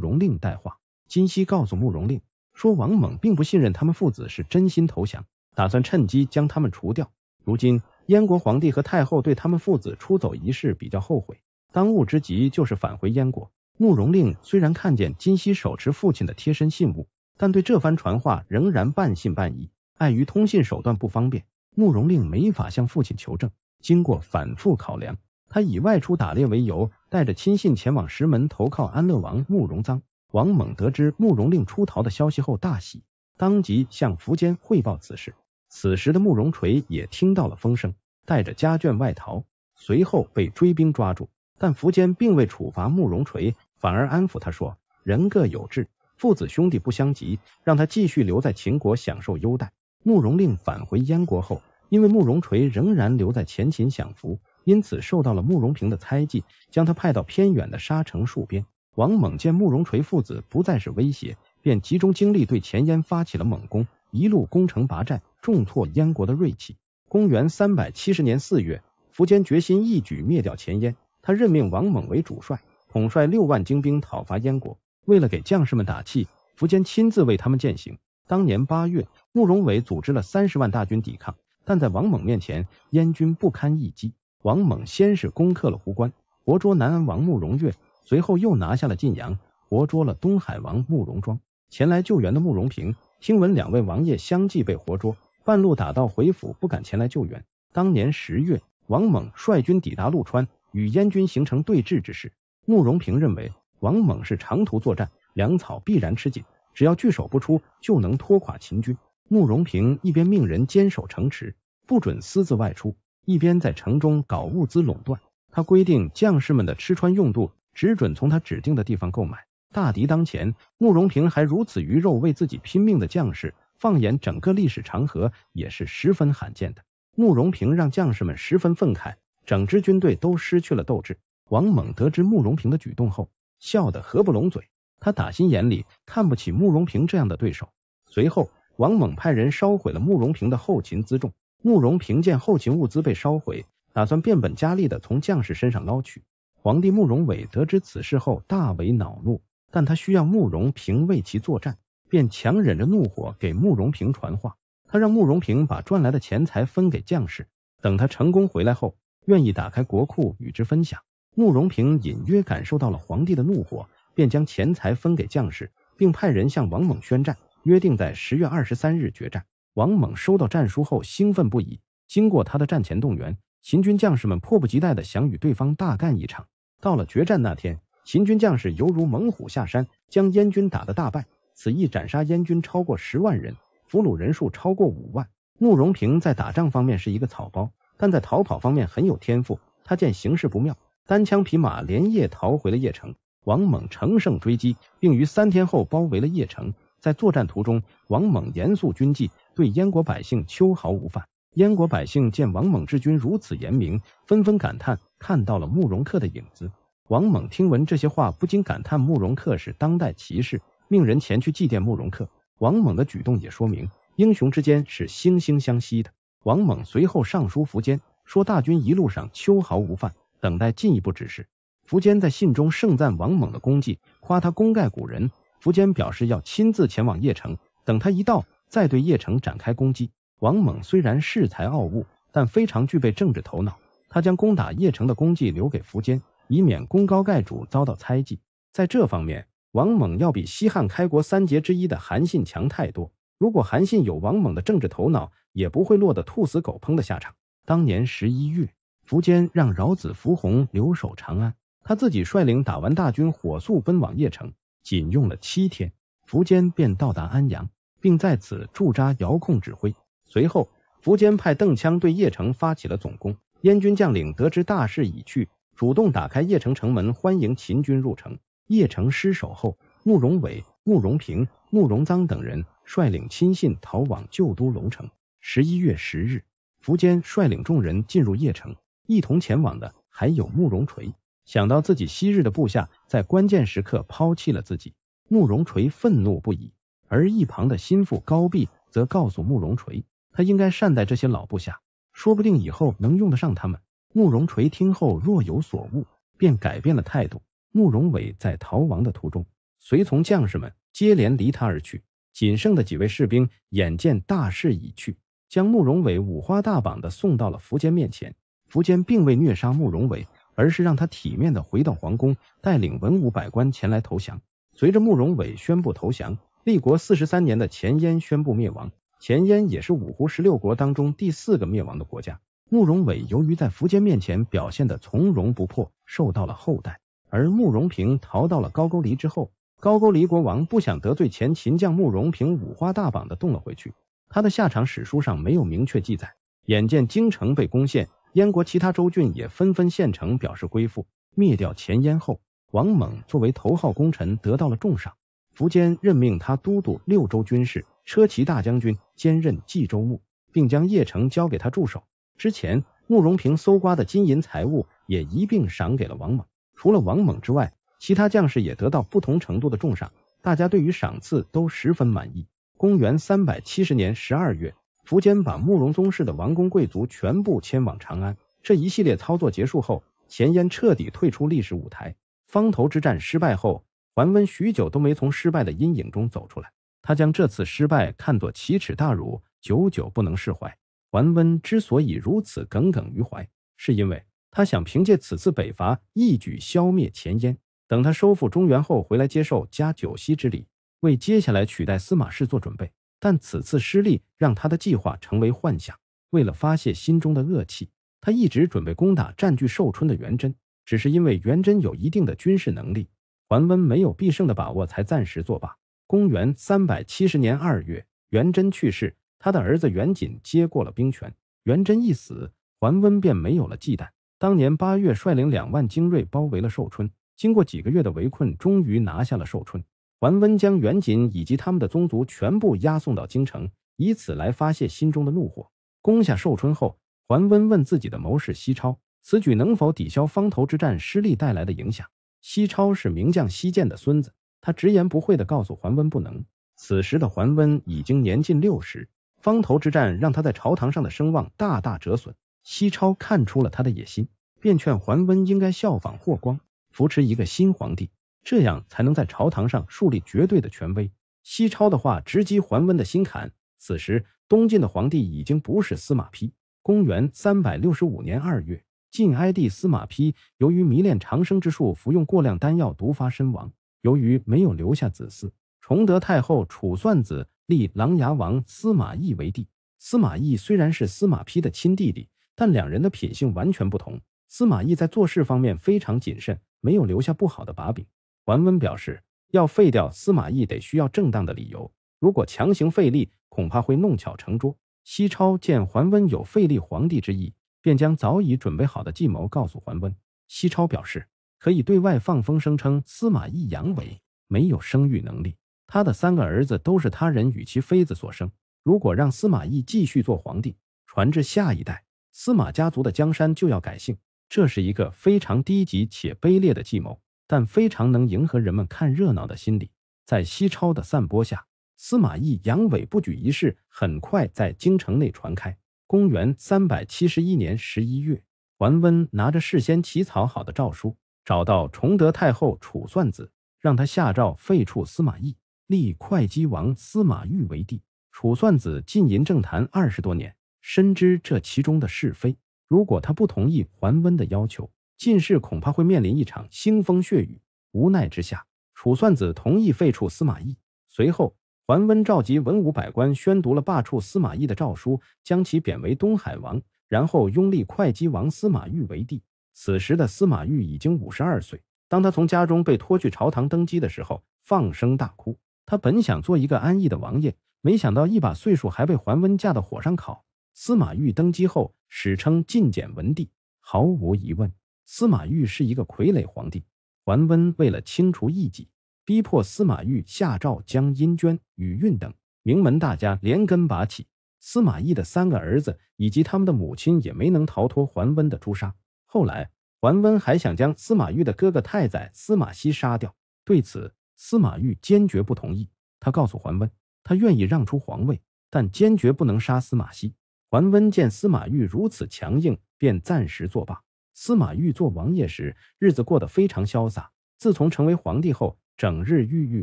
容令带话。金熙告诉慕容令说，王猛并不信任他们父子是真心投降。打算趁机将他们除掉。如今燕国皇帝和太后对他们父子出走一事比较后悔，当务之急就是返回燕国。慕容令虽然看见金熙手持父亲的贴身信物，但对这番传话仍然半信半疑。碍于通信手段不方便，慕容令没法向父亲求证。经过反复考量，他以外出打猎为由，带着亲信前往石门投靠安乐王慕容臧。王猛得知慕容令出逃的消息后大喜，当即向苻坚汇报此事。此时的慕容垂也听到了风声，带着家眷外逃，随后被追兵抓住。但苻坚并未处罚慕容垂，反而安抚他说：“人各有志，父子兄弟不相及，让他继续留在秦国享受优待。”慕容令返回燕国后，因为慕容垂仍然留在前秦享福，因此受到了慕容平的猜忌，将他派到偏远的沙城戍边。王猛见慕容垂父子不再是威胁，便集中精力对前燕发起了猛攻。一路攻城拔寨，重挫燕国的锐气。公元三百七十年四月，苻坚决心一举灭掉前燕，他任命王猛为主帅，统帅六万精兵讨伐燕国。为了给将士们打气，苻坚亲自为他们践行。当年八月，慕容伟组织了三十万大军抵抗，但在王猛面前，燕军不堪一击。王猛先是攻克了壶关，活捉南安王慕容越，随后又拿下了晋阳，活捉了东海王慕容庄。前来救援的慕容平。听闻两位王爷相继被活捉，半路打道回府，不敢前来救援。当年十月，王猛率军抵达陆川，与燕军形成对峙之势。慕容平认为王猛是长途作战，粮草必然吃紧，只要据守不出，就能拖垮秦军。慕容平一边命人坚守城池，不准私自外出，一边在城中搞物资垄断。他规定将士们的吃穿用度只准从他指定的地方购买。大敌当前，慕容平还如此鱼肉为自己拼命的将士，放眼整个历史长河也是十分罕见的。慕容平让将士们十分愤慨，整支军队都失去了斗志。王猛得知慕容平的举动后，笑得合不拢嘴。他打心眼里看不起慕容平这样的对手。随后，王猛派人烧毁了慕容平的后勤辎重。慕容平见后勤物资被烧毁，打算变本加厉的从将士身上捞取。皇帝慕容伟得知此事后，大为恼怒。但他需要慕容平为其作战，便强忍着怒火给慕容平传话。他让慕容平把赚来的钱财分给将士，等他成功回来后，愿意打开国库与之分享。慕容平隐约感受到了皇帝的怒火，便将钱财分给将士，并派人向王猛宣战，约定在十月二十三日决战。王猛收到战书后兴奋不已，经过他的战前动员，秦军将士们迫不及待的想与对方大干一场。到了决战那天，秦军将士犹如猛虎下山，将燕军打得大败。此役斩杀燕军超过十万人。俘虏人数超过五万。慕容平在打仗方面是一个草包，但在逃跑方面很有天赋。他见形势不妙，单枪匹马连夜逃回了邺城。王猛乘胜追击，并于三天后包围了邺城。在作战途中，王猛严肃军纪，对燕国百姓秋毫无犯。燕国百姓见王猛治军如此严明，纷纷感叹看到了慕容恪的影子。王猛听闻这些话，不禁感叹慕容恪是当代奇士，命人前去祭奠慕容恪。王猛的举动也说明，英雄之间是惺惺相惜的。王猛随后上书苻坚，说大军一路上秋毫无犯，等待进一步指示。苻坚在信中盛赞王猛的功绩，夸他功盖古人。苻坚表示要亲自前往邺城，等他一到，再对邺城展开攻击。王猛虽然恃才傲物，但非常具备政治头脑。他将攻打邺城的功绩留给苻坚，以免功高盖主遭到猜忌。在这方面，王猛要比西汉开国三杰之一的韩信强太多。如果韩信有王猛的政治头脑，也不会落得兔死狗烹的下场。当年十一月，苻坚让饶子苻弘留守长安，他自己率领打完大军，火速奔往邺城。仅用了七天，苻坚便到达安阳，并在此驻扎遥控指挥。随后，苻坚派邓羌对邺城发起了总攻。燕军将领得知大势已去，主动打开邺城城门，欢迎秦军入城。邺城失守后，慕容伟、慕容平、慕容臧等人率领亲信逃往旧都龙城。十一月十日，苻坚率领众人进入邺城，一同前往的还有慕容垂。想到自己昔日的部下在关键时刻抛弃了自己，慕容垂愤怒不已。而一旁的心腹高壁则告诉慕容垂，他应该善待这些老部下，说不定以后能用得上他们。慕容垂听后若有所悟，便改变了态度。慕容伟在逃亡的途中，随从将士们接连离他而去。仅剩的几位士兵眼见大势已去，将慕容伟五花大绑的送到了苻坚面前。苻坚并未虐杀慕容伟，而是让他体面的回到皇宫，带领文武百官前来投降。随着慕容伟宣布投降，立国四十三年的前燕宣布灭亡。前燕也是五胡十六国当中第四个灭亡的国家。慕容伟由于在苻坚面前表现的从容不迫，受到了厚待。而慕容平逃到了高句丽之后，高句丽国王不想得罪前秦将慕容平，五花大绑的动了回去。他的下场史书上没有明确记载。眼见京城被攻陷，燕国其他州郡也纷纷献城表示归附。灭掉前燕后，王猛作为头号功臣得到了重赏。苻坚任命他都督六州军事、车骑大将军，兼任冀州牧，并将邺城交给他驻守。之前慕容平搜刮的金银财物也一并赏给了王猛。除了王猛之外，其他将士也得到不同程度的重赏，大家对于赏赐都十分满意。公元三百七十年十二月，苻坚把慕容宗室的王公贵族全部迁往长安。这一系列操作结束后，前燕彻底退出历史舞台。方头之战失败后，桓温许久都没从失败的阴影中走出来，他将这次失败看作奇耻大辱，久久不能释怀。桓温之所以如此耿耿于怀，是因为。他想凭借此次北伐一举消灭前燕，等他收复中原后回来接受加九锡之礼，为接下来取代司马氏做准备。但此次失利让他的计划成为幻想。为了发泄心中的恶气，他一直准备攻打占据寿春的元贞，只是因为元贞有一定的军事能力，桓温没有必胜的把握，才暂时作罢。公元三百七十年二月，元贞去世，他的儿子元锦接过了兵权。元贞一死，桓温便没有了忌惮。当年八月，率领两万精锐包围了寿春，经过几个月的围困，终于拿下了寿春。桓温将袁瑾以及他们的宗族全部押送到京城，以此来发泄心中的怒火。攻下寿春后，桓温问自己的谋士西超，此举能否抵消方头之战失利带来的影响？西超是名将西涧的孙子，他直言不讳地告诉桓温不能。此时的桓温已经年近六十，方头之战让他在朝堂上的声望大大折损。西超看出了他的野心，便劝桓温应该效仿霍光，扶持一个新皇帝，这样才能在朝堂上树立绝对的权威。西超的话直击桓温的心坎。此时，东晋的皇帝已经不是司马丕。公元三百六十五年二月，晋哀帝司马丕由于迷恋长生之术，服用过量丹药，毒发身亡。由于没有留下子嗣，崇德太后楚算子立琅琊王司马懿为帝。司马懿虽然是司马丕的亲弟弟，但两人的品性完全不同。司马懿在做事方面非常谨慎，没有留下不好的把柄。桓温表示，要废掉司马懿得需要正当的理由，如果强行废立，恐怕会弄巧成拙。西超见桓温有废立皇帝之意，便将早已准备好的计谋告诉桓温。西超表示，可以对外放风声称司马懿阳痿，没有生育能力，他的三个儿子都是他人与其妃子所生。如果让司马懿继续做皇帝，传至下一代，司马家族的江山就要改姓。这是一个非常低级且卑劣的计谋，但非常能迎合人们看热闹的心理。在西超的散播下，司马懿阳痿不举一事很快在京城内传开。公元三百七十一年十一月，桓温拿着事先起草好的诏书，找到崇德太后楚算子，让他下诏废黜司马懿，立会稽王司马昱为帝。楚算子浸淫政坛二十多年，深知这其中的是非。如果他不同意桓温的要求，晋室恐怕会面临一场腥风血雨。无奈之下，楚算子同意废黜司马懿。随后，桓温召集文武百官，宣读了罢黜司马懿的诏书，将其贬为东海王，然后拥立会稽王司马昱为帝。此时的司马昱已经五十二岁。当他从家中被拖去朝堂登基的时候，放声大哭。他本想做一个安逸的王爷，没想到一把岁数还被桓温架到火上烤。司马懿登基后，史称晋简文帝。毫无疑问，司马懿是一个傀儡皇帝。桓温为了清除异己，逼迫司马懿下诏将殷娟、宇运等名门大家连根拔起。司马懿的三个儿子以及他们的母亲也没能逃脱桓温的诛杀。后来，桓温还想将司马懿的哥哥太宰司马熙杀掉，对此，司马懿坚决不同意。他告诉桓温，他愿意让出皇位，但坚决不能杀司马熙。桓温见司马懿如此强硬，便暂时作罢。司马懿做王爷时，日子过得非常潇洒。自从成为皇帝后，整日郁郁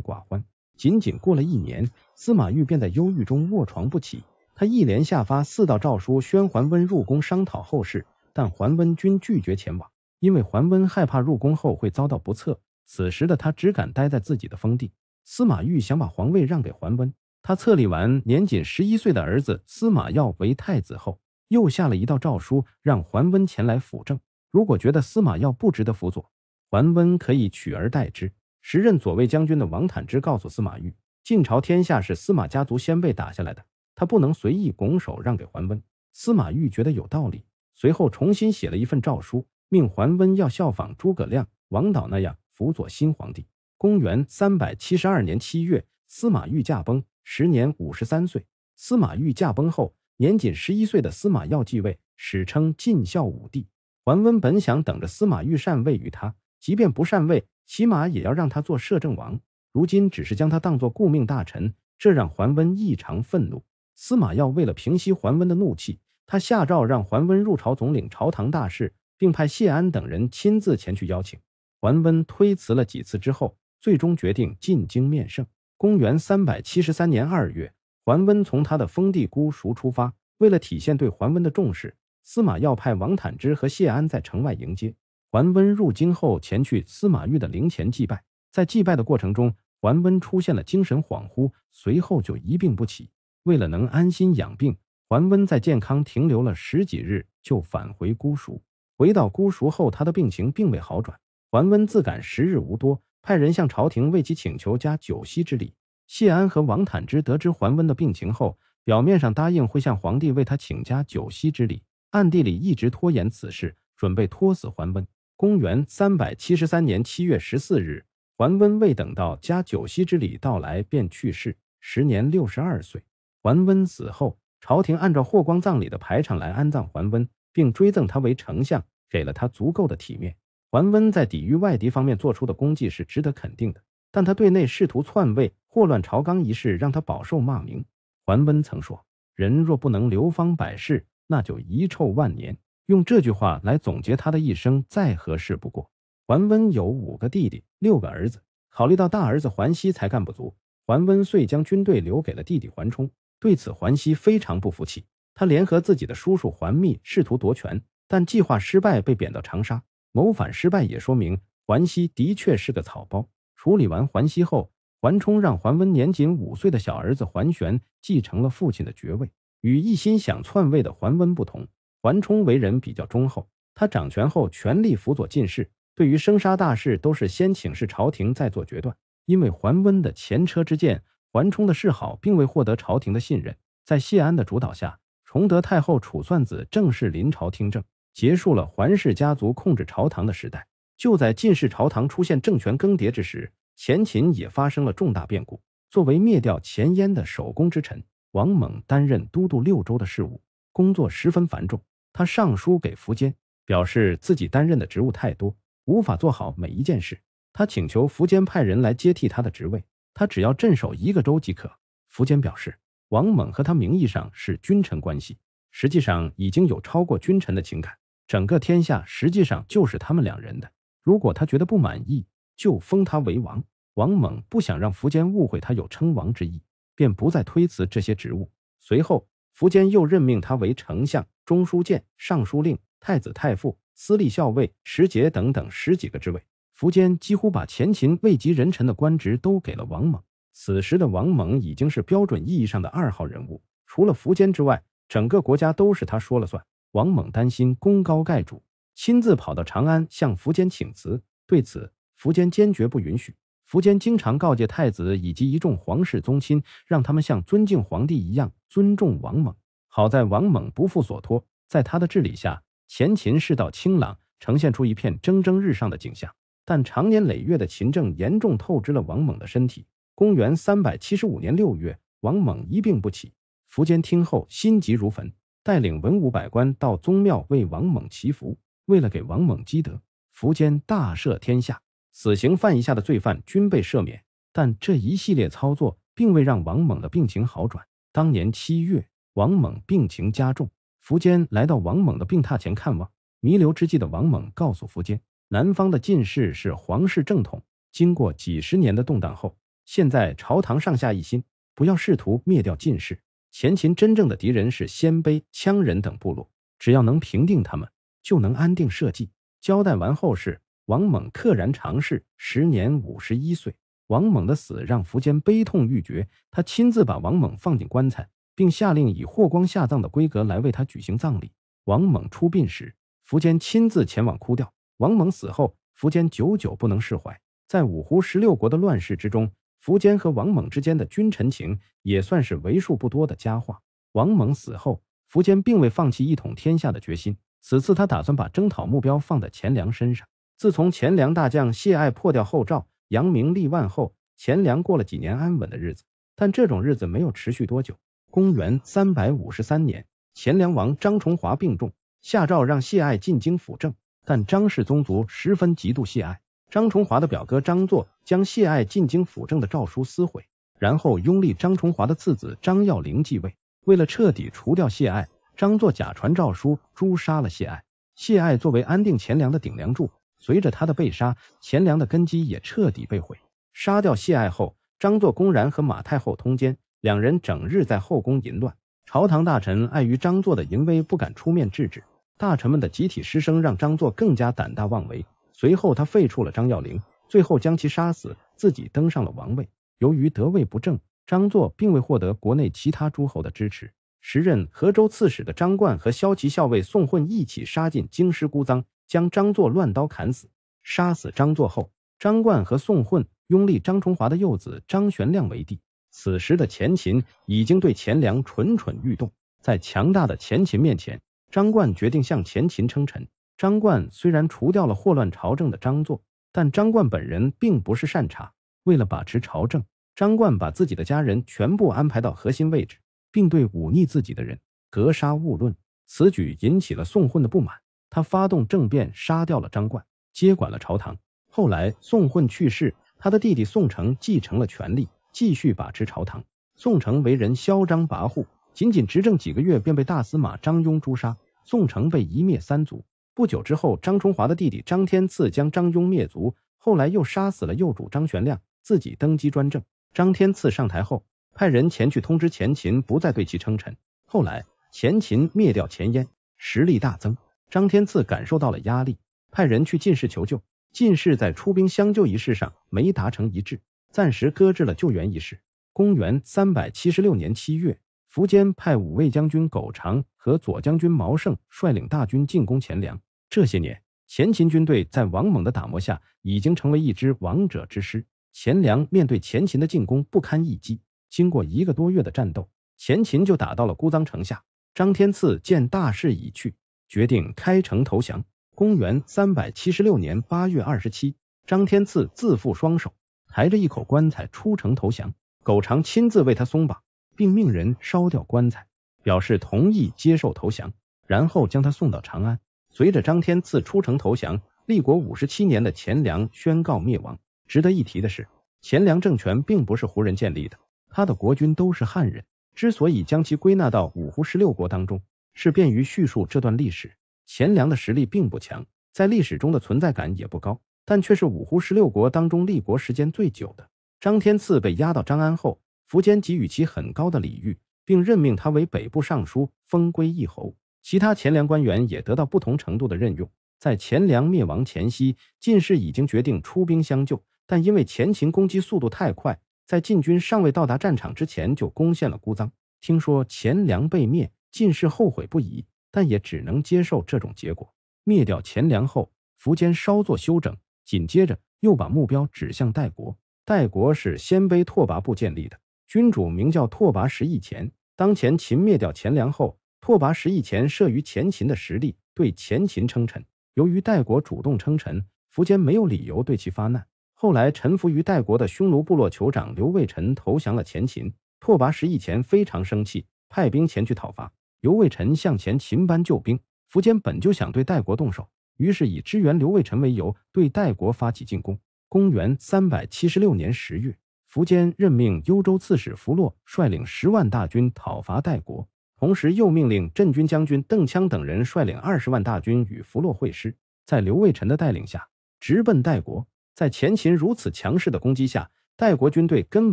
寡欢。仅仅过了一年，司马懿便在忧郁中卧床不起。他一连下发四道诏书，宣桓温入宫商讨后事，但桓温均拒绝前往，因为桓温害怕入宫后会遭到不测。此时的他只敢待在自己的封地。司马懿想把皇位让给桓温。他册立完年仅十一岁的儿子司马曜为太子后，又下了一道诏书，让桓温前来辅政。如果觉得司马曜不值得辅佐，桓温可以取而代之。时任左卫将军的王坦之告诉司马懿，晋朝天下是司马家族先辈打下来的，他不能随意拱手让给桓温。司马懿觉得有道理，随后重新写了一份诏书，命桓温要效仿诸葛亮、王导那样辅佐新皇帝。公元三百七十二年七月，司马懿驾崩。时年五十三岁，司马懿驾崩后，年仅十一岁的司马曜继位，史称晋孝武帝。桓温本想等着司马懿禅位于他，即便不禅位，起码也要让他做摄政王。如今只是将他当作顾命大臣，这让桓温异常愤怒。司马曜为了平息桓温的怒气，他下诏让桓温入朝总领朝堂大事，并派谢安等人亲自前去邀请。桓温推辞了几次之后，最终决定进京面圣。公元三百七十三年二月，桓温从他的封地姑孰出发。为了体现对桓温的重视，司马曜派王坦之和谢安在城外迎接桓温入京后，前去司马懿的陵前祭拜。在祭拜的过程中，桓温出现了精神恍惚，随后就一病不起。为了能安心养病，桓温在健康停留了十几日，就返回姑孰。回到姑孰后，他的病情并未好转。桓温自感时日无多。派人向朝廷为其请求加九锡之礼。谢安和王坦之得知桓温的病情后，表面上答应会向皇帝为他请加九锡之礼，暗地里一直拖延此事，准备拖死桓温。公元三百七十三年七月十四日，桓温未等到加九锡之礼到来，便去世，时年六十二岁。桓温死后，朝廷按照霍光葬礼的排场来安葬桓温，并追赠他为丞相，给了他足够的体面。桓温在抵御外敌方面做出的功绩是值得肯定的，但他对内试图篡位、祸乱朝纲一事让他饱受骂名。桓温曾说：“人若不能流芳百世，那就遗臭万年。”用这句话来总结他的一生，再合适不过。桓温有五个弟弟，六个儿子。考虑到大儿子桓熙才干不足，桓温遂将军队留给了弟弟桓冲。对此，桓熙非常不服气，他联合自己的叔叔桓密试图夺权，但计划失败，被贬到长沙。谋反失败也说明桓熙的确是个草包。处理完桓熙后，桓冲让桓温年仅五岁的小儿子桓玄继承了父亲的爵位。与一心想篡位的桓温不同，桓冲为人比较忠厚。他掌权后，全力辅佐进士，对于生杀大事都是先请示朝廷再做决断。因为桓温的前车之鉴，桓冲的示好并未获得朝廷的信任。在谢安的主导下，崇德太后楚算子正式临朝听政，结束了桓氏家族控制朝堂的时代。就在晋士朝堂出现政权更迭之时，前秦也发生了重大变故。作为灭掉前燕的首功之臣。王猛担任都督六州的事务，工作十分繁重。他上书给苻坚，表示自己担任的职务太多，无法做好每一件事。他请求苻坚派人来接替他的职位，他只要镇守一个州即可。苻坚表示，王猛和他名义上是君臣关系，实际上已经有超过君臣的情感，整个天下实际上就是他们两人的。如果他觉得不满意，就封他为王。王猛不想让苻坚误会他有称王之意。便不再推辞这些职务。随后，苻坚又任命他为丞相、中书监、尚书令、太子太傅、司隶校尉、持节等等十几个职位。苻坚几乎把前秦位极人臣的官职都给了王猛。此时的王猛已经是标准意义上的二号人物，除了苻坚之外，整个国家都是他说了算。王猛担心功高盖主，亲自跑到长安向苻坚请辞。对此，苻坚坚决不允许。苻坚经常告诫太子以及一众皇室宗亲，让他们像尊敬皇帝一样尊重王猛。好在王猛不负所托，在他的治理下，前秦世道清朗，呈现出一片蒸蒸日上的景象。但长年累月的秦政严重透支了王猛的身体。公元三百七十五年六月，王猛一病不起。苻坚听后心急如焚，带领文武百官到宗庙为王猛祈福。为了给王猛积德，苻坚大赦天下。死刑犯以下的罪犯均被赦免，但这一系列操作并未让王猛的病情好转。当年七月，王猛病情加重，苻坚来到王猛的病榻前看望。弥留之际的王猛告诉苻坚，南方的晋士是皇室正统，经过几十年的动荡后，现在朝堂上下一心，不要试图灭掉晋士。前秦真正的敌人是鲜卑、羌人等部落，只要能平定他们，就能安定社稷。交代完后事。王猛溘然长逝，时年五十一岁。王猛的死让苻坚悲痛欲绝，他亲自把王猛放进棺材，并下令以霍光下葬的规格来为他举行葬礼。王猛出殡时，苻坚亲自前往哭吊。王猛死后，苻坚久久不能释怀。在五胡十六国的乱世之中，苻坚和王猛之间的君臣情也算是为数不多的佳话。王猛死后，苻坚并未放弃一统天下的决心。此次他打算把征讨目标放在钱粮身上。自从钱粮大将谢爱破掉后赵，扬名立万后，钱粮过了几年安稳的日子。但这种日子没有持续多久。公元三百五十三年，钱粮王张崇华病重，下诏让谢爱进京辅政。但张氏宗族十分嫉妒谢爱，张崇华的表哥张作将谢爱进京辅政的诏书撕毁，然后拥立张崇华的次子张耀龄继位。为了彻底除掉谢爱，张作假传诏书诛杀了谢爱。谢爱作为安定钱粮的顶梁柱。随着他的被杀，钱粮的根基也彻底被毁。杀掉谢爱后，张作公然和马太后通奸，两人整日在后宫淫乱。朝堂大臣碍于张作的淫威，不敢出面制止。大臣们的集体失声让张作更加胆大妄为。随后，他废黜了张耀龄，最后将其杀死，自己登上了王位。由于得位不正，张作并未获得国内其他诸侯的支持。时任河州刺史的张冠和骁骑校尉宋混一起杀进京师姑臧。将张作乱刀砍死。杀死张作后，张冠和宋混拥立张崇华的幼子张玄亮为帝。此时的前秦已经对钱粮蠢蠢欲动。在强大的前秦面前，张冠决定向前秦称臣。张冠虽然除掉了祸乱朝政的张作，但张冠本人并不是善茬。为了把持朝政，张冠把自己的家人全部安排到核心位置，并对忤逆自己的人格杀勿论。此举引起了宋混的不满。他发动政变，杀掉了张冠，接管了朝堂。后来宋混去世，他的弟弟宋成继承了权力，继续把持朝堂。宋成为人嚣张跋扈，仅仅执政几个月便被大司马张庸诛杀，宋成被一灭三族。不久之后，张崇华的弟弟张天赐将张庸灭族，后来又杀死了幼主张玄亮，自己登基专政。张天赐上台后，派人前去通知前秦，不再对其称臣。后来前秦灭掉前燕，实力大增。张天赐感受到了压力，派人去晋室求救。晋室在出兵相救一事上没达成一致，暂时搁置了救援一事。公元三百七十六年七月，苻坚派五位将军苟长和左将军毛胜率领大军进攻钱粮。这些年，前秦军队在王猛的打磨下，已经成为一支王者之师。钱粮面对前秦的进攻不堪一击，经过一个多月的战斗，前秦就打到了姑臧城下。张天赐见大势已去，决定开城投降。公元三百七十六年八月二十七，张天赐自缚双手，抬着一口棺材出城投降。苟长亲自为他松绑，并命人烧掉棺材，表示同意接受投降，然后将他送到长安。随着张天赐出城投降，立国五十七年的钱粮宣告灭亡。值得一提的是，钱粮政权并不是胡人建立的，他的国君都是汉人。之所以将其归纳到五胡十六国当中，是便于叙述这段历史。钱粮的实力并不强，在历史中的存在感也不高，但却是五胡十六国当中立国时间最久的。张天赐被押到张安后，苻坚给予其很高的礼遇，并任命他为北部尚书，封归义侯。其他钱粮官员也得到不同程度的任用。在钱粮灭亡前夕，晋士已经决定出兵相救，但因为前秦攻击速度太快，在晋军尚未到达战场之前就攻陷了姑臧。听说钱粮被灭，晋士后悔不已，但也只能接受这种结果。灭掉钱粮后，苻坚稍作休整，紧接着又把目标指向代国。代国是鲜卑拓跋部建立的，君主名叫拓跋十翼前。当前秦灭掉钱粮后，拓跋十翼前慑于前秦的实力，对前秦称臣。由于代国主动称臣，苻坚没有理由对其发难。后来，臣服于代国的匈奴部落酋长刘卫辰投降了前秦，拓跋十翼前非常生气，派兵前去讨伐。刘卫辰向前秦班救兵，苻坚本就想对代国动手，于是以支援刘卫辰为由，对代国发起进攻。公元三百七十六年十月，苻坚任命幽州刺史弗洛率领十万大军讨伐代国。同时，又命令镇军将军邓羌等人率领二十万大军与弗洛会师，在刘卫辰的带领下直奔代国。在前秦如此强势的攻击下，代国军队根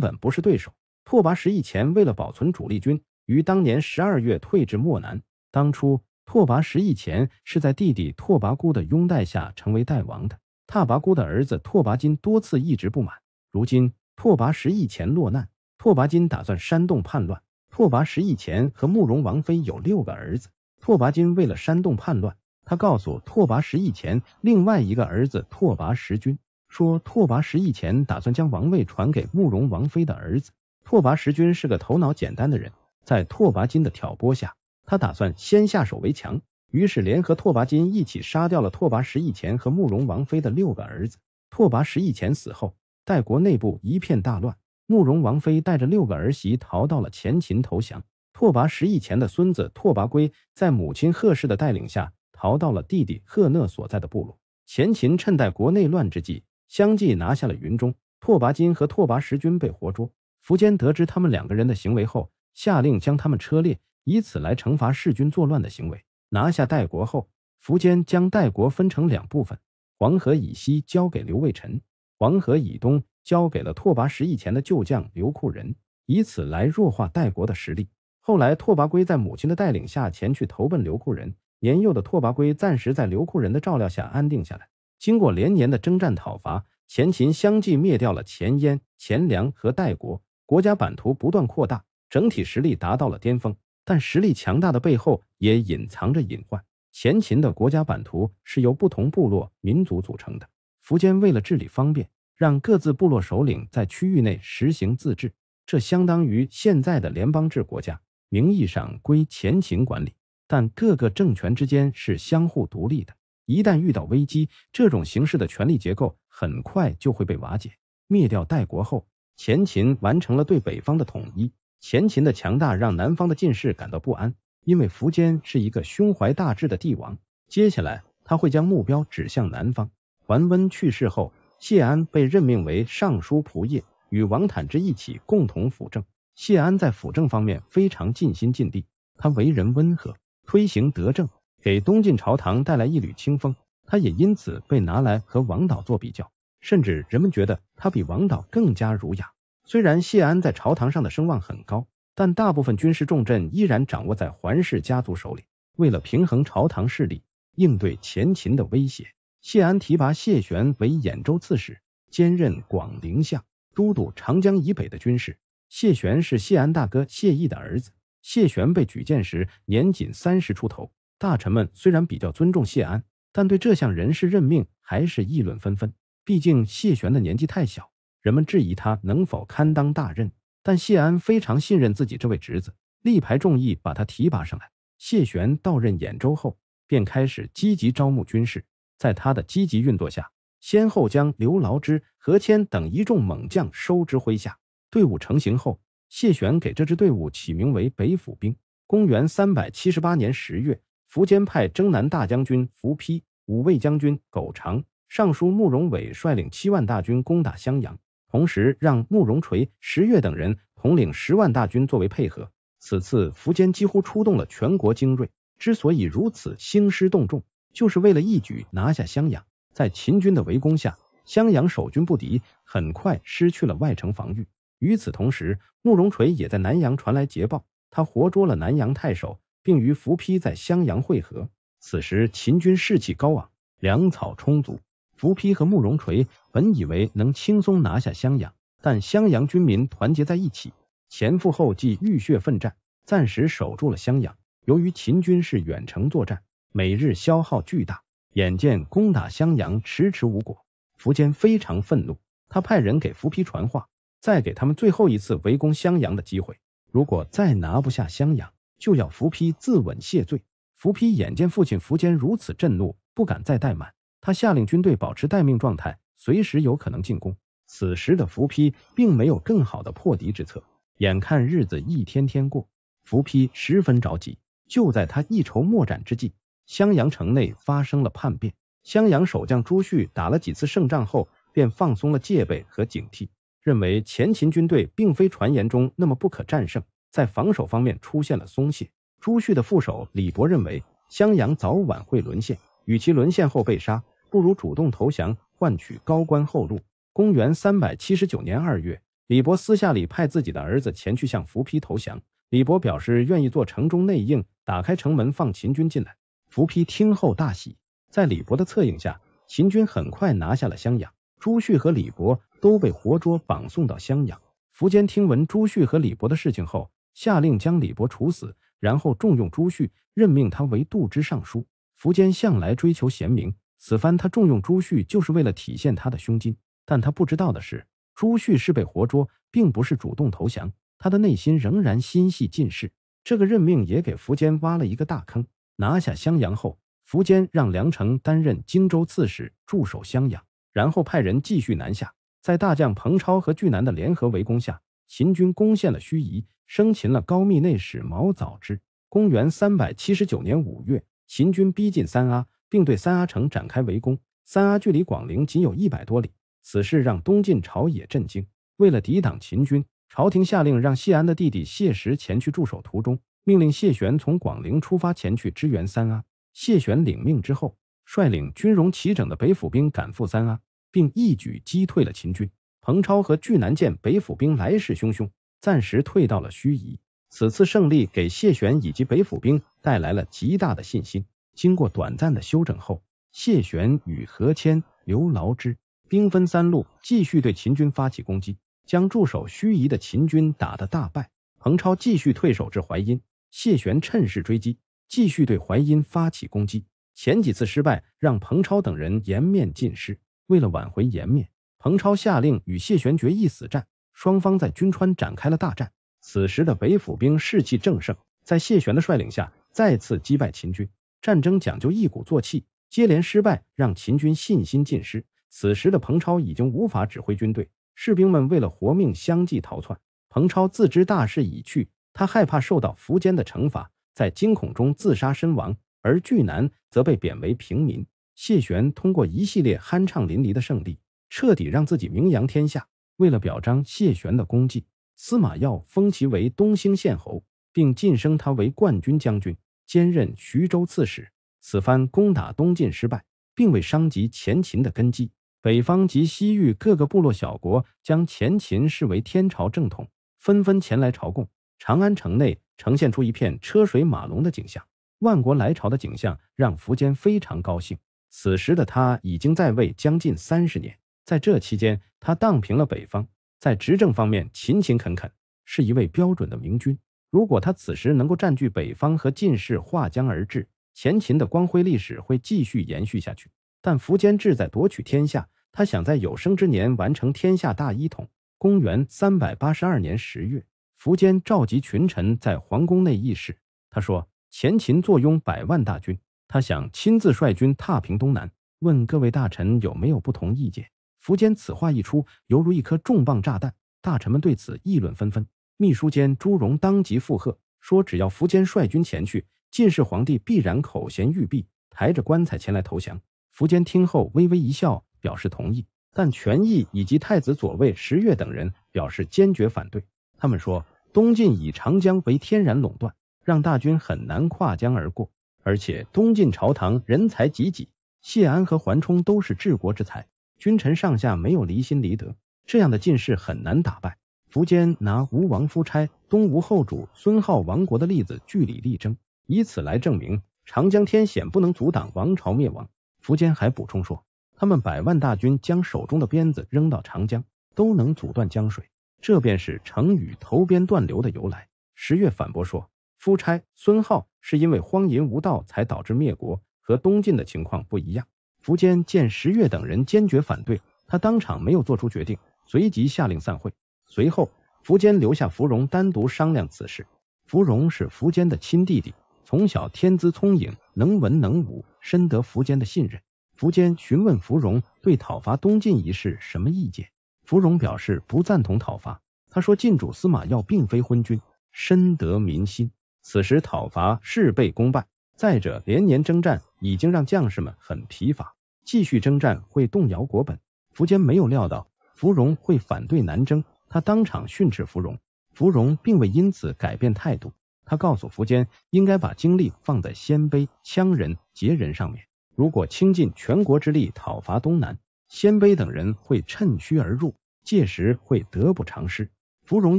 本不是对手。拓跋十翼前为了保存主力军，于当年十二月退至漠南。当初，拓跋十翼前是在弟弟拓跋孤的拥戴下成为代王的。拓跋孤的儿子拓跋金多次一直不满，如今拓跋十翼前落难，拓跋金打算煽动叛乱。拓跋十翼前和慕容王妃有六个儿子。拓跋金为了煽动叛乱，他告诉拓跋十翼前另外一个儿子拓跋十君，说拓跋十翼前打算将王位传给慕容王妃的儿子。拓跋十君是个头脑简单的人，在拓跋金的挑拨下，他打算先下手为强，于是联合拓跋金一起杀掉了拓跋十翼前和慕容王妃的六个儿子。拓跋十翼前死后，代国内部一片大乱。慕容王妃带着六个儿媳逃到了前秦投降。拓跋十翼前的孙子拓跋圭在母亲贺氏的带领下逃到了弟弟贺讷所在的部落。前秦趁代国内乱之际，相继拿下了云中。拓跋金和拓跋十军被活捉。苻坚得知他们两个人的行为后，下令将他们车裂，以此来惩罚弑君作乱的行为。拿下代国后，苻坚将代国分成两部分：黄河以西交给刘卫辰，黄河以东。交给了拓跋十翼前的旧将刘库仁，以此来弱化代国的实力。后来，拓跋圭在母亲的带领下前去投奔刘库仁，年幼的拓跋圭暂时在刘库仁的照料下安定下来。经过连年的征战讨伐，前秦相继灭掉了前燕、前凉和代国，国家版图不断扩大，整体实力达到了巅峰。但实力强大的背后也隐藏着隐患。前秦的国家版图是由不同部落民族组成的，苻坚为了治理方便。让各自部落首领在区域内实行自治，这相当于现在的联邦制国家，名义上归前秦管理，但各个政权之间是相互独立的。一旦遇到危机，这种形式的权力结构很快就会被瓦解。灭掉代国后，前秦完成了对北方的统一。前秦的强大让南方的进士感到不安，因为苻坚是一个胸怀大志的帝王，接下来他会将目标指向南方。桓温去世后。谢安被任命为尚书仆射，与王坦之一起共同辅政。谢安在辅政方面非常尽心尽力，他为人温和，推行德政，给东晋朝堂带来一缕清风。他也因此被拿来和王导做比较，甚至人们觉得他比王导更加儒雅。虽然谢安在朝堂上的声望很高，但大部分军事重镇依然掌握在桓氏家族手里。为了平衡朝堂势力，应对前秦的威胁，谢安提拔谢玄为兖州刺史，兼任广陵相，都督长江以北的军事。谢玄是谢安大哥谢毅的儿子。谢玄被举荐时年仅三十出头，大臣们虽然比较尊重谢安，但对这项人事任命还是议论纷纷。毕竟谢玄的年纪太小，人们质疑他能否堪当大任。但谢安非常信任自己这位侄子，力排众议把他提拔上来。谢玄到任兖州后，便开始积极招募军士，在他的积极运作下，先后将刘牢之、何谦等一众猛将收之麾下。队伍成型后，谢玄给这支队伍起名为北府兵。公元三百七十八年十月，苻坚派征南大将军苻丕、五卫将军苟长、尚书慕容伟率领七万大军攻打襄阳，同时让慕容垂、石越等人统领十万大军作为配合。此次苻坚几乎出动了全国精锐，之所以如此兴师动众，就是为了一举拿下襄阳。在秦军的围攻下，襄阳守军不敌，很快失去了外城防御。与此同时，慕容垂也在南阳传来捷报，他活捉了南阳太守，并与苻丕在襄阳会合。此时秦军士气高昂，粮草充足。苻丕和慕容垂本以为能轻松拿下襄阳，但襄阳军民团结在一起，前赴后继，浴血奋战，暂时守住了襄阳。由于秦军是远程作战，每日消耗巨大，眼见攻打襄阳迟迟无果，苻坚非常愤怒，他派人给苻丕传话。再给他们最后一次围攻襄阳的机会。如果再拿不下襄阳，就要苻丕自刎谢罪。苻丕眼见父亲苻坚如此震怒，不敢再怠慢，他下令军队保持待命状态，随时有可能进攻。此时的苻丕并没有更好的破敌之策，眼看日子一天天过，苻丕十分着急。就在他一筹莫展之际，襄阳城内发生了叛变。襄阳守将朱旭打了几次胜仗后，便放松了戒备和警惕。认为前秦军队并非传言中那么不可战胜，在防守方面出现了松懈。朱旭的副手李博认为襄阳早晚会沦陷，与其沦陷后被杀，不如主动投降，换取高官厚禄。公元三百七十九年二月，李博私下里派自己的儿子前去向苻丕投降。李博表示愿意做城中内应，打开城门放秦军进来。苻丕听后大喜，在李博的策应下，秦军很快拿下了襄阳。朱旭和李博。都被活捉绑送到襄阳。苻坚听闻朱旭和李博的事情后，下令将李博处死，然后重用朱旭，任命他为度支尚书。苻坚向来追求贤明，此番他重用朱旭，就是为了体现他的胸襟。但他不知道的是，朱旭是被活捉，并不是主动投降，他的内心仍然心系进士。这个任命也给苻坚挖了一个大坑。拿下襄阳后，苻坚让梁成担任荆州刺史，驻守襄阳，然后派人继续南下。在大将彭超和巨南的联合围攻下，秦军攻陷了盱眙，生擒了高密内史毛早之。公元三百七十九年五月，秦军逼近三阿，并对三阿城展开围攻。三阿距离广陵仅有一百多里，此事让东晋朝野震惊。为了抵挡秦军，朝廷下令让谢安的弟弟谢石前去驻守，途中命令谢玄从广陵出发前去支援三阿。谢玄领命之后，率领军容齐整的北府兵赶赴三阿。并一举击退了秦军。彭超和巨南见北府兵来势汹汹，暂时退到了盱眙。此次胜利给谢玄以及北府兵带来了极大的信心。经过短暂的休整后，谢玄与何谦、刘牢之兵分三路，继续对秦军发起攻击，将驻守盱眙的秦军打得大败。彭超继续退守至淮阴，谢玄趁势追击，继续对淮阴发起攻击。前几次失败让彭超等人颜面尽失。为了挽回颜面，彭超下令与谢玄决一死战。双方在军川展开了大战。此时的北府兵士气正盛，在谢玄的率领下再次击败秦军。战争讲究一鼓作气，接连失败让秦军信心尽失。此时的彭超已经无法指挥军队，士兵们为了活命相继逃窜。彭超自知大势已去，他害怕受到苻坚的惩罚，在惊恐中自杀身亡。而巨南则被贬为平民。谢玄通过一系列酣畅淋漓的胜利，彻底让自己名扬天下。为了表彰谢玄的功绩，司马曜封其为东兴县侯，并晋升他为冠军将军，兼任徐州刺史。此番攻打东晋失败，并未伤及前秦的根基。北方及西域各个部落小国将前秦视为天朝正统，纷纷前来朝贡。长安城内呈现出一片车水马龙的景象，万国来朝的景象让苻坚非常高兴。此时的他已经在位将近三十年，在这期间，他荡平了北方，在执政方面勤勤恳恳，是一位标准的明君。如果他此时能够占据北方和进士划江而治，前秦的光辉历史会继续延续下去。但苻坚志在夺取天下，他想在有生之年完成天下大一统。公元三百八十二年十月，苻坚召集群臣在皇宫内议事。他说：“前秦坐拥百万大军，他想亲自率军踏平东南，问各位大臣有没有不同意见。”苻坚此话一出，犹如一颗重磅炸弹，大臣们对此议论纷纷。秘书监朱荣当即附和说：“只要苻坚率军前去，晋士皇帝必然口衔玉璧，抬着棺材前来投降。”苻坚听后微微一笑，表示同意。但权义以及太子左卫石越等人表示坚决反对。他们说：“东晋以长江为天然垄断，让大军很难跨江而过。而且东晋朝堂人才济济，谢安和桓冲都是治国之才，君臣上下没有离心离德，这样的进士很难打败。”苻坚拿吴王夫差、东吴后主孙皓亡国的例子据理力争，以此来证明长江天险不能阻挡王朝灭亡。苻坚还补充说，他们百万大军将手中的鞭子扔到长江，都能阻断江水，这便是成语“投鞭断流”的由来。石越反驳说，夫差、孙皓是因为荒淫无道才导致灭国，和东晋的情况不一样。苻坚见石越等人坚决反对，他当场没有做出决定，随即下令散会。随后，苻坚留下芙蓉单独商量此事。芙蓉是苻坚的亲弟弟，从小天资聪颖，能文能武，深得苻坚的信任。苻坚询问芙蓉对讨伐东晋一事什么意见，芙蓉表示不赞同讨伐。他说：“晋主司马曜并非昏君，深得民心，此时讨伐事倍功半。再者，连年征战已经让将士们很疲乏，继续征战会动摇国本。”苻坚没有料到芙蓉会反对南征。他当场训斥芙蓉，芙蓉并未因此改变态度。他告诉苻坚，应该把精力放在鲜卑、羌人、羯人上面。如果倾尽全国之力讨伐东南，鲜卑等人会趁虚而入，届时会得不偿失。芙蓉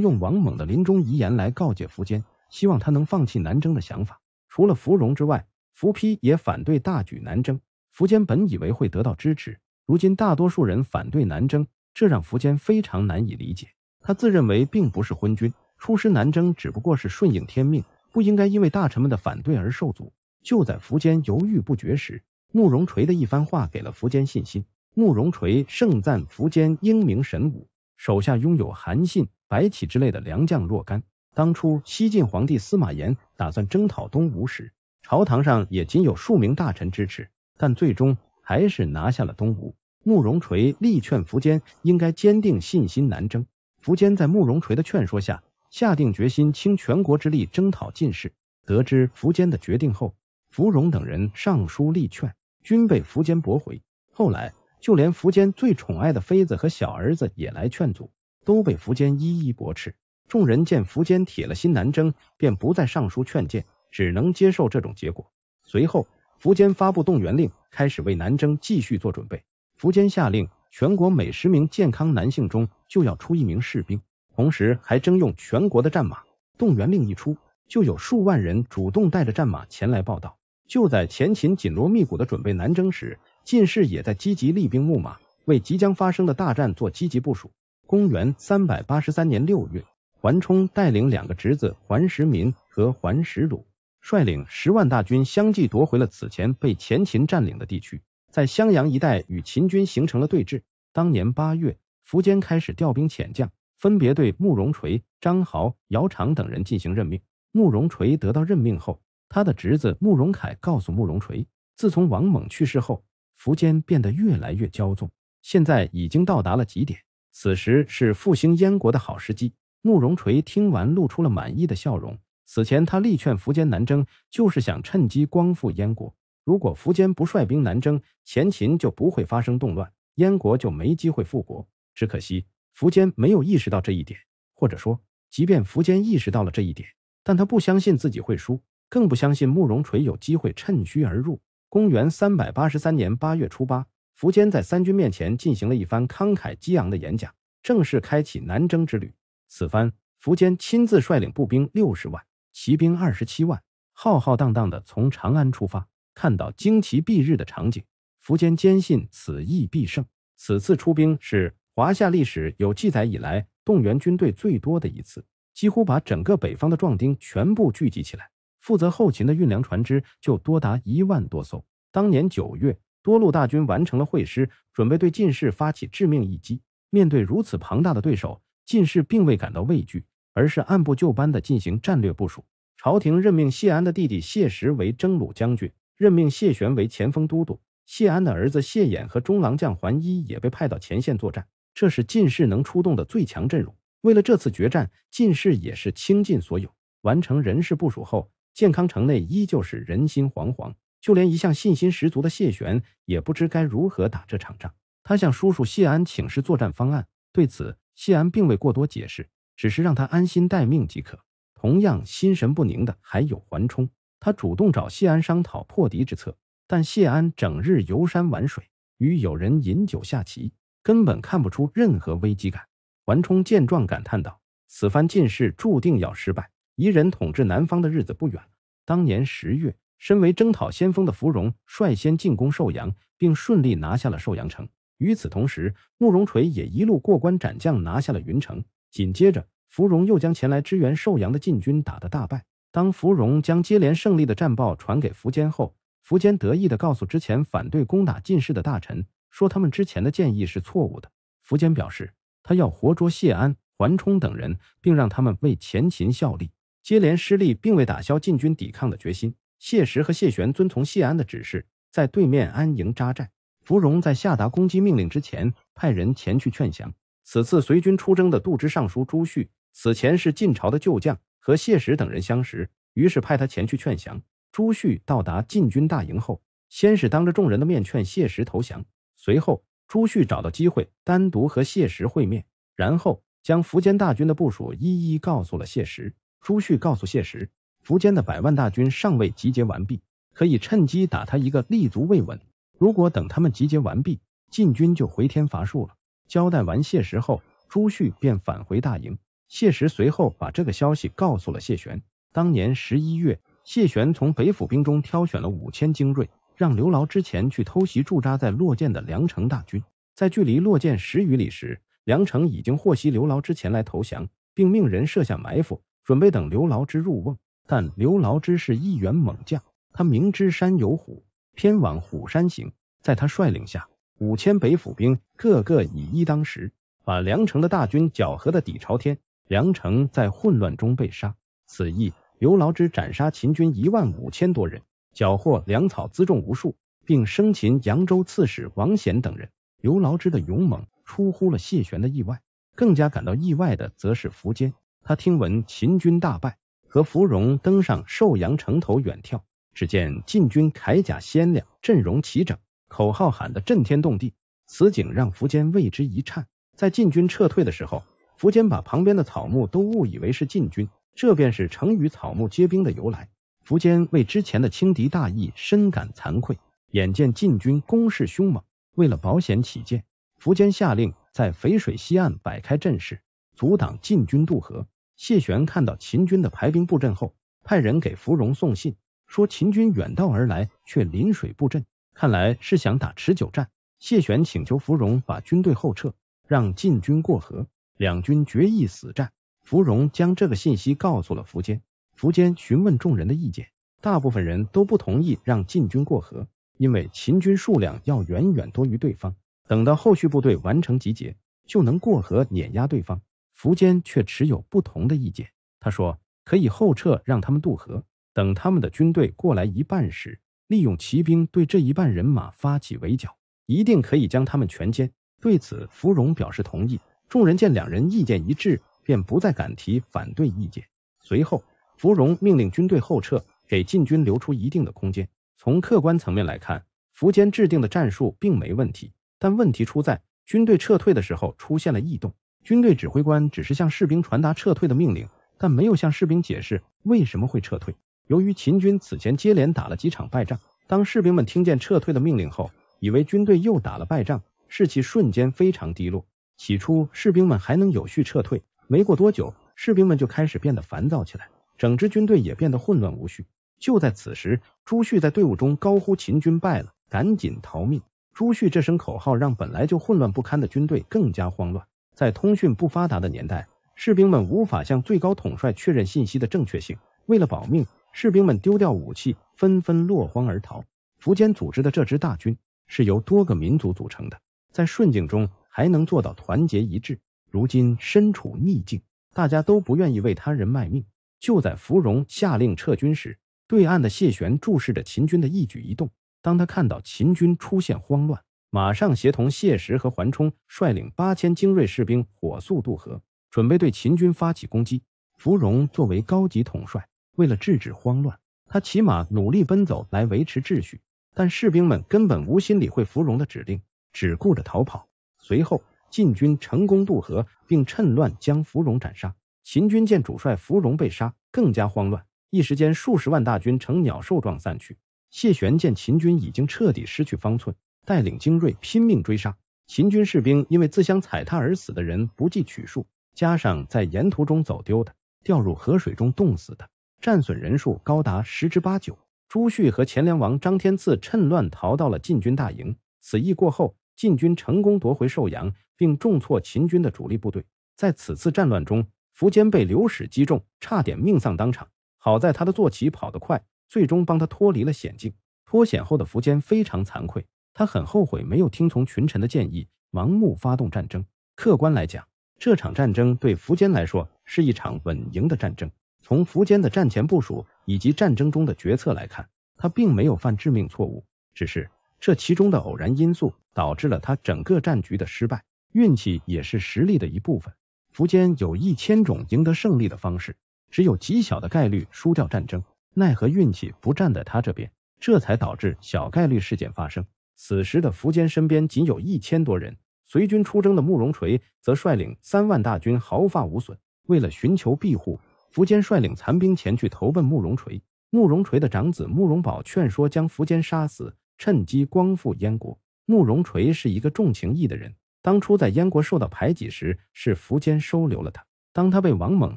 用王猛的临终遗言来告诫苻坚，希望他能放弃南征的想法。除了芙蓉之外，苻丕也反对大举南征。苻坚本以为会得到支持，如今大多数人反对南征，这让苻坚非常难以理解。他自认为并不是昏君，出师南征只不过是顺应天命，不应该因为大臣们的反对而受阻。就在苻坚犹豫不决时，慕容垂的一番话给了苻坚信心。慕容垂盛赞苻坚英明神武，手下拥有韩信、白起之类的良将若干。当初西晋皇帝司马炎打算征讨东吴时，朝堂上也仅有数名大臣支持，但最终还是拿下了东吴。慕容垂力劝苻坚应该坚定信心南征。苻坚在慕容垂的劝说下，下定决心倾全国之力征讨晋士。得知苻坚的决定后，芙蓉等人上书力劝，均被苻坚驳回。后来，就连苻坚最宠爱的妃子和小儿子也来劝阻，都被苻坚一一驳斥。众人见苻坚铁了心南征，便不再上书劝谏，只能接受这种结果。随后，苻坚发布动员令，开始为南征继续做准备。苻坚下令。全国每十名健康男性中就要出一名士兵，同时还征用全国的战马。动员令一出，就有数万人主动带着战马前来报道。就在前秦紧锣密鼓的准备南征时，晋士也在积极厉兵秣马，为即将发生的大战做积极部署。公元三百八十三年六月，桓冲带领两个侄子桓石民和桓石鲁，率领十万大军相继夺回了此前被前秦占领的地区。在襄阳一带与秦军形成了对峙。当年八月，苻坚开始调兵遣将，分别对慕容垂、张豪、姚苌等人进行任命。慕容垂得到任命后，他的侄子慕容凯告诉慕容垂，自从王猛去世后，苻坚变得越来越骄纵，现在已经到达了极点，此时是复兴燕国的好时机。慕容垂听完，露出了满意的笑容。此前他力劝苻坚南征，就是想趁机光复燕国。如果苻坚不率兵南征，前秦就不会发生动乱，燕国就没机会复国。只可惜苻坚没有意识到这一点，或者说，即便苻坚意识到了这一点，但他不相信自己会输，更不相信慕容垂有机会趁虚而入。公元三百八十三年八月初八，苻坚在三军面前进行了一番慷慨激昂的演讲，正式开启南征之旅。此番，苻坚亲自率领步兵六十万，骑兵二十七万，浩浩荡荡的从长安出发。看到旌旗蔽日的场景，苻坚坚信此役必胜。此次出兵是华夏历史有记载以来动员军队最多的一次，几乎把整个北方的壮丁全部聚集起来。负责后勤的运粮船只就多达一万多艘。当年九月，多路大军完成了会师，准备对晋士发起致命一击。面对如此庞大的对手，晋士并未感到畏惧，而是按部就班地进行战略部署。朝廷任命谢安的弟弟谢石为征虏将军，任命谢玄为前锋都督。谢安的儿子谢衍和中郎将桓伊也被派到前线作战。这是晋士能出动的最强阵容。为了这次决战，晋士也是倾尽所有。完成人事部署后。健康城内依旧是人心惶惶，就连一向信心十足的谢玄也不知该如何打这场仗。他向叔叔谢安请示作战方案，对此谢安并未过多解释，只是让他安心待命即可。同样心神不宁的还有桓冲，他主动找谢安商讨破敌之策，但谢安整日游山玩水，与友人饮酒下棋，根本看不出任何危机感。桓冲见状感叹道：“此番进士注定要失败。”夷人统治南方的日子不远了。当年十月，身为征讨先锋的芙蓉率先进攻寿阳，并顺利拿下了寿阳城。与此同时，慕容垂也一路过关斩将，拿下了云城。紧接着，芙蓉又将前来支援寿阳的晋军打得大败。当芙蓉将接连胜利的战报传给苻坚后，苻坚得意地告诉之前反对攻打晋士的大臣，说他们之前的建议是错误的。苻坚表示，他要活捉谢安、桓冲等人，并让他们为前秦效力。接连失利，并未打消晋军抵抗的决心。谢石和谢玄遵从谢安的指示，在对面安营扎寨。芙蓉在下达攻击命令之前，派人前去劝降。此次随军出征的度支尚书朱旭，此前是晋朝的旧将，和谢石等人相识，于是派他前去劝降。朱旭到达晋军大营后，先是当着众人的面劝谢石投降，随后朱旭找到机会单独和谢石会面，然后将苻坚大军的部署一一告诉了谢石。朱旭告诉谢石，苻坚的百万大军尚未集结完毕，可以趁机打他一个立足未稳。如果等他们集结完毕，晋军就回天乏术了。交代完谢石后，朱旭便返回大营。谢石随后把这个消息告诉了谢玄。当年十一月，谢玄从北府兵中挑选了五千精锐，让刘牢之前去偷袭驻扎在洛涧的梁城大军。在距离洛涧十余里时，梁城已经获悉刘牢之前来投降，并命人设下埋伏。准备等刘牢之入瓮，但刘牢之是一员猛将，他明知山有虎，偏往虎山行。在他率领下，五千北府兵个个以一当十，把梁城的大军搅和的底朝天。梁城在混乱中被杀。此役，刘牢之斩杀秦军一万五千多人，缴获粮草辎重无数，并生擒扬州刺史王显等人。刘牢之的勇猛出乎了谢玄的意外，更加感到意外的则是苻坚。他听闻秦军大败，和芙蓉登上寿阳城头远眺，只见晋军铠甲鲜亮，阵容齐整，口号喊得震天动地。此景让苻坚为之一颤。在晋军撤退的时候，苻坚把旁边的草木都误以为是晋军，这便是成语“草木皆兵”的由来。苻坚为之前的轻敌大意深感惭愧，眼见晋军攻势凶猛，为了保险起见，苻坚下令在淝水西岸摆开阵势。阻挡晋军渡河。谢玄看到秦军的排兵布阵后，派人给芙蓉送信，说秦军远道而来，却临水布阵，看来是想打持久战。谢玄请求芙蓉把军队后撤，让晋军过河，两军决一死战。芙蓉将这个信息告诉了苻坚。苻坚询问众人的意见，大部分人都不同意让晋军过河，因为秦军数量要远远多于对方，等到后续部队完成集结，就能过河碾压对方。苻坚却持有不同的意见。他说：“可以后撤，让他们渡河。等他们的军队过来一半时，利用骑兵对这一半人马发起围剿，一定可以将他们全歼。”对此，芙蓉表示同意。众人见两人意见一致，便不再敢提反对意见。随后，芙蓉命令军队后撤，给晋军留出一定的空间。从客观层面来看，苻坚制定的战术并没问题，但问题出在军队撤退的时候出现了异动。军队指挥官只是向士兵传达撤退的命令，但没有向士兵解释为什么会撤退。由于秦军此前接连打了几场败仗，当士兵们听见撤退的命令后，以为军队又打了败仗，士气瞬间非常低落。起初，士兵们还能有序撤退，没过多久，士兵们就开始变得烦躁起来，整支军队也变得混乱无序。就在此时，朱旭在队伍中高呼：“秦军败了，赶紧逃命！”朱旭这声口号让本来就混乱不堪的军队更加慌乱。在通讯不发达的年代，士兵们无法向最高统帅确认信息的正确性。为了保命，士兵们丢掉武器，纷纷落荒而逃。苻坚组织的这支大军是由多个民族组成的，在顺境中。还能做到团结一致。如今身处逆境，大家都不愿意为他人卖命。就在芙蓉下令撤军时，对岸的谢玄注视着秦军的一举一动。当他看到秦军出现慌乱，马上协同谢石和桓冲率领八千精锐士兵火速渡河，准备对秦军发起攻击。芙蓉作为高级统帅，为了制止慌乱，他骑马努力奔走来维持秩序。但士兵们根本无心理会芙蓉的指令，只顾着逃跑。随后，晋军成功渡河，并趁乱将芙蓉斩杀。秦军见主帅芙蓉被杀，更加慌乱，一时间数十万大军呈鸟兽状散去。谢玄见秦军已经彻底失去方寸，带领精锐拼命追杀。秦军士兵因为自相踩踏而死的人不计取数，加上在沿途中走丢的、掉入河水中冻死的，战损人数高达十之八九。朱旭和钱粮王张天赐趁乱逃到了晋军大营。此役过后。晋军成功夺回寿阳，并重挫秦军的主力部队。在此次战乱中，苻坚被流矢击中，差点命丧当场。好在他的坐骑跑得快，最终帮他脱离了险境。脱险后的苻坚非常惭愧，他很后悔没有听从群臣的建议，盲目发动战争。客观来讲，这场战争对苻坚来说是一场稳赢的战争。从苻坚的战前部署以及战争中的决策来看，他并没有犯致命错误，只是。这其中的偶然因素导致了他整个战局的失败，运气也是实力的一部分。苻坚有一千种赢得胜利的方式，只有极小的概率输掉战争，奈何运气不站在他这边，这才导致小概率事件发生。此时的苻坚身边仅有一千多人，随军出征的慕容垂则率领三万大军毫发无损。为了寻求庇护，苻坚率领残兵前去投奔慕容垂。慕容垂的长子慕容宝劝说将苻坚杀死。趁机光复燕国。慕容垂是一个重情义的人，当初在燕国受到排挤时，是苻坚收留了他。当他被王猛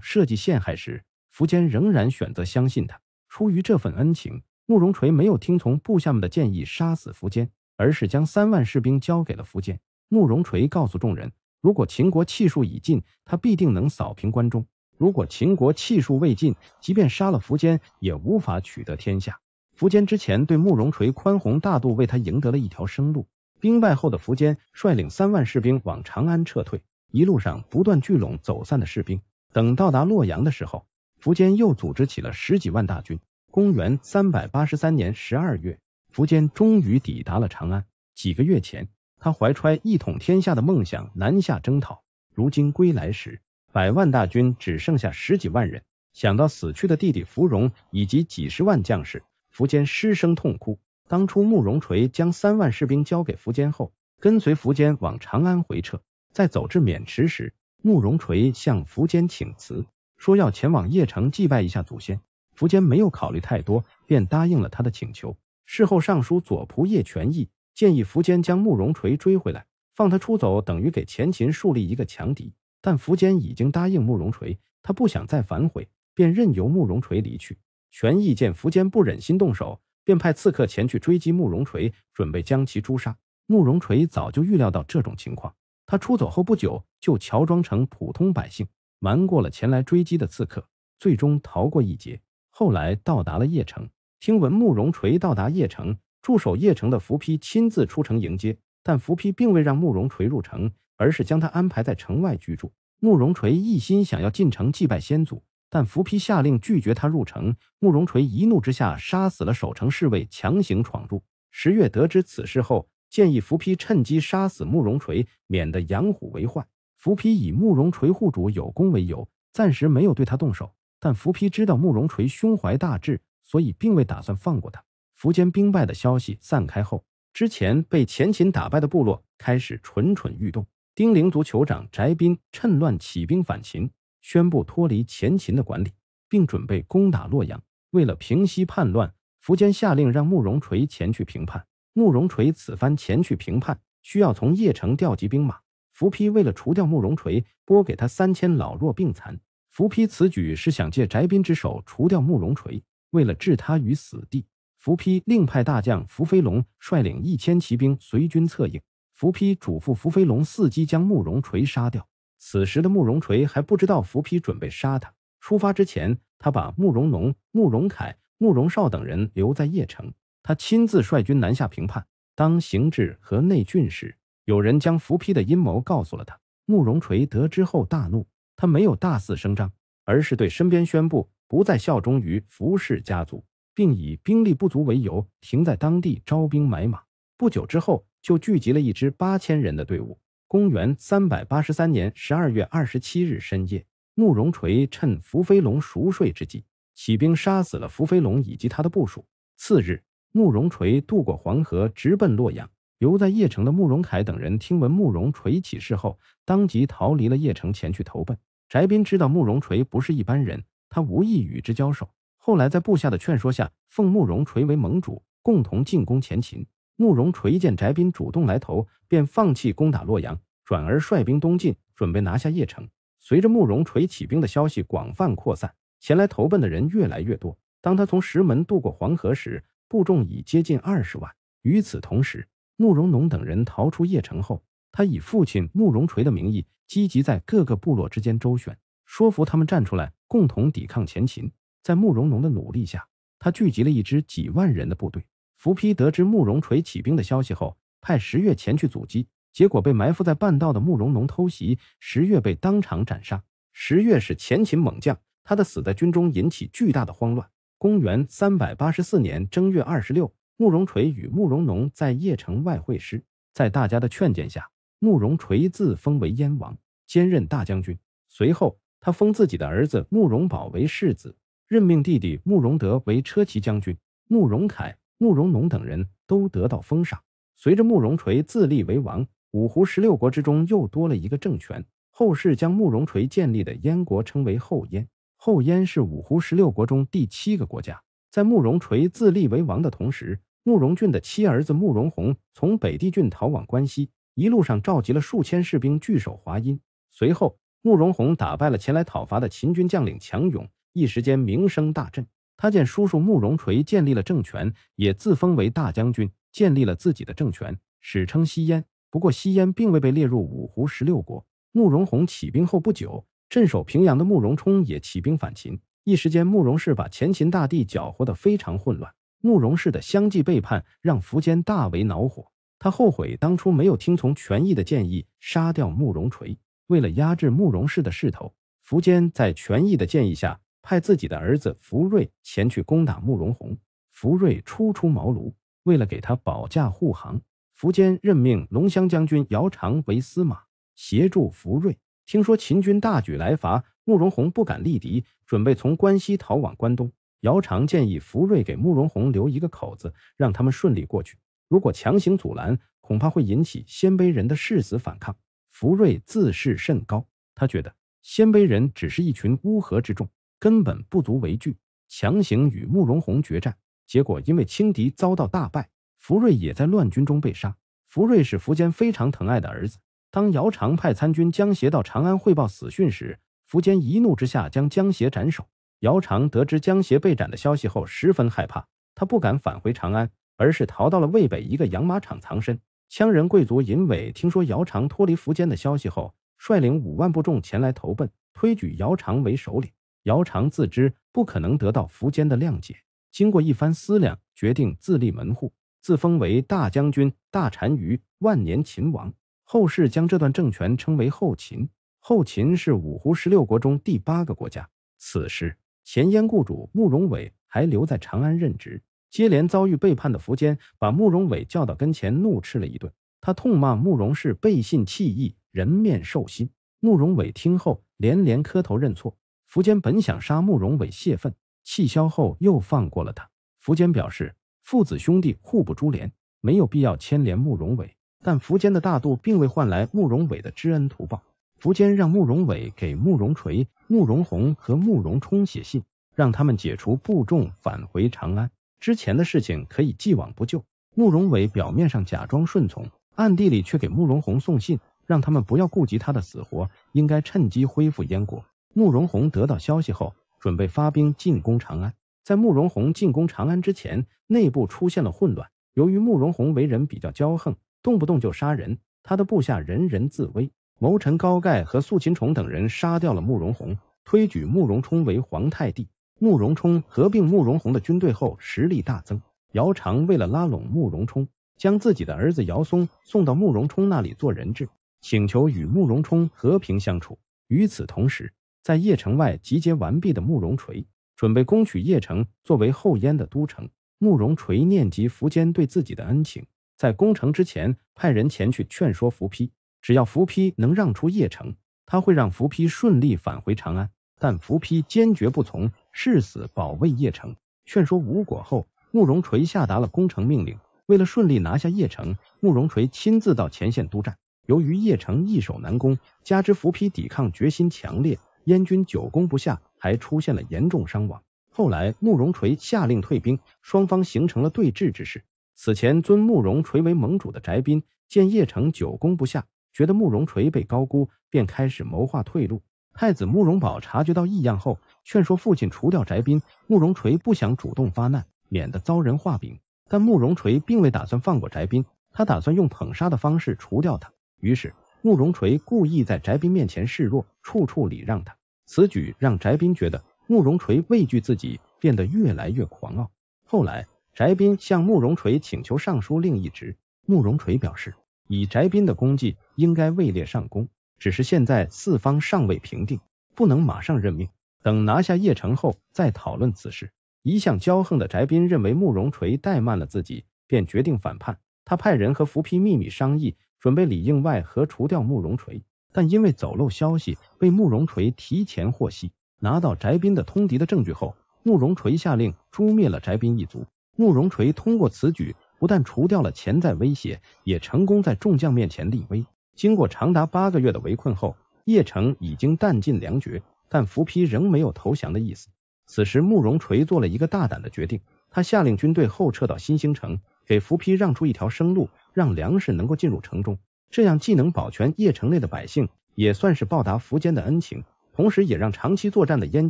设计陷害时，苻坚仍然选择相信他。出于这份恩情，慕容垂没有听从部下们的建议杀死苻坚，而是将三万士兵交给了苻坚。慕容垂告诉众人，如果秦国气数已尽，他必定能扫平关中；如果秦国气数未尽，即便杀了苻坚，也无法取得天下。苻坚之前对慕容垂宽宏大度，为他赢得了一条生路。兵败后的苻坚率领三万士兵往长安撤退，一路上不断聚拢走散的士兵。等到达洛阳的时候，苻坚又组织起了十几万大军。公元三百八十三年十二月，苻坚终于抵达了长安。几个月前，他怀揣一统天下的梦想南下征讨，如今归来时，百万大军只剩下十几万人。想到死去的弟弟芙蓉以及几十万将士。苻坚失声痛哭。当初慕容垂将三万士兵交给苻坚后，跟随苻坚往长安回撤。在走至渑池时，慕容垂向苻坚请辞，说要前往邺城祭拜一下祖先。苻坚没有考虑太多，便答应了他的请求。事后，尚书左仆射权益建议苻坚将慕容垂追回来，放他出走等于给前秦树立一个强敌。但苻坚已经答应慕容垂，他不想再反悔，便任由慕容垂离去。权益见苻坚不忍心动手，便派刺客前去追击慕容垂，准备将其诛杀。慕容垂早就预料到这种情况，他出走后不久就乔装成普通百姓，瞒过了前来追击的刺客，最终逃过一劫。后来到达了邺城，听闻慕容垂到达邺城，驻守邺城的伏丕亲自出城迎接，但伏丕并未让慕容垂入城，而是将他安排在城外居住。慕容垂一心想要进城祭拜先祖。但伏丕下令拒绝他入城，慕容垂一怒之下杀死了守城侍卫，强行闯入。十月得知此事后，建议伏丕趁机杀死慕容垂，免得养虎为患。伏丕以慕容垂护主有功为由，暂时没有对他动手。但伏丕知道慕容垂胸怀大志，所以并未打算放过他。苻坚兵败的消息散开后，之前被前秦打败的部落开始蠢蠢欲动。丁灵族酋长翟斌趁乱起兵反秦。宣布脱离前秦的管理，并准备攻打洛阳。为了平息叛乱，苻坚下令让慕容垂前去平叛。慕容垂此番前去平叛，需要从邺城调集兵马。伏丕为了除掉慕容垂，拨给他三千老弱病残。伏丕此举是想借翟斌之手除掉慕容垂，为了置他于死地，伏丕另派大将伏飞龙率领一千骑兵随军策应。伏丕嘱咐伏飞龙伺机将慕容垂杀掉。此时的慕容垂还不知道伏丕准备杀他。出发之前，他把慕容农、慕容凯、慕容绍等人留在邺城。他亲自率军南下平叛，当行至河内郡时，有人将伏丕的阴谋告诉了他。慕容垂得知后大怒，他没有大肆声张，而是对身边宣布不再效忠于伏氏家族，并以兵力不足为由停在当地招兵买马。不久之后，就聚集了一支八千人的队伍。公元三百八十三年十二月二十七日深夜，慕容垂趁伏飞龙熟睡之际，起兵杀死了伏飞龙以及他的部属。次日。慕容垂渡过黄河，直奔洛阳。留在邺城的慕容凯等人听闻慕容垂起事后，当即逃离了邺城，前去投奔。翟斌知道慕容垂不是一般人，他无意与之交手。后来在部下的劝说下，奉慕容垂为盟主，共同进攻前秦。慕容垂见翟斌主动来投，便放弃攻打洛阳，转而率兵东进，准备拿下邺城。随着慕容垂起兵的消息广泛扩散，前来投奔的人越来越多。当他从石门渡过黄河时，部众已接近二十万。与此同时，慕容农等人逃出邺城后，他以父亲慕容垂的名义，积极在各个部落之间周旋，说服他们站出来，共同抵抗前秦。在慕容农的努力下，他聚集了一支几万人的部队。伏丕得知慕容垂起兵的消息后，派十月前去阻击，结果被埋伏在半道的慕容农偷袭，十月被当场斩杀。十月是前秦猛将，他的死在军中引起巨大的慌乱。公元三百八十四年正月二十六，慕容垂与慕容农在邺城外会师。在大家的劝谏下，慕容垂自封为燕王，兼任大将军。随后，他封自己的儿子慕容宝为世子，任命弟弟慕容德为车骑将军。慕容凯、慕容农等人都得到封赏。随着慕容垂自立为王，五胡十六国之中又多了一个政权。后世将慕容垂建立的燕国称为后燕。后燕是五胡十六国中第七个国家。在慕容垂自立为王的同时，慕容俊的七儿子慕容宏从北地郡逃往关西，一路上召集了数千士兵据守华阴。随后，慕容宏打败了前来讨伐的秦军将领强勇，一时间名声大振。他见叔叔慕容垂建立了政权，也自封为大将军，建立了自己的政权，史称西燕。不过，西燕并未被列入五胡十六国。慕容宏起兵后不久。镇守平阳的慕容冲也起兵反秦，一时间慕容氏把前秦大地搅和得非常混乱。慕容氏的相继背叛让苻坚大为恼火，他后悔当初没有听从权义的建议杀掉慕容垂。为了压制慕容氏的势头，苻坚在权义的建议下，派自己的儿子福瑞前去攻打慕容宏。福瑞初出茅庐，为了给他保驾护航，苻坚任命龙骧将军姚常为司马，协助福瑞。听说秦军大举来伐，慕容宏不敢力敌，准备从关西逃往关东。姚常建议福瑞给慕容宏留一个口子，让他们顺利过去。如果强行阻拦，恐怕会引起鲜卑人的誓死反抗。福瑞自视甚高，他觉得鲜卑人只是一群乌合之众，根本不足为惧，强行与慕容宏决战，结果因为轻敌遭到大败，福瑞也在乱军中被杀。福瑞是苻坚非常疼爱的儿子。当姚常派参军江协到长安汇报死讯时，苻坚一怒之下将江协斩首。姚常得知江协被斩的消息后，十分害怕，他不敢返回长安，而是逃到了渭北一个养马场藏身。羌人贵族尹伟听说姚常脱离苻坚的消息后，率领五万部众前来投奔，推举姚常为首领。姚常自知不可能得到苻坚的谅解，经过一番思量，决定自立门户，自封为大将军、大单于、万年秦王。后世将这段政权称为后秦。后秦是五胡十六国中第八个国家。此时，前燕雇主慕容伟还留在长安任职。接连遭遇背叛的苻坚把慕容伟叫到跟前，怒斥了一顿。他痛骂慕容氏背信弃义，人面兽心。慕容伟听后连连磕头认错。苻坚本想杀慕容伟泄愤，气消后又放过了他。苻坚表示，父子兄弟互不株连，没有必要牵连慕容伟。但苻坚的大度并未换来慕容伟的知恩图报。苻坚让慕容伟给慕容垂、慕容宏和慕容冲写信，让他们解除部众，返回长安。之前的事情可以既往不咎。慕容伟表面上假装顺从，暗地里却给慕容宏送信，让他们不要顾及他的死活，应该趁机恢复燕国。慕容宏得到消息后，准备发兵进攻长安。在慕容宏进攻长安之前，内部出现了混乱。由于慕容宏为人比较骄横，动不动就杀人，他的部下人人自危。谋臣高盖和肃秦崇等人杀掉了慕容宏，推举慕容冲为皇太帝。慕容冲合并慕容宏的军队后，实力大增。姚苌为了拉拢慕容冲，将自己的儿子姚松送到慕容冲那里做人质，请求与慕容冲和平相处。与此同时，在邺城外集结完毕的慕容垂，准备攻取邺城作为后燕的都城。慕容垂念及苻坚对自己的恩情，在攻城之前派人前去劝说苻丕，只要苻丕能让出邺城，他会让苻丕顺利返回长安。但苻丕坚决不从，誓死保卫邺城。劝说无果后，慕容垂下达了攻城命令。为了顺利拿下邺城，慕容垂亲自到前线督战。由于邺城易守难攻，加之苻丕抵抗决心强烈，燕军久攻不下，还出现了严重伤亡。后来，慕容垂下令退兵，双方形成了对峙之势。此前尊慕容垂为盟主的翟斌见邺城久攻不下，觉得慕容垂被高估，便开始谋划退路。太子慕容宝察觉到异样后，劝说父亲除掉翟斌。慕容垂不想主动发难，免得遭人画饼。但慕容垂并未打算放过翟斌，他打算用捧杀的方式除掉他。于是，慕容垂故意在翟斌面前示弱，处处礼让他。此举让翟斌觉得慕容垂畏惧自己，变得越来越狂傲。后来，翟斌向慕容垂请求尚书令一职，慕容垂表示，以翟斌的功绩，应该位列上宫。只是现在四方尚未平定，不能马上任命，等拿下邺城后再讨论此事。一向骄横的翟斌认为慕容垂怠慢了自己，便决定反叛。他派人和伏丕秘密商议，准备里应外合除掉慕容垂。但因为走漏消息，被慕容垂提前获悉。拿到翟斌的通敌的证据后，慕容垂下令诛灭了翟斌一族。慕容垂通过此举，不但除掉了潜在威胁，也成功在众将面前立威。经过长达八个月的围困后，邺城已经弹尽粮绝，但苻丕仍没有投降的意思。此时，慕容垂做了一个大胆的决定，他下令军队后撤到新兴城，给苻丕让出一条生路，让粮食能够进入城中。这样既能保全邺城内的百姓，也算是报答苻坚的恩情，同时也让长期作战的燕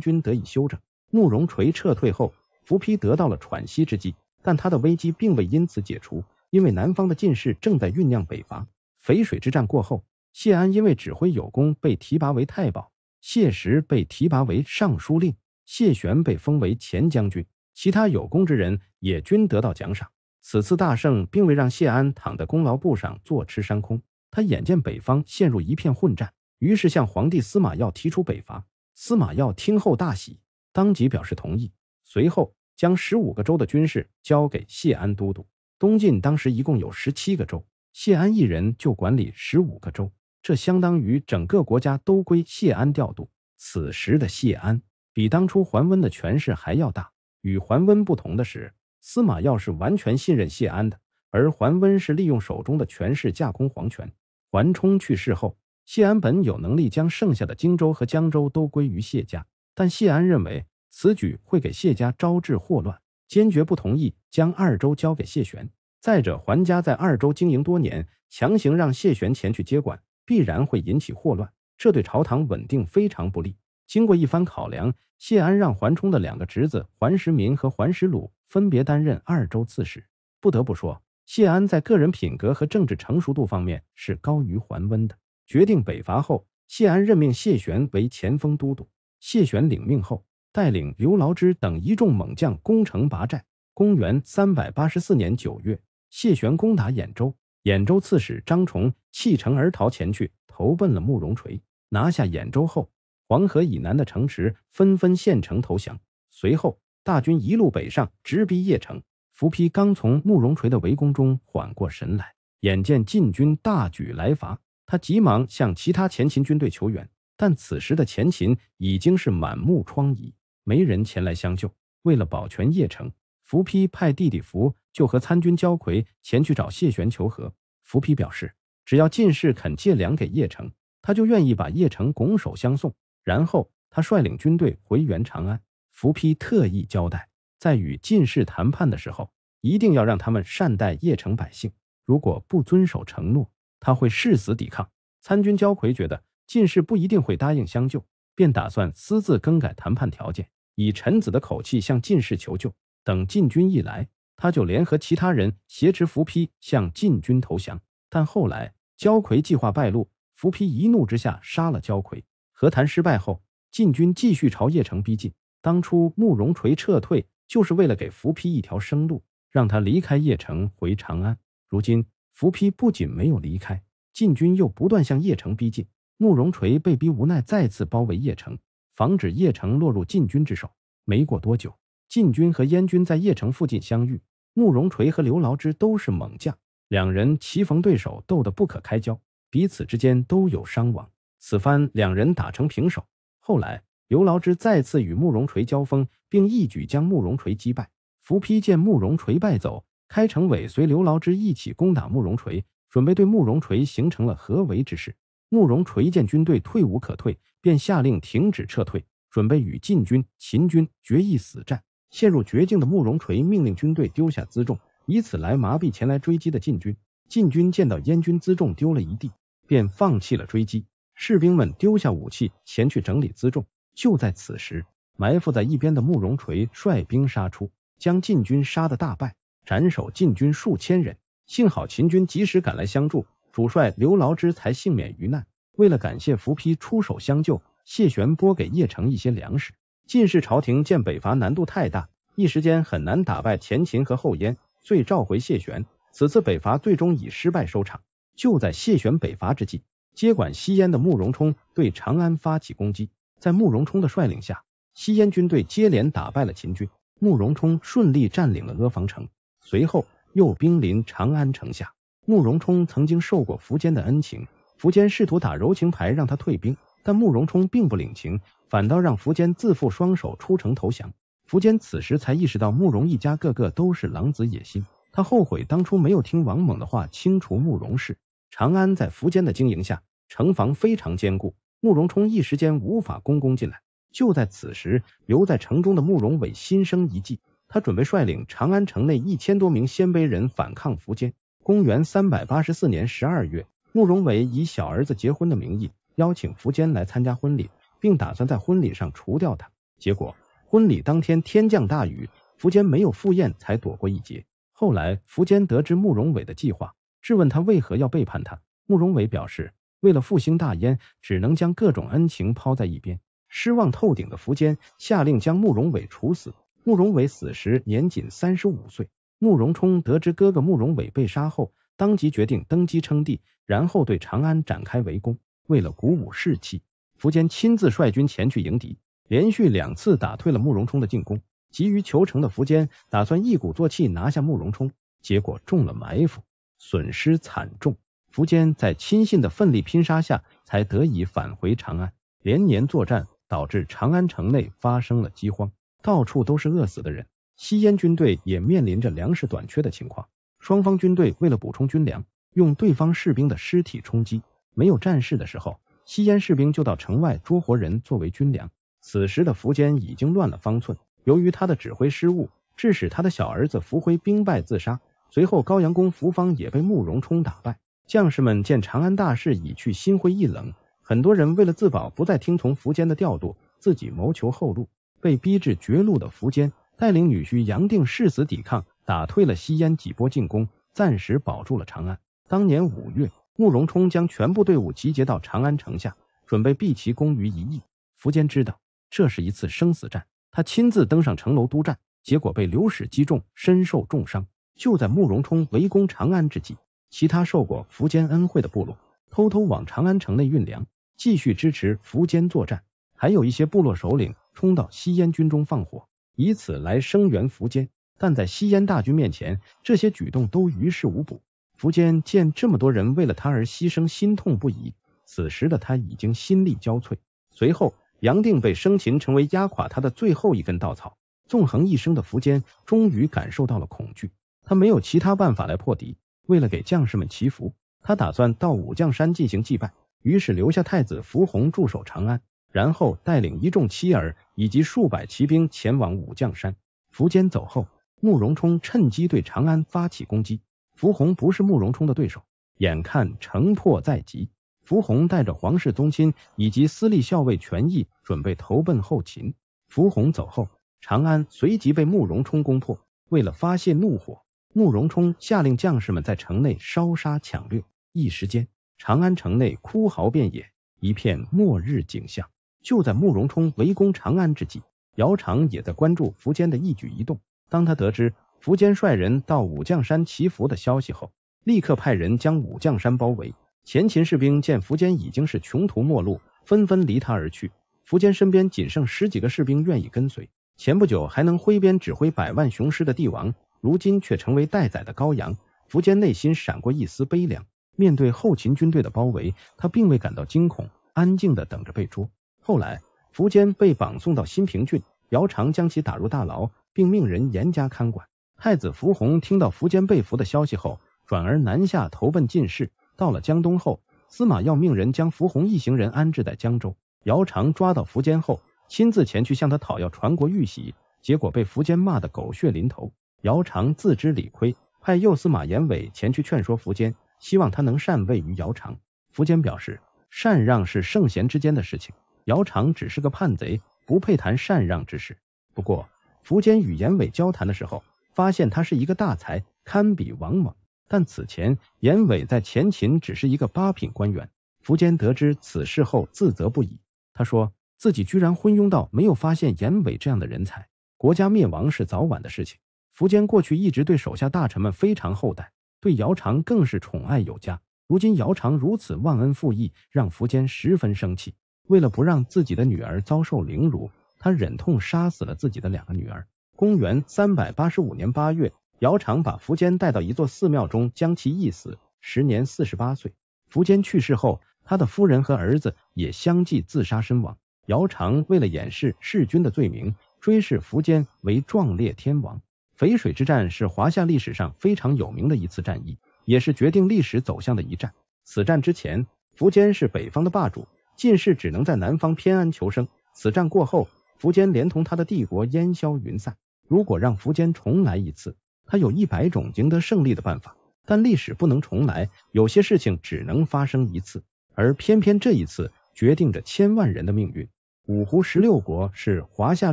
军得以休整。慕容垂撤退后，苻丕得到了喘息之机，但他的危机并未因此解除，因为南方的进士正在酝酿北伐。淝水之战过后，谢安因为指挥有功被提拔为太保，谢石被提拔为尚书令，谢玄被封为前将军，其他有功之人也均得到奖赏。此次大胜并未让谢安躺在功劳簿上坐吃山空，他眼见北方陷入一片混战，于是向皇帝司马曜提出北伐。司马曜听后大喜，当即表示同意，随后将十五个州的军事交给谢安都督。东晋当时一共有十七个州。谢安一人就管理十五个州，这相当于整个国家都归谢安调度。此时的谢安比当初桓温的权势还要大。与桓温不同的是，司马曜是完全信任谢安的，而桓温是利用手中的权势架空皇权。桓冲去世后，谢安本有能力将剩下的荆州和江州都归于谢家，但谢安认为此举会给谢家招致祸乱，坚决不同意将二州交给谢玄。再者，桓家在二州经营多年，强行让谢玄前去接管，必然会引起祸乱，这对朝堂稳定非常不利。经过一番考量，谢安让桓冲的两个侄子桓石民和桓石鲁分别担任二州刺史。不得不说，谢安在个人品格和政治成熟度方面是高于桓温的。决定北伐后，谢安任命谢玄为前锋都督。谢玄领命后，带领刘牢之等一众猛将攻城拔寨。公元三百八十四年九月。谢玄攻打兖州，兖州刺史张崇弃城而逃，前去投奔了慕容垂。拿下兖州后，黄河以南的城池纷纷献城投降。随后，大军一路北上，直逼邺城。伏丕刚从慕容垂的围攻中缓过神来，眼见晋军大举来伐，他急忙向其他前秦军队求援。但此时的前秦已经是满目疮痍，没人前来相救。为了保全邺城，伏丕派弟弟伏。就和参军焦魁前去找谢玄求和。伏丕表示，只要进士肯借粮给邺城，他就愿意把邺城拱手相送。然后他率领军队回援长安。伏丕特意交代，在与进士谈判的时候，一定要让他们善待邺城百姓。如果不遵守承诺，他会誓死抵抗。参军焦魁觉得晋士不一定会答应相救，便打算私自更改谈判条件，以臣子的口气向晋士求救。等晋军一来，他就联合其他人挟持伏丕向晋军投降。但后来焦魁计划败露，伏丕一怒之下杀了焦魁。和谈失败后，晋军继续朝邺城逼近。当初慕容垂撤退，就是为了给伏丕一条生路，让他离开邺城回长安。如今伏丕不仅没有离开，晋军又不断向邺城逼近，慕容垂被逼无奈，再次包围邺城，防止邺城落入晋军之手。没过多久，晋军和燕军在邺城附近相遇，慕容垂和刘牢之都是猛将，两人棋逢对手，斗得不可开交，彼此之间都有伤亡。此番两人打成平手，后来。刘牢之再次与慕容垂交锋，并一举将慕容垂击败。伏丕见慕容垂败走，开城尾随刘牢之一起攻打慕容垂，准备对慕容垂形成了合围之势。慕容垂见军队退无可退，便下令停止撤退，准备与晋军、秦军决一死战。陷入绝境的慕容垂命令军队丢下辎重，以此来麻痹前来追击的晋军。晋军见到燕军辎重丢了一地，便放弃了追击。士兵们丢下武器，前去整理辎重。就在此时，埋伏在一边的慕容垂率兵杀出，将晋军杀得大败，斩首晋军数千人。幸好秦军及时赶来相助，主帅刘牢之才幸免于难。为了感谢伏丕出手相救，谢玄拨给邺城一些粮食。晋士朝廷见北伐难度太大，一时间很难打败前秦和后燕，遂召回谢玄。此次北伐最终以失败收场。就在谢玄北伐之际，接管西燕的慕容冲对长安发起攻击。在慕容冲的率领下，西燕军队接连打败了秦军，慕容冲顺利占领了阿房城，随后又兵临长安城下。慕容冲曾经受过苻坚的恩情，苻坚试图打柔情牌让他退兵，但慕容冲并不领情，反倒让苻坚自负双手出城投降。苻坚此时才意识到慕容一家个个都是狼子野心，他后悔当初没有听王猛的话清除慕容氏。长安在苻坚的经营下，城防非常坚固。慕容冲一时间无法攻攻进来。就在此时，留在城中的慕容伟心生一计，他准备率领长安城内一千多名鲜卑人反抗苻坚。公元三百八十四年十二月，慕容伟以小儿子结婚的名义邀请苻坚来参加婚礼，并打算在婚礼上除掉他。结果婚礼当天天降大雨，苻坚没有赴宴，才躲过一劫。后来苻坚得知慕容伟的计划，质问他为何要背叛他。慕容伟表示。为了复兴大燕，只能将各种恩情抛在一边。失望透顶的苻坚下令将慕容伟处死。慕容伟死时年仅三十五岁。慕容冲得知哥哥慕容伟被杀后，当即决定登基称帝，然后对长安展开围攻。为了鼓舞士气，苻坚亲自率军前去迎敌，连续两次打退了慕容冲的进攻。急于求成的苻坚打算一鼓作气拿下慕容冲，结果中了埋伏，损失惨重。苻坚在亲信的奋力拼杀下，才得以返回长安。连年作战，导致长安城内发生了饥荒，到处都是饿死的人。西燕军队也面临着粮食短缺的情况。双方军队为了补充军粮，用对方士兵的尸体充饥。没有战事的时候，西燕士兵就到城外捉活人作为军粮。此时的苻坚已经乱了方寸，由于他的指挥失误，致使他的小儿子苻辉兵败自杀。随后，高阳公苻方也被慕容冲打败。将士们见长安大势已去，心灰意冷。很多人为了自保，不再听从苻坚的调度，自己谋求后路。被逼至绝路的苻坚带领女婿杨定誓死抵抗，打退了西燕几波进攻，暂时保住了长安。当年五月，慕容冲将全部队伍集结到长安城下，准备毕其功于一役。苻坚知道这是一次生死战，他亲自登上城楼督战，结果被流矢击中，身受重伤。就在慕容冲围攻长安之际，其他受过苻坚恩惠的部落偷偷往长安城内运粮，继续支持苻坚作战。还有一些部落首领冲到西燕军中放火，以此来声援苻坚。但在西燕大军面前，这些举动都于事无补。苻坚见这么多人为了他而牺牲，心痛不已。此时的他已经心力交瘁。随后，杨定被生擒，成为压垮他的最后一根稻草。纵横一生的苻坚终于感受到了恐惧，他没有其他办法来破敌。为了给将士们祈福，他打算到武将山进行祭拜，于是留下太子伏弘驻守长安，然后带领一众妻儿以及数百骑兵前往武将山。苻坚走后，慕容冲趁机对长安发起攻击。伏洪不是慕容冲的对手，眼看城破在即，伏洪带着皇室宗亲以及私立校尉权益，准备投奔后秦。伏洪走后，长安随即被慕容冲攻破。为了发泄怒火，慕容冲下令将士们在城内烧杀抢掠，一时间长安城内哭嚎遍野，一片末日景象。就在慕容冲围攻长安之际，姚苌也在关注苻坚的一举一动。当他得知苻坚率人到武将山祈福的消息后，立刻派人将武将山包围。前秦士兵见苻坚已经是穷途末路，纷纷离他而去。苻坚身边仅剩十几个士兵愿意跟随。前不久还能挥鞭指挥百万雄师的帝王，如今却成为待宰的羔羊。苻坚内心闪过一丝悲凉。面对后秦军队的包围，他并未感到惊恐，安静的等着被捉。后来，苻坚被绑送到新平郡，姚苌将其打入大牢，并命人严加看管。太子苻弘听到苻坚被俘的消息后，转而南下投奔晋室。到了江东后，司马曜命人将苻弘一行人安置在江州。姚苌抓到苻坚后，亲自前去向他讨要传国玉玺，结果被苻坚骂得狗血淋头。姚苌自知理亏，派右司马严伟前去劝说苻坚，希望他能禅位于姚苌。苻坚表示，禅让是圣贤之间的事情。姚苌只是个叛贼，不配谈禅让之事。不过，苻坚与严伟交谈的时候，发现他是一个大才，堪比王猛。但此前严伟在前秦只是一个八品官员。苻坚得知此事后，自责不已。他说自己居然昏庸到没有发现严伟这样的人才。国家灭亡是早晚的事情。苻坚过去一直对手下大臣们非常厚待，对姚苌更是宠爱有加。如今姚苌如此忘恩负义，让苻坚十分生气。为了不让自己的女儿遭受凌辱，他忍痛杀死了自己的两个女儿。公元三百八十五年八月，姚苌把苻坚带到一座寺庙中，将其缢死，时年四十八岁。苻坚去世后，他的夫人和儿子也相继自杀身亡。姚苌为了掩饰弑君的罪名，追谥苻坚为壮烈天王。淝水之战是华夏历史上非常有名的一次战役，也是决定历史走向的一战。此战之前，苻坚是北方的霸主。晋士只能在南方偏安求生。此战过后，苻坚连同他的帝国烟消云散。如果让苻坚重来一次，他有一百种赢得胜利的办法。但历史不能重来，有些事情只能发生一次，而偏偏这一次决定着千万人的命运。五胡十六国是华夏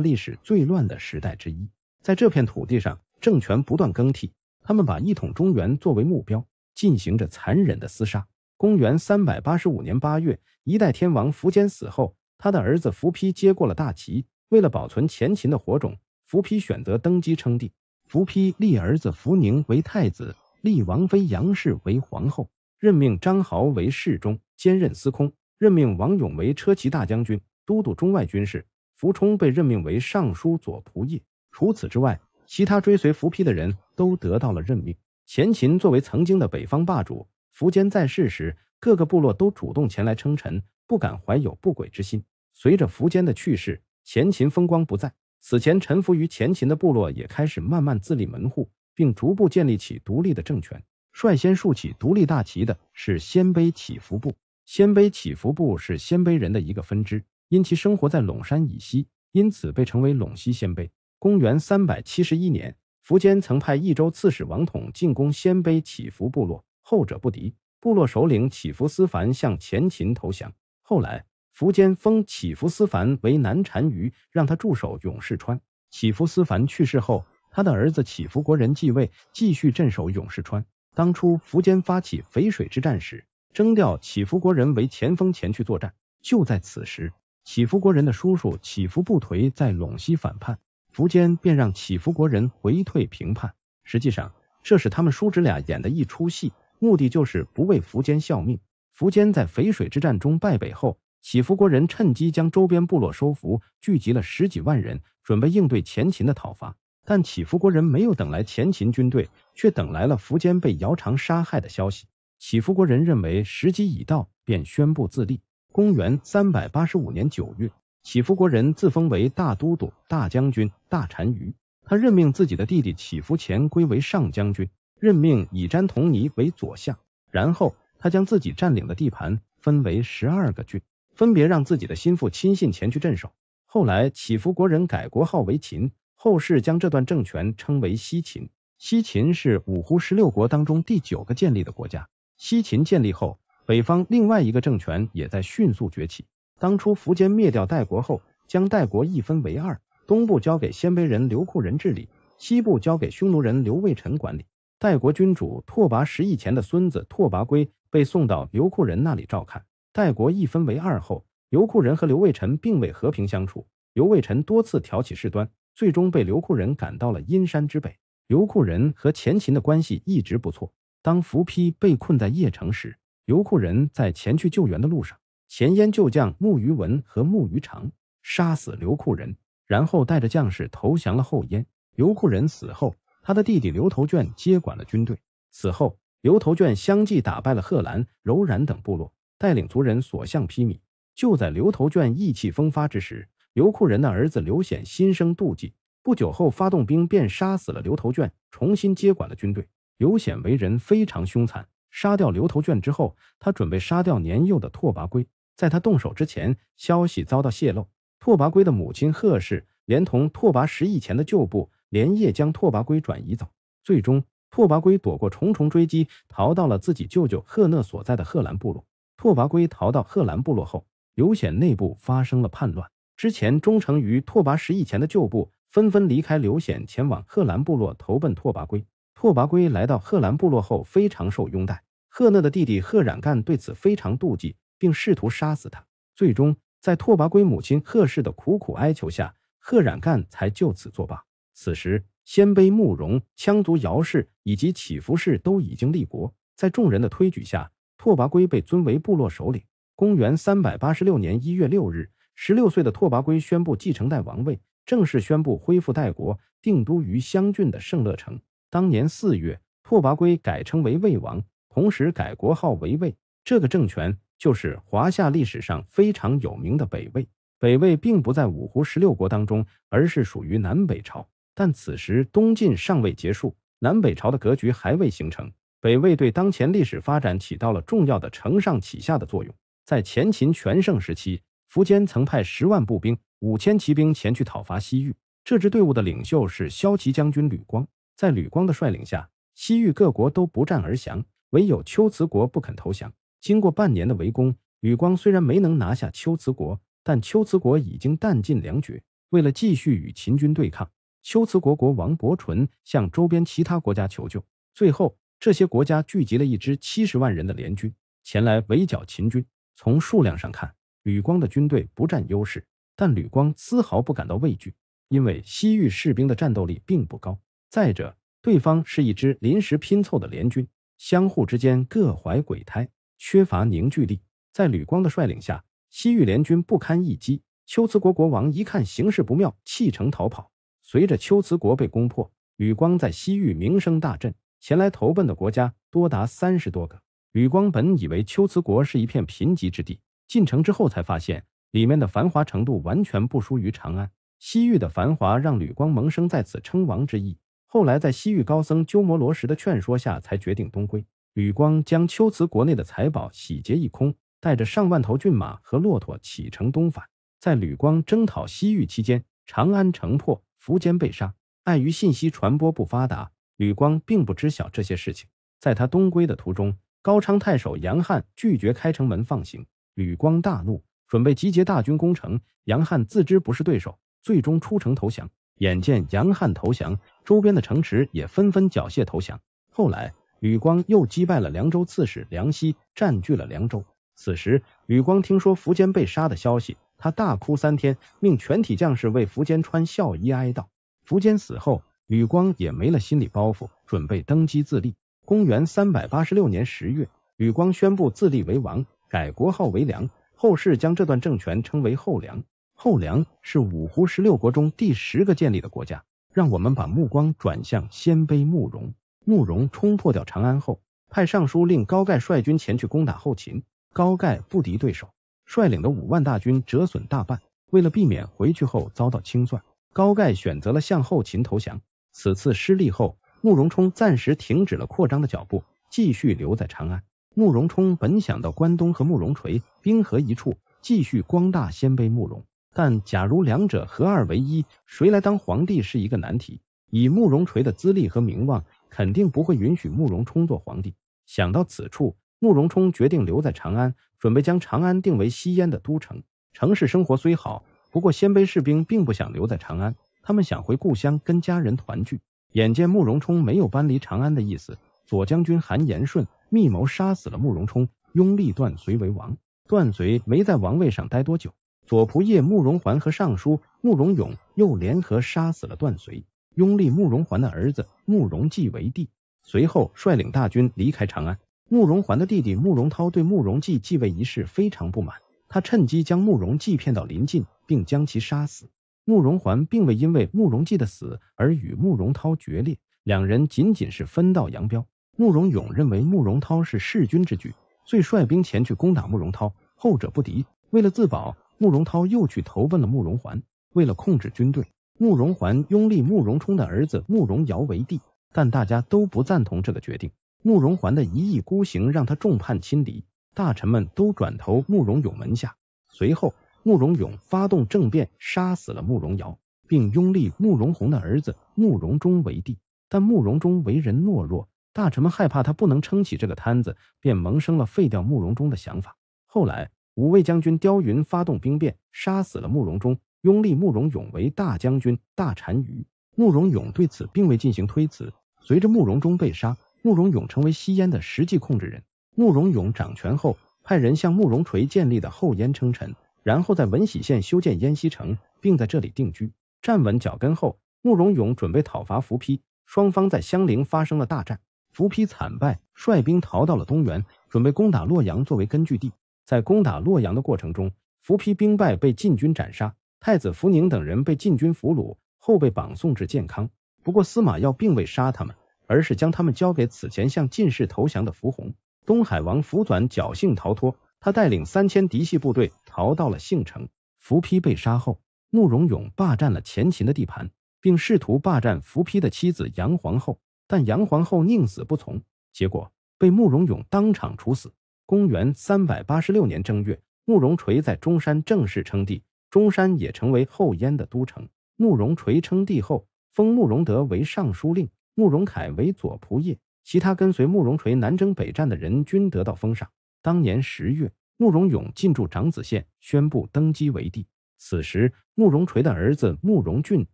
历史最乱的时代之一，在这片土地上，政权不断更替，他们把一统中原作为目标，进行着残忍的厮杀。公元三百八十五年八月，一代天王苻坚死后，他的儿子苻丕接过了大旗。为了保存前秦的火种，苻丕选择登基称帝。苻丕立儿子苻宁为太子，立王妃杨氏为皇后，任命张豪为侍中，兼任司空；任命王勇为车骑大将军，都督中外军事。苻冲被任命为尚书左仆射。除此之外，其他追随苻丕的人都得到了任命。前秦作为曾经的北方霸主。苻坚在世时，各个部落都主动前来称臣，不敢怀有不轨之心。随着苻坚的去世，前秦风光不再，此前臣服于前秦的部落也开始慢慢自立门户，并逐步建立起独立的政权。率先竖起独立大旗的是鲜卑乞伏部。鲜卑乞伏部是鲜卑人的一个分支，因其生活在陇山以西，因此被称为陇西鲜卑。公元三百七十一年，苻坚曾派益州刺史王统进攻鲜卑乞伏部落。后者不敌，部落首领乞伏思凡向前秦投降。后来，苻坚封乞伏思凡为南单于，让他驻守永世川。乞伏思凡去世后，他的儿子乞伏国人继位，继续镇守永世川。当初苻坚发起淝水之战时，征调乞伏国人为前锋前去作战。就在此时，乞伏国人的叔叔乞伏不颓在陇西反叛，苻坚便让乞伏国人回退平叛。实际上，这是他们叔侄俩演的一出戏。目的就是不为苻坚效命。苻坚在淝水之战中败北后，乞伏国人趁机将周边部落收服，聚集了十几万人，准备应对前秦的讨伐。但乞伏国人没有等来前秦军队，却等来了苻坚被姚苌杀害的消息。乞伏国人认为时机已到，便宣布自立。公元三百八十五年九月，乞伏国人自封为大都督、大将军、大单于。他任命自己的弟弟乞伏虔归为上将军。任命以詹同尼为左相，然后他将自己占领的地盘分为十二个郡，分别让自己的心腹亲信前去镇守。后来，乞伏国人改国号为秦，后世将这段政权称为西秦。西秦是五胡十六国当中第九个建立的国家。西秦建立后，北方另外一个政权也在迅速崛起。当初苻坚灭掉代国后，将代国一分为二，东部交给鲜卑人刘库仁治理，西部交给匈奴人刘卫辰管理。代国君主拓跋十翼前的孙子拓跋圭被送到刘库仁那里照看。代国一分为二后，刘库仁和刘卫辰并未和平相处，刘卫辰多次挑起事端，最终被刘库仁赶到了阴山之北。刘库仁和前秦的关系一直不错。当伏丕被困在邺城时，刘库仁在前去救援的路上，前燕旧将穆于文和穆于长杀死刘库人，然后带着将士投降了后燕。刘库人死后。他的弟弟刘头卷接管了军队。此后，刘头卷相继打败了贺兰、柔然等部落，带领族人所向披靡。就在刘头卷意气风发之时，刘库人的儿子刘显心生妒忌，不久后发动兵便杀死了刘头卷，重新接管了军队。刘显为人非常凶残，杀掉刘头卷之后，他准备杀掉年幼的拓跋圭。在他动手之前，消息遭到泄露，拓跋圭的母亲贺氏连同拓跋十亿前的旧部。连夜将拓跋圭转移走，最终拓跋圭躲过重重追击，逃到了自己舅舅贺讷所在的贺兰部落。拓跋圭逃到贺兰部落后，刘显内部发生了叛乱。之前忠诚于拓跋十亿前的旧部纷纷离开刘显，前往贺兰部落投奔拓跋圭。拓跋圭来到贺兰部落后，非常受拥戴。贺讷的弟弟贺冉干对此非常妒忌，并试图杀死他。最终，在拓跋圭母亲贺氏的苦苦哀求下，贺冉干才就此作罢。此时，鲜卑慕容、羌族姚氏以及乞伏氏都已经立国，在众人的推举下，拓跋圭被尊为部落首领。公元三百八十六年一月六日，十六岁的拓跋圭宣布继承代王位，正式宣布恢复代国，定都于襄郡的盛乐城。当年四月，拓跋圭改称为魏王，同时改国号为魏。这个政权就是华夏历史上非常有名的北魏。北魏并不在五胡十六国当中，而是属于南北朝。但此时东晋尚未结束，南北朝的格局还未形成。北魏对当前历史发展起到了重要的承上启下的作用。在前秦全盛时期，苻坚曾派十万步兵、五千骑兵前去讨伐西域。这支队伍的领袖是骁骑将军吕光。在吕光的率领下，西域各国都不战而降，唯有龟兹国不肯投降。经过半年的围攻，吕光虽然没能拿下龟兹国，但龟兹国已经弹尽粮绝。为了继续与秦军对抗，龟兹国国王伯纯向周边其他国家求救，最后这些国家聚集了一支七十万人的联军前来围剿秦军。从数量上看，吕光的军队不占优势，但吕光丝毫不感到畏惧，因为西域士兵的战斗力并不高。再者，对方是一支临时拼凑的联军，相互之间各怀鬼胎，缺乏凝聚力。在吕光的率领下，西域联军不堪一击。龟兹国国王一看形势不妙，弃城逃跑。随着龟兹国被攻破，吕光在西域名声大振，前来投奔的国家多达三十多个。吕光本以为龟兹国是一片贫瘠之地，进城之后才发现里面的繁华程度完全不输于长安。西域的繁华让吕光萌生在此称王之意。后来在西域高僧鸠摩罗什的劝说下，才决定东归。吕光将龟兹国内的财宝洗劫一空，带着上万头骏马和骆驼启程东返。在吕光征讨西域期间，长安城破。苻坚被杀，碍于信息传播不发达，吕光并不知晓这些事情。在他东归的途中，高昌太守杨汉拒绝开城门放行，吕光大怒，准备集结大军攻城。杨汉自知不是对手，最终出城投降。眼见杨汉投降，周边的城池也纷纷缴械投降。后来，吕光又击败了凉州刺史梁熙，占据了凉州。此时，吕光听说苻坚被杀的消息。他大哭三天，命全体将士为苻坚穿孝衣哀悼。苻坚死后，吕光也没了心理包袱，准备登基自立。公元三百八十六年十月，吕光宣布自立为王，改国号为梁，后世将这段政权称为后梁。后梁是五胡十六国中第十个建立的国家。让我们把目光转向鲜卑慕容。慕容冲破掉长安后，派尚书令高盖率军前去攻打后秦，高盖不敌对手。率领的五万大军折损大半，为了避免回去后遭到清算，高盖选择了向后秦投降。此次失利后，慕容冲暂时停止了扩张的脚步，继续留在长安。慕容冲本想到关东和慕容垂兵合一处，继续光大鲜卑慕容，但假如两者合二为一，谁来当皇帝是一个难题。以慕容垂的资历和名望，肯定不会允许慕容冲做皇帝。想到此处，慕容冲决定留在长安，准备将长安定为西燕的都城。城市生活虽好，不过鲜卑士兵并不想留在长安，他们想回故乡跟家人团聚。眼见慕容冲没有搬离长安的意思，左将军韩延顺密谋杀死了慕容冲，拥立段绥为王。段绥没在王位上待多久，左仆射慕容桓和尚书慕容永又联合杀死了段绥。拥立慕容桓的儿子慕容继为帝，随后率领大军离开长安。慕容桓的弟弟慕容涛对慕容继继位一事非常不满，他趁机将慕容继骗到临晋，并将其杀死。慕容桓并未因为慕容继的死而与慕容涛决裂，两人仅仅是分道扬镳。慕容永认为慕容涛是弑君之举，遂率兵前去攻打慕容涛，后者不敌。为了自保，慕容涛又去投奔了慕容桓。为了控制军队。慕容桓拥立慕容冲的儿子慕容瑶为帝，但大家都不赞同这个决定。慕容桓的一意孤行让他众叛亲离，大臣们都转投慕容永门下。随后，慕容永发动政变，杀死了慕容瑶，并拥立慕容宏的儿子慕容忠为帝。但慕容忠为人懦弱，大臣们害怕他不能撑起这个摊子，便萌生了废掉慕容忠的想法。后来，五位将军刁云发动兵变，杀死了慕容忠。拥立慕容永为大将军、大单于。慕容永对此并未进行推辞。随着慕容忠被杀，慕容永成为西燕的实际控制人。慕容永掌权后，派人向慕容垂建立的后燕称臣，然后在闻喜县修建燕西城，并在这里定居。站稳脚跟后，慕容永准备讨伐伏丕，双方在襄陵发生了大战。伏丕惨败，率兵逃到了东原，准备攻打洛阳作为根据地。在攻打洛阳的过程中，伏丕兵败，被晋军斩杀。太子福宁等人被晋军俘虏后被绑送至建康，不过司马曜并未杀他们，而是将他们交给此前向晋士投降的伏弘。东海王伏转侥幸逃脱，他带领三千嫡系部队逃到了杏城。伏丕被杀后，慕容永霸占了前秦的地盘，并试图霸占伏丕的妻子杨皇后，但杨皇后宁死不从，结果被慕容永当场处死。公元三百八十六年正月，慕容垂在中山正式称帝。中山也成为后燕的都城。慕容垂称帝后，封慕容德为尚书令，慕容凯为左仆射，其他跟随慕容垂南征北战的人均得到封赏。当年十月，慕容永进驻长子县，宣布登基为帝。此时，慕容垂的儿子慕容俊、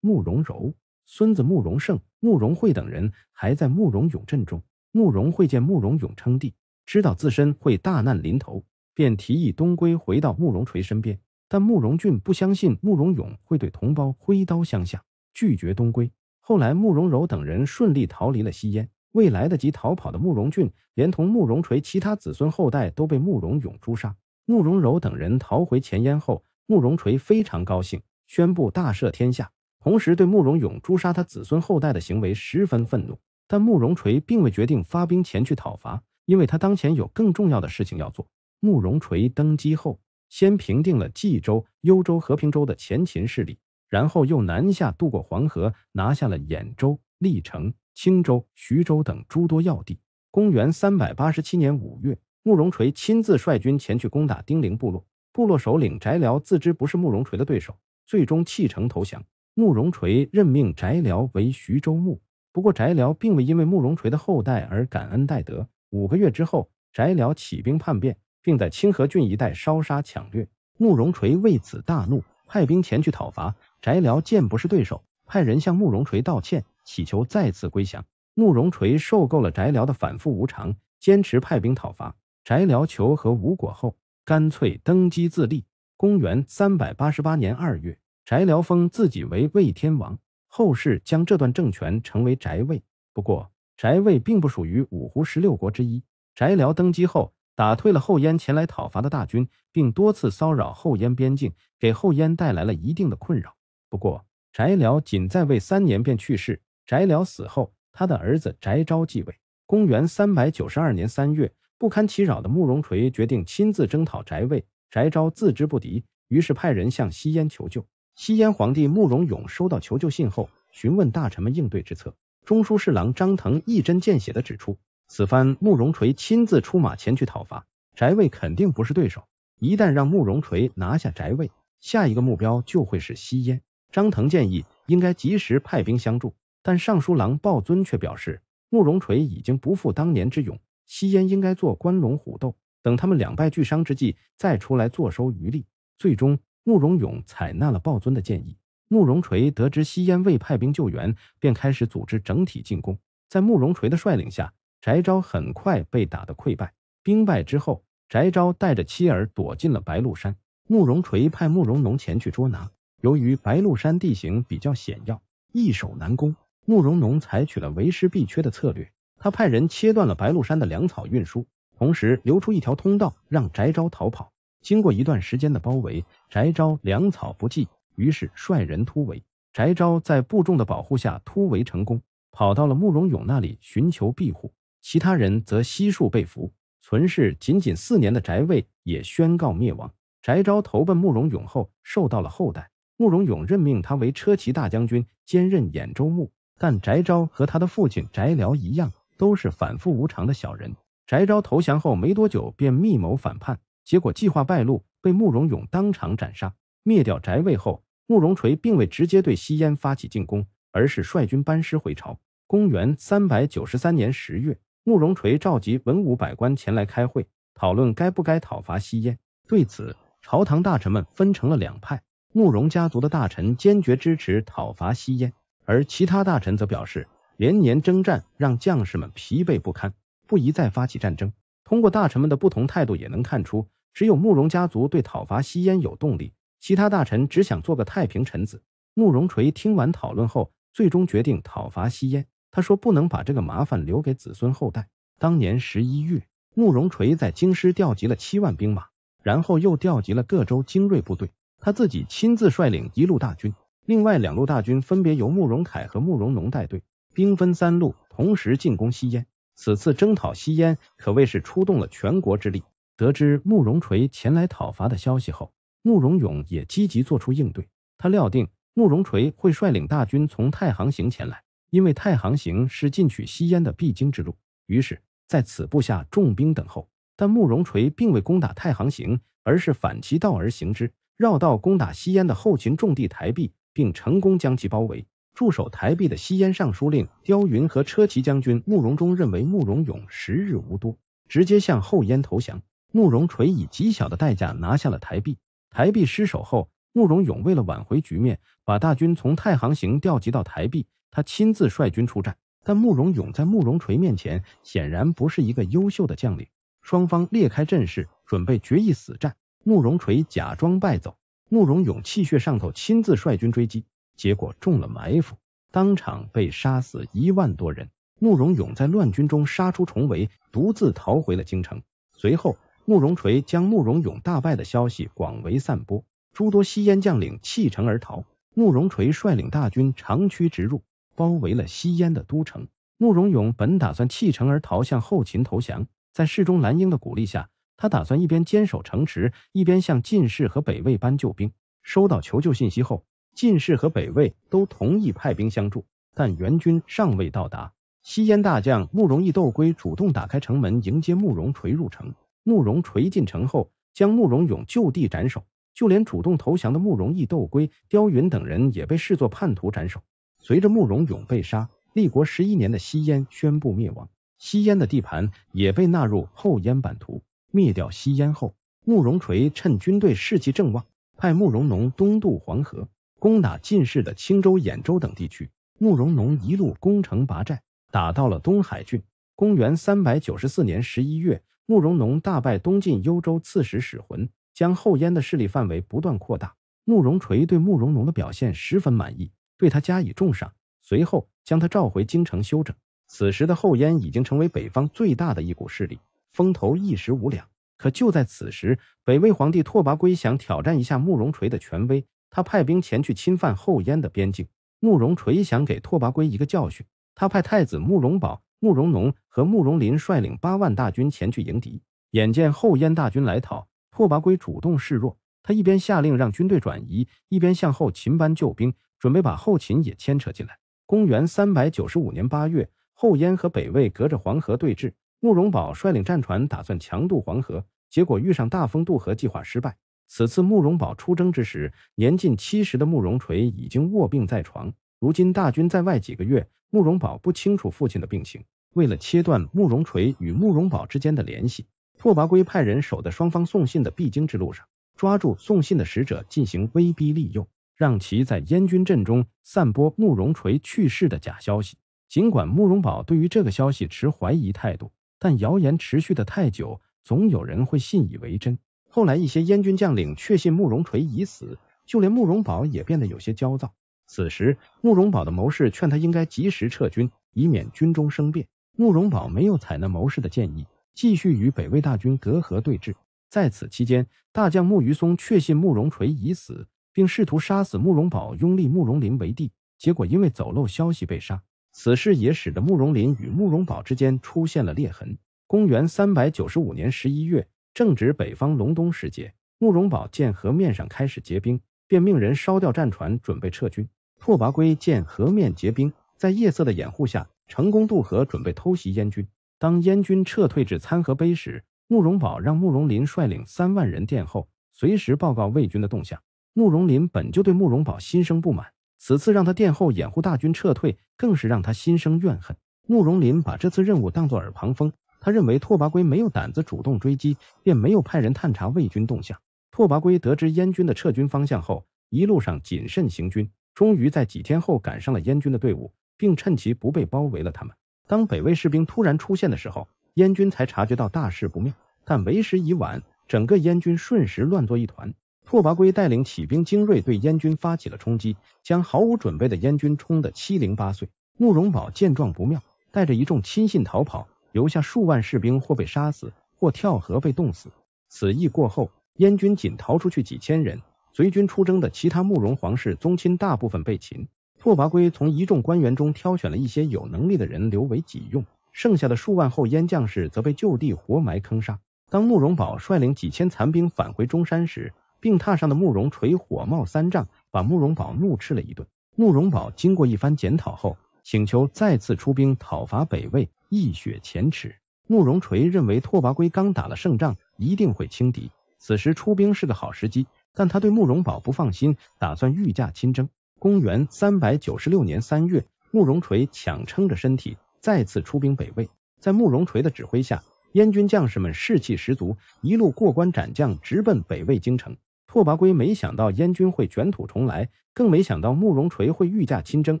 慕容柔、孙子慕容盛、慕容慧等人还在慕容永阵中。慕容慧见慕容永称帝，知道自身会大难临头，便提议东归，回到慕容垂身边。但慕容俊不相信慕容永会对同胞挥刀相向，拒绝东归。后来，慕容柔等人顺利逃离了西燕。未来得及逃跑的慕容俊，连同慕容垂其他子孙后代都被慕容永诛杀。慕容柔等人逃回前燕后，慕容垂非常高兴，宣布大赦天下，同时对慕容永诛杀他子孙后代的行为十分愤怒。但慕容垂并未决定发兵前去讨伐，因为他当前有更重要的事情要做。慕容垂登基后。先平定了冀州、幽州、和平州的前秦势力，然后又南下渡过黄河，拿下了兖州、历城、青州、徐州等诸多要地。公元三百八十七年五月，慕容垂亲自率军前去攻打丁零部落，部落首领翟辽自知不是慕容垂的对手，最终弃城投降。慕容垂任命翟辽为徐州牧，不过翟辽并未因为慕容垂的后代而感恩戴德。五个月之后，翟辽起兵叛变。并在清河郡一带烧杀抢掠，慕容垂为此大怒，派兵前去讨伐。翟辽见不是对手，派人向慕容垂道歉，祈求再次归降。慕容垂受够了翟辽的反复无常，坚持派兵讨伐。翟辽求和无果后，干脆登基自立。公元三百八十八年二月，翟辽封自己为魏天王，后世将这段政权称为翟魏。不过，翟魏并不属于五胡十六国之一。翟辽登基后。打退了后燕前来讨伐的大军，并多次骚扰后燕边境，给后燕带来了一定的困扰。不过，翟辽仅在位三年便去世。翟辽死后，他的儿子翟昭继位。公元三百九十二年三月，不堪其扰的慕容垂决定亲自征讨翟魏。翟昭自知不敌，于是派人向西燕求救。西燕皇帝慕容永收到求救信后，询问大臣们应对之策。中书侍郎张腾一针见血地指出。此番慕容垂亲自出马前去讨伐翟魏，肯定不是对手。一旦让慕容垂拿下翟魏，下一个目标就会是西燕。张腾建议应该及时派兵相助，但尚书郎鲍尊却表示，慕容垂已经不复当年之勇，西燕应该做关龙虎斗，等他们两败俱伤之际再出来坐收渔利。最终，慕容永采纳了鲍尊的建议。慕容垂得知西燕未派兵救援，便开始组织整体进攻。在慕容垂的率领下，翟昭很快被打得溃败。兵败之后，翟昭带着妻儿躲进了白鹿山。慕容垂派慕容农前去捉拿。由于白鹿山地形比较险要，易守难攻，慕容农采取了为师必缺的策略。他派人切断了白鹿山的粮草运输，同时留出一条通道让翟昭逃跑。经过一段时间的包围，翟昭粮草不济。于是率人突围，翟昭在部众的保护下突围成功，跑到了慕容永那里寻求庇护。其他人则悉数被俘，存世仅仅四年的翟魏也宣告灭亡。翟昭投奔慕容永后，受到了厚待。慕容永任命他为车骑大将军，兼任兖州牧。但翟昭和他的父亲翟辽一样，都是反复无常的小人。翟昭投降后没多久，便密谋反叛，结果计划败露，被慕容永当场斩杀。灭掉翟魏后。慕容垂并未直接对西燕发起进攻，而是率军班师回朝。公元三百九十三年十月，慕容垂召集文武百官前来开会，讨论该不该讨伐西燕。对此，朝堂大臣们分成了两派。慕容家族的大臣坚决支持讨伐西燕，而其他大臣则表示，连年征战让将士们疲惫不堪，不宜再发起战争。通过大臣们的不同态度，也能看出，只有慕容家族对讨伐西燕有动力。其他大臣只想做个太平臣子。慕容垂听完讨论后，最终决定讨伐西燕。他说：“不能把这个麻烦留给子孙后代。”当年十一月，慕容垂在京师调集了七万兵马，然后又调集了各州精锐部队，他自己亲自率领一路大军，另外两路大军分别由慕容凯和慕容农带队，兵分三路，同时进攻西燕。此次征讨西燕可谓是出动了全国之力。得知慕容垂前来讨伐的消息后，慕容永也积极做出应对，他料定慕容垂会率领大军从太行行前来，因为太行行是进取西燕的必经之路。于是，在此布下重兵等候。但慕容垂并未攻打太行行，而是反其道而行之，绕道攻打西燕的后勤重地台壁，并成功将其包围。驻守台壁的西燕尚书令刁云和车骑将军慕容忠认为慕容永时日无多，直接向后燕投降。慕容垂以极小的代价拿下了台壁。台壁失守后，慕容永为了挽回局面，把大军从太行行调集到台壁，他亲自率军出战。但慕容永在慕容垂面前显然不是一个优秀的将领，双方裂开阵势，准备决一死战。慕容垂假装败走，慕容永气血上头，亲自率军追击，结果中了埋伏，当场被杀死一万多人。慕容永在乱军中杀出重围，独自逃回了京城。随后。慕容垂将慕容永大败的消息广为散播，诸多西燕将领弃城而逃。慕容垂率领大军长驱直入，包围了西燕的都城。慕容永本打算弃城而逃，向后秦投降。在侍中蓝英的鼓励下，他打算一边坚守城池，一边向晋士和北魏搬救兵。收到求救信息后，晋士和北魏都同意派兵相助，但援军尚未到达。西燕大将慕容义斗归主动打开城门迎接慕容垂入城。慕容垂进城后，将慕容永就地斩首，就连主动投降的慕容义斗归、刁云等人也被视作叛徒斩首。随着慕容永被杀，立国十一年的西燕宣布灭亡，西燕的地盘也被纳入后燕版图。灭掉西燕后，慕容垂趁军队士气正旺，派慕容农东渡黄河，攻打晋士的青州、兖州等地区。慕容农一路攻城拔寨，打到了东海郡。公元三百九十四年十一月。慕容农大败东晋幽州刺史史浑，将后燕的势力范围不断扩大。慕容垂对慕容农的表现十分满意，对他加以重赏，随后将他召回京城休整。此时的后燕已经成为北方最大的一股势力，风头一时无两。可就在此时，北魏皇帝拓跋圭想挑战一下慕容垂的权威，他派兵前去侵犯后燕的边境。慕容垂想给拓跋圭一个教训，他派太子慕容宝。慕容农和慕容林率领八万大军前去迎敌，眼见后燕大军来讨，拓跋圭主动示弱，他一边下令让军队转移，一边向后秦班救兵，准备把后秦也牵扯进来。公元三百九十五年八月，后燕和北魏隔着黄河对峙，慕容宝率领战船打算强渡黄河，结果遇上大风渡河计划失败，此次慕容宝出征之时，年近七十的慕容垂已经卧病在床。如今大军在外几个月，慕容宝不清楚父亲的病情。为了切断慕容垂与慕容宝之间的联系，拓跋圭派人守在双方送信的必经之路上，抓住送信的使者进行威逼利诱，让其在燕军阵中散播慕容垂去世的假消息。尽管慕容宝对于这个消息持怀疑态度，但谣言持续的太久，总有人会信以为真。后来，一些燕军将领确信慕容垂已死，就连慕容宝也变得有些焦躁。此时，慕容宝的谋士劝他应该及时撤军，以免军中生变。慕容宝没有采纳谋士的建议，继续与北魏大军隔河对峙。在此期间，大将慕余松确信慕容垂已死，并试图杀死慕容宝，拥立慕容林为帝，结果因为走漏消息被杀。此事也使得慕容林与慕容宝之间出现了裂痕。公元三百九十五年十一月。正值北方隆冬时节，慕容宝见河面上开始结冰，便命人烧掉战船，准备撤军。拓跋圭见河面结冰，在夜色的掩护下，成功渡河，准备偷袭燕军。当燕军撤退至参河碑时，慕容宝让慕容林率领三万人殿后，随时报告魏军的动向。慕容林本就对慕容宝心生不满，此次让他殿后掩护大军撤退，更是让他心生怨恨。慕容林把这次任务当作耳旁风。他认为拓跋圭没有胆子主动追击，便没有派人探查魏军动向。拓跋圭得知燕军的撤军方向后，一路上谨慎行军，终于在几天后赶上了燕军的队伍，并趁其不备包围了他们。当北魏士兵突然出现的时候，燕军才察觉到大事不妙，但为时已晚，整个燕军瞬时乱作一团。拓跋圭带领起兵精锐对燕军发起了冲击，将毫无准备的燕军冲得七零八碎。慕容宝见状不妙，带着一众亲信逃跑。留下数万士兵或被杀死，或跳河被冻死。此役过后，燕军仅逃出去几千人，随军出征的其他慕容皇室宗亲大部分被擒。拓跋圭从一众官员中挑选了一些有能力的人留为己用，剩下的数万后燕将士则被就地活埋坑杀。当慕容宝率领几千残兵返回中山时，病榻上的慕容垂火冒三丈，把慕容宝怒斥了一顿。慕容宝经过一番检讨后，请求再次出兵讨伐北魏。一雪前耻，慕容垂认为拓跋圭刚打了胜仗，一定会轻敌，此时出兵是个好时机。但他对慕容宝不放心，打算御驾亲征。公元三百九十六年三月，慕容垂强撑着身体再次出兵北魏。在慕容垂的指挥下，燕军将士们士气十足，一路过关斩将，直奔北魏京城。拓跋圭没想到燕军会卷土重来，更没想到慕容垂会御驾亲征。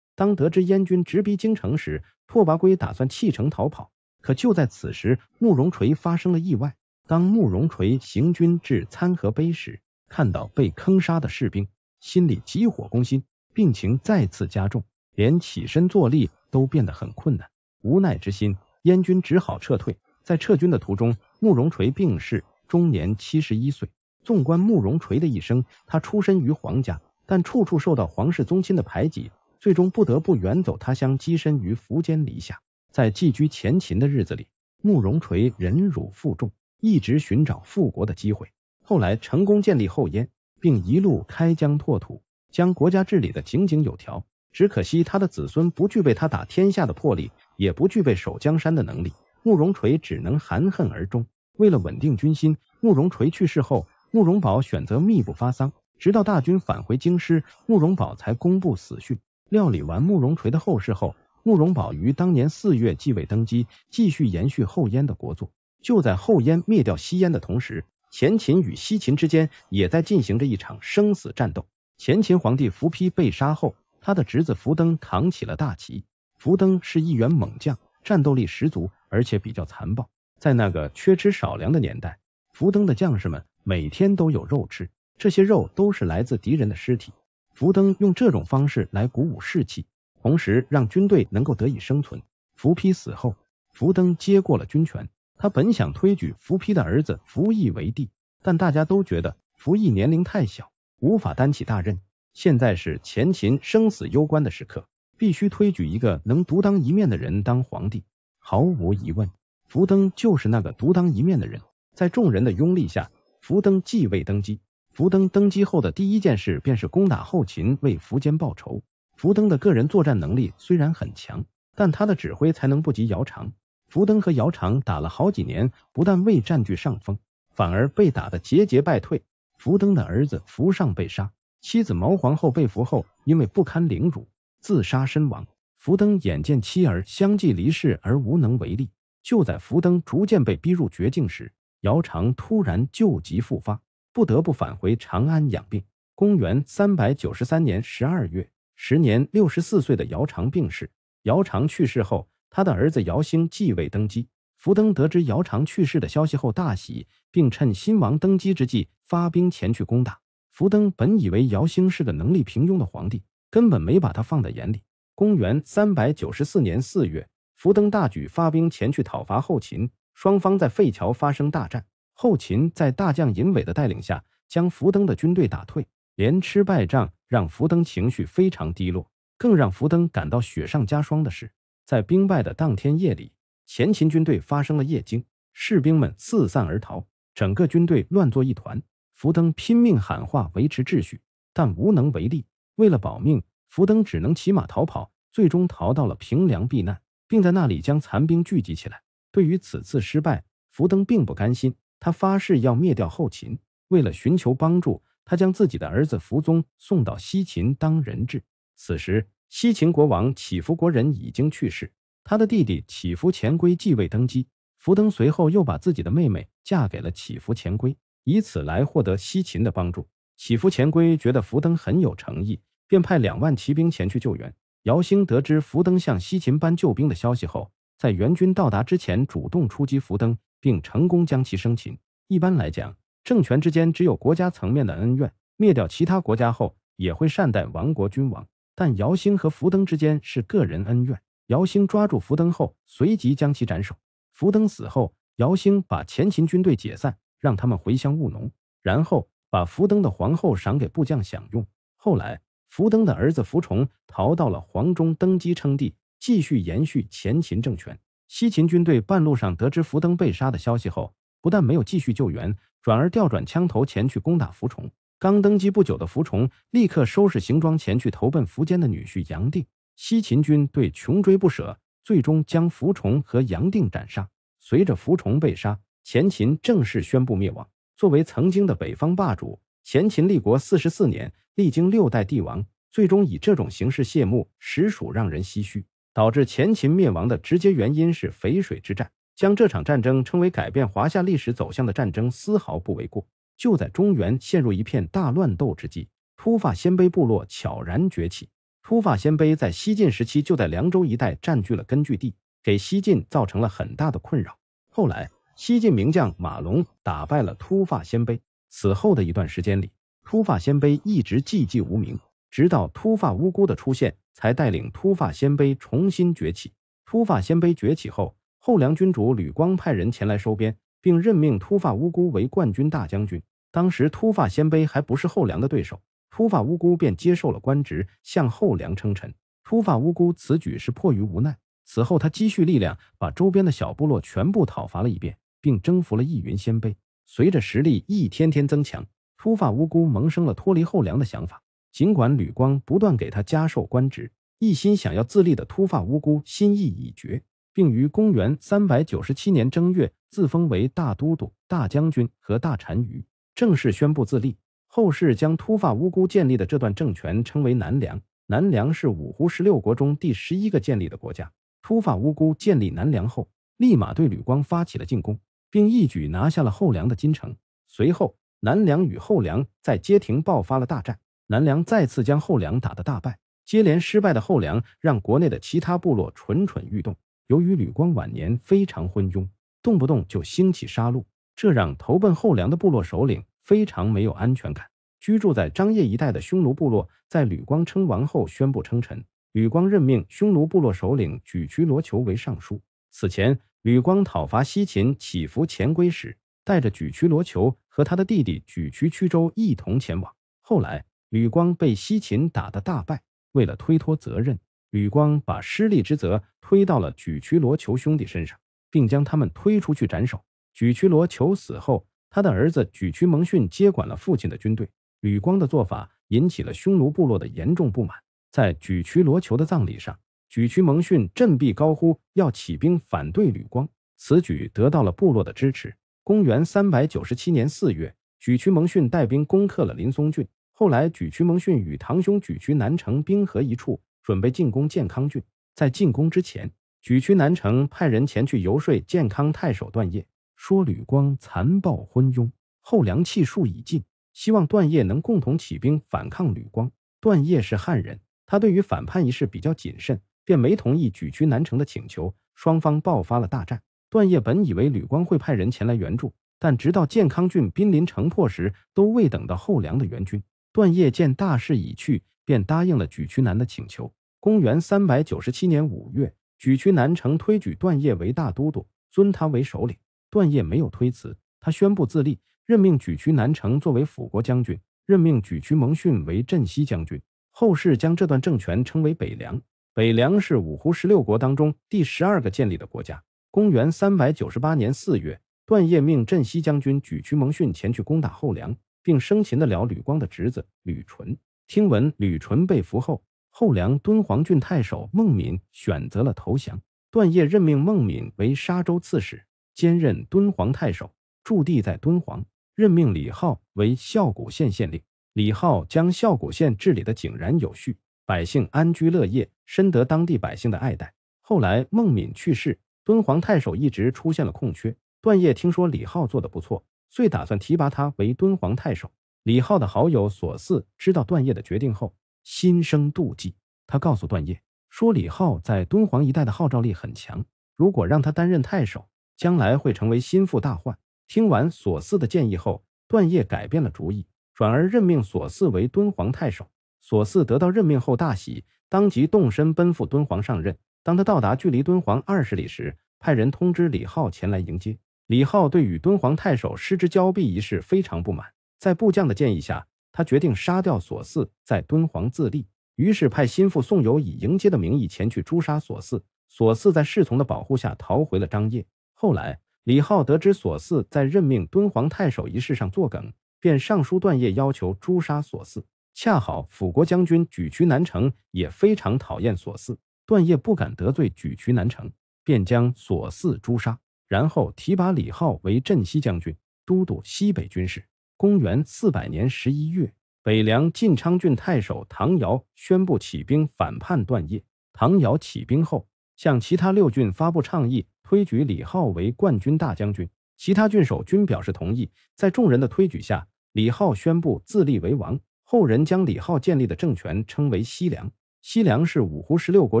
当得知燕军直逼京城时，拓跋圭打算弃城逃跑，可就在此时，慕容垂发生了意外。当慕容垂行军至参河碑时，看到被坑杀的士兵，心里急火攻心，病情再次加重，连起身坐立都变得很困难。无奈之心，燕军只好撤退。在撤军的途中，慕容垂病逝，终年七十一岁。纵观慕容垂的一生，他出身于皇家，但处处受到皇室宗亲的排挤。最终不得不远走他乡，跻身于苻坚篱下。在寄居前秦的日子里，慕容垂忍辱负重，一直寻找复国的机会。后来成功建立后燕，并一路开疆拓土，将国家治理的井井有条。只可惜他的子孙不具备他打天下的魄力，也不具备守江山的能力。慕容垂只能含恨而终。为了稳定军心，慕容垂去世后，慕容宝选择秘不发丧，直到大军返回京师，慕容宝才公布死讯。料理完慕容垂的后事后，慕容宝于当年四月继位登基，继续延续后燕的国祚。就在后燕灭掉西燕的同时，前秦与西秦之间也在进行着一场生死战斗。前秦皇帝苻丕被杀后，他的侄子苻登扛起了大旗。苻登是一员猛将，战斗力十足，而且比较残暴。在那个缺吃少粮的年代，苻登的将士们每天都有肉吃，这些肉都是来自敌人的尸体。福登用这种方式来鼓舞士气，同时让军队能够得以生存。苻丕死后，福登接过了军权。他本想推举苻丕的儿子苻毅为帝，但大家都觉得苻毅年龄太小，无法担起大任。现在是前秦生死攸关的时刻，必须推举一个能独当一面的人当皇帝。毫无疑问，福登就是那个独当一面的人。在众人的拥立下，福登继位登基。福登登基后的第一件事便是攻打后秦，为苻坚报仇。福登的个人作战能力虽然很强，但他的指挥才能不及姚苌。福登和姚苌打了好几年，不但未占据上风，反而被打得节节败退。福登的儿子福尚被杀，妻子毛皇后被俘后，因为不堪凌辱，自杀身亡。福登眼见妻儿相继离世而无能为力，就在福登逐渐被逼入绝境时，姚苌突然旧疾复发，不得不返回长安养病。公元三百九十三年十二月，时年六十四岁的姚苌病逝。姚苌去世后，他的儿子姚兴继位登基。福登得知姚苌去世的消息后大喜，并趁新王登基之际发兵前去攻打。福登本以为姚兴是个能力平庸的皇帝，根本没把他放在眼里。公元三百九十四年四月，福登大举发兵前去讨伐后秦，双方在费桥发生大战。后秦在大将尹伟的带领下，将福登的军队打退，连吃败仗，让福登情绪非常低落。更让福登感到雪上加霜的是，在兵败的当天夜里。前秦军队发生了夜惊，士兵们四散而逃，整个军队乱作一团。福登拼命喊话维持秩序，但无能为力。为了保命，福登只能骑马逃跑，最终逃到了平凉避难，并在那里将残兵聚集起来。对于此次失败，福登并不甘心，他发誓要灭掉后秦。为了寻求帮助，他将自己的儿子福宗送到西秦当人质。此时，西秦国王乞伏国人已经去世。他的弟弟乞伏前规继位登基，福登随后又把自己的妹妹嫁给了乞伏前规，以此来获得西秦的帮助。乞伏前规觉得福登很有诚意，便派两万骑兵前去救援。姚兴得知福登向西秦搬救兵的消息后，在援军到达之前主动出击福登，并成功将其生擒。一般来讲，政权之间只有国家层面的恩怨，灭掉其他国家后也会善待亡国君王，但姚兴和福登之间是个人恩怨。姚兴抓住福登后，随即将其斩首。福登死后，姚兴把前秦军队解散，让他们回乡务农，然后把福登的皇后赏给部将享用。后来，福登的儿子福崇逃到了黄忠，登基称帝，继续延续前秦政权。西秦军队半路上得知福登被杀的消息后，不但没有继续救援，转而调转枪头前去攻打福崇。刚登基不久的福崇，立刻收拾行装前去投奔苻坚的女婿杨定。西秦军队穷追不舍，最终将福崇和杨定斩杀。随着福崇被杀，前秦正式宣布灭亡。作为曾经的北方霸主，前秦立国四十四年，历经六代帝王，最终以这种形式谢幕，实属让人唏嘘。导致前秦灭亡的直接原因是淝水之战，将这场战争称为改变华夏历史走向的战争，丝毫不为过。就在中原陷入一片大乱斗之际，突发鲜卑部落悄然崛起。突发鲜卑在西晋时期就在凉州一带占据了根据地，给西晋造成了很大的困扰。后来，西晋名将马龙打败了突发鲜卑。此后的一段时间里，突发鲜卑一直寂寂无名，直到突发乌孤的出现，才带领突发鲜卑重新崛起。突发鲜卑崛起后，后梁君主吕光派人前来收编，并任命突发乌孤为冠军大将军。当时，突发鲜卑还不是后梁的对手。突发乌孤便接受了官职，向后梁称臣。突发乌孤此举是迫于无奈。此后，他积蓄力量，把周边的小部落全部讨伐了一遍，并征服了一云鲜卑。随着实力一天天增强，突发乌孤萌生了脱离后梁的想法。尽管吕光不断给他加授官职，一心想要自立的突发乌孤心意已决，并于公元三百九十七年正月自封为大都督、大将军和大单于，正式宣布自立。后世将突发乌孤建立的这段政权称为南梁。南梁是五胡十六国中第十一个建立的国家。突发乌孤建立南梁后，立马对吕光发起了进攻，并一举拿下了后梁的金城。随后，南梁与后梁在街亭爆发了大战，南梁再次将后梁打得大败。接连失败的后梁让国内的其他部落蠢蠢欲动。由于吕光晚年非常昏庸，动不动就兴起杀戮，这让投奔后梁的部落首领。非常没有安全感。居住在张掖一带的匈奴部落，在吕光称王后宣布称臣。吕光任命匈奴部落首领沮渠罗求为尚书。此前，吕光讨伐西秦，起伏前归时，带着沮渠罗求和他的弟弟沮渠屈周一同前往。后来，吕光被西秦打得大败，为了推脱责任，吕光把失利之责推到了沮渠罗求兄弟身上，并将他们推出去斩首。沮渠罗求死后。他的儿子沮渠蒙逊接管了父亲的军队。吕光的做法引起了匈奴部落的严重不满。在沮渠罗求的葬礼上，沮渠蒙逊振臂高呼要起兵反对吕光，此举得到了部落的支持。公元三百九十七年四月，沮渠蒙逊带兵攻克了林松郡。后来，沮渠蒙逊与堂兄沮渠南城兵合一处，准备进攻建康郡。在进攻之前，沮渠南城派人前去游说建康太守段业，说吕光残暴昏庸，后梁气数已尽，希望段业能共同起兵反抗吕光。段业是汉人，他对于反叛一事比较谨慎，便没同意沮渠南城的请求。双方爆发了大战。段业本以为吕光会派人前来援助，但直到建康郡濒临城破时，都未等到后梁的援军。段业见大势已去，便答应了沮渠南的请求。公元三百九十七年五月，沮渠南城推举段业为大都督，尊他为首领。段业没有推辞，他宣布自立，任命沮渠南城作为辅国将军，任命沮渠蒙逊为镇西将军。后世将这段政权称为北凉。北凉是五胡十六国当中第十二个建立的国家。公元三百九十八年四月，段业命镇西将军沮渠蒙逊前去攻打后梁，并生擒得了吕光的侄子吕纯。听闻吕纯被俘后，后梁敦煌郡太守孟敏选择了投降。段业任命孟敏为沙州刺史，兼任敦煌太守，驻地在敦煌。任命李浩为孝谷县县令。李浩将孝谷县治理得井然有序，百姓安居乐业，深得当地百姓的爱戴。后来孟敏去世。敦煌太守一直出现了空缺，段业听说李浩做的不错，遂打算提拔他为敦煌太守。李浩的好友索四知道段业的决定后，心生妒忌。他告诉段业说，李浩在敦煌一带的号召力很强，如果让他担任太守，将来会成为心腹大患。听完索四的建议后，段业改变了主意，转而任命索四为敦煌太守。索四得到任命后大喜，当即动身奔赴敦煌上任。当他到达距离敦煌二十里时，派人通知李浩前来迎接。李浩对与敦煌太守失之交臂一事非常不满，在部将的建议下，他决定杀掉索嗣，在敦煌自立。于是派心腹宋友以迎接的名义前去诛杀索嗣。索嗣在侍从的保护下逃回了张掖。后来，李浩得知索嗣在任命敦煌太守一事上作梗，便上书段业要求诛杀索嗣。恰好辅国将军沮渠南城也非常讨厌索嗣。段业不敢得罪沮渠南城，便将索嗣诛杀，然后提拔李浩为镇西将军，都督西北军事。公元四百年十一月，北凉晋昌郡太守唐尧宣布起兵反叛段业。唐尧起兵后，向其他六郡发布倡议，推举李浩为冠军大将军。其他郡守均表示同意。在众人的推举下，李浩宣布自立为王。后人将李浩建立的政权称为西凉。西凉是五胡十六国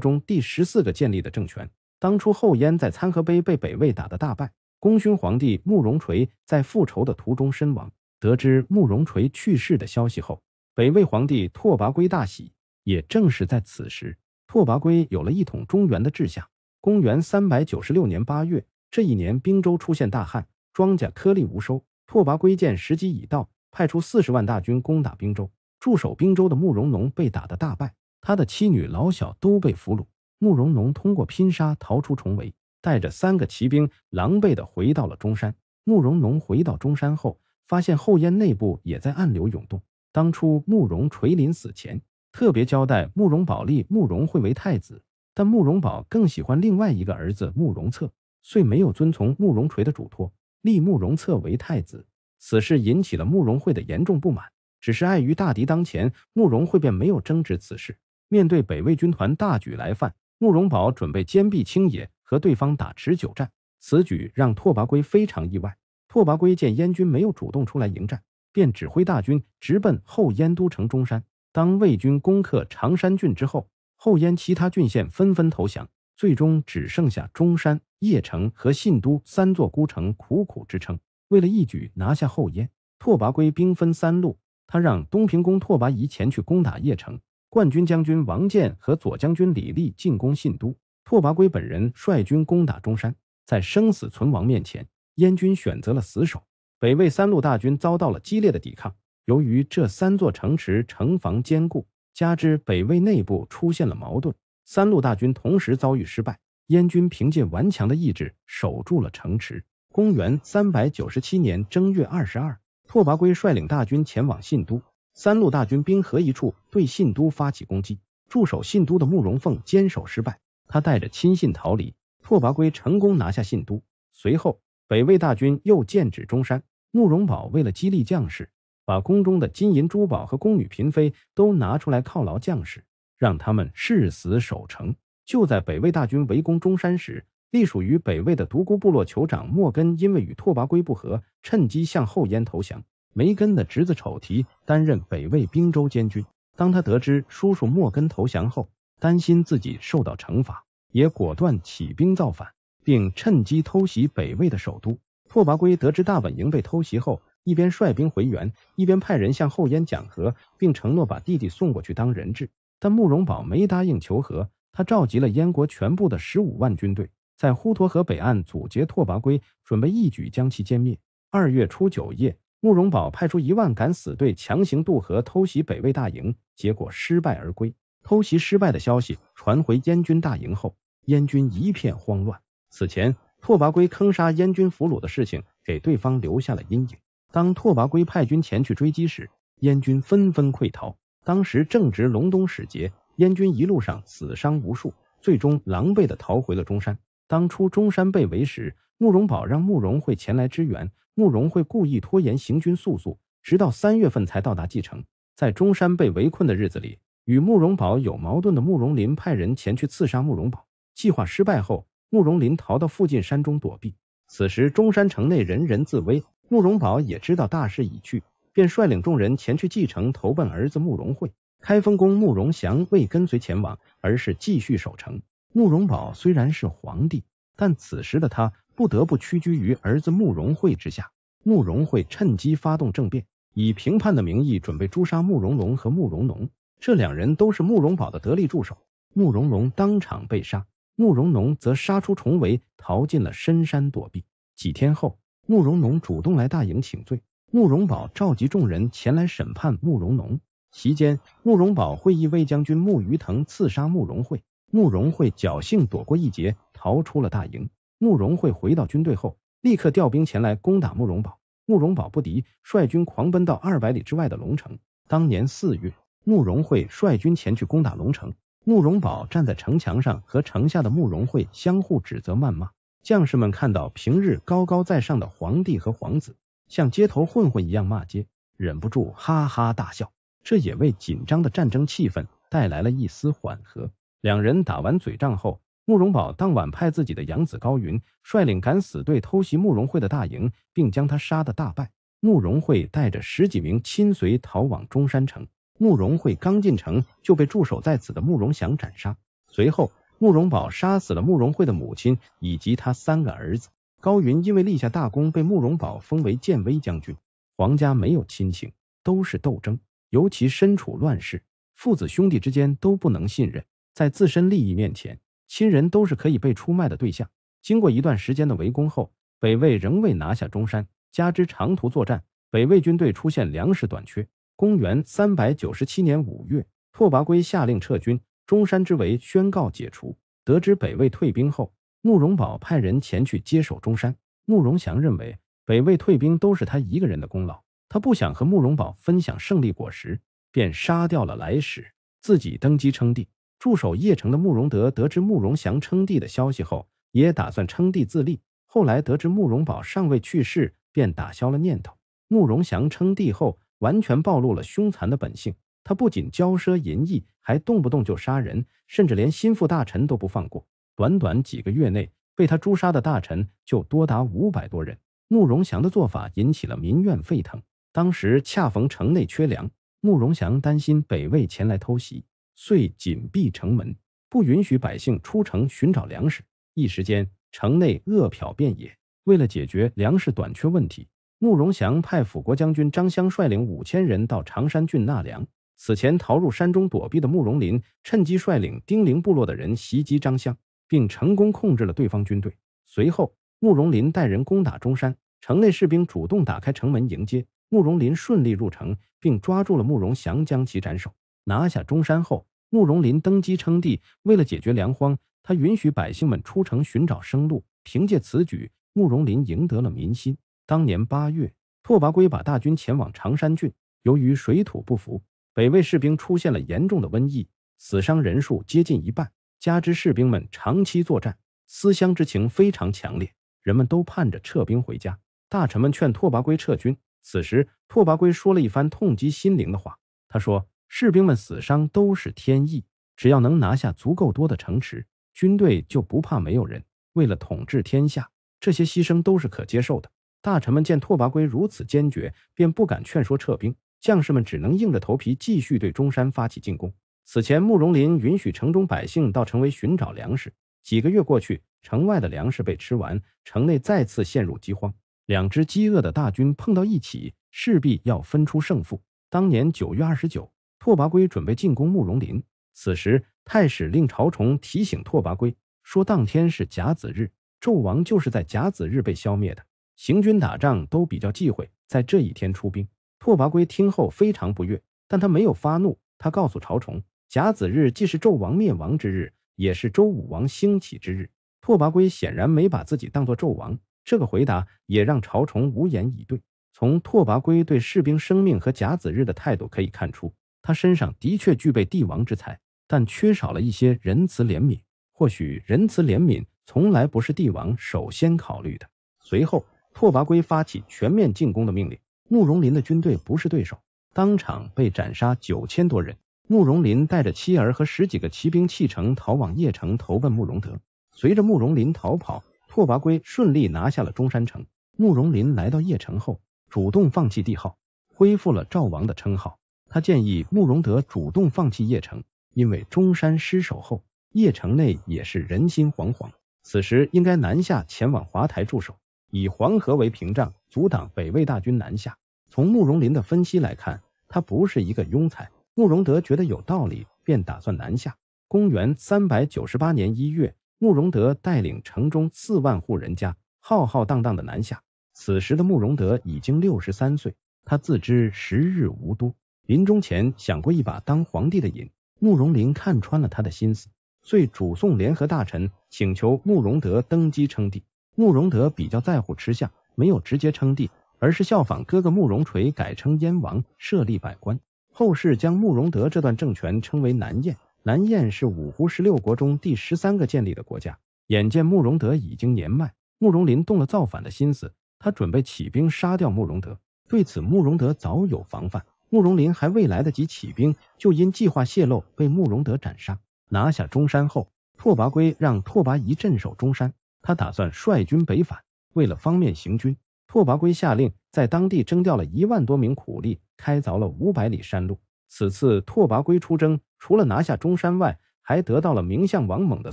中第十四个建立的政权。当初后燕在参合碑被北魏打得大败，功勋皇帝慕容垂在复仇的途中身亡。得知慕容垂去世的消息后，北魏皇帝拓跋圭大喜。也正是在此时，拓跋圭有了一统中原的志向。公元三百九十六年八月，这一年滨州出现大旱，庄稼颗粒无收。拓跋圭见时机已到，派出四十万大军攻打滨州。驻守滨州的慕容农被打得大败。他的妻女老小都被俘虏，慕容农通过拼杀逃出重围，带着三个骑兵狼狈地回到了中山。慕容农回到中山后，发现后燕内部也在暗流涌动。当初慕容垂临死前特别交代慕容宝立慕容会为太子，但慕容宝更喜欢另外一个儿子慕容策，遂没有遵从慕容垂的嘱托，立慕容策为太子。此事引起了慕容会的严重不满，只是碍于大敌当前，慕容会便没有争执此事。面对北魏军团大举来犯，慕容宝准备坚壁清野，和对方打持久战。此举让拓跋圭非常意外。拓跋圭见燕军没有主动出来迎战，便指挥大军直奔后燕都城中山。当魏军攻克常山郡之后，后燕其他郡县纷纷投降，最终只剩下中山、邺城和信都三座孤城苦苦支撑。为了一举拿下后燕，拓跋圭兵分三路，他让东平公拓跋仪前去攻打邺城。冠军将军王建和左将军李立进攻信都，拓跋圭本人率军攻打中山。在生死存亡面前，燕军选择了死守。北魏三路大军遭到了激烈的抵抗。由于这三座城池城防坚固，加之北魏内部出现了矛盾，三路大军同时遭遇失败。燕军凭借顽强的意志守住了城池。公元三百九十七年正月二十二，拓跋圭率领大军前往信都。三路大军兵合一处，对信都发起攻击。驻守信都的慕容凤坚守失败，他带着亲信逃离。拓跋圭成功拿下信都。随后，北魏大军又剑指中山，慕容宝为了激励将士，把宫中的金银珠宝和宫女嫔妃都拿出来犒劳将士，让他们誓死守城。就在北魏大军围攻中山时，隶属于北魏的独孤部落酋长莫根，因为与拓跋圭不和，趁机向后燕投降。梅根的侄子丑提担任北魏兵州监军。当他得知叔叔莫根投降后，担心自己受到惩罚，也果断起兵造反，并趁机偷袭北魏的首都。拓跋圭得知大本营被偷袭后，一边率兵回援，一边派人向后燕讲和，并承诺把弟弟送过去当人质。但慕容宝没答应求和。他召集了燕国全部的十五万军队，在滹沱河北岸阻截拓跋圭，准备一举将其歼灭。二月初九夜，慕容宝派出一万敢死队强行渡河偷袭北魏大营，结果失败而归。偷袭失败的消息传回燕军大营后，燕军一片慌乱。此前，拓跋圭坑杀燕军俘虏的事情给对方留下了阴影。当拓跋圭派军前去追击时，燕军纷纷溃逃。当时正值隆冬时节。燕军一路上死伤无数，最终狼狈的逃回了中山。当初中山被围时，慕容宝让慕容慧前来支援，慕容慧故意拖延行军速速，直到三月份才到达蓟城。在中山被围困的日子里，与慕容宝有矛盾的慕容林派人前去刺杀慕容宝。计划失败后，慕容林逃到附近山中躲避。此时中山城内人人自危，慕容宝也知道大势已去，便率领众人前去蓟城投奔儿子慕容慧。开封公慕容祥未跟随前往，而是继续守城。慕容宝虽然是皇帝，但此时的他不得不屈居于儿子慕容慧之下。慕容慧趁机发动政变，以平叛的名义准备诛杀慕容龙和慕容农。这两人都是慕容宝的得力助手。慕容龙当场被杀，慕容农则杀出重围，逃进了深山躲避。几天后，慕容农主动来大营请罪，慕容宝召集众人前来审判慕容农。席间，慕容宝会议魏将军慕余腾刺杀慕容慧，慕容慧侥幸躲过一劫，逃出了大营。慕容慧回到军队后，立刻调兵前来攻打慕容宝。慕容宝不敌，率军狂奔到二百里之外的龙城。当年四月，慕容慧率军前去攻打龙城，慕容宝站在城墙上，和城下的慕容慧相互指责谩骂。将士们看到平日高高在上的皇帝和皇子，像街头混混一样骂街，忍不住哈哈大笑。这也为紧张的战争气氛带来了一丝缓和。两人打完嘴仗后，慕容宝当晚派自己的养子高云率领敢死队偷袭慕容慧的大营，并将他杀得大败。慕容慧带着十几名亲随逃往中山城。慕容慧刚进城就被驻守在此的慕容祥斩杀。随后，慕容宝杀死了慕容慧的母亲以及他三个儿子。高云因为立下大功，被慕容宝封为建威将军。皇家没有亲情，都是斗争。尤其身处乱世，父子兄弟之间都不能信任，在自身利益面前，亲人都是可以被出卖的对象。经过一段时间的围攻后，北魏仍未拿下中山，加之长途作战，北魏军队出现粮食短缺。公元三百九十七年五月，拓跋圭下令撤军，中山之围宣告解除。得知北魏退兵后，慕容宝派人前去接手中山。慕容祥认为北魏退兵都是他一个人的功劳。他不想和慕容宝分享胜利果实，便杀掉了来使，自己登基称帝。驻守邺城的慕容德得知慕容祥称帝的消息后，也打算称帝自立。后来得知慕容宝尚未去世，便打消了念头。慕容祥称帝后，完全暴露了凶残的本性。他不仅骄奢淫逸，还动不动就杀人，甚至连心腹大臣都不放过。短短几个月内，被他诛杀的大臣就多达五百多人。慕容祥的做法引起了民怨沸腾。当时恰逢城内缺粮，慕容祥担心北魏前来偷袭，遂紧闭城门，不允许百姓出城寻找粮食。一时间，城内饿殍遍野。为了解决粮食短缺问题，慕容祥派辅国将军张襄率领五千人到常山郡纳粮。此前逃入山中躲避的慕容林，趁机率领丁零部落的人袭击张襄，并成功控制了对方军队。随后，慕容林带人攻打中山，城内士兵主动打开城门迎接。慕容林顺利入城，并抓住了慕容祥，将其斩首。拿下中山后，慕容麟登基称帝。为了解决粮荒，他允许百姓们出城寻找生路。凭借此举，慕容麟赢得了民心。当年八月，拓跋圭把大军前往常山郡，由于水土不服，北魏士兵出现了严重的瘟疫，死伤人数接近一半。加之士兵们长期作战，思乡之情非常强烈，人们都盼着撤兵回家。大臣们劝拓跋圭撤军。此时，拓跋圭说了一番痛击心灵的话。他说：“士兵们死伤都是天意，只要能拿下足够多的城池，军队就不怕没有人。为了统治天下，这些牺牲都是可接受的。”大臣们见拓跋圭如此坚决，便不敢劝说撤兵。将士们只能硬着头皮继续对中山发起进攻。此前，慕容林允许城中百姓到城外寻找粮食。几个月过去，城外的粮食被吃完，城内再次陷入饥荒。两支饥饿的大军碰到一起，势必要分出胜负。当年九月二十九，拓跋圭准备进攻慕容林。此时，太史令朝崇提醒拓跋圭说：“当天是甲子日，纣王就是在甲子日被消灭的。行军打仗都比较忌讳在这一天出兵。”拓跋圭听后非常不悦，但他没有发怒。他告诉朝崇：“甲子日既是纣王灭亡之日，也是周武王兴起之日。”拓跋圭显然没把自己当作纣王。这个回答也让朝崇无言以对。从拓跋圭对士兵生命和甲子日的态度可以看出，他身上的确具备帝王之才，但缺少了一些仁慈怜悯。或许仁慈怜悯从来不是帝王首先考虑的。随后，拓跋圭发起全面进攻的命令。慕容林的军队不是对手，当场被斩杀九千多人。慕容林带着妻儿和十几个骑兵弃城逃往邺城，投奔慕容德。随着慕容林逃跑。拓跋圭顺利拿下了中山城。慕容林来到邺城后，主动放弃帝号，恢复了赵王的称号。他建议慕容德主动放弃邺城，因为中山失守后，邺城内也是人心惶惶。此时应该南下前往华台驻守，以黄河为屏障，阻挡北魏大军南下。从慕容林的分析来看，他不是一个庸才。慕容德觉得有道理，便打算南下。公元三百九十八年一月。慕容德带领城中四万户人家浩浩荡荡的南下。此时的慕容德已经六十三岁，他自知时日无多，临终前想过一把当皇帝的瘾。慕容林看穿了他的心思，遂主送联合大臣请求慕容德登基称帝。慕容德比较在乎吃相，没有直接称帝，而是效仿哥哥慕容垂改称燕王，设立百官。后世将慕容德这段政权称为南燕。南燕是五胡十六国中第十三个建立的国家。眼见慕容德已经年迈，慕容林动了造反的心思，他准备起兵杀掉慕容德。对此，慕容德早有防范。慕容林还未来得及起兵，就因计划泄露被慕容德斩杀。拿下中山后，拓跋圭让拓跋仪镇守中山，他打算率军北返。为了方便行军，拓跋圭下令在当地征调了一万多名苦力，开凿了五百里山路。此次拓跋圭出征，除了拿下中山外，还得到了名相王猛的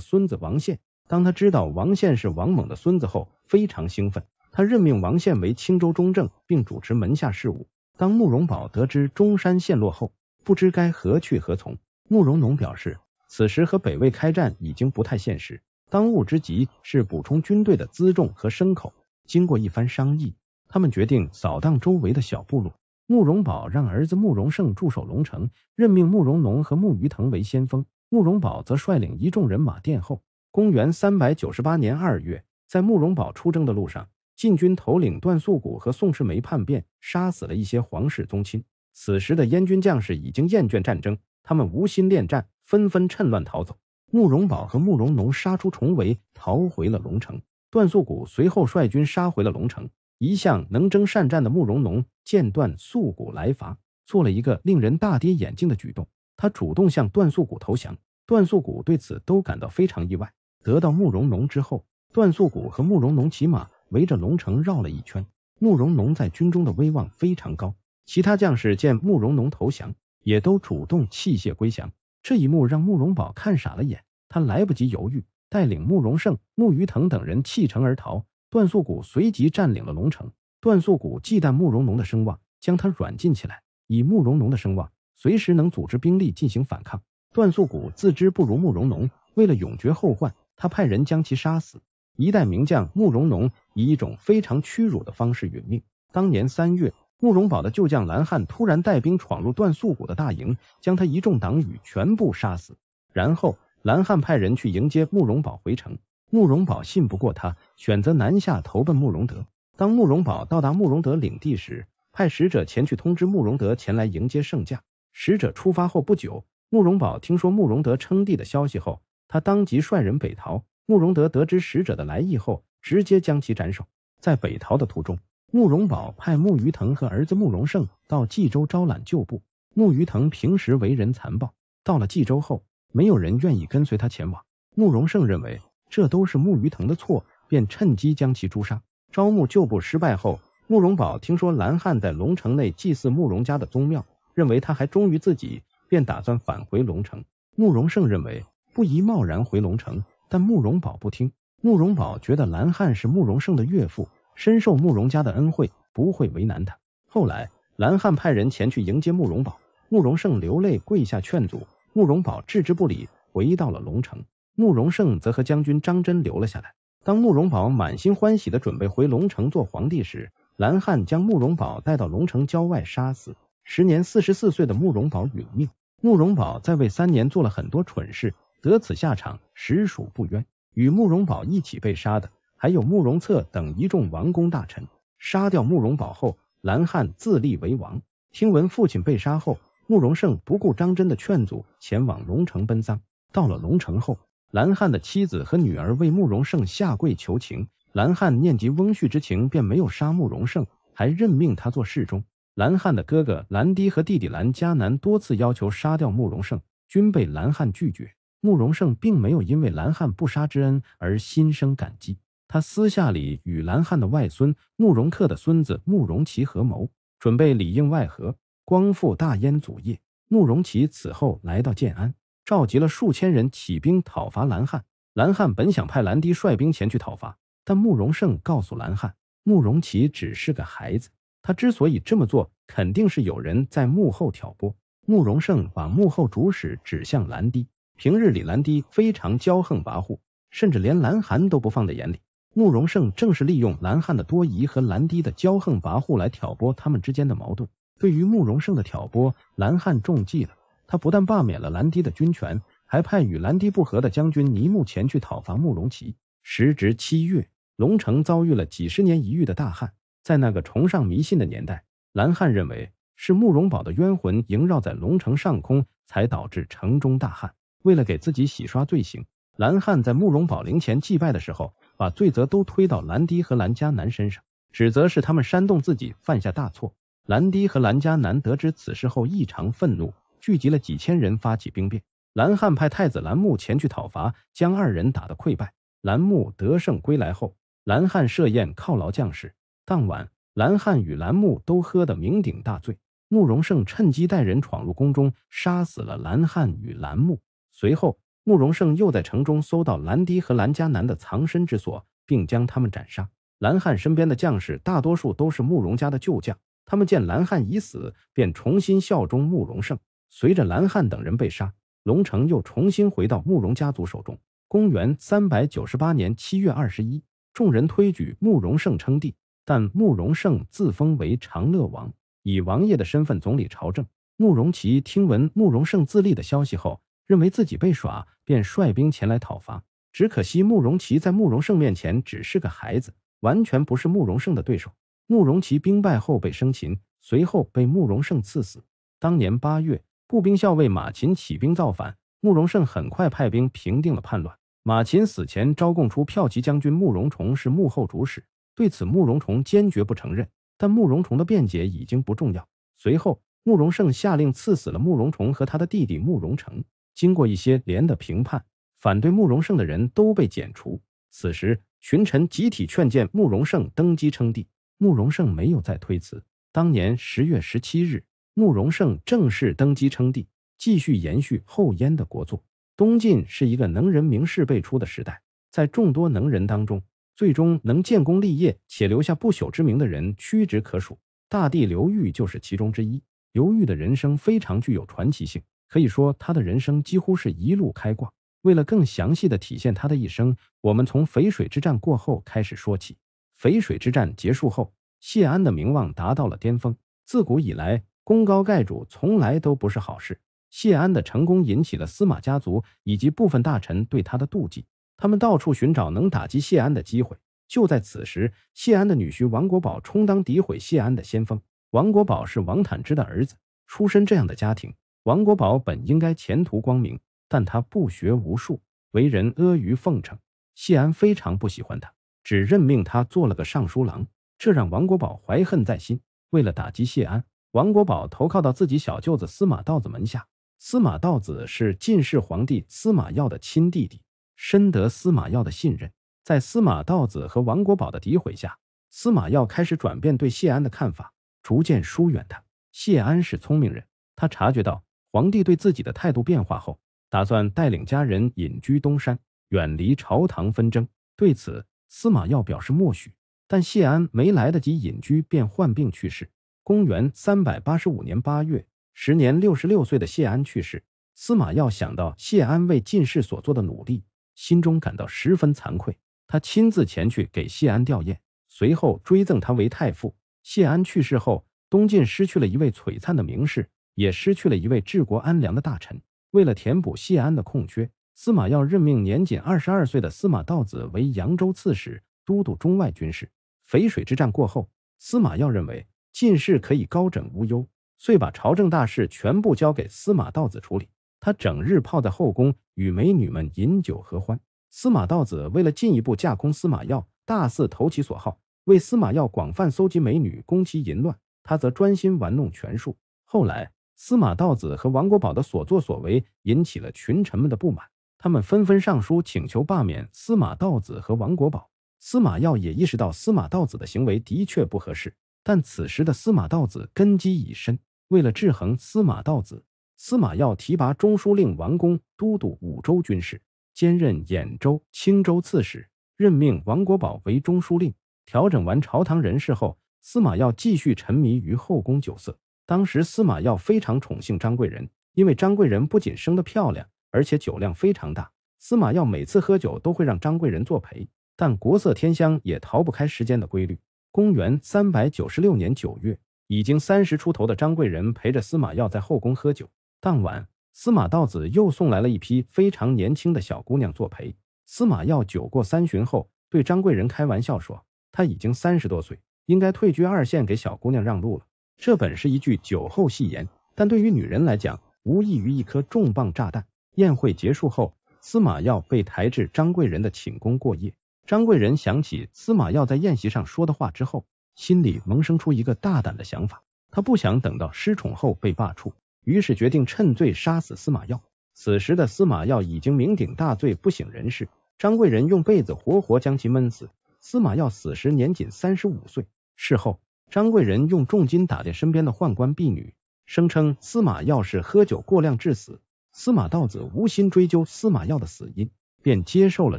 孙子王献。当他知道王献是王猛的孙子后，非常兴奋。他任命王献为青州中正，并主持门下事务。当慕容宝得知中山陷落后，不知该何去何从。慕容农表示，此时和北魏开战已经不太现实，当务之急是补充军队的辎重和牲口。经过一番商议，他们决定扫荡周围的小部落。慕容宝让儿子慕容盛驻守龙城，任命慕容农和慕余腾为先锋，慕容宝则率领一众人马殿后。公元三百九十八年二月，在慕容宝出征的路上，禁军头领段素谷和宋世梅叛变，杀死了一些皇室宗亲。此时的燕军将士已经厌倦战争，他们无心恋战，纷纷趁乱逃走。慕容宝和慕容农杀出重围，逃回了龙城。段素谷随后率军杀回了龙城。一向能征善战的慕容农见段素谷来伐，做了一个令人大跌眼镜的举动。他主动向段素谷投降，段素谷对此都感到非常意外。得到慕容农之后，段素谷和慕容农骑马围着龙城绕了一圈。慕容农在军中的威望非常高，其他将士见慕容农投降，也都主动弃械归降。这一幕让慕容宝看傻了眼，他来不及犹豫，带领慕容盛、慕余腾等人弃城而逃。段素谷随即占领了龙城。段素谷忌惮慕容农的声望，将他软禁起来。以慕容农的声望，随时能组织兵力进行反抗。段素谷自知不如慕容农，为了永绝后患，他派人将其杀死。一代名将慕容农以一种非常屈辱的方式殒命。当年三月，慕容宝的旧将蓝汉突然带兵闯入段素谷的大营，将他一众党羽全部杀死。然后，蓝汉派人去迎接慕容宝回城。慕容宝信不过他，选择南下投奔慕容德。当慕容宝到达慕容德领地时，派使者前去通知慕容德前来迎接圣驾。使者出发后不久，慕容宝听说慕容德称帝的消息后，他当即率人北逃。慕容德得知使者的来意后，直接将其斩首。在北逃的途中，慕容宝派慕余腾和儿子慕容盛到冀州招揽旧部。慕余腾平时为人残暴，到了冀州后，没有人愿意跟随他前往。慕容盛认为这都是慕余腾的错，便趁机将其诛杀。招募旧部失败后，慕容宝听说蓝汉在龙城内祭祀慕容家的宗庙，认为他还忠于自己，便打算返回龙城。慕容盛认为不宜贸然回龙城，但慕容宝不听。慕容宝觉得蓝汉是慕容盛的岳父。深受慕容家的恩惠，不会为难他。后来，蓝汉派人前去迎接慕容宝，慕容盛流泪跪下劝阻，慕容宝置之不理，回到了龙城。慕容盛则和将军张真留了下来。当慕容宝满心欢喜的准备回龙城做皇帝时，蓝汉将慕容宝带到龙城郊外杀死。时年四十四岁的慕容宝殒命。慕容宝在位三年，做了很多蠢事，得此下场，实属不冤。与慕容宝一起被杀的。还有慕容策等一众王公大臣，杀掉慕容宝后，蓝汉自立为王。听闻父亲被杀后，慕容盛不顾张真的劝阻，前往龙城奔丧。到了龙城后，蓝汉的妻子和女儿为慕容盛下跪求情，蓝汉念及翁婿之情，便没有杀慕容盛，还任命他做侍中。蓝汉的哥哥蓝堤和弟弟蓝迦南多次要求杀掉慕容盛，均被蓝汉拒绝。慕容盛并没有因为蓝汉不杀之恩而心生感激。他私下里与蓝汉的外孙慕容恪的孙子慕容齐合谋，准备里应外合，光复大燕祖业。慕容奇此后来到建安，召集了数千人起兵讨伐蓝汉。蓝汉本想派蓝堤率兵前去讨伐，但慕容盛告诉蓝汉，慕容奇只是个孩子，他之所以这么做，肯定是有人在幕后挑拨。慕容盛把幕后主使指向蓝堤，平日里兰迪非常骄横跋扈，甚至连蓝寒都不放在眼里。慕容盛正是利用蓝汉的多疑和兰迪的骄横跋扈来挑拨他们之间的矛盾。对于慕容盛的挑拨，蓝汉中计了。他不但罢免了兰迪的军权，还派与兰迪不和的将军尼木前去讨伐慕容奇。时值七月，龙城遭遇了几十年一遇的大旱。在那个崇尚迷信的年代，蓝汉认为是慕容宝的冤魂萦绕在龙城上空，才导致城中大旱。为了给自己洗刷罪行，蓝汉在慕容宝灵前祭拜的时候。把罪责都推到蓝堤和蓝迦南身上，指责是他们煽动自己犯下大错。蓝堤和蓝迦南得知此事后异常愤怒，聚集了几千人发起兵变。蓝汉派太子蓝木前去讨伐，将二人打得溃败。蓝木得胜归来后，蓝汉设宴犒劳将士。当晚，蓝汉与蓝木都喝得酩酊大醉。慕容盛趁机带人闯入宫中，杀死了蓝汉与蓝木。随后。慕容盛又在城中搜到蓝堤和蓝迦南的藏身之所，并将他们斩杀。蓝汉身边的将士大多数都是慕容家的旧将，他们见蓝汉已死，便重新效忠慕容盛。随着蓝汉等人被杀，龙城又重新回到慕容家族手中。公元三百九十八年七月二十一，众人推举慕容盛称帝，但慕容盛自封为长乐王，以王爷的身份总理朝政。慕容奇听闻慕容盛自立的消息后，认为自己被耍。便率兵前来讨伐，只可惜慕容奇在慕容盛面前只是个孩子，完全不是慕容盛的对手。慕容奇兵败后被生擒，随后被慕容盛赐死。当年八月，步兵校尉马秦起兵造反，慕容盛很快派兵平定了叛乱。马秦死前招供出骠骑将军慕容崇是幕后主使，对此慕容崇坚决不承认。但慕容崇的辩解已经不重要。随后，慕容盛下令赐死了慕容崇和他的弟弟慕容成。经过一些连的评判，反对慕容盛的人都被剪除。此时，群臣集体劝谏慕容盛登基称帝。慕容盛没有再推辞。当年十月十七日，慕容盛正式登基称帝，继续延续后燕的国祚。东晋是一个能人名士辈出的时代，在众多能人当中，最终能建功立业且留下不朽之名的人屈指可数。大帝刘裕就是其中之一。刘裕的人生非常具有传奇性。可以说，他的人生几乎是一路开挂。为了更详细的体现他的一生，我们从淝水之战过后开始说起。淝水之战结束后，谢安的名望达到了巅峰。自古以来，功高盖主从来都不是好事。谢安的成功引起了司马家族以及部分大臣对他的妒忌，他们到处寻找能打击谢安的机会。就在此时，谢安的女婿王国宝充当诋毁谢安的先锋。王国宝是王坦之的儿子，出身这样的家庭。王国宝本应该前途光明，但他不学无术，为人阿谀奉承。谢安非常不喜欢他，只任命他做了个尚书郎。这让王国宝怀恨在心。为了打击谢安，王国宝投靠到自己小舅子司马道子门下。司马道子是晋世皇帝司马曜的亲弟弟，深得司马曜的信任。在司马道子和王国宝的诋毁下，司马曜开始转变对谢安的看法，逐渐疏远他。谢安是聪明人，他察觉到皇帝对自己的态度变化后，打算带领家人隐居东山，远离朝堂纷争。对此，司马曜表示默许。但谢安没来得及隐居，便患病去世。公元三百八十五年八月，时年六十六岁的谢安去世。司马曜想到谢安为晋士所做的努力，心中感到十分惭愧。他亲自前去给谢安吊唁，随后追赠他为太傅。谢安去世后，东晋失去了一位璀璨的名士，也失去了一位治国安良的大臣。为了填补谢安的空缺，司马曜任命年仅二十二岁的司马道子为扬州刺史，都督中外军事。淝水之战过后，司马曜认为晋士可以高枕无忧，遂把朝政大事全部交给司马道子处理。他整日泡在后宫，与美女们饮酒合欢。司马道子为了进一步架空司马曜，大肆投其所好，为司马曜广泛搜集美女，攻其淫乱，他则专心玩弄权术。后来，司马道子和王国宝的所作所为引起了群臣们的不满，他们纷纷上书请求罢免司马道子和王国宝。司马曜也意识到司马道子的行为的确不合适，但此时的司马道子根基已深。为了制衡司马道子，司马曜提拔中书令王公都督五州军事，兼任兖州、青州刺史，任命王国宝为中书令。调整完朝堂人事后，司马曜继续沉迷于后宫酒色。当时司马曜非常宠幸张贵人，因为张贵人不仅生得漂亮，而且酒量非常大。司马曜每次喝酒都会让张贵人作陪。但国色天香也逃不开时间的规律。公元三百九十六年九月，已经三十出头的张贵人陪着司马曜在后宫喝酒。当晚，司马道子又送来了一批非常年轻的小姑娘作陪。司马曜酒过三巡后，对张贵人开玩笑说：“他已经三十多岁，应该退居二线，给小姑娘让路了。”这本是一句酒后戏言，但对于女人来讲，无异于一颗重磅炸弹。宴会结束后，司马曜被抬至张贵人的寝宫过夜。张贵人想起司马曜在宴席上说的话之后，心里萌生出一个大胆的想法。他不想等到失宠后被罢黜，于是决定趁醉杀死司马曜。此时的司马曜已经酩酊大醉，不省人事。张贵人用被子活活将其闷死。司马曜死时年仅三十五岁。事后，张贵人用重金打电身边的宦官婢女，声称司马曜是喝酒过量致死。司马道子无心追究司马曜的死因，便接受了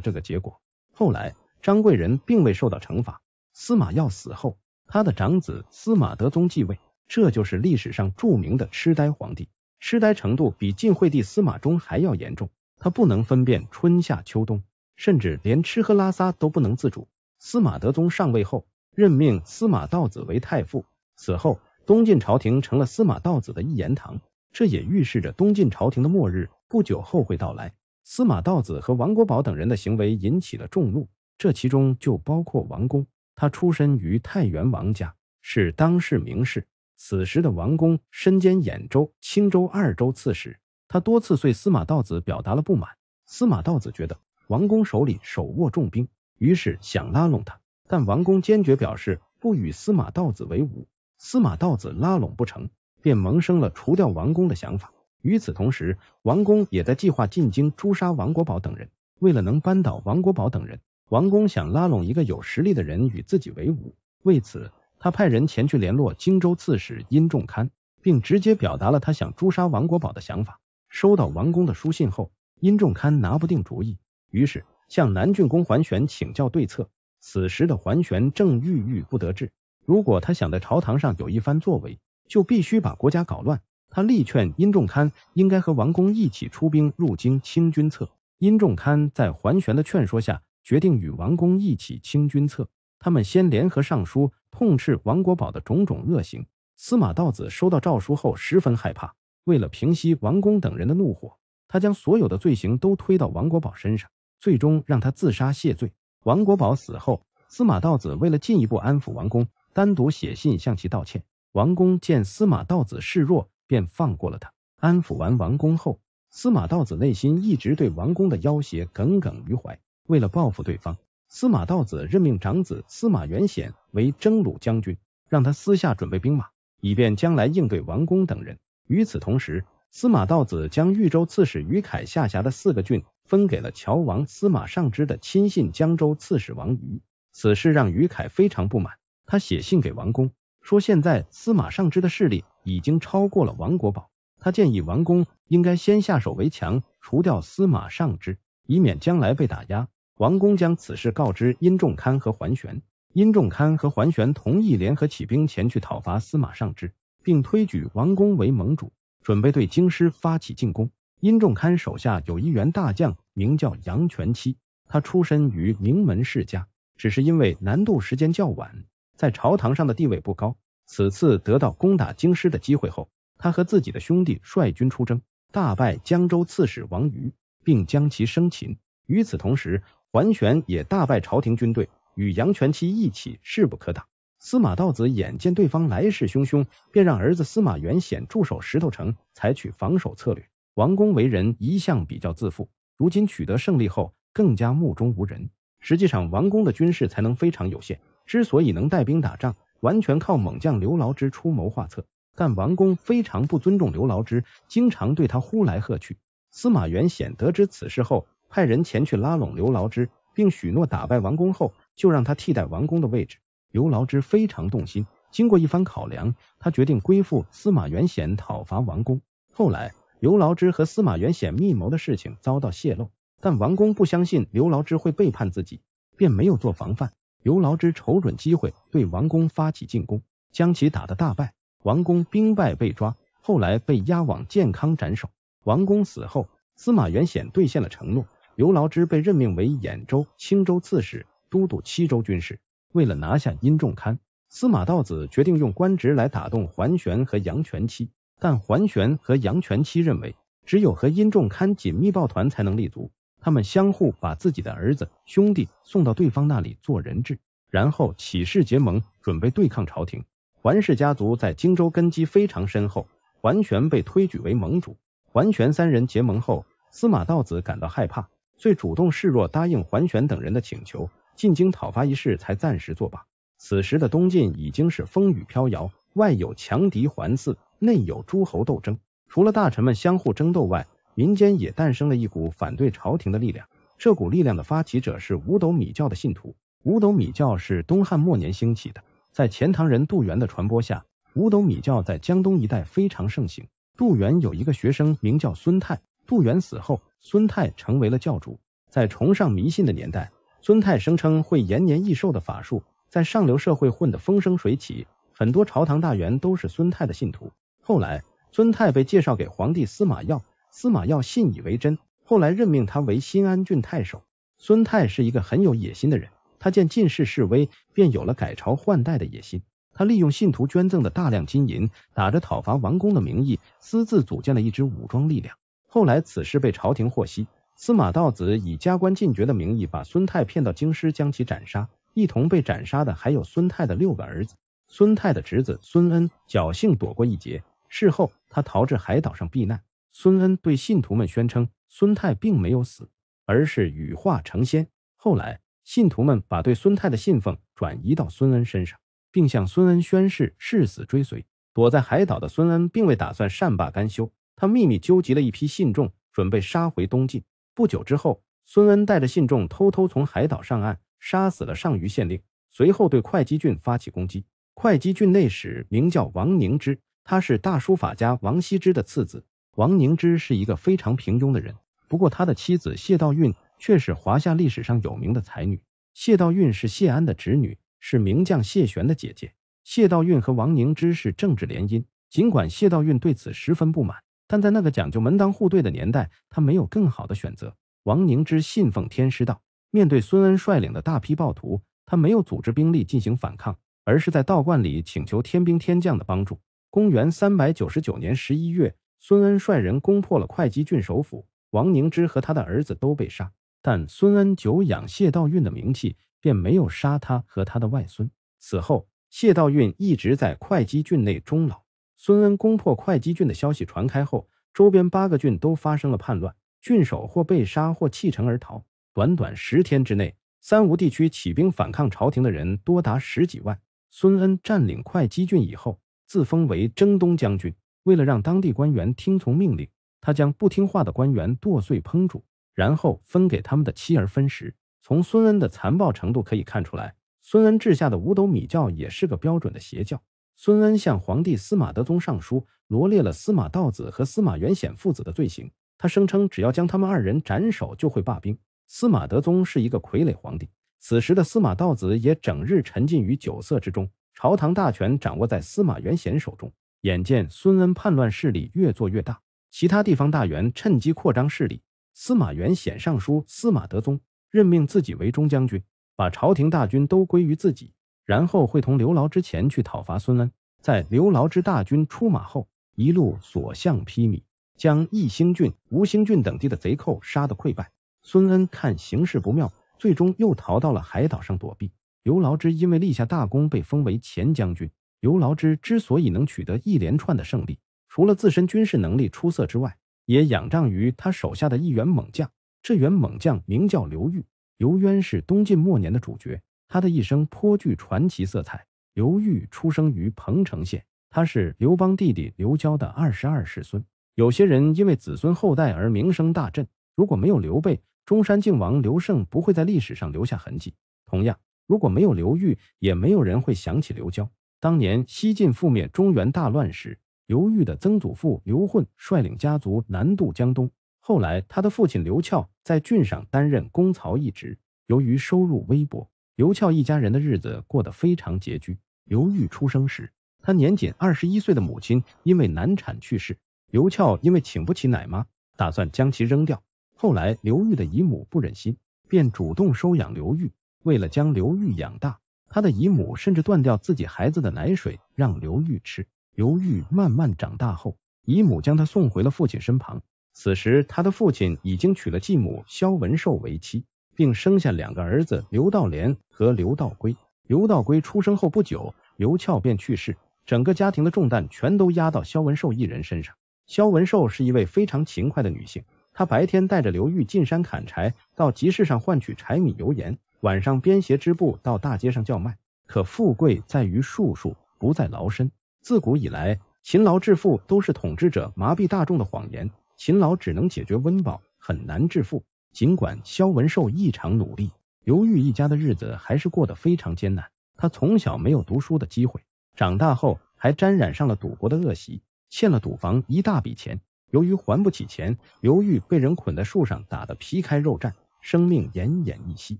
这个结果。后来，张贵人并未受到惩罚。司马曜死后，他的长子司马德宗继位，这就是历史上著名的痴呆皇帝。痴呆程度比晋惠帝司马衷还要严重，他不能分辨春夏秋冬，甚至连吃喝拉撒都不能自主。司马德宗上位后，任命司马道子为太傅。此后，东晋朝廷成了司马道子的一言堂，这也预示着东晋朝廷的末日不久后会到来。司马道子和王国宝等人的行为引起了众怒，这其中就包括王公。他出身于太原王家，是当世名士。此时的王公身兼兖州、青州二州刺史，他多次对司马道子表达了不满。司马道子觉得王公手里手握重兵，于是想拉拢他，但王公坚决表示不与司马道子为伍。司马道子拉拢不成，便萌生了除掉王公的想法。与此同时，王公也在计划进京诛杀王国宝等人。为了能扳倒王国宝等人，王公想拉拢一个有实力的人与自己为伍。为此，他派人前去联络荆州刺史殷仲堪，并直接表达了他想诛杀王国宝的想法。收到王公的书信后，殷仲堪拿不定主意，于是向南郡公桓玄请教对策。此时的桓玄正郁郁不得志，如果他想在朝堂上有一番作为，就必须把国家搞乱。他力劝殷仲堪应该和王公一起出兵入京清君侧。殷仲堪在桓玄的劝说下，决定与王公一起清君侧。他们先联合上书，痛斥王国宝的种种恶行。司马道子收到诏书后十分害怕，为了平息王公等人的怒火，他将所有的罪行都推到王国宝身上，最终让他自杀谢罪。王国宝死后，司马道子为了进一步安抚王公，单独写信向其道歉。王公见司马道子示弱。便放过了他。安抚完王公后，司马道子内心一直对王公的要挟耿耿于怀。为了报复对方，司马道子任命长子司马元显为征虏将军，让他私下准备兵马，以便将来应对王公等人。与此同时，司马道子将豫州刺史于凯下辖的四个郡分给了乔王司马尚之的亲信江州刺史王瑜。此事让于凯非常不满，他写信给王公，说现在司马尚之的势力已经超过了王国宝，他建议王公应该先下手为强，除掉司马尚之，以免将来被打压。王公将此事告知殷仲堪和桓玄，殷仲堪和桓玄同意联合起兵前去讨伐司马尚之，并推举王公为盟主，准备对京师发起进攻。殷仲堪手下有一员大将，名叫杨全期，他出身于名门世家，只是因为南渡时间较晚，在朝堂上的地位不高。此次得到攻打京师的机会后，他和自己的兄弟率军出征，大败江州刺史王瑜，并将其生擒。与此同时，桓玄也大败朝廷军队，与杨全期一起势不可挡。司马道子眼见对方来势汹汹，便让儿子司马元显驻守石头城，采取防守策略。王公为人一向比较自负，如今取得胜利后，更加目中无人。实际上，王公的军事才能非常有限，之所以能带兵打仗，完全靠猛将刘牢之出谋划策。但王公非常不尊重刘牢之，经常对他呼来喝去。司马元显得知此事后，派人前去拉拢刘牢之，并许诺打败王公后，就让他替代王公的位置。刘牢之非常动心，经过一番考量，他决定归附司马元显讨伐王公。后来，刘牢之和司马元显密谋的事情遭到泄露，但王公不相信刘牢之会背叛自己，便没有做防范。刘牢之瞅准机会对王公发起进攻，将其打得大败。王公兵败被抓，后来被押往建康斩首。王公死后，司马元显兑现了承诺。刘牢之被任命为兖州、青州刺史，都督七州军事。为了拿下殷仲堪，司马道子决定用官职来打动桓玄和杨全期。但桓玄和杨全期认为，只有和殷仲堪紧密抱团才能立足。他们相互把自己的儿子、兄弟送到对方那里做人质，然后起誓结盟，准备对抗朝廷。桓氏家族在荆州根基非常深厚，桓玄被推举为盟主。桓玄三人结盟后，司马道子感到害怕。遂主动示弱，答应桓玄等人的请求，进京讨伐一事才暂时作罢。此时的东晋已经是风雨飘摇，外有强敌环伺，内有诸侯斗争。除了大臣们相互争斗外，民间也诞生了一股反对朝廷的力量。这股力量的发起者是五斗米教的信徒。五斗米教是东汉末年兴起的，在钱塘人杜源的传播下，五斗米教在江东一带非常盛行。杜源有一个学生名叫孙泰。杜源死后，孙泰成为了教主。在崇尚迷信的年代，孙泰声称会延年益寿的法术，在上流社会混得风生水起，很多朝堂大员都是孙泰的信徒。后来，孙泰被介绍给皇帝司马曜，司马曜信以为真，后来任命他为新安郡太守。孙泰是一个很有野心的人，他见进士示威，便有了改朝换代的野心。他利用信徒捐赠的大量金银，打着讨伐王公的名义，私自组建了一支武装力量。后来此事被朝廷获悉，司马道子以加官进爵的名义把孙泰骗到京师，将其斩杀。一同被斩杀的还有孙泰的六个儿子。孙泰的侄子孙恩侥幸躲过一劫，事后他逃至海岛上避难。孙恩对信徒们宣称，孙泰并没有死，而是羽化成仙。后来信徒们把对孙泰的信奉转移到孙恩身上，并向孙恩宣誓誓死追随。躲在海岛的孙恩并未打算善罢甘休。他秘密纠集了一批信众，准备杀回东晋。不久之后，孙恩带着信众偷偷从海岛上岸，杀死了上虞县令，随后对会稽郡发起攻击。会稽郡内史名叫王凝之，他是大书法家王羲之的次子。王凝之是一个非常平庸的人，不过他的妻子谢道韫却是华夏历史上有名的才女。谢道韫是谢安的侄女，是名将谢玄的姐姐。谢道韫和王凝之是政治联姻，尽管谢道韫对此十分不满。但在那个讲究门当户对的年代，他没有更好的选择。王凝之信奉天师道，面对孙恩率领的大批暴徒，他没有组织兵力进行反抗，而是在道观里请求天兵天将的帮助。公元三百九十九年十一月，孙恩率人攻破了会稽郡首府，王凝之和他的儿子都被杀。但孙恩久仰谢道韫的名气，便没有杀他和他的外孙。此后，谢道韫一直在会稽郡内终老。孙恩攻破会稽郡的消息传开后，周边八个郡都发生了叛乱，郡守或被杀或弃城而逃。短短十天之内，三吴地区起兵反抗朝廷的人多达十几万。孙恩占领会稽郡以后，自封为征东将军。为了让当地官员听从命令，他将不听话的官员剁碎烹煮，然后分给他们的妻儿分食。从孙恩的残暴程度可以看出来，孙恩治下的五斗米教也是个标准的邪教。孙恩向皇帝司马德宗上书，罗列了司马道子和司马元显父子的罪行。他声称，只要将他们二人斩首，就会罢兵。司马德宗是一个傀儡皇帝，此时的司马道子也整日沉浸于酒色之中，朝堂大权掌握在司马元显手中。眼见孙恩叛乱势力越做越大，其他地方大员趁机扩张势力。司马元显上书司马德宗，任命自己为中将军，把朝廷大军都归于自己，然后会同刘牢之前去讨伐孙恩。在刘牢之大军出马后，一路所向披靡，将义兴郡、吴兴郡等地的贼寇杀得溃败。孙恩看形势不妙，最终又逃到了海岛上躲避。刘牢之因为立下大功，被封为前将军。刘牢之之所以能取得一连串的胜利，除了自身军事能力出色之外，也仰仗于他手下的一员猛将。这员猛将名叫刘裕，刘渊是东晋末年的主角，他的一生颇具传奇色彩。刘裕出生于彭城县，他是刘邦弟弟刘交的二十二世孙。有些人因为子孙后代而名声大振，如果没有刘备，中山靖王刘胜不会在历史上留下痕迹。同样，如果没有刘裕，也没有人会想起刘交。当年西晋覆灭中原大乱时，刘裕的曾祖父刘混率领家族南渡江东。后来，他的父亲刘翘在郡上担任公曹一职。由于收入微薄，刘翘一家人的日子过得非常拮据。刘裕出生时，他年仅二十一岁的母亲因为难产去世。刘翘因为请不起奶妈，打算将其扔掉。后来，刘裕的姨母不忍心，便主动收养刘裕。为了将刘裕养大，他的姨母甚至断掉自己孩子的奶水让刘裕吃。刘裕慢慢长大后，姨母将他送回了父亲身旁。此时，他的父亲已经娶了继母萧文寿为妻，并生下两个儿子刘道廉和刘道归。刘道归出生后不久，刘俏便去世，整个家庭的重担全都压到萧文寿一人身上。萧文寿是一位非常勤快的女性，他白天带着刘裕进山砍柴，到集市上换取柴米油盐。晚上编鞋织布，到大街上叫卖。可富贵在于术数，不在劳身。自古以来，勤劳致富都是统治者麻痹大众的谎言。勤劳只能解决温饱，很难致富。尽管肖文寿异常努力，刘裕一家的日子还是过得非常艰难。他从小没有读书的机会，长大后还沾染上了赌博的恶习，欠了赌房一大笔钱。由于还不起钱，刘玉被人捆在树上，打得皮开肉绽，生命奄奄一息。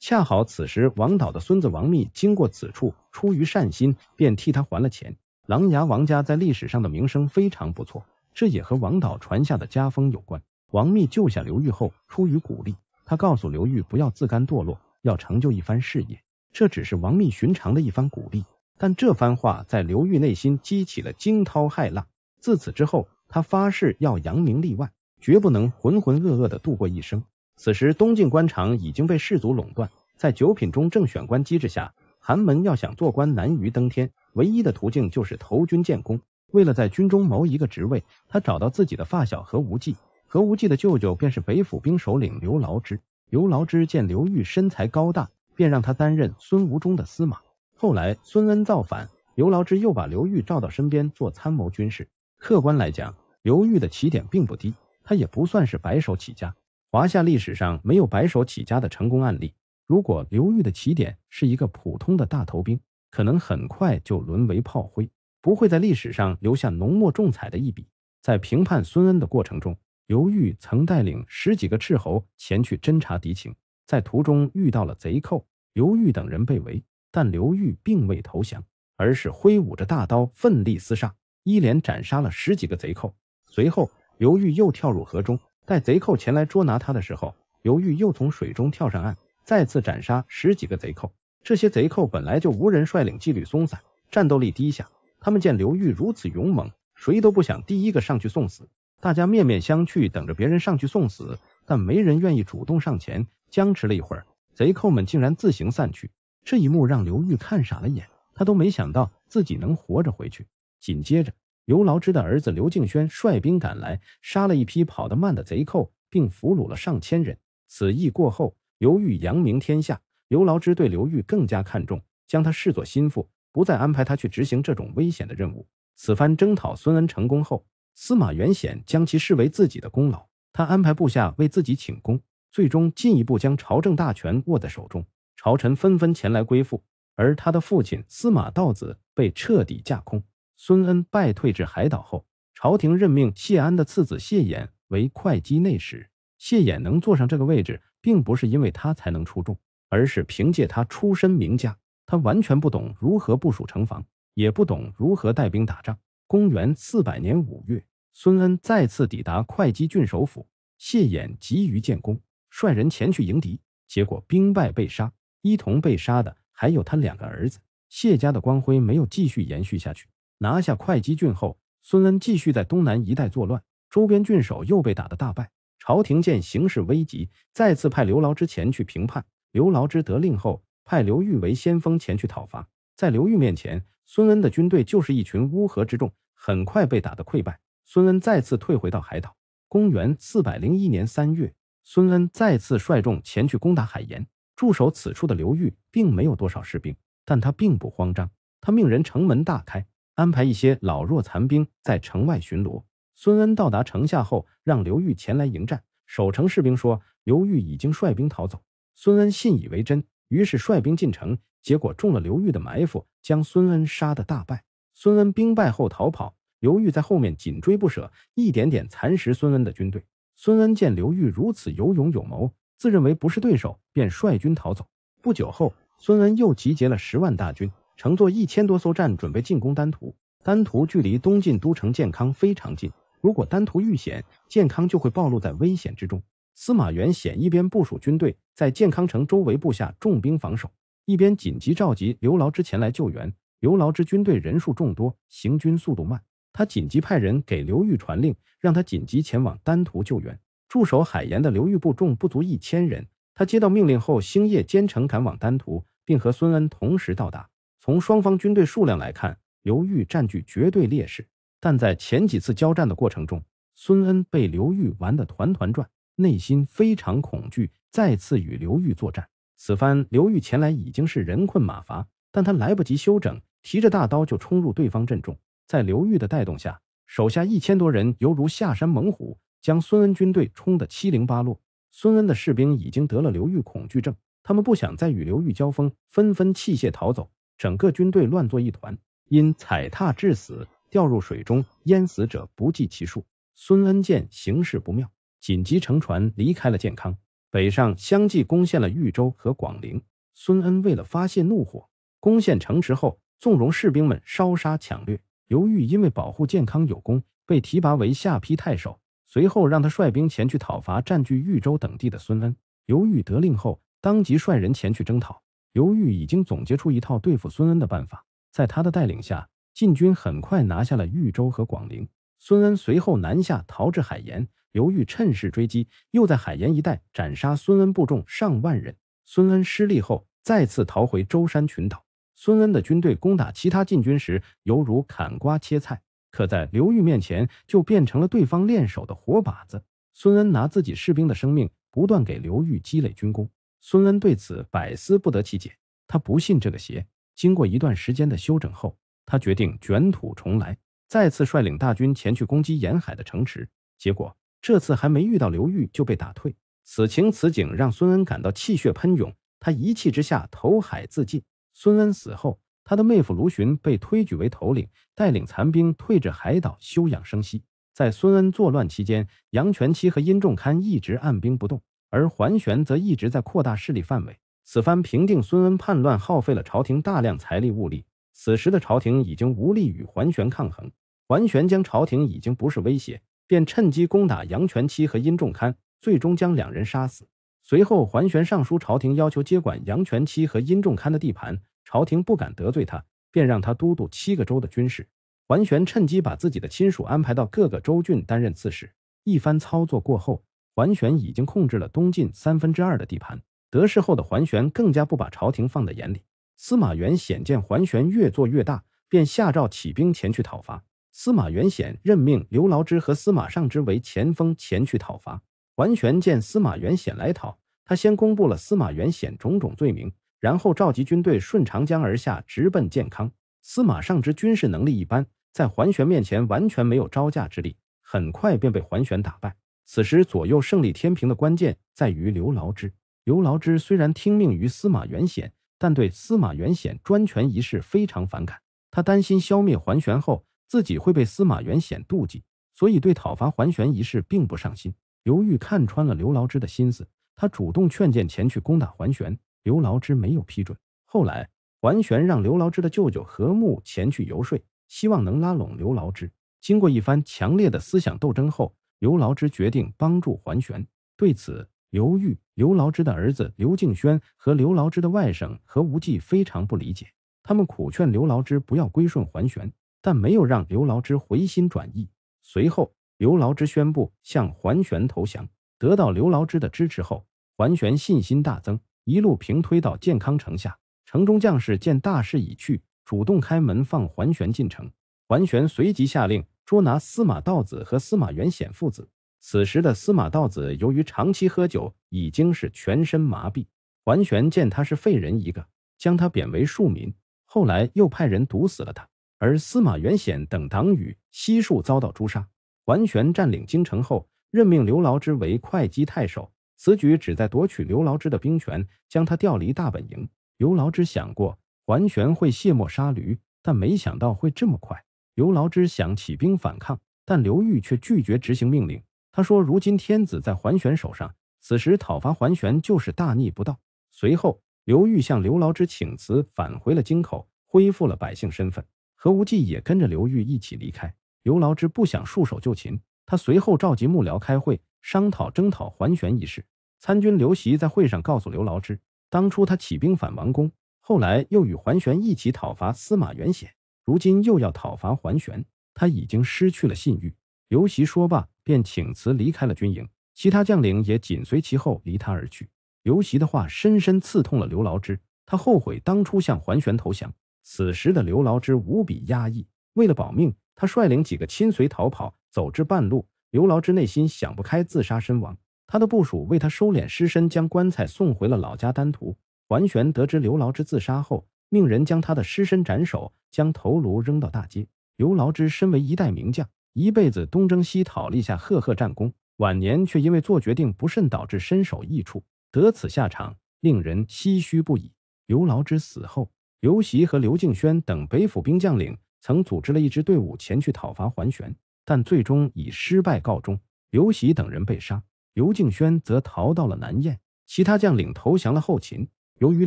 恰好此时，王导的孙子王密经过此处，出于善心，便替他还了钱。琅琊王家在历史上的名声非常不错，这也和王导传下的家风有关。王密救下刘玉后，出于鼓励，他告诉刘玉不要自甘堕落，要成就一番事业。这只是王密寻常的一番鼓励，但这番话在刘玉内心激起了惊涛骇浪。自此之后，他发誓要扬名立万，绝不能浑浑噩噩的度过一生。此时，东晋官场已经被士族垄断。在九品中正选官机制下，寒门要想做官难于登天，唯一的途径就是投军建功。为了在军中谋一个职位，他找到自己的发小何无忌。何无忌的舅舅便是北府兵首领刘牢之。刘牢之见刘裕身材高大，便让他担任孙吴中的司马。后来孙恩造反，刘牢之又把刘裕召到身边做参谋军事。客观来讲，刘裕的起点并不低，他也不算是白手起家。华夏历史上没有白手起家的成功案例。如果刘裕的起点是一个普通的大头兵，可能很快就沦为炮灰，不会在历史上留下浓墨重彩的一笔。在平叛孙恩的过程中，刘裕曾带领十几个斥候前去侦察敌情，在途中遇到了贼寇，刘裕等人被围，但刘裕并未投降，而是挥舞着大刀奋力厮杀，一连斩杀了十几个贼寇。随后，刘玉又跳入河中。待贼寇前来捉拿他的时候，刘玉又从水中跳上岸，再次斩杀十几个贼寇。这些贼寇本来就无人率领，纪律松散，战斗力低下。他们见刘玉如此勇猛，谁都不想第一个上去送死。大家面面相觑，等着别人上去送死，但没人愿意主动上前。僵持了一会儿，贼寇们竟然自行散去。这一幕让刘玉看傻了眼，他都没想到自己能活着回去。紧接着。刘牢之的儿子刘敬轩率兵赶来，杀了一批跑得慢的贼寇，并俘虏了上千人。此役过后，刘裕扬名天下，刘牢之对刘裕更加看重，将他视作心腹，不再安排他去执行这种危险的任务。此番征讨孙恩成功后，司马元显将其视为自己的功劳，他安排部下为自己请功，最终进一步将朝政大权握在手中，朝臣纷纷前来归附，而他的父亲司马道子被彻底架空。孙恩败退至海岛后，朝廷任命谢安的次子谢衍为会稽内史。谢衍能坐上这个位置，并不是因为他才能出众，而是凭借他出身名家。他完全不懂如何部署城防，也不懂如何带兵打仗。公元四百年五月，孙恩再次抵达会稽郡首府，谢衍急于建功，率人前去迎敌，结果兵败被杀。一同被杀的还有他两个儿子。谢家的光辉没有继续延续下去。拿下会稽郡后，孙恩继续在东南一带作乱，周边郡守又被打得大败。朝廷见形势危急，再次派刘牢之前去平叛。刘牢之得令后，派刘裕为先锋前去讨伐。在刘裕面前，孙恩的军队就是一群乌合之众，很快被打得溃败。孙恩再次退回到海岛。公元四百零一年三月，孙恩再次率众前去攻打海盐。驻守此处的刘裕并没有多少士兵，但他并不慌张。他命人城门大开，安排一些老弱残兵在城外巡逻。孙恩到达城下后，让刘裕前来迎战。守城士兵说，刘裕已经率兵逃走。孙恩信以为真，于是率兵进城，结果中了刘裕的埋伏，将孙恩杀得大败。孙恩兵败后逃跑，刘裕在后面紧追不舍，一点点蚕食孙恩的军队。孙恩见刘裕如此有勇有谋，自认为不是对手，便率军逃走。不久后，孙恩又集结了十万大军，乘坐一千多艘战，准备进攻丹徒。丹徒距离东晋都城建康非常近。如果丹徒遇险，健康就会暴露在危险之中。司马元显一边部署军队在建康城周围布下重兵防守，一边紧急召集刘牢之前来救援。刘牢之军队人数众多，行军速度慢，他紧急派人给刘裕传令，让他紧急前往丹徒救援。驻守海盐的刘裕部众不足一千人，他接到命令后，星夜兼程赶往丹徒，并和孙恩同时到达。从双方军队数量来看，刘裕占据绝对劣势。但在前几次交战的过程中，孙恩被刘裕玩得团团转，内心非常恐惧，再次与刘裕作战。此番刘裕前来已经是人困马乏，但他来不及休整，提着大刀就冲入对方阵中。在刘裕的带动下，手下一千多人犹如下山猛虎，将孙恩军队冲得七零八落。孙恩的士兵已经得了刘裕恐惧症，他们不想再与刘裕交锋，纷纷弃械逃走，整个军队乱作一团，因踩踏致死。掉入水中淹死者不计其数。孙恩见形势不妙，紧急乘船离开了建康，北上相继攻陷了豫州和广陵。孙恩为了发泄怒火，攻陷城池后，纵容士兵们烧杀抢掠。刘裕因为保护建康有功，被提拔为下邳太守。随后让他率兵前去讨伐占据豫州等地的孙恩。刘裕得令后，当即率人前去征讨。刘裕已经总结出一套对付孙恩的办法，在他的带领下。晋军很快拿下了豫州和广陵，孙恩随后南下逃至海盐，刘裕趁势追击，又在海盐一带斩杀孙恩部众上万人。孙恩失利后，再次逃回舟山群岛。孙恩的军队攻打其他晋军时，犹如砍瓜切菜，可在刘裕面前就变成了对方练手的活靶子。孙恩拿自己士兵的生命不断给刘裕积累军功，孙恩对此百思不得其解，他不信这个邪。经过一段时间的休整后，他决定卷土重来，再次率领大军前去攻击沿海的城池。结果这次还没遇到刘裕就被打退。此情此景让孙恩感到气血喷涌，他一气之下投海自尽。孙恩死后，他的妹夫卢循被推举为头领，带领残兵退至海岛休养生息。在孙恩作乱期间，杨全期和殷仲堪一直按兵不动，而桓玄则一直在扩大势力范围。此番平定孙恩叛乱，耗费了朝廷大量财力物力。此时的朝廷已经无力与桓玄抗衡，桓玄将朝廷已经不是威胁，便趁机攻打杨全期和殷仲堪，最终将两人杀死。随后，桓玄上书朝廷，要求接管杨全期和殷仲堪的地盘，朝廷不敢得罪他，便让他都督七个州的军事。桓玄趁机把自己的亲属安排到各个州郡担任刺史。一番操作过后，桓玄已经控制了东晋三分之二的地盘。得势后的桓玄更加不把朝廷放在眼里。司马元显见桓玄越做越大，便下诏起兵前去讨伐。司马元显任命刘牢之和司马尚之为前锋前去讨伐。桓玄见司马元显来讨，他先公布了司马元显种种罪名，然后召集军队顺长江而下，直奔建康。司马尚之军事能力一般，在桓玄面前完全没有招架之力，很快便被桓玄打败。此时左右胜利天平的关键在于刘牢之。刘牢之虽然听命于司马元显，但对司马元显专权一事非常反感。他担心消灭桓玄后，自己会被司马元显妒忌，所以对讨伐桓玄一事并不上心。刘裕看穿了刘牢之的心思。他主动劝谏前去攻打桓玄，刘牢之没有批准。后来，桓玄让刘牢之的舅舅何睦前去游说，希望能拉拢刘牢之。经过一番强烈的思想斗争后，刘牢之决定帮助桓玄。对此，刘裕、刘牢之的儿子刘敬轩和刘牢之的外甥何无忌非常不理解。他们苦劝刘牢之不要归顺桓玄，但没有让刘牢之回心转意。随后，刘牢之宣布向桓玄投降。得到刘牢之的支持后，桓玄信心大增，一路平推到建康城下。城中将士见大势已去，主动开门放桓玄进城。桓玄随即下令捉拿司马道子和司马元显父子。此时的司马道子由于长期喝酒，已经是全身麻痹。桓玄见他是废人一个，将他贬为庶民。后来又派人毒死了他。而司马元显等党羽悉数遭到诛杀。桓玄占领京城后。任命刘牢之为会稽太守，此举旨在夺取刘牢之的兵权，将他调离大本营。刘牢之想过桓玄会卸磨杀驴，但没想到会这么快。刘牢之想起兵反抗，但刘裕却拒绝执行命令。他说：“如今天子在桓玄手上，此时讨伐桓玄就是大逆不道。”随后，刘裕向刘牢之请辞，返回了京口，恢复了百姓身份。何无忌也跟着刘裕一起离开。刘牢之不想束手就擒。他随后召集幕僚开会，商讨征讨桓玄一事。参军刘袭在会上告诉刘牢之，当初他起兵反王公，后来又与桓玄一起讨伐司马元显，如今又要讨伐桓玄，他已经失去了信誉。刘袭说罢，便请辞离开了军营，其他将领也紧随其后离他而去。刘袭的话深深刺痛了刘牢之，他后悔当初向桓玄投降。此时的刘牢之无比压抑，为了保命，他率领几个亲随逃跑。走至半路，刘牢之内心想不开，自杀身亡。他的部属为他收敛尸身，将棺材送回了老家丹徒。桓玄得知刘牢之自杀后，命人将他的尸身斩首，将头颅扔到大街。刘牢之身为一代名将，一辈子东征西讨，立下赫赫战功，晚年却因为做决定不慎，导致身首异处，得此下场，令人唏嘘不已。刘牢之死后，刘袭和刘敬轩等北府兵将领曾组织了一支队伍前去讨伐桓玄。但最终以失败告终，刘袭等人被杀，刘敬轩则逃到了南燕，其他将领投降了后秦。由于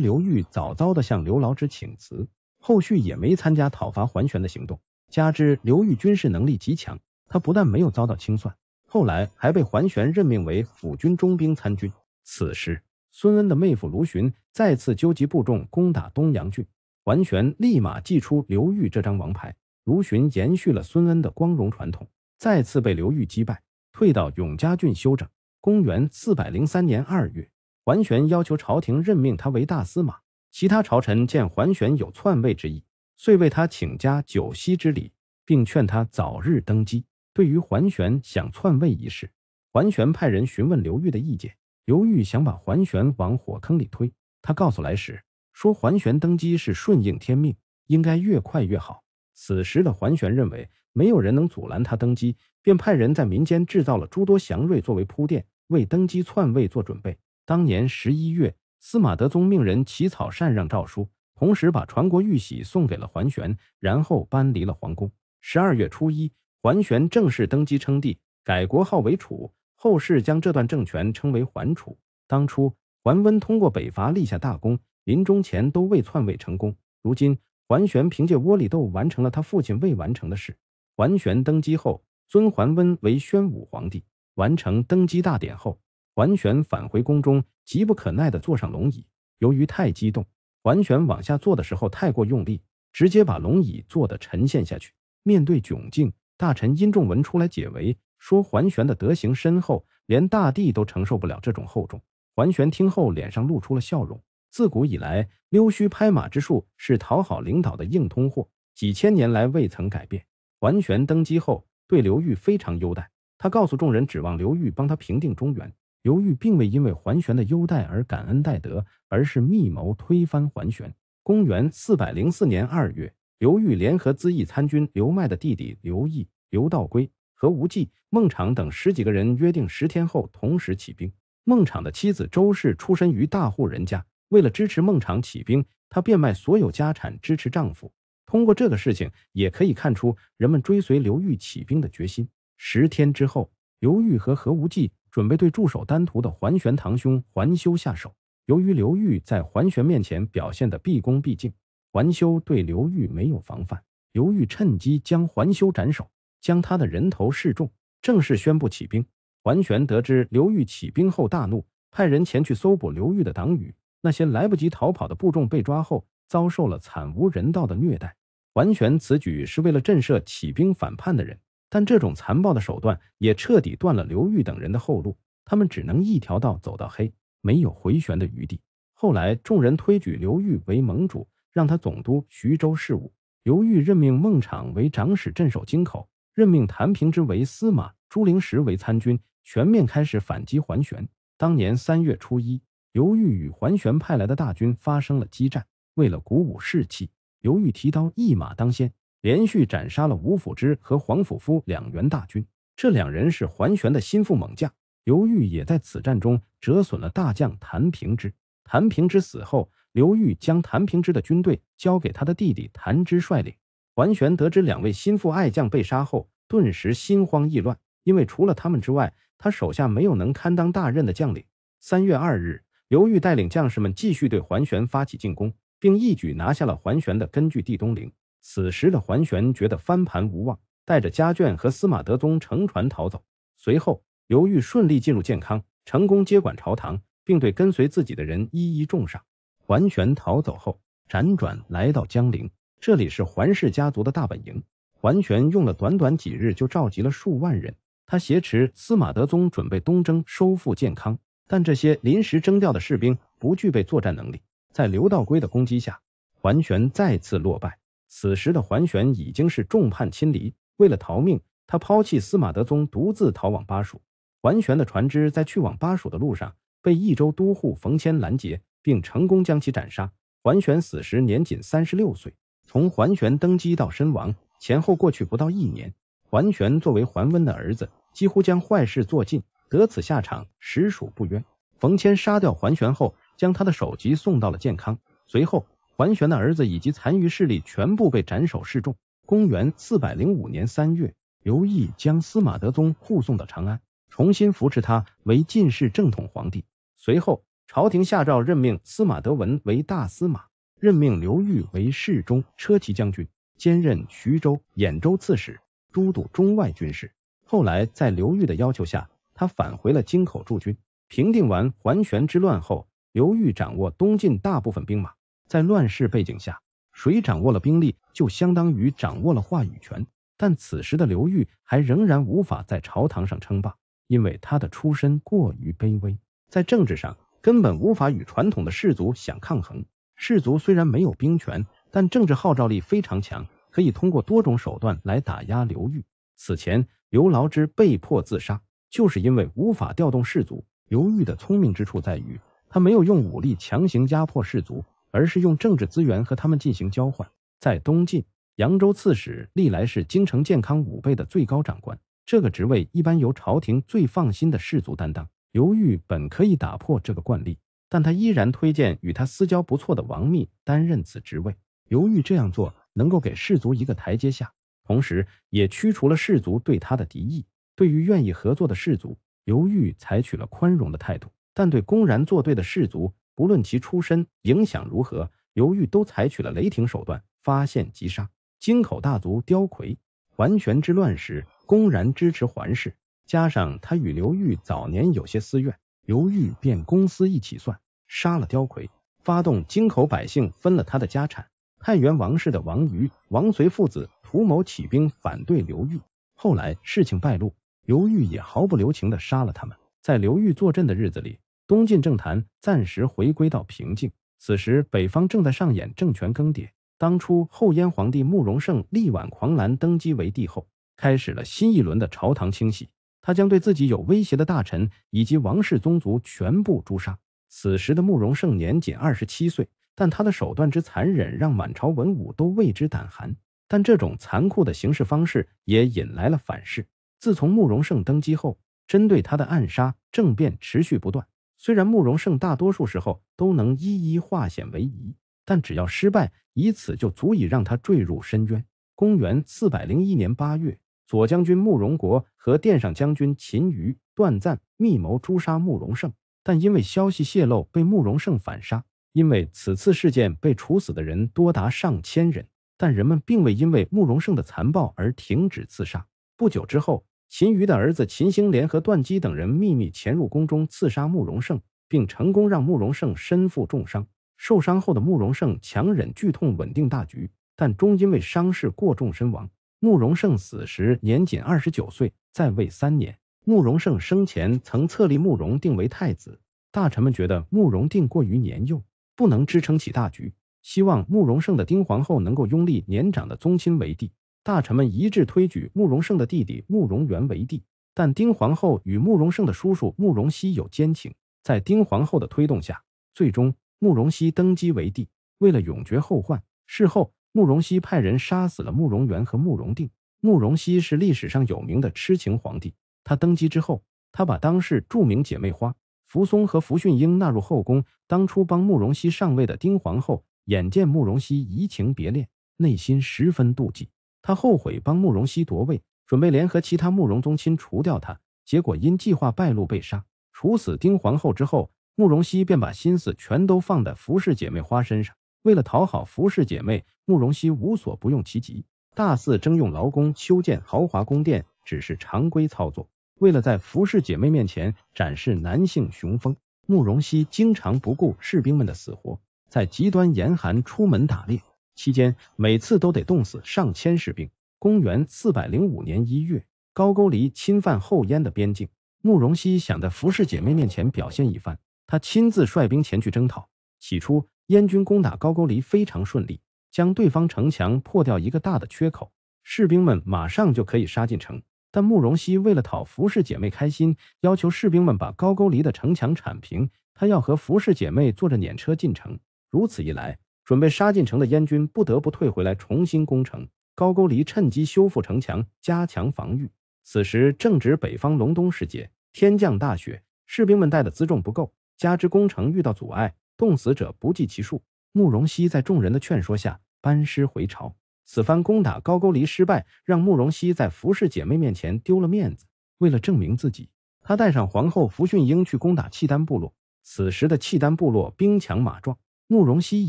刘裕早早的向刘牢之请辞，后续也没参加讨伐桓玄的行动。加之刘裕军事能力极强，他不但没有遭到清算，后来还被桓玄任命为辅军中兵参军。此时，孙恩的妹夫卢循再次纠集部众攻打东阳郡，桓玄立马祭出刘裕这张王牌。卢循延续了孙恩的光荣传统，再次被刘裕击败，退到永嘉郡休整。公元四百零三年二月，桓玄要求朝廷任命他为大司马。其他朝臣见桓玄有篡位之意，遂为他请加九锡之礼，并劝他早日登基。对于桓玄想篡位一事，桓玄派人询问刘裕的意见。刘裕想把桓玄往火坑里推，他告诉来使说：“桓玄登基是顺应天命，应该越快越好。”此时的桓玄认为没有人能阻拦他登基，便派人在民间制造了诸多祥瑞作为铺垫，为登基篡位做准备。当年十一月，司马德宗命人起草禅让诏书，同时把传国玉玺送给了桓玄，然后搬离了皇宫。十二月初一，桓玄正式登基称帝，改国号为楚，后世将这段政权称为桓楚。当初桓温通过北伐立下大功，临终前都未篡位成功，如今。桓玄凭借窝里斗完成了他父亲未完成的事。桓玄登基后，尊桓温为宣武皇帝。完成登基大典后，桓玄返回宫中，急不可耐地坐上龙椅。由于太激动，桓玄往下坐的时候太过用力，直接把龙椅坐得沉陷下去。面对窘境，大臣殷仲文出来解围，说桓玄的德行深厚，连大帝都承受不了这种厚重。桓玄听后，脸上露出了笑容。自古以来，溜须拍马之术是讨好领导的硬通货，几千年来未曾改变。桓玄登基后，对刘裕非常优待，他告诉众人，指望刘裕帮他平定中原。刘裕并未因为桓玄的优待而感恩戴德，而是密谋推翻桓玄。公元四百零四年二月，刘裕联合资义参军刘迈的弟弟刘毅、刘道规和吴忌、孟昶等十几个人约定十天后同时起兵。孟昶的妻子周氏出身于大户人家，为了支持孟昶起兵，她变卖所有家产支持丈夫。通过这个事情，也可以看出人们追随刘裕起兵的决心。十天之后，刘裕和何无忌准备对驻守丹徒的桓玄堂兄桓修下手。由于刘裕在桓玄面前表现得毕恭毕敬，桓修对刘裕没有防范。刘裕趁机将桓修斩首，将他的人头示众，正式宣布起兵。桓玄得知刘裕起兵后大怒，派人前去搜捕刘裕的党羽。那些来不及逃跑的部众被抓后，遭受了惨无人道的虐待。桓玄此举是为了震慑起兵反叛的人，但这种残暴的手段也彻底断了刘裕等人的后路，他们只能一条道走到黑，没有回旋的余地。后来，众人推举刘裕为盟主，让他总督徐州事务。刘裕任命孟昶为长史镇守京口，任命谭平之为司马，朱灵石为参军，全面开始反击桓玄。当年三月初一，刘裕与桓玄派来的大军发生了激战，为了鼓舞士气。刘裕提刀一马当先，连续斩杀了吴辅之和黄甫夫两员大军。这两人是桓玄的心腹猛将。刘裕也在此战中折损了大将谭平之。谭平之死后，刘裕将谭平之的军队交给他的弟弟谭之率领。桓玄得知两位心腹爱将被杀后，顿时心慌意乱，因为除了他们之外，他手下没有能堪当大任的将领。三月二日，刘裕带领将士们继续对桓玄发起进攻。并一举拿下了桓玄的根据地东陵。此时的桓玄觉得翻盘无望，带着家眷和司马德宗乘船逃走。随后，刘裕顺利进入建康，成功接管朝堂，并对跟随自己的人一一重赏。桓玄逃走后，辗转来到江陵，这里是桓氏家族的大本营。桓玄用了短短几日就召集了数万人，他挟持司马德宗准备东征收复建康，但这些临时征调的士兵不具备作战能力。在刘道规的攻击下，桓玄再次落败。此时的桓玄已经是众叛亲离，为了逃命，他抛弃司马德宗，独自逃往巴蜀。桓玄的船只在去往巴蜀的路上被益州都护冯谦拦截，并成功将其斩杀。桓玄死时年仅三十六岁。从桓玄登基到身亡，前后过去不到一年。桓玄作为桓温的儿子，几乎将坏事做尽，得此下场实属不冤。冯谦杀掉桓玄后。将他的首级送到了建康。随后，桓玄的儿子以及残余势力全部被斩首示众。公元四百零五年三月，刘毅将司马德宗护送到长安，重新扶持他为晋室正统皇帝。随后，朝廷下诏任命司马德文为大司马，任命刘裕为侍中、车骑将军，兼任徐州、兖州刺史，都督中外军事。后来，在刘裕的要求下，他返回了京口驻军。平定完桓玄之乱后。刘裕掌握东晋大部分兵马，在乱世背景下，谁掌握了兵力，就相当于掌握了话语权。但此时的刘裕还仍然无法在朝堂上称霸，因为他的出身过于卑微，在政治上根本无法与传统的士族相抗衡。士族虽然没有兵权，但政治号召力非常强，可以通过多种手段来打压刘裕。此前，刘牢之被迫自杀，就是因为无法调动士族。刘裕的聪明之处在于。他没有用武力强行压迫士族，而是用政治资源和他们进行交换。在东晋，扬州刺史历来是京城健康五倍的最高长官，这个职位一般由朝廷最放心的士族担当。刘裕本可以打破这个惯例，但他依然推荐与他私交不错的王密担任此职位。刘裕这样做能够给士族一个台阶下，同时也驱除了士族对他的敌意。对于愿意合作的士族，刘裕采取了宽容的态度。但对公然作对的士族，不论其出身、影响如何，刘裕都采取了雷霆手段，发现即杀。京口大族刁魁，桓玄之乱时公然支持桓氏，加上他与刘裕早年有些私怨，刘裕便公私一起算，杀了刁魁，发动京口百姓分了他的家产。太原王氏的王瑜、王随父子图谋起兵反对刘裕，后来事情败露，刘裕也毫不留情的杀了他们。在刘裕坐镇的日子里，东晋政坛暂时回归到平静。此时，北方正在上演政权更迭。当初后燕皇帝慕容盛力挽狂澜登基为帝后，开始了新一轮的朝堂清洗。他将对自己有威胁的大臣以及王室宗族全部诛杀。此时的慕容胜年仅二十七岁，但他的手段之残忍让满朝文武都为之胆寒。但这种残酷的行事方式也引来了反噬。自从慕容胜登基后，针对他的暗杀政变持续不断。虽然慕容胜大多数时候都能一一化险为夷，但只要失败，以此就足以让他坠入深渊。公元四百零一年八月，左将军慕容国和殿上将军秦瑜、段赞密谋诛杀慕容胜，但因为消息泄露，被慕容胜反杀。因为此次事件被处死的人多达上千人。但人们并未因为慕容胜的残暴而停止自杀。不久之后，秦瑜的儿子秦兴莲和段基等人秘密潜入宫中刺杀慕容胜，并成功让慕容胜身负重伤。受伤后的慕容胜强忍剧痛稳定大局，但终因为伤势过重身亡。慕容胜死时年仅二十九岁，在位三年。慕容胜生前曾册立慕容定为太子，大臣们觉得慕容定过于年幼，不能支撑起大局。希望慕容胜的丁皇后能够拥立年长的宗亲为帝，大臣们一致推举慕容胜的弟弟慕容元为帝。但丁皇后与慕容胜的叔叔慕容熙有奸情，在丁皇后的推动下，最终慕容熙登基为帝。为了永绝后患，事后慕容熙派人杀死了慕容元和慕容定。慕容熙是历史上有名的痴情皇帝，他登基之后，他把当世著名姐妹花扶松和扶训英纳入后宫。当初帮慕容熙上位的丁皇后。眼见慕容熙移情别恋，内心十分妒忌。他后悔帮慕容熙夺位，准备联合其他慕容宗亲除掉他。结果因计划败露被杀。处死丁皇后之后，慕容熙便把心思全都放在服侍姐妹花身上。为了讨好服侍姐妹，慕容熙无所不用其极，大肆征用劳工修建豪华宫殿，只是常规操作。为了在服侍姐妹面前展示男性雄风，慕容熙经常不顾士兵们的死活。在极端严寒出门打猎期间，每次都得冻死上千士兵。公元四百零五年一月，高句丽侵犯后燕的边境，慕容熙想在服侍姐妹面前表现一番，他亲自率兵前去征讨。起初，燕军攻打高句丽非常顺利，将对方城墙破掉一个大的缺口，士兵们马上就可以杀进城。但慕容熙为了讨服侍姐妹开心，要求士兵们把高句丽的城墙铲平，他要和服侍姐妹坐着辇车进城。如此一来，准备杀进城的燕军不得不退回来重新攻城。高句丽趁机修复城墙，加强防御。此时正值北方隆冬时节，天降大雪，士兵们带的辎重不够，加之攻城遇到阻碍，冻死者不计其数。慕容熙在众人的劝说下班师回朝。此番攻打高句丽失败，让慕容熙在服氏姐妹面前丢了面子。为了证明自己，他带上皇后福训英去攻打契丹部落。此时的契丹部落兵强马壮。慕容熙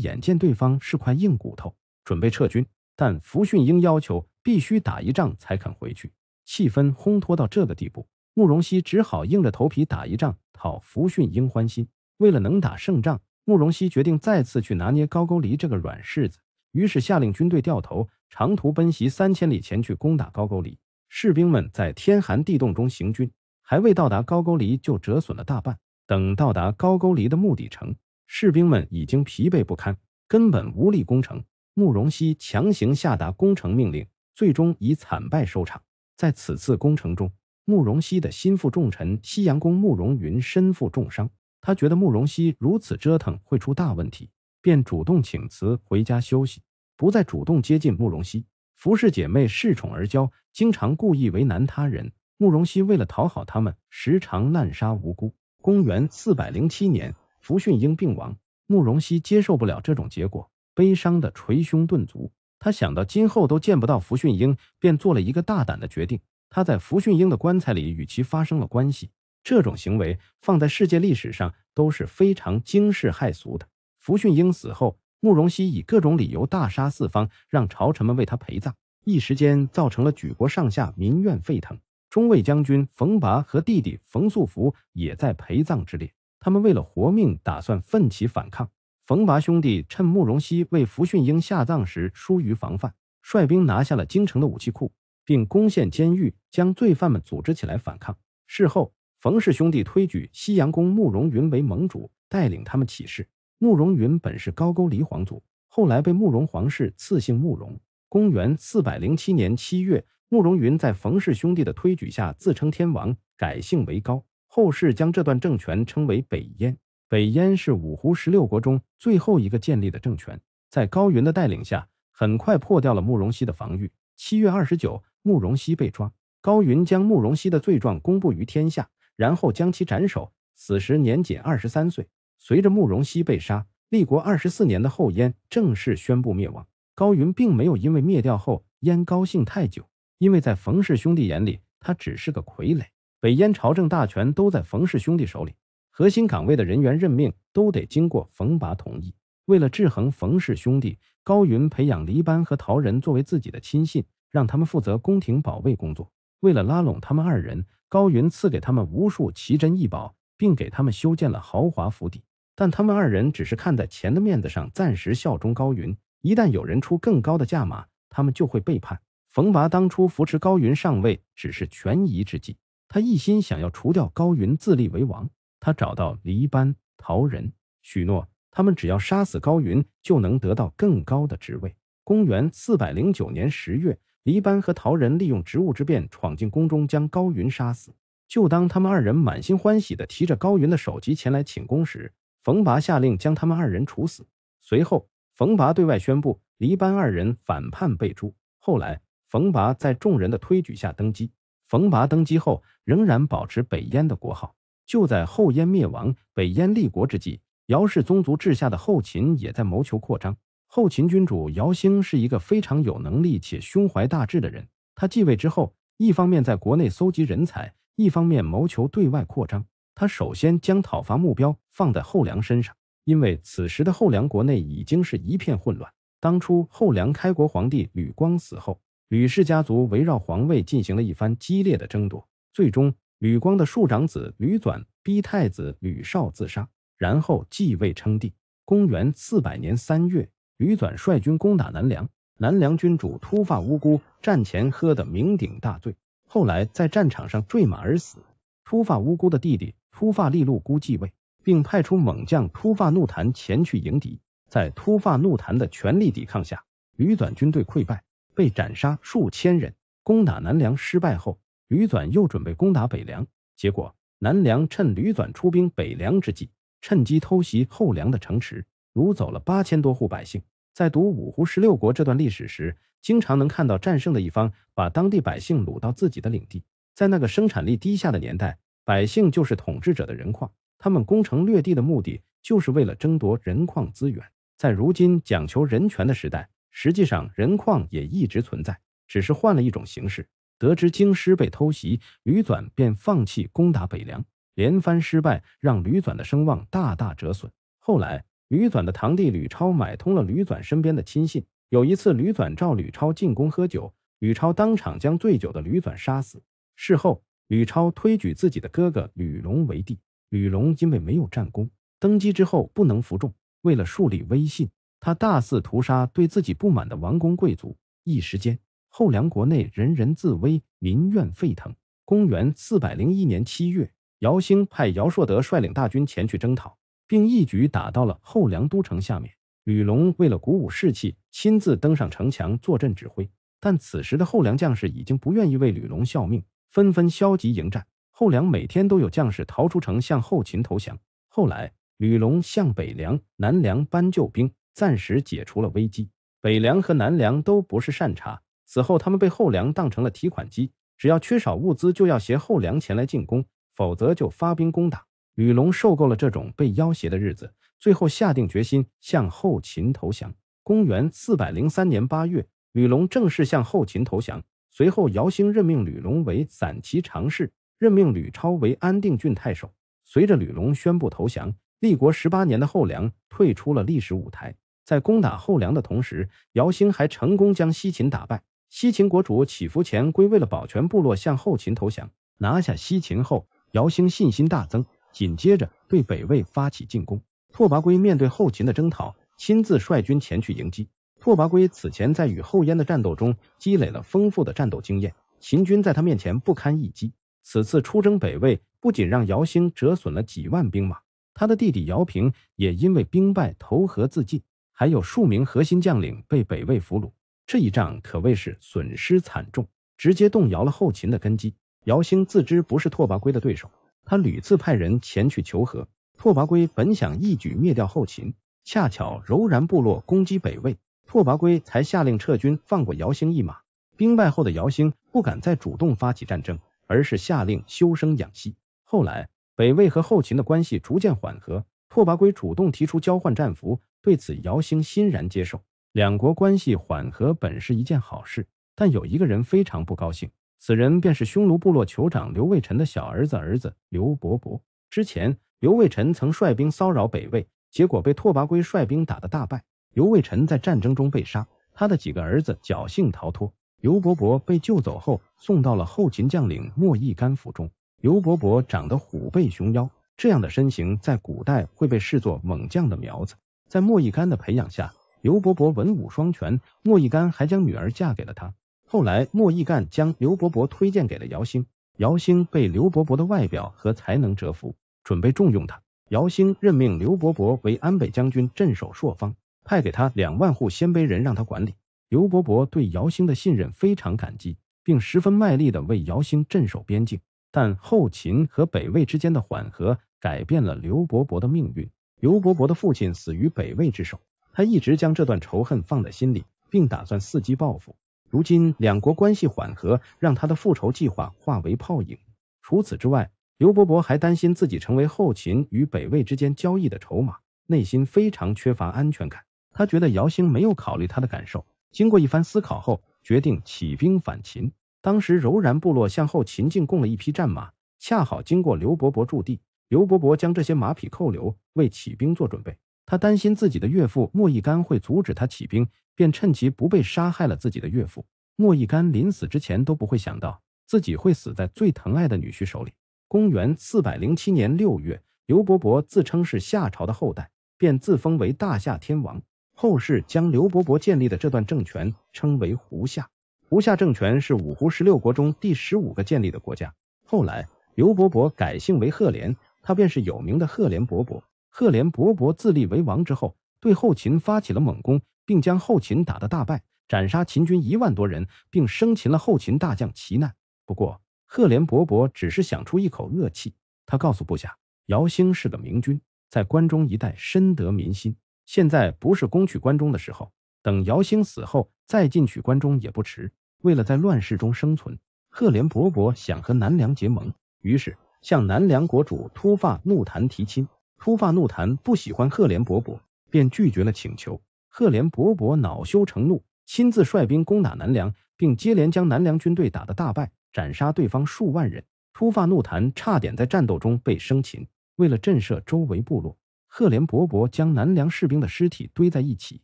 眼见对方是块硬骨头，准备撤军，但福训英要求必须打一仗才肯回去。气氛烘托到这个地步，慕容熙只好硬着头皮打一仗，讨福训英欢心。为了能打胜仗，慕容熙决定再次去拿捏高句丽这个软柿子，于是下令军队掉头，长途奔袭三千里前去攻打高句丽。士兵们在天寒地冻中行军，还未到达高句丽就折损了大半。等到达高句丽的目的城。士兵们已经疲惫不堪，根本无力攻城。慕容熙强行下达攻城命令，最终以惨败收场。在此次攻城中，慕容熙的心腹重臣西阳公慕容云身负重伤。他觉得慕容熙如此折腾会出大问题，便主动请辞回家休息，不再主动接近慕容熙。服侍姐妹恃宠而骄，经常故意为难他人。慕容熙为了讨好他们，时常滥杀无辜。公元四百零七年。福训英病亡，慕容熙接受不了这种结果，悲伤的捶胸顿足。他想到今后都见不到福训英，便做了一个大胆的决定：他在福训英的棺材里与其发生了关系。这种行为放在世界历史上都是非常惊世骇俗的。福训英死后，慕容熙以各种理由大杀四方，让朝臣们为他陪葬，一时间造成了举国上下民怨沸腾。中卫将军冯拔和弟弟冯素福也在陪葬之列。他们为了活命，打算奋起反抗。冯拔兄弟趁慕容熙为福训英下葬时疏于防范，率兵拿下了京城的武器库，并攻陷监狱，将罪犯们组织起来反抗。事后，冯氏兄弟推举西阳公慕容云为盟主，带领他们起事。慕容云本是高句丽皇族，后来被慕容皇室赐姓慕容。公元四百零七年七月，慕容云在冯氏兄弟的推举下自称天王，改姓为高。后世将这段政权称为北燕。北燕是五胡十六国中最后一个建立的政权，在高云的带领下，很快破掉了慕容熙的防御。七月二十九，慕容熙被抓，高云将慕容熙的罪状公布于天下，然后将其斩首，此时年仅二十三岁。随着慕容熙被杀，立国二十四年的后燕正式宣布灭亡。高云并没有因为灭掉后燕高兴太久，因为在冯氏兄弟眼里，他只是个傀儡。北燕朝政大权都在冯氏兄弟手里，核心岗位的人员任命都得经过冯拔同意。为了制衡冯氏兄弟，高云培养黎班和陶仁作为自己的亲信，让他们负责宫廷保卫工作。为了拉拢他们二人，高云赐给他们无数奇珍异宝，并给他们修建了豪华府邸。但他们二人只是看在钱的面子上，暂时效忠高云。一旦有人出更高的价码，他们就会背叛。冯拔当初扶持高云上位，只是权宜之计。他一心想要除掉高云，自立为王。他找到黎班、陶仁，许诺他们只要杀死高云，就能得到更高的职位。公元四百零九年十月，黎班和陶仁利用职务之便闯进宫中，将高云杀死。就当他们二人满心欢喜地提着高云的首级前来请功时，冯拔下令将他们二人处死。随后，冯拔对外宣布黎班二人反叛被诛。后来，冯拔在众人的推举下登基。冯拔登基后，仍然保持北燕的国号。就在后燕灭亡、北燕立国之际，姚氏宗族治下的后秦也在谋求扩张。后秦君主姚兴是一个非常有能力且胸怀大志的人。他继位之后，一方面在国内搜集人才，一方面谋求对外扩张。他首先将讨伐目标放在后梁身上，因为此时的后梁国内已经是一片混乱。当初后梁开国皇帝吕光死后。吕氏家族围绕皇位进行了一番激烈的争夺，最终吕光的庶长子吕纂逼太子吕绍自杀，然后继位称帝。公元四百年三月，吕纂率军攻打南梁，南梁君主秃发乌孤战前喝得酩酊大醉，后来在战场上坠马而死。秃发乌孤的弟弟秃发利禄孤继位，并派出猛将秃发怒檀前去迎敌。在秃发怒檀的全力抵抗下，吕纂军队溃败。被斩杀数千人。攻打南梁失败后，吕纂又准备攻打北梁，结果南梁趁吕纂出兵北凉之际，趁机偷袭后梁的城池，掳走了八千多户百姓。在读五胡十六国这段历史时，经常能看到战胜的一方把当地百姓掳到自己的领地。在那个生产力低下的年代，百姓就是统治者的人矿，他们攻城略地的目的就是为了争夺人矿资源。在如今讲求人权的时代。实际上，人矿也一直存在，只是换了一种形式。得知京师被偷袭，吕纂便放弃攻打北凉，连番失败让吕纂的声望大大折损。后来，吕纂的堂弟吕超买通了吕纂身边的亲信。有一次，吕纂召吕超进宫喝酒，吕超当场将醉酒的吕纂杀死。事后，吕超推举自己的哥哥吕龙为帝。吕龙因为没有战功，登基之后不能服众，为了树立威信。他大肆屠杀对自己不满的王公贵族，一时间后梁国内人人自危，民怨沸腾。公元四百零一年七月，姚兴派姚硕德率领大军前去征讨，并一举打到了后梁都城下面。吕龙为了鼓舞士气，亲自登上城墙坐镇指挥。但此时的后梁将士已经不愿意为吕龙效命，纷纷消极迎战。后梁每天都有将士逃出城向后秦投降。后来，吕龙向北凉、南凉搬救兵。暂时解除了危机。北凉和南凉都不是善茬，此后他们被后梁当成了提款机，只要缺少物资，就要携后梁前来进攻，否则就发兵攻打。吕龙受够了这种被要挟的日子，最后下定决心向后秦投降。公元四百零三年八月，吕龙正式向后秦投降。随后，姚兴任命吕龙为散骑常侍，任命吕超为安定郡太守。随着吕龙宣布投降，立国十八年的后梁退出了历史舞台。在攻打后梁的同时，姚兴还成功将西秦打败。西秦国主乞伏前归为了保全部落，向后秦投降。拿下西秦后，姚兴信心大增，紧接着对北魏发起进攻。拓跋圭面对后秦的征讨，亲自率军前去迎击。拓跋圭此前在与后燕的战斗中积累了丰富的战斗经验，秦军在他面前不堪一击。此次出征北魏，不仅让姚兴折损了几万兵马，他的弟弟姚平也因为兵败投河自尽。还有数名核心将领被北魏俘虏，这一仗可谓是损失惨重。直接动摇了后秦的根基。姚兴自知不是拓跋圭的对手，他屡次派人前去求和。拓跋圭本想一举灭掉后秦，恰巧柔然部落攻击北魏，拓跋圭才下令撤军，放过姚兴一马。兵败后的姚兴不敢再主动发起战争，而是下令休生养息。后来，北魏和后秦的关系逐渐缓和，拓跋圭主动提出交换战俘，对此姚兴欣然接受。两国关系缓和本是一件好事，但有一个人非常不高兴，此人便是匈奴部落酋长刘卫辰的小儿子儿子刘伯伯。之前。刘卫辰曾率兵骚扰北魏，结果被拓跋圭率兵打得大败。刘卫辰在战争中被杀，他的几个儿子侥幸逃脱。刘伯伯被救走后，送到了后秦将领莫义干府中。刘伯伯长得虎背熊腰，这样的身形在古代会被视作猛将的苗子。在莫义干的培养下，刘伯伯文武双全。莫义干还将女儿嫁给了他。后来，莫义干将刘伯伯推荐给了姚兴，姚兴被刘伯伯的外表和才能折服。准备重用他，姚兴任命刘伯伯为安北将军，镇守朔方，派给他两万户鲜卑人让他管理。刘伯伯对姚兴的信任非常感激，并十分卖力的为姚兴镇守边境。但后秦和北魏之间的缓和改变了刘伯伯的命运。刘伯伯的父亲死于北魏之手，他一直将这段仇恨放在心里，并打算伺机报复。如今两国关系缓和，让他的复仇计划化为泡影。除此之外，刘伯伯还担心自己成为后秦与北魏之间交易的筹码，内心非常缺乏安全感。他觉得姚兴没有考虑他的感受。经过一番思考后，决定起兵反秦。当时柔然部落向后秦进贡了一批战马，恰好经过刘伯伯驻地。刘伯伯将这些马匹扣留，为起兵做准备。他担心自己的岳父莫义干会阻止他起兵，便趁其不备杀害了自己的岳父。莫义干临死之前都不会想到自己会死在最疼爱的女婿手里。公元四百零七年六月，刘伯伯自称是夏朝的后代，便自封为大夏天王。后世将刘伯伯建立的这段政权称为胡夏。胡夏政权是五胡十六国中第十五个建立的国家。后来，刘伯伯改姓为赫连，他便是有名的赫连勃勃。赫连勃勃自立为王之后，对后秦发起了猛攻，并将后秦打得大败，斩杀秦军一万多人，并生擒了后秦大将齐难。不过，赫连勃勃只是想出一口恶气，他告诉部下，姚兴是个明君，在关中一带深得民心。现在不是攻取关中的时候，等姚兴死后再进取关中也不迟。为了在乱世中生存，赫连勃勃想和南梁结盟，于是向南梁国主突发怒檀提亲。突发怒檀不喜欢赫连勃勃，便拒绝了请求。赫连勃勃恼羞成怒，亲自率兵攻打南梁，并接连将南梁军队打得大败。斩杀对方数万人，突发怒檀差点在战斗中被生擒。为了震慑周围部落，赫连勃勃将南梁士兵的尸体堆在一起，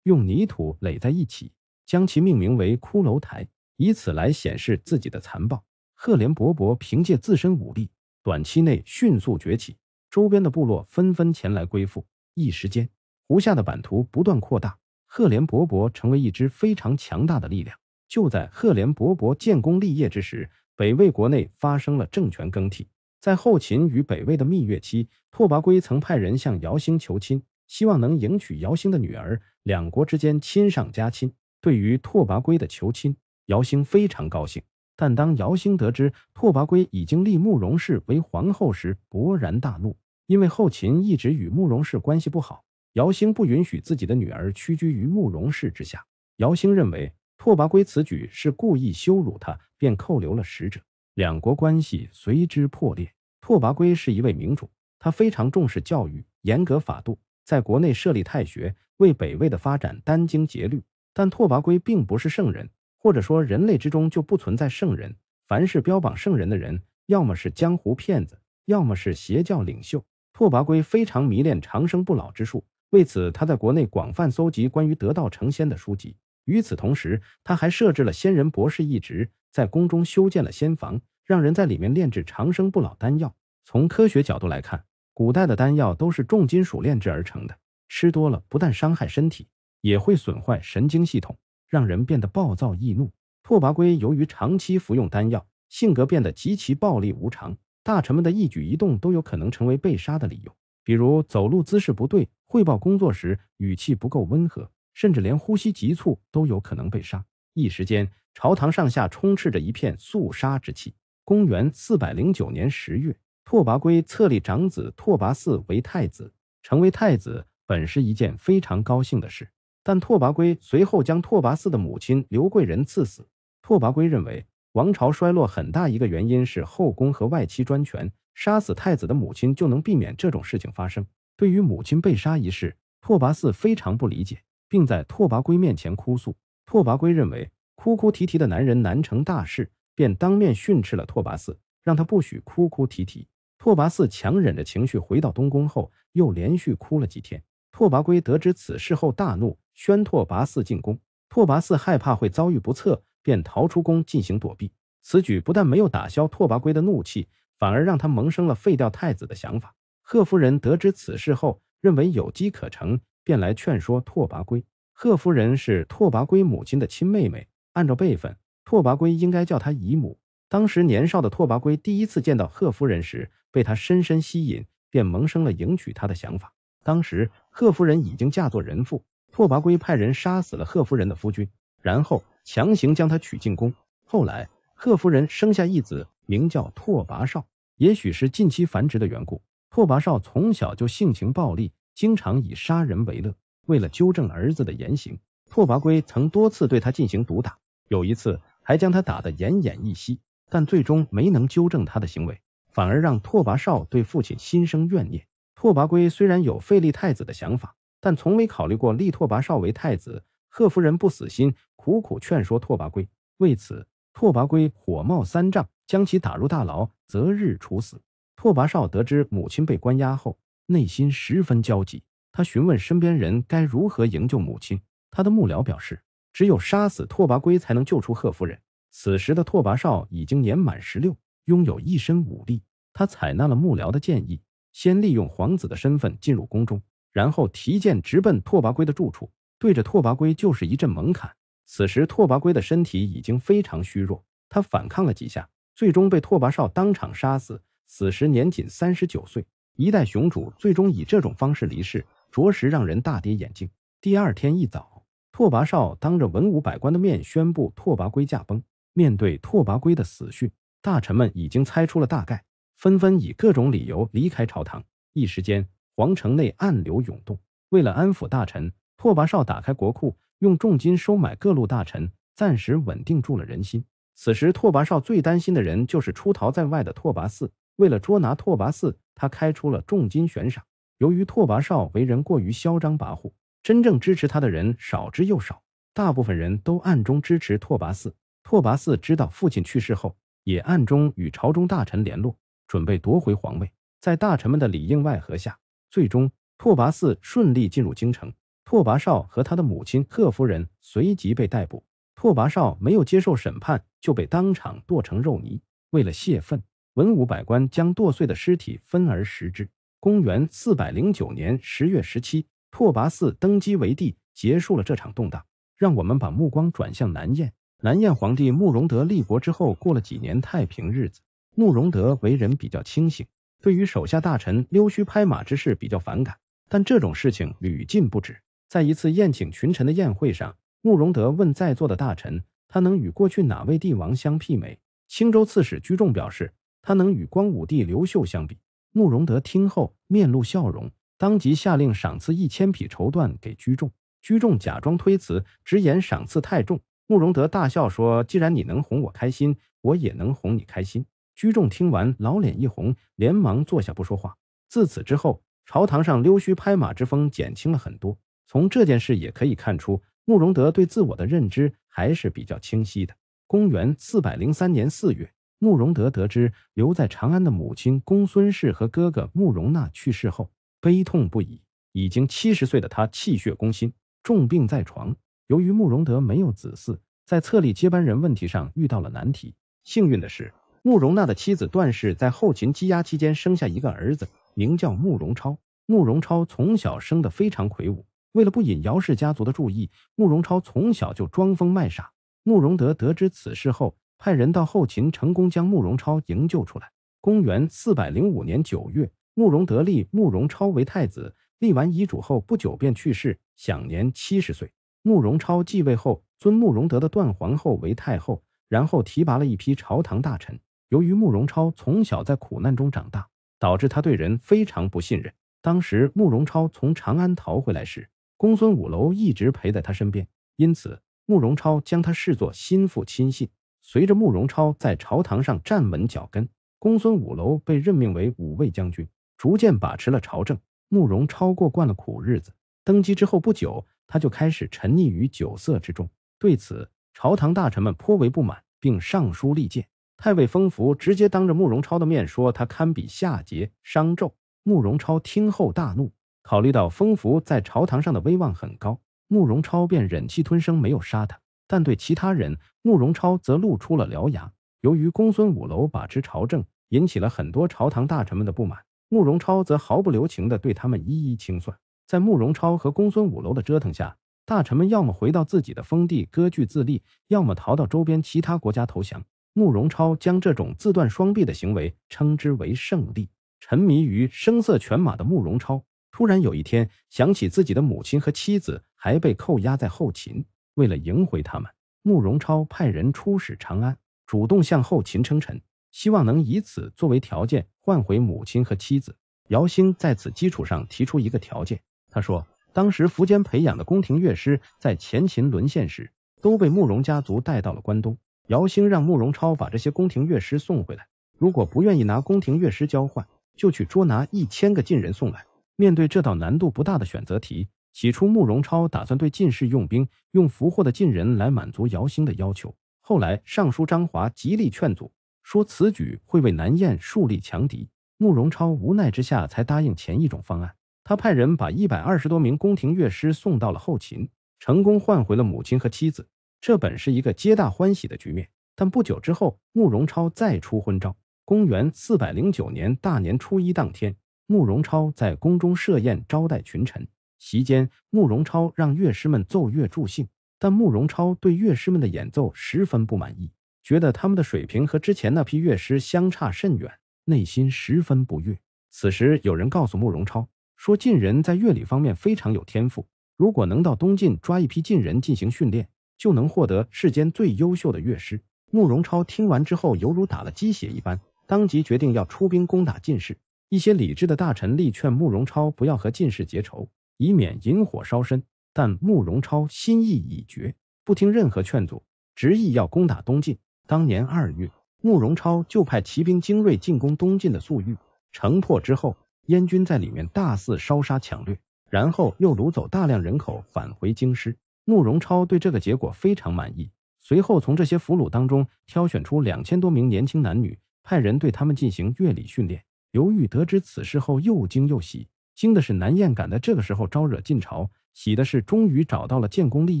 用泥土垒在一起，将其命名为骷髅台，以此来显示自己的残暴。赫连勃勃凭借自身武力，短期内迅速崛起，周边的部落纷纷前来归附。一时间，胡夏的版图不断扩大，赫连勃勃成为一支非常强大的力量。就在赫连勃勃建功立业之时，北魏国内发生了政权更替。在后秦与北魏的蜜月期，拓跋圭曾派人向姚兴求亲，希望能迎娶姚兴的女儿，两国之间亲上加亲。对于拓跋圭的求亲，姚兴非常高兴。但当姚兴得知拓跋圭已经立慕容氏为皇后时，勃然大怒。因为后秦一直与慕容氏关系不好，姚兴不允许自己的女儿屈居于慕容氏之下。姚兴认为。拓跋圭此举是故意羞辱他，便扣留了使者，两国关系随之破裂。拓跋圭是一位明主，他非常重视教育，严格法度，在国内设立太学，为北魏的发展殚精竭虑。但拓跋圭并不是圣人，或者说人类之中就不存在圣人。凡是标榜圣人的人，要么是江湖骗子，要么是邪教领袖。拓跋圭非常迷恋长生不老之术，为此他在国内广泛搜集关于得道成仙的书籍。与此同时，他还设置了仙人博士一职，在宫中修建了仙房，让人在里面炼制长生不老丹药。从科学角度来看，古代的丹药都是重金属炼制而成的，吃多了不但伤害身体，也会损坏神经系统，让人变得暴躁易怒。拓跋圭由于长期服用丹药，性格变得极其暴力无常，大臣们的一举一动都有可能成为被杀的理由，比如走路姿势不对，汇报工作时语气不够温和。甚至连呼吸急促都有可能被杀。一时间，朝堂上下充斥着一片肃杀之气。公元四百零九年十月，拓跋圭册立长子拓跋嗣为太子。成为太子本是一件非常高兴的事，但拓跋圭随后将拓跋嗣的母亲刘贵人赐死。拓跋圭认为，王朝衰落很大一个原因是后宫和外戚专权，杀死太子的母亲就能避免这种事情发生。对于母亲被杀一事，拓跋嗣非常不理解，并在拓跋圭面前哭诉。拓跋圭认为哭哭啼啼的男人难成大事，便当面训斥了拓跋嗣，让他不许哭哭啼啼。拓跋嗣强忍着情绪回到东宫后，又连续哭了几天。拓跋圭得知此事后大怒，宣拓跋嗣进宫。拓跋嗣害怕会遭遇不测，便逃出宫进行躲避。此举不但没有打消拓跋圭的怒气，反而让他萌生了废掉太子的想法。贺夫人得知此事后，认为有机可乘，便来劝说拓跋圭。贺夫人是拓跋圭母亲的亲妹妹，按照辈分，拓跋圭应该叫她姨母。当时年少的拓跋圭第一次见到贺夫人时，被她深深吸引，便萌生了迎娶她的想法。当时贺夫人已经嫁作人妇，拓跋圭派人杀死了贺夫人的夫君，然后强行将他娶进宫。后来贺夫人生下一子，名叫拓跋绍。也许是近期繁殖的缘故，拓跋绍从小就性情暴戾，经常以杀人为乐。为了纠正儿子的言行，拓跋圭曾多次对他进行毒打，有一次还将他打得奄奄一息，但最终没能纠正他的行为，反而让拓跋绍对父亲心生怨念。拓跋圭虽然有废立太子的想法，但从未考虑过立拓跋绍为太子。贺夫人不死心，苦苦劝说拓跋圭，为此拓跋圭火冒三丈，将其打入大牢，择日处死。拓跋绍得知母亲被关押后，内心十分焦急。他询问身边人该如何营救母亲。他的幕僚表示，只有杀死拓跋圭才能救出贺夫人。此时的拓跋绍已经年满十六，拥有一身武力。他采纳了幕僚的建议，先利用皇子的身份进入宫中，然后提剑直奔拓跋圭的住处，对着拓跋圭就是一阵猛砍。此时拓跋圭的身体已经非常虚弱，他反抗了几下，最终被拓跋绍当场杀死。此时年仅三十九岁，一代雄主最终以这种方式离世。着实让人大跌眼镜。第二天一早，拓跋绍当着文武百官的面宣布拓跋圭驾崩。面对拓跋圭的死讯，大臣们已经猜出了大概，纷纷以各种理由离开朝堂。一时间，皇城内暗流涌动。为了安抚大臣，拓跋绍打开国库，用重金收买各路大臣，暂时稳定住了人心。此时，拓跋绍最担心的人就是出逃在外的拓跋嗣。为了捉拿拓跋嗣，他开出了重金悬赏。由于拓跋绍为人过于嚣张跋扈，真正支持他的人少之又少，大部分人都暗中支持拓跋嗣。拓跋嗣知道父亲去世后，也暗中与朝中大臣联络，准备夺回皇位。在大臣们的里应外合下，最终拓跋嗣顺利进入京城。拓跋绍和他的母亲贺夫人随即被逮捕。拓跋绍没有接受审判，就被当场剁成肉泥。为了泄愤，文武百官将剁碎的尸体分而食之。公元四百零九年十月十七，拓跋嗣登基为帝，结束了这场动荡。让我们把目光转向南燕。南燕皇帝慕容德立国之后，过了几年太平日子。慕容德为人比较清醒，对于手下大臣溜须拍马之事比较反感，但这种事情屡禁不止。在一次宴请群臣的宴会上，慕容德问在座的大臣，他能与过去哪位帝王相媲美？青州刺史居仲表示，他能与光武帝刘秀相比。慕容德听后面露笑容，当即下令赏赐一千匹绸缎给居仲。居仲假装推辞，直言赏赐太重。慕容德大笑说：“既然你能哄我开心，我也能哄你开心。”居仲听完，老脸一红，连忙坐下不说话。自此之后，朝堂上溜须拍马之风减轻了很多。从这件事也可以看出，慕容德对自我的认知还是比较清晰的。公元四百零三年四月。慕容德得知留在长安的母亲公孙氏和哥哥慕容纳去世后，悲痛不已。已经七十岁的他气血攻心，重病在床。由于慕容德没有子嗣，在册立接班人问题上遇到了难题。幸运的是，慕容纳的妻子段氏在后秦积压期间生下一个儿子，名叫慕容超。慕容超从小生得非常魁梧，为了不引姚氏家族的注意，慕容超从小就装疯卖傻。慕容德得知此事后。派人到后秦，成功将慕容超营救出来。公元四百零五年九月，慕容德立慕容超为太子。立完遗嘱后不久便去世，享年七十岁。慕容超继位后，尊慕容德的段皇后为太后，然后提拔了一批朝堂大臣。由于慕容超从小在苦难中长大，导致他对人非常不信任。当时慕容超从长安逃回来时，公孙五楼一直陪在他身边，因此慕容超将他视作心腹亲信。随着慕容超在朝堂上站稳脚跟，公孙五楼被任命为五位将军，逐渐把持了朝政。慕容超过惯了苦日子，登基之后不久，他就开始沉溺于酒色之中。对此，朝堂大臣们颇为不满，并上书力谏。太尉封福直接当着慕容超的面说他堪比夏桀、商纣。慕容超听后大怒，考虑到封福在朝堂上的威望很高，慕容超便忍气吞声，没有杀他。但对其他人，慕容超则露出了獠牙。由于公孙五楼把持朝政，引起了很多朝堂大臣们的不满，慕容超则毫不留情地对他们一一清算。在慕容超和公孙五楼的折腾下，大臣们要么回到自己的封地割据自立，要么逃到周边其他国家投降。慕容超将这种自断双臂的行为称之为胜利。沉迷于声色犬马的慕容超，突然有一天想起自己的母亲和妻子还被扣押在后秦。为了迎回他们，慕容超派人出使长安，主动向后秦称臣，希望能以此作为条件换回母亲和妻子。姚兴在此基础上提出一个条件，他说：当时苻坚培养的宫廷乐师在前秦沦陷时，都被慕容家族带到了关东。姚兴让慕容超把这些宫廷乐师送回来，如果不愿意拿宫廷乐师交换，就去捉拿一千个晋人送来。面对这道难度不大的选择题，起初慕容超打算对晋士用兵，用俘获的晋人来满足姚兴的要求。后来尚书张华极力劝阻，说此举会为南燕树立强敌。慕容超无奈之下才答应前一种方案。他派人把一百二十多名宫廷乐师送到了后秦，成功换回了母亲和妻子。这本是一个皆大欢喜的局面，但不久之后，慕容超再出昏招。公元四百零九年大年初一当天，慕容超在宫中设宴招待群臣。席间，慕容超让乐师们奏乐助兴，但慕容超对乐师们的演奏十分不满意，觉得他们的水平和之前那批乐师相差甚远，内心十分不悦。此时，有人告诉慕容超说，晋人在乐理方面非常有天赋，如果能到东晋抓一批晋人进行训练。就能获得世间最优秀的乐师。慕容超听完之后，犹如打了鸡血一般，当即决定要出兵攻打晋士。一些理智的大臣力劝慕容超不要和晋士结仇，以免引火烧身。但慕容超心意已决，不听任何劝阻，执意要攻打东晋。当年二月，慕容超就派骑兵精锐进攻东晋的粟裕，城破之后，燕军在里面大肆烧杀抢掠，然后又掳走大量人口，返回京师。慕容超对这个结果非常满意，随后从这些俘虏当中挑选出两千多名年轻男女，派人对他们进行乐理训练。刘裕得知此事后，又惊又喜。惊的是南燕敢在这个时候招惹晋朝，喜的是终于找到了建功立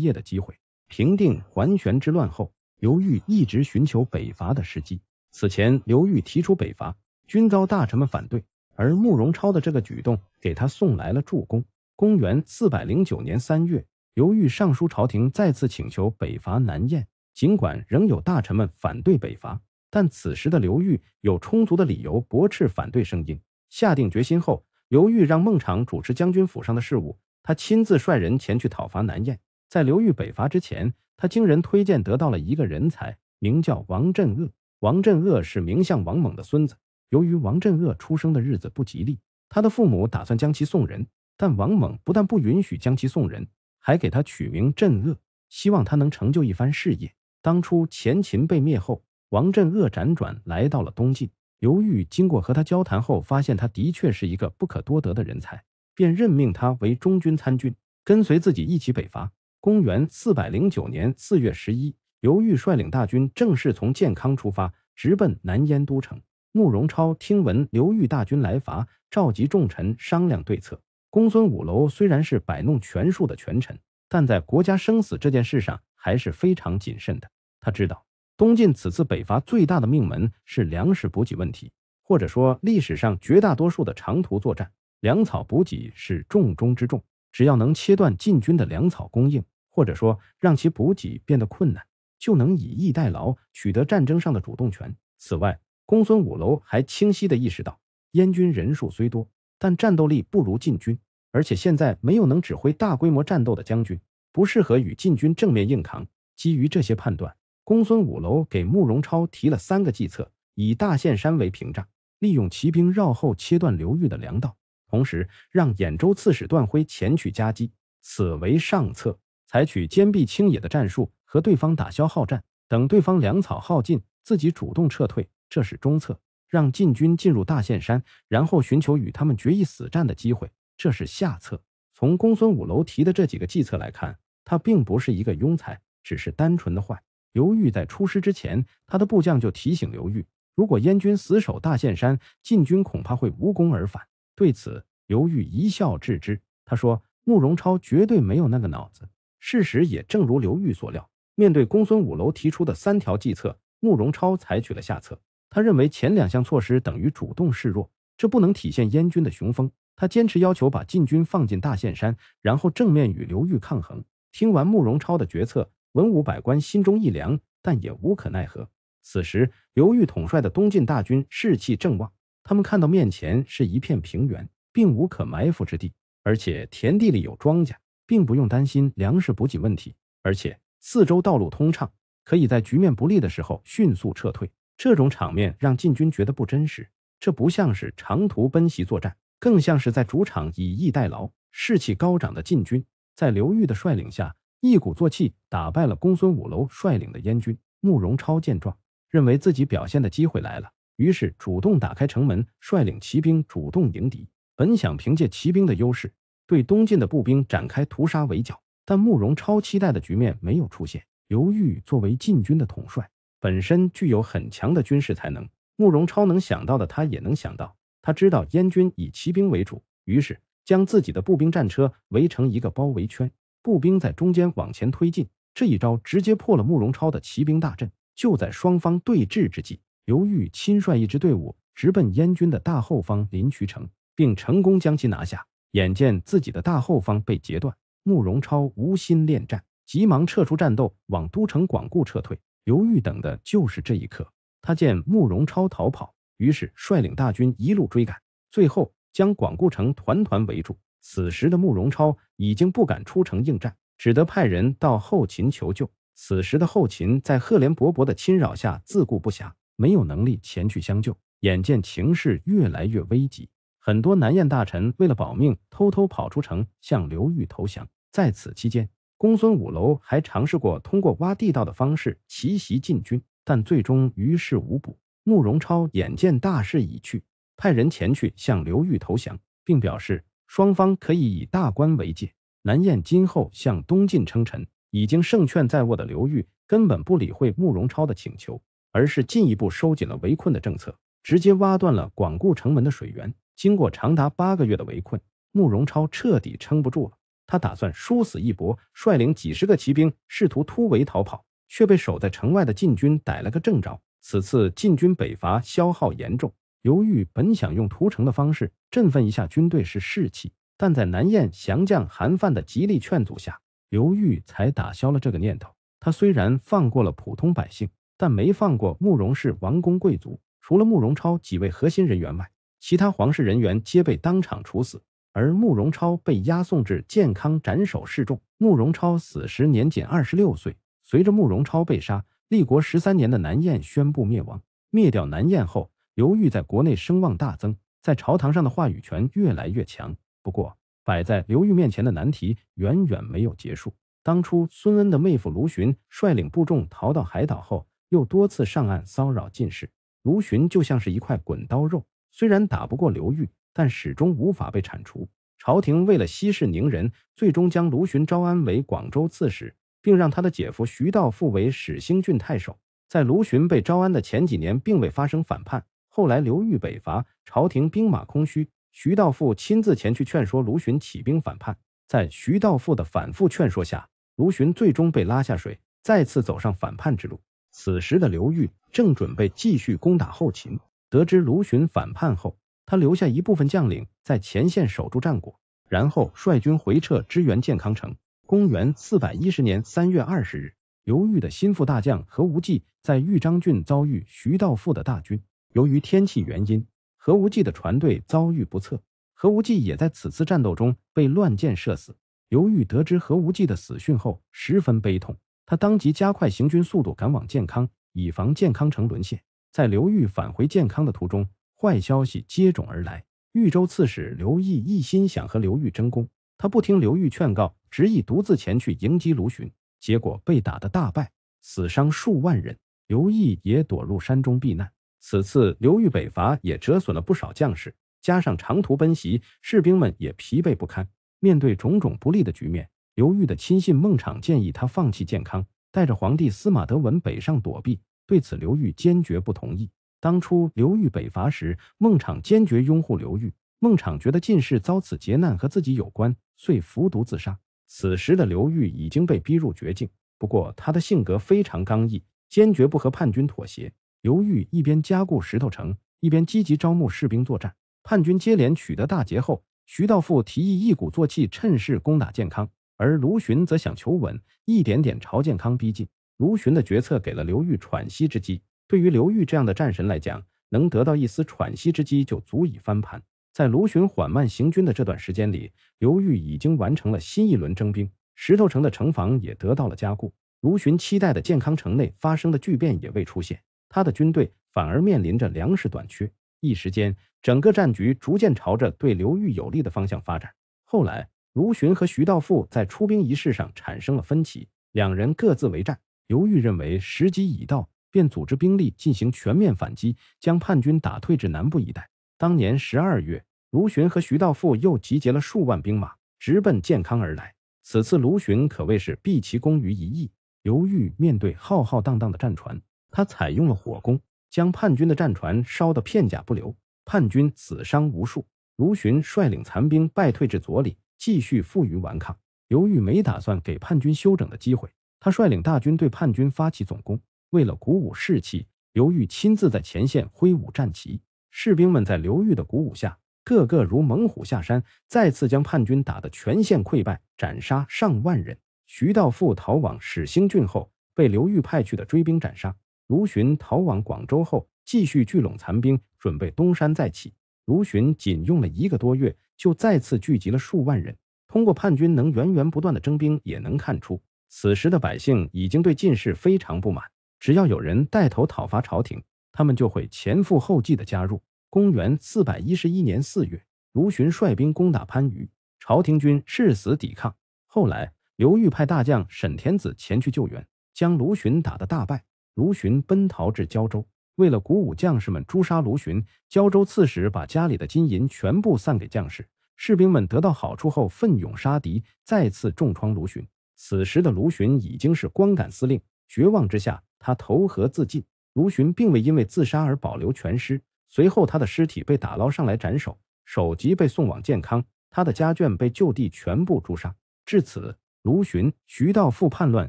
业的机会。平定桓玄之乱后，刘裕一直寻求北伐的时机。此前，刘裕提出北伐，均遭大臣们反对，而慕容超的这个举动给他送来了助攻。公元四百零九年三月。刘裕上书朝廷，再次请求北伐南燕。尽管仍有大臣们反对北伐，但此时的刘裕有充足的理由驳斥反对声音。下定决心后，刘裕让孟昶主持将军府上的事务，他亲自率人前去讨伐南燕。在刘裕北伐之前，他经人推荐得到了一个人才，名叫王镇恶。王镇恶是名相王猛的孙子。由于王镇恶出生的日子不吉利，他的父母打算将其送人，但王猛不但不允许将其送人。还给他取名镇恶，希望他能成就一番事业。当初前秦被灭后，王镇恶辗转来到了东晋。刘裕经过和他交谈后，发现他的确是一个不可多得的人才，便任命他为中军参军，跟随自己一起北伐。公元四百零九年四月十一，刘裕率领大军正式从建康出发，直奔南燕都城。慕容超听闻刘裕大军来伐，召集众臣商量对策。公孙五楼虽然是摆弄权术的权臣，但在国家生死这件事上还是非常谨慎的。他知道东晋此次北伐最大的命门是粮食补给问题，或者说历史上绝大多数的长途作战，粮草补给是重中之重。只要能切断晋军的粮草供应，或者说让其补给变得困难，就能以逸待劳，取得战争上的主动权。此外，公孙五楼还清晰地意识到，燕军人数虽多。但战斗力不如晋军，而且现在没有能指挥大规模战斗的将军，不适合与晋军正面硬扛。基于这些判断，公孙五楼给慕容超提了三个计策：以大岘山为屏障，利用骑兵绕后切断刘裕的粮道，同时让兖州刺史段辉前去夹击。此为上策。采取坚壁清野的战术，和对方打消耗战，等对方粮草耗尽，自己主动撤退，这是中策。让晋军进入大岘山，然后寻求与他们决一死战的机会，这是下策。从公孙五楼提的这几个计策来看，他并不是一个庸才，只是单纯的坏。刘裕在出师之前，他的部将就提醒刘裕，如果燕军死守大岘山，晋军恐怕会无功而返。对此，刘裕一笑置之。他说：“慕容超绝对没有那个脑子。”事实也正如刘裕所料，面对公孙五楼提出的三条计策，慕容超采取了下策。他认为前两项措施等于主动示弱，这不能体现燕军的雄风。他坚持要求把晋军放进大岘山，然后正面与刘裕抗衡。听完慕容超的决策，文武百官心中一凉，但也无可奈何。此时，刘裕统帅的东晋大军士气正旺，他们看到面前是一片平原，并无可埋伏之地，而且田地里有庄稼，并不用担心粮食补给问题，而且四周道路通畅，可以在局面不利的时候迅速撤退。这种场面让晋军觉得不真实，这不像是长途奔袭作战，更像是在主场以逸待劳。士气高涨的晋军在刘裕的率领下，一鼓作气打败了公孙五楼率领的燕军。慕容超见状，认为自己表现的机会来了，于是主动打开城门，率领骑兵主动迎敌。本想凭借骑兵的优势对东晋的步兵展开屠杀围剿，但慕容超期待的局面没有出现。刘裕作为晋军的统帅。本身具有很强的军事才能，慕容超能想到的，他也能想到。他知道燕军以骑兵为主，于是将自己的步兵战车围成一个包围圈，步兵在中间往前推进。这一招直接破了慕容超的骑兵大阵。就在双方对峙之际，刘裕亲率一支队伍直奔燕军的大后方临渠城，并成功将其拿下。眼见自己的大后方被截断，慕容超无心恋战，急忙撤出战斗，往都城广固撤退。刘裕等的就是这一刻。他见慕容超逃跑，于是率领大军一路追赶，最后将广固城团团围住。此时的慕容超已经不敢出城应战，只得派人到后秦求救。此时的后秦在赫连勃勃的侵扰下自顾不暇，没有能力前去相救。眼见情势越来越危急，很多南燕大臣为了保命，偷偷跑出城向刘裕投降。在此期间，公孙五楼还尝试过通过挖地道的方式奇袭晋军，但最终于事无补。慕容超眼见大势已去，派人前去向刘裕投降，并表示双方可以以大关为界，南燕今后向东晋称臣。已经胜券在握的刘裕根本不理会慕容超的请求，而是进一步收紧了围困的政策，直接挖断了广固城门的水源。经过长达八个月的围困，慕容超彻底撑不住了。他打算殊死一搏，率领几十个骑兵试图突围逃跑，却被守在城外的晋军逮了个正着。此次晋军北伐消耗严重，刘裕本想用屠城的方式振奋一下军队是士气，但在南燕降将韩范的极力劝阻下，刘裕才打消了这个念头。他虽然放过了普通百姓，但没放过慕容氏王公贵族。除了慕容超几位核心人员外，其他皇室人员皆被当场处死。而慕容超被押送至建康斩首示众。慕容超死时年仅二十六岁。随着慕容超被杀，立国十三年的南燕宣布灭亡。灭掉南燕后，刘裕在国内声望大增，在朝堂上的话语权越来越强。不过，摆在刘裕面前的难题远远没有结束。当初孙恩的妹夫卢循率领部众逃到海岛后，又多次上岸骚扰进士。卢循就像是一块滚刀肉，虽然打不过刘裕。但始终无法被铲除。朝廷为了息事宁人，最终将卢循招安为广州刺史，并让他的姐夫徐道富为始兴郡太守。在卢循被招安的前几年，并未发生反叛。后来刘裕北伐，朝廷兵马空虚，徐道富亲自前去劝说卢循起兵反叛。在徐道富的反复劝说下，卢循最终被拉下水，再次走上反叛之路。此时的刘裕正准备继续攻打后秦，得知卢循反叛后。他留下一部分将领在前线守住战果，然后率军回撤支援建康城。公元四百一十年三月二十日，刘裕的心腹大将何无忌在豫章郡遭遇徐道富的大军。由于天气原因，何无忌的船队遭遇不测，何无忌也在此次战斗中被乱箭射死。刘裕得知何无忌的死讯后，十分悲痛。他当即加快行军速度，赶往建康，以防建康城沦陷。在刘裕返回建康的途中，坏消息接踵而来。豫州刺史刘毅一心想和刘裕争功，他不听刘裕劝告，执意独自前去迎击卢循，结果被打得大败，死伤数万人。刘毅也躲入山中避难。此次刘裕北伐也折损了不少将士，加上长途奔袭，士兵们也疲惫不堪。面对种种不利的局面，刘裕的亲信孟昶建议他放弃建康，带着皇帝司马德文北上躲避。对此，刘裕坚决不同意。当初刘裕北伐时，孟昶坚决拥护刘裕。孟昶觉得进士遭此劫难和自己有关，遂服毒自杀。此时的刘裕已经被逼入绝境，不过他的性格非常刚毅，坚决不和叛军妥协。刘裕一边加固石头城，一边积极招募士兵作战。叛军接连取得大捷后，徐道富提议一鼓作气，趁势攻打建康，而卢循则想求稳，一点点朝建康逼近。卢循的决策给了刘裕喘息之机。对于刘裕这样的战神来讲，能得到一丝喘息之机就足以翻盘。在卢循缓慢行军的这段时间里，刘裕已经完成了新一轮征兵，石头城的城防也得到了加固。卢循期待的健康城内发生的巨变也未出现，他的军队反而面临着粮食短缺。一时间，整个战局逐渐朝着对刘裕有利的方向发展。后来，卢循和徐道富在出兵仪式上产生了分歧，两人各自为战。刘裕认为时机已到。便组织兵力进行全面反击，将叛军打退至南部一带。当年十二月，卢循和徐道富又集结了数万兵马，直奔建康而来。此次卢循可谓是毕其功于一役。刘裕面对浩浩荡荡的战船，他采用了火攻，将叛军的战船烧得片甲不留，叛军死伤无数。卢循率领残兵败退至左里，继续负隅顽抗。刘裕没打算给叛军休整的机会，他率领大军对叛军发起总攻。为了鼓舞士气，刘裕亲自在前线挥舞战旗，士兵们在刘裕的鼓舞下，个个如猛虎下山，再次将叛军打得全线溃败，斩杀上万人。徐道富逃往始兴郡后，被刘裕派去的追兵斩杀。卢循逃往广州后，继续聚拢残兵，准备东山再起。卢循仅用了一个多月，就再次聚集了数万人。通过叛军能源源不断的征兵，也能看出，此时的百姓已经对进士非常不满。只要有人带头讨伐朝廷，他们就会前赴后继的加入。公元四百一十一年四月，卢循率兵攻打番禺，朝廷军誓死抵抗。后来，刘裕派大将沈田子前去救援，将卢循打得大败。卢循奔逃至胶州，为了鼓舞将士们诛杀卢循，胶州刺史把家里的金银全部散给将士。士兵们得到好处后，奋勇杀敌，再次重创卢循。此时的卢循已经是光杆司令，绝望之下。他投河自尽，卢循并未因为自杀而保留全尸。随后，他的尸体被打捞上来斩首，首级被送往建康，他的家眷被就地全部诛杀。至此，卢循、徐道富叛乱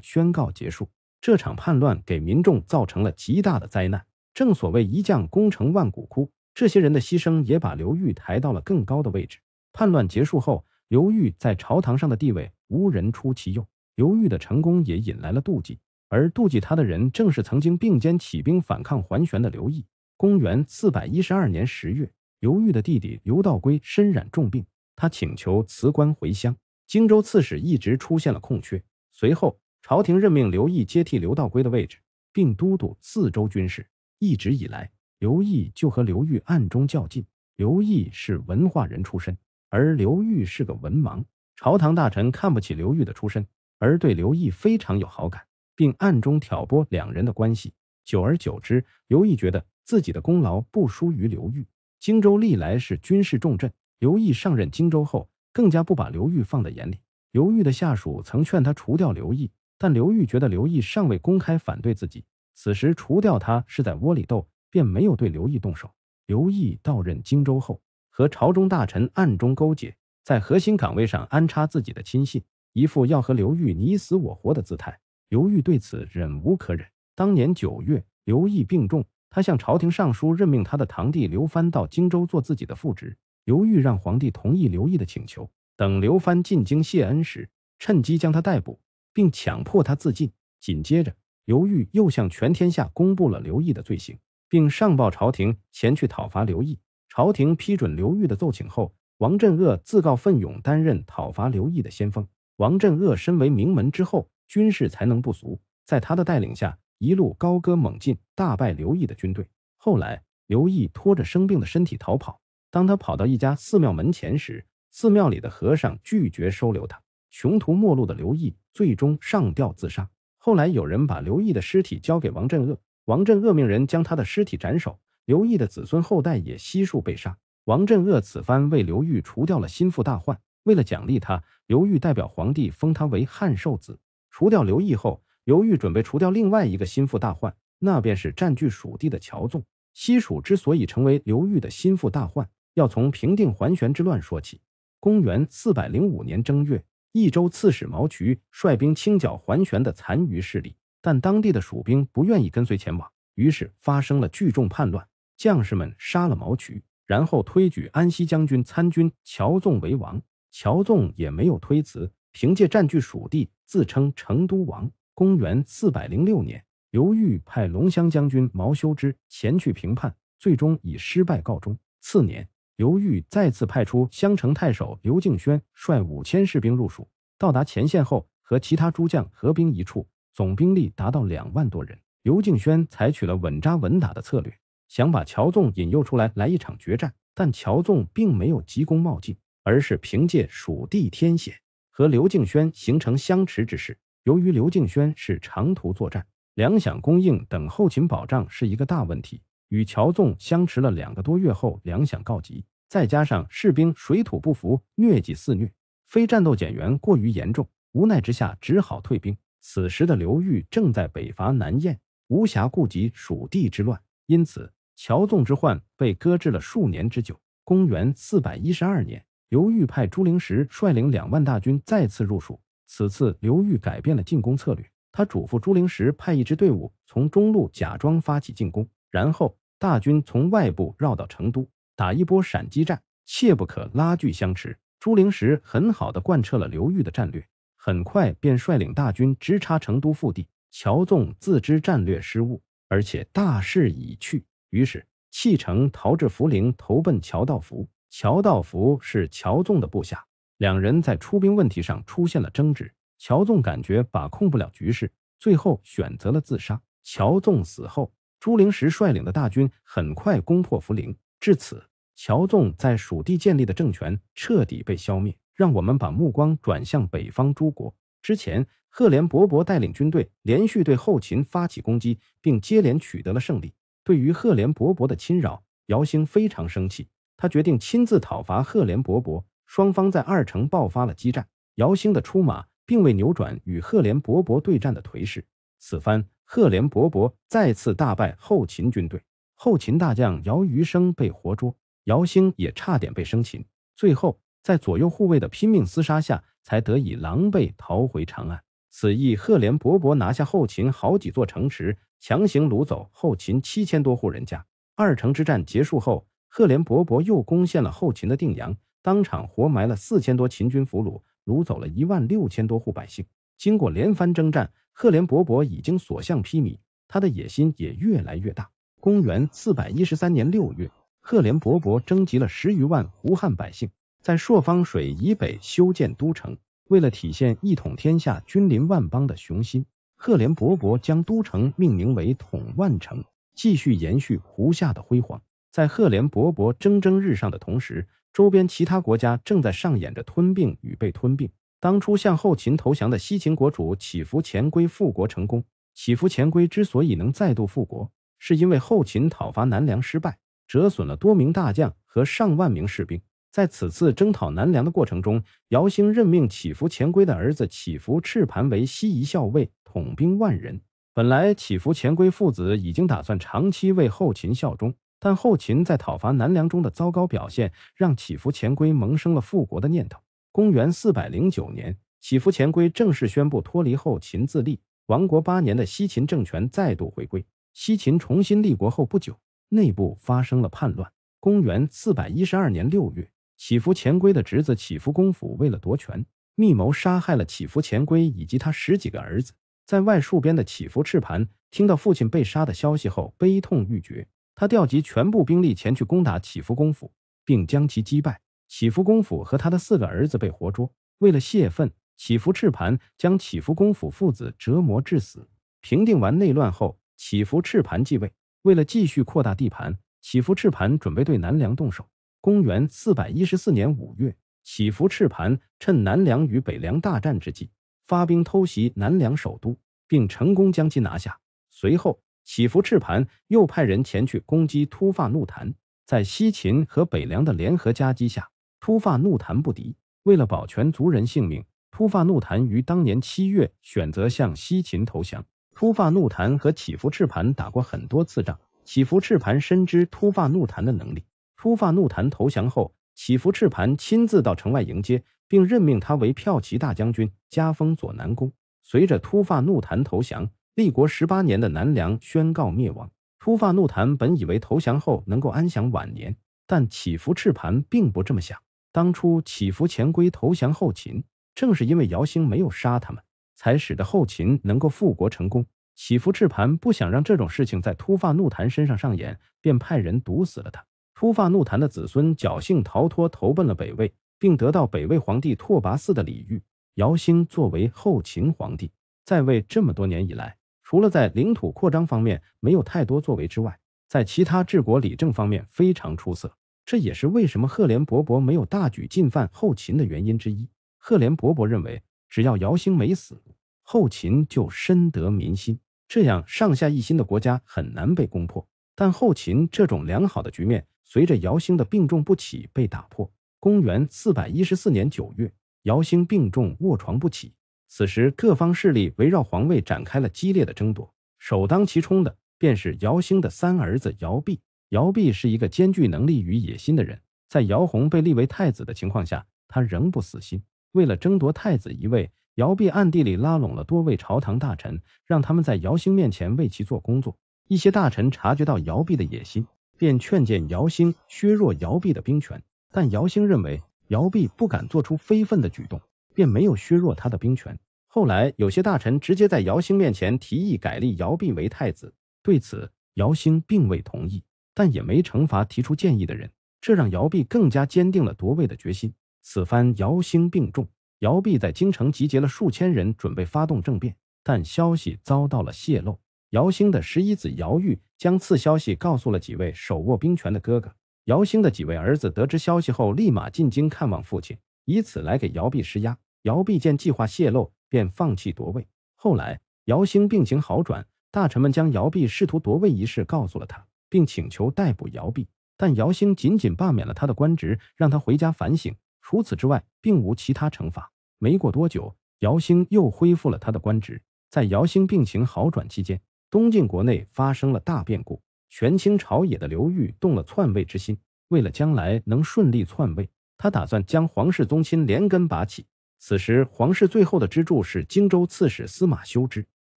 宣告结束。这场叛乱给民众造成了极大的灾难。正所谓一将功成万骨枯，这些人的牺牲也把刘裕抬到了更高的位置。叛乱结束后，刘裕在朝堂上的地位无人出其右，刘裕的成功也引来了妒忌。而妒忌他的人，正是曾经并肩起兵反抗桓玄的刘毅。公元四百一十二年十月，刘裕的弟弟刘道规身染重病，他请求辞官回乡。荆州刺史一直出现了空缺，随后朝廷任命刘毅接替刘道规的位置，并都督四州军事。一直以来，刘毅就和刘裕暗中较劲。刘毅是文化人出身，而刘裕是个文盲，朝堂大臣看不起刘裕的出身，而对刘毅非常有好感。并暗中挑拨两人的关系，久而久之，刘毅觉得自己的功劳不输于刘裕。荆州历来是军事重镇，刘毅上任荆州后，更加不把刘裕放在眼里。刘裕的下属曾劝他除掉刘毅，但刘裕觉得刘毅尚未公开反对自己，此时除掉他是在窝里斗，便没有对刘毅动手。刘毅到任荆州后，和朝中大臣暗中勾结，在核心岗位上安插自己的亲信，一副要和刘裕你死我活的姿态。刘裕对此忍无可忍。当年九月，刘毅病重，他向朝廷上书，任命他的堂弟刘藩到荆州做自己的副职。刘裕让皇帝同意刘毅的请求，等刘藩进京谢恩时，趁机将他逮捕，并强迫他自尽。紧接着，刘裕又向全天下公布了刘毅的罪行，并上报朝廷前去讨伐刘毅。朝廷批准刘裕的奏请后，王镇恶自告奋勇担任讨伐刘毅的先锋。王镇恶身为名门之后。军事才能不俗，在他的带领下，一路高歌猛进，大败刘毅的军队。后来，刘毅拖着生病的身体逃跑。当他跑到一家寺庙门前时，寺庙里的和尚拒绝收留他。穷途末路的刘毅最终上吊自杀。后来，有人把刘毅的尸体交给王镇恶，王镇恶命人将他的尸体斩首。刘毅的子孙后代也悉数被杀。王镇恶此番为刘裕除掉了心腹大患。为了奖励他，刘裕代表皇帝封他为汉寿子。除掉刘毅后，刘裕准备除掉另外一个心腹大患，那便是占据蜀地的乔纵。西蜀之所以成为刘裕的心腹大患，要从平定桓玄之乱说起。公元四百零五年正月，益州刺史毛渠率兵清剿桓玄的残余势力，但当地的蜀兵不愿意跟随前往，于是发生了聚众叛乱。将士们杀了毛渠，然后推举安西将军参军乔纵为王。乔纵也没有推辞，凭借占据蜀地，自称成都王。公元四百零六年，刘裕派龙骧将军毛修之前去平叛，最终以失败告终。次年，刘裕再次派出襄城太守刘敬轩，率五千士兵入蜀。到达前线后，和其他诸将合兵一处，总兵力达到两万多人。刘敬轩采取了稳扎稳打的策略，想把乔纵引诱出来，来一场决战。但乔纵并没有急功冒进。而是凭借蜀地天险和刘敬轩形成相持之势。由于刘敬轩是长途作战，粮饷供应等后勤保障是一个大问题。与乔纵相持了两个多月后，粮饷告急，再加上士兵水土不服，疟疾肆虐，非战斗减员过于严重，无奈之下只好退兵。此时的刘裕正在北伐南燕，无暇顾及蜀地之乱，因此乔纵之患被搁置了数年之久。公元四百一十二年。刘裕派朱灵石率领两万大军再次入蜀。此次刘裕改变了进攻策略，他嘱咐朱灵石派一支队伍从中路假装发起进攻，然后大军从外部绕到成都，打一波闪击战，切不可拉锯相持。朱灵石很好的贯彻了刘裕的战略，很快便率领大军直插成都腹地。乔纵自知战略失误，而且大势已去，于是弃城逃至涪陵，投奔乔道福。乔道福是乔纵的部下，两人在出兵问题上出现了争执。乔纵感觉把控不了局势，最后选择了自杀。乔纵死后，朱灵石率领的大军很快攻破涪陵。至此，乔纵在蜀地建立的政权彻底被消灭。让我们把目光转向北方诸国。之前，赫连勃勃带领军队连续对后秦发起攻击，并接连取得了胜利。对于赫连勃勃的侵扰，姚兴非常生气。他决定亲自讨伐赫连勃勃，双方在二城爆发了激战。姚兴的出马并未扭转与赫连勃勃对战的颓势。此番赫连勃勃再次大败后秦军队，后秦大将姚余生被活捉，姚兴也差点被生擒。最后在左右护卫的拼命厮杀下，才得以狼狈逃回长安。此役赫连勃勃拿下后秦好几座城池，强行掳走后秦七千多户人家。二城之战结束后。赫连勃勃又攻陷了后秦的定阳，当场活埋了四千多秦军俘虏，掳走了一万六千多户百姓。经过连番征战，赫连勃勃已经所向披靡，他的野心也越来越大。公元四百一十三年六月，赫连勃勃征集了十余万胡汉百姓，在朔方水以北修建都城。为了体现一统天下、君临万邦的雄心，赫连勃勃将都城命名为统万城，继续延续胡夏的辉煌。在赫连勃勃蒸蒸日上的同时，周边其他国家正在上演着吞并与被吞并。当初向后秦投降的西秦国主乞伏前归复国成功。乞伏前归之所以能再度复国，是因为后秦讨伐南梁失败，折损了多名大将和上万名士兵。在此次征讨南梁的过程中，姚兴任命乞伏前归的儿子乞伏赤盘为西夷校尉，统兵万人。本来乞伏前归父子已经打算长期为后秦效忠。但后秦在讨伐南梁中的糟糕表现，让乞伏前归萌生了复国的念头。公元四百零九年，乞伏前归正式宣布脱离后秦自立，亡国八年的西秦政权再度回归。西秦重新立国后不久，内部发生了叛乱。公元四百一十二年六月，乞伏前归的侄子乞伏公府为了夺权，密谋杀害了乞伏前归以及他十几个儿子。在外戍边的乞伏赤盘听到父亲被杀的消息后，悲痛欲绝。他调集全部兵力前去攻打祈福公府，并将其击败。祈福公府和他的四个儿子被活捉。为了泄愤，祈福赤盘将祈福公府父子折磨致死。平定完内乱后，祈福赤磐继位。为了继续扩大地盘，祈福赤磐准备对南梁动手。公元四百一十四年五月，祈福赤磐趁南梁与北梁大战之际，发兵偷袭南梁首都，并成功将其拿下。随后，祈福赤磐又派人前去攻击突发怒檀。在西秦和北凉的联合夹击下，突发怒檀不敌。为了保全族人性命，突发怒檀于当年七月选择向西秦投降。突发怒檀和祈福赤磐打过很多次仗，祈福赤磐深知突发怒檀的能力。突发怒檀投降后，祈福赤磐亲自到城外迎接，并任命他为骠骑大将军，加封左南公。随着突发怒檀投降，立国十八年的南梁宣告灭亡。突发怒檀本以为投降后能够安享晚年，但祈福赤磐并不这么想。当初祈福前归投降后秦，正是因为姚兴没有杀他们，才使得后秦能够复国成功。祈福赤磐不想让这种事情在突发怒檀身上上演，便派人毒死了他。突发怒檀的子孙侥幸逃脱，投奔了北魏，并得到北魏皇帝拓跋嗣的礼遇。姚兴作为后秦皇帝，在位这么多年以来，除了在领土扩张方面没有太多作为之外，在其他治国理政方面非常出色。这也是为什么赫连勃勃没有大举进犯后秦的原因之一。赫连勃勃认为，只要姚兴没死，后秦就深得民心，这样上下一心的国家很难被攻破。但后秦这种良好的局面。随着姚兴的病重不起被打破，公元四百一十四年九月，姚兴病重卧床不起。此时，各方势力围绕皇位展开了激烈的争夺，首当其冲的便是姚兴的三儿子姚弼。姚弼是一个兼具能力与野心的人，在姚泓被立为太子的情况下，他仍不死心。为了争夺太子一位，姚弼暗地里拉拢了多位朝堂大臣，让他们在姚兴面前为其做工作。一些大臣察觉到姚弼的野心。便劝谏姚兴削弱姚弼的兵权，但姚兴认为姚弼不敢做出非分的举动，便没有削弱他的兵权。后来有些大臣直接在姚兴面前提议改立姚弼为太子，对此姚兴并未同意，但也没惩罚提出建议的人，这让姚弼更加坚定了夺位的决心。此番姚兴病重，姚弼在京城集结了数千人，准备发动政变，但消息遭到了泄露。姚兴的十一子姚玉将此消息告诉了几位手握兵权的哥哥。姚兴的几位儿子得知消息后，立马进京看望父亲，以此来给姚弼施压。姚弼见计划泄露，便放弃夺位。后来，姚兴病情好转，大臣们将姚弼试图夺位一事告诉了他，并请求逮捕姚弼。但姚兴仅仅罢免了他的官职，让他回家反省。除此之外，并无其他惩罚。没过多久，姚兴又恢复了他的官职。在姚兴病情好转期间，东晋国内发生了大变故，权倾朝野的刘裕动了篡位之心。为了将来能顺利篡位，他打算将皇室宗亲连根拔起。此时，皇室最后的支柱是荆州刺史司马修之。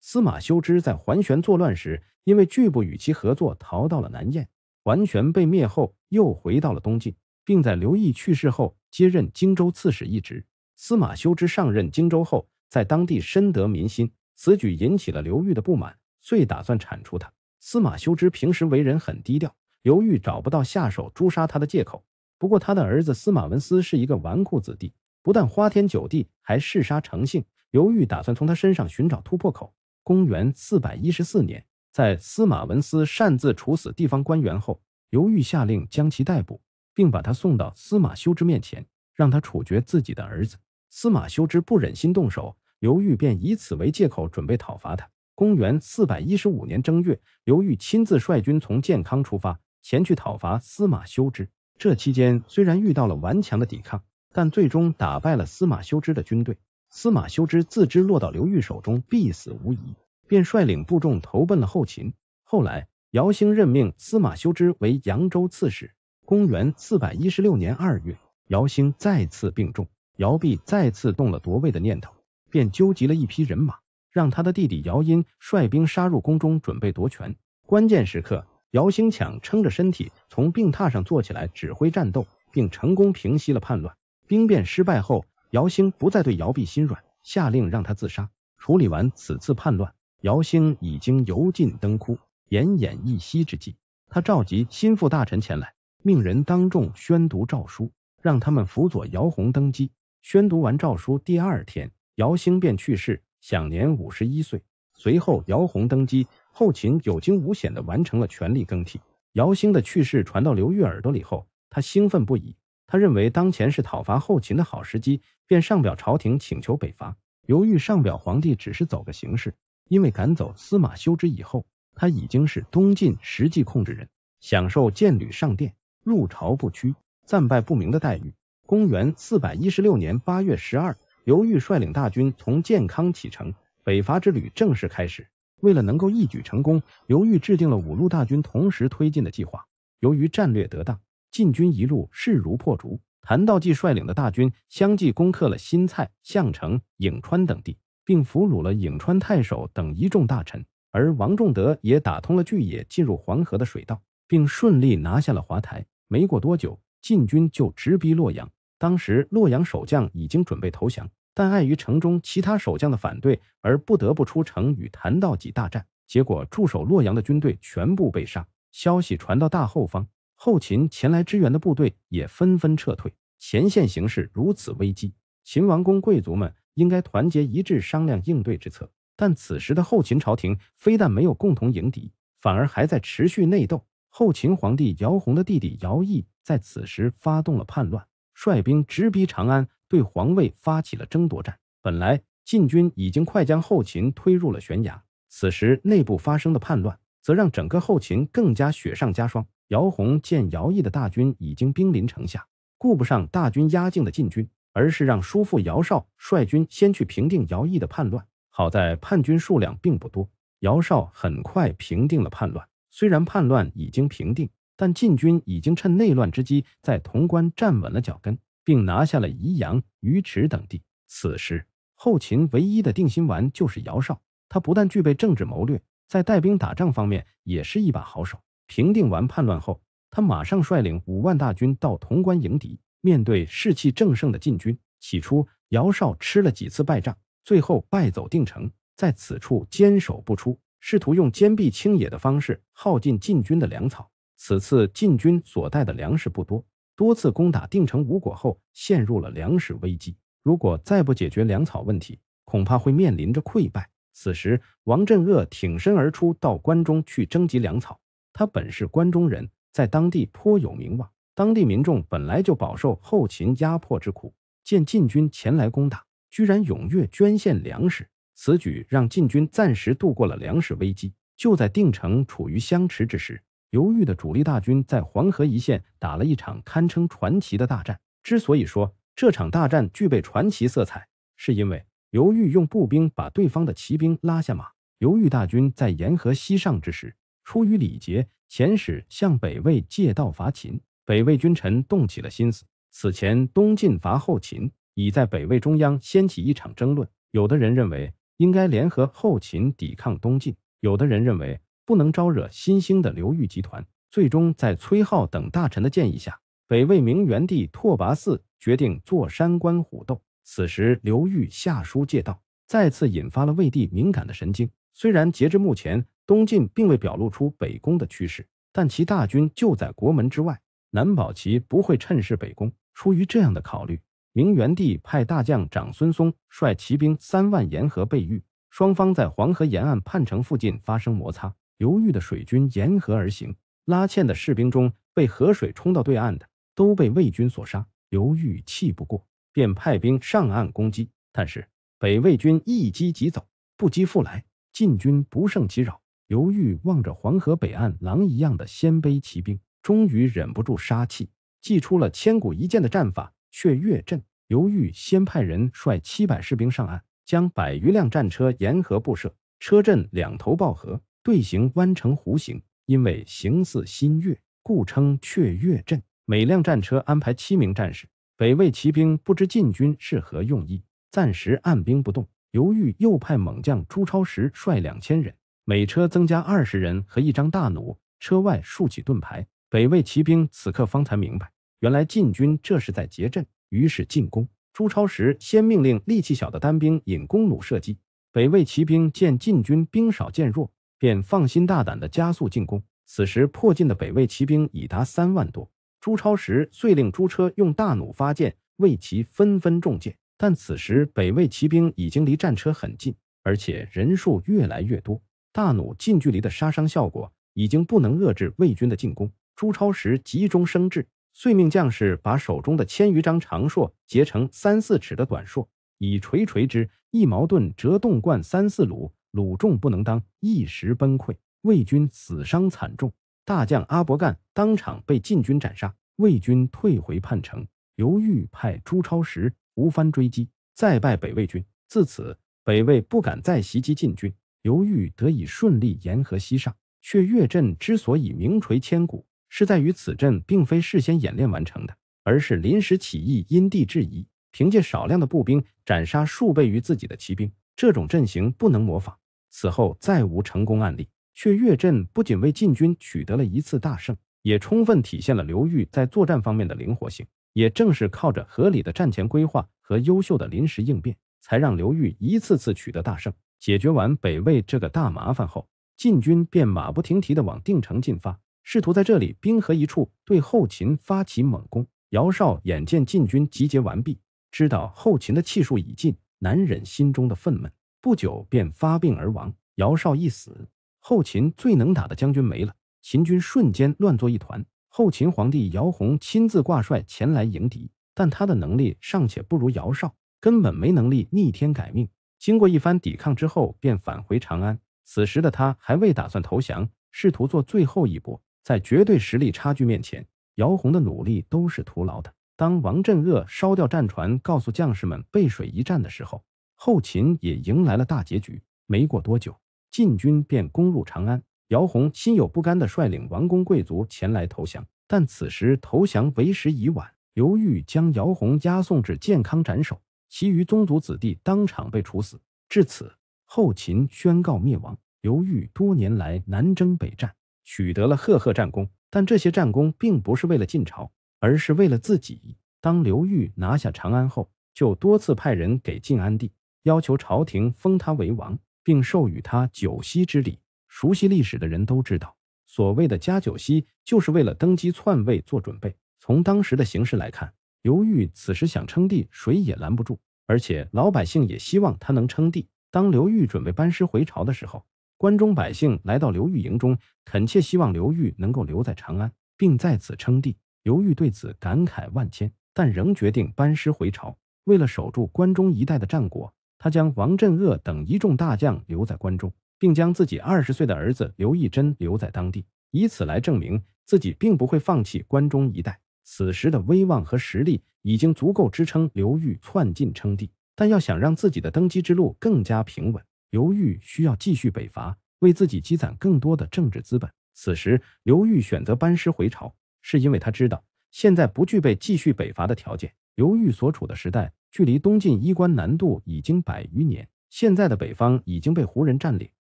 司马修之在桓玄作乱时，因为拒不与其合作，逃到了南燕。桓玄被灭后，又回到了东晋，并在刘毅去世后接任荆州刺史一职。司马修之上任荆州后，在当地深得民心，此举引起了刘裕的不满。遂打算铲除他。司马修之平时为人很低调，刘裕找不到下手诛杀他的借口。不过他的儿子司马文思是一个纨绔子弟，不但花天酒地，还嗜杀成性。刘裕打算从他身上寻找突破口。公元四百一十四年，在司马文思擅自处死地方官员后，刘裕下令将其逮捕，并把他送到司马修之面前，让他处决自己的儿子。司马修之不忍心动手，刘裕便以此为借口准备讨伐他。公元四百一十五年正月，刘裕亲自率军从建康出发，前去讨伐司马修之。这期间虽然遇到了顽强的抵抗，但最终打败了司马修之的军队。司马修之自知落到刘裕手中必死无疑，便率领部众投奔了后秦。后来，姚兴任命司马修之为扬州刺史。公元四百一十六年二月，姚兴再次病重，姚弼再次动了夺位的念头，便纠集了一批人马。让他的弟弟姚音率兵杀入宫中，准备夺权。关键时刻，姚兴强撑着身体从病榻上坐起来，指挥战斗，并成功平息了叛乱。兵变失败后，姚兴不再对姚弼心软，下令让他自杀。处理完此次叛乱，姚兴已经油尽灯枯、奄奄一息之际，他召集心腹大臣前来，命人当众宣读诏书，让他们辅佐姚泓登基。宣读完诏书，第二天，姚兴便去世。享年五十一岁。随后姚洪登基，后秦有惊无险地完成了权力更替。姚兴的去世传到刘裕耳朵里后，他兴奋不已。他认为当前是讨伐后秦的好时机，便上表朝廷请求北伐。刘裕上表皇帝只是走个形式，因为赶走司马修之以后，他已经是东晋实际控制人，享受剑履上殿、入朝不屈、战败不明的待遇。公元四百一十六年八月十二，刘裕率领大军从建康启程，北伐之旅正式开始。为了能够一举成功，刘裕制定了五路大军同时推进的计划。由于战略得当，晋军一路势如破竹。谭道济率领的大军相继攻克了新蔡、项城、颍川等地，并俘虏了颍川太守等一众大臣。而王仲德也打通了巨野进入黄河的水道，并顺利拿下了华台。没过多久，晋军就直逼洛阳。当时洛阳守将已经准备投降。但碍于城中其他守将的反对，而不得不出城与谭道济大战。结果驻守洛阳的军队全部被杀。消息传到大后方，后秦前来支援的部队也纷纷撤退。前线形势如此危机，秦王公贵族们应该团结一致商量应对之策。但此时的后秦朝廷非但没有共同迎敌，反而还在持续内斗。后秦皇帝姚泓的弟弟姚懿在此时发动了叛乱，率兵直逼长安。对皇位发起了争夺战。本来晋军已经快将后秦推入了悬崖，此时内部发生的叛乱，则让整个后秦更加雪上加霜。姚泓见姚懿的大军已经兵临城下，顾不上大军压境的晋军，而是让叔父姚绍率军先去平定姚懿的叛乱。好在叛军数量并不多，姚绍很快平定了叛乱。虽然叛乱已经平定，但晋军已经趁内乱之机，在潼关站稳了脚跟。并拿下了宜阳、鱼池等地。此时，后秦唯一的定心丸就是姚绍。他不但具备政治谋略，在带兵打仗方面也是一把好手。平定完叛乱后，他马上率领五万大军到潼关迎敌。面对士气正盛的晋军，起初姚绍吃了几次败仗，最后败走定城，在此处坚守不出，试图用坚壁清野的方式耗尽晋军的粮草。此次晋军所带的粮食不多。多次攻打定城无果后，陷入了粮食危机。如果再不解决粮草问题，恐怕会面临着溃败。此时，王镇恶挺身而出，到关中去征集粮草。他本是关中人，在当地颇有名望。当地民众本来就饱受后秦压迫之苦，见晋军前来攻打，居然踊跃捐献粮食。此举让晋军暂时度过了粮食危机。就在定城处于相持之时。刘裕的主力大军在黄河一线打了一场堪称传奇的大战。之所以说这场大战具备传奇色彩，是因为刘裕用步兵把对方的骑兵拉下马。刘裕大军在沿河西上之时，出于礼节，遣使向北魏借道伐秦。北魏君臣动起了心思。此前东晋伐后秦，已在北魏中央掀起一场争论。有的人认为应该联合后秦抵抗东晋，有的人认为。不能招惹新兴的刘裕集团。最终，在崔浩等大臣的建议下，北魏明元帝拓跋嗣决定坐山观虎斗。此时，刘裕下书借道，再次引发了魏帝敏感的神经。虽然截至目前，东晋并未表露出北攻的趋势，但其大军就在国门之外，难保其不会趁势北攻。出于这样的考虑，明元帝派大将长孙嵩率骑兵三万沿河备御，双方在黄河沿岸泮城附近发生摩擦。刘裕的水军沿河而行，拉纤的士兵中被河水冲到对岸的都被魏军所杀。刘裕气不过，便派兵上岸攻击。但是北魏军一击即走，不击复来，晋军不胜其扰。刘裕望着黄河北岸狼一样的鲜卑骑兵，终于忍不住杀气，祭出了千古一见的战法——雀跃阵。刘裕先派人率七百士兵上岸，将百余辆战车沿河布设，车阵两头抱河。队形弯成弧形，因为形似新月，故称雀跃阵。每辆战车安排七名战士。北魏骑兵不知晋军是何用意，暂时按兵不动。刘裕又派猛将朱超时率两千人，每车增加二十人和一张大弩，车外竖起盾牌。北魏骑兵此刻方才明白，原来晋军这是在结阵，于是进攻。朱超时先命令力气小的单兵引弓弩射击。北魏骑兵见晋军兵少箭弱。便放心大胆的加速进攻。此时迫近的北魏骑兵已达三万多。朱超时遂令朱车用大弩发箭，魏骑纷纷中箭。但此时北魏骑兵已经离战车很近，而且人数越来越多。大弩近距离的杀伤效果已经不能遏制魏军的进攻。朱超时急中生智，遂命将士把手中的千余张长槊结成三四尺的短槊，以锤锤之，一矛盾折动贯三四鲁，鲁众不能当，一时崩溃。魏军死伤惨重，大将阿伯干当场被晋军斩杀。魏军退回叛城，刘裕派朱超时、吴蕃追击，再败北魏军。自此，北魏不敢再袭击晋军。刘裕得以顺利沿河西上，却岳阵之所以名垂千古，是在于此阵并非事先演练完成的，而是临时起义，因地制宜，凭借少量的步兵斩杀数倍于自己的骑兵。这种阵型不能模仿，此后再无成功案例。却岳阵不仅为晋军取得了一次大胜，也充分体现了刘裕在作战方面的灵活性。也正是靠着合理的战前规划和优秀的临时应变，才让刘裕一次次取得大胜。解决完北魏这个大麻烦后，晋军便马不停蹄地往定城进发，试图在这里兵合一处对后秦发起猛攻。姚绍眼见晋军集结完毕，知道后秦的气数已尽，难忍心中的愤懑，不久便发病而亡。姚绍一死，后秦最能打的将军没了，秦军瞬间乱作一团。后秦皇帝姚泓亲自挂帅前来迎敌，但他的能力尚且不如姚绍，根本没能力逆天改命。经过一番抵抗之后，便返回长安。此时的他还未打算投降，试图做最后一搏。在绝对实力差距面前，姚泓的努力都是徒劳的。当王镇恶烧掉战船，告诉将士们背水一战的时候，后秦也迎来了大结局。没过多久，晋军便攻入长安。姚泓心有不甘地率领王公贵族前来投降，但此时投降为时已晚。刘裕将姚泓押送至健康斩首。其余宗族子弟当场被处死。至此，后秦宣告灭亡。刘裕多年来南征北战，取得了赫赫战功，但这些战功并不是为了晋朝，而是为了自己。当刘裕拿下长安后，就多次派人给晋安帝，要求朝廷封他为王，并授予他九锡之礼。熟悉历史的人都知道，所谓的加九锡，就是为了登基篡位做准备。从当时的形势来看，刘裕此时想称帝，谁也拦不住。而且老百姓也希望他能称帝。当刘裕准备班师回朝的时候，关中百姓来到刘裕营中，恳切希望刘裕能够留在长安，并在此称帝。刘裕对此感慨万千，但仍决定班师回朝。为了守住关中一带的战果，他将王镇恶等一众大将留在关中，并将自己二十岁的儿子刘义珍留在当地，以此来证明自己并不会放弃关中一带。此时的威望和实力已经足够支撑刘裕篡晋称帝，但要想让自己的登基之路更加平稳，刘裕需要继续北伐，为自己积攒更多的政治资本。此时，刘裕选择班师回朝，是因为他知道现在不具备继续北伐的条件。刘裕所处的时代，距离东晋衣冠南渡已经百余年，现在的北方已经被胡人占领，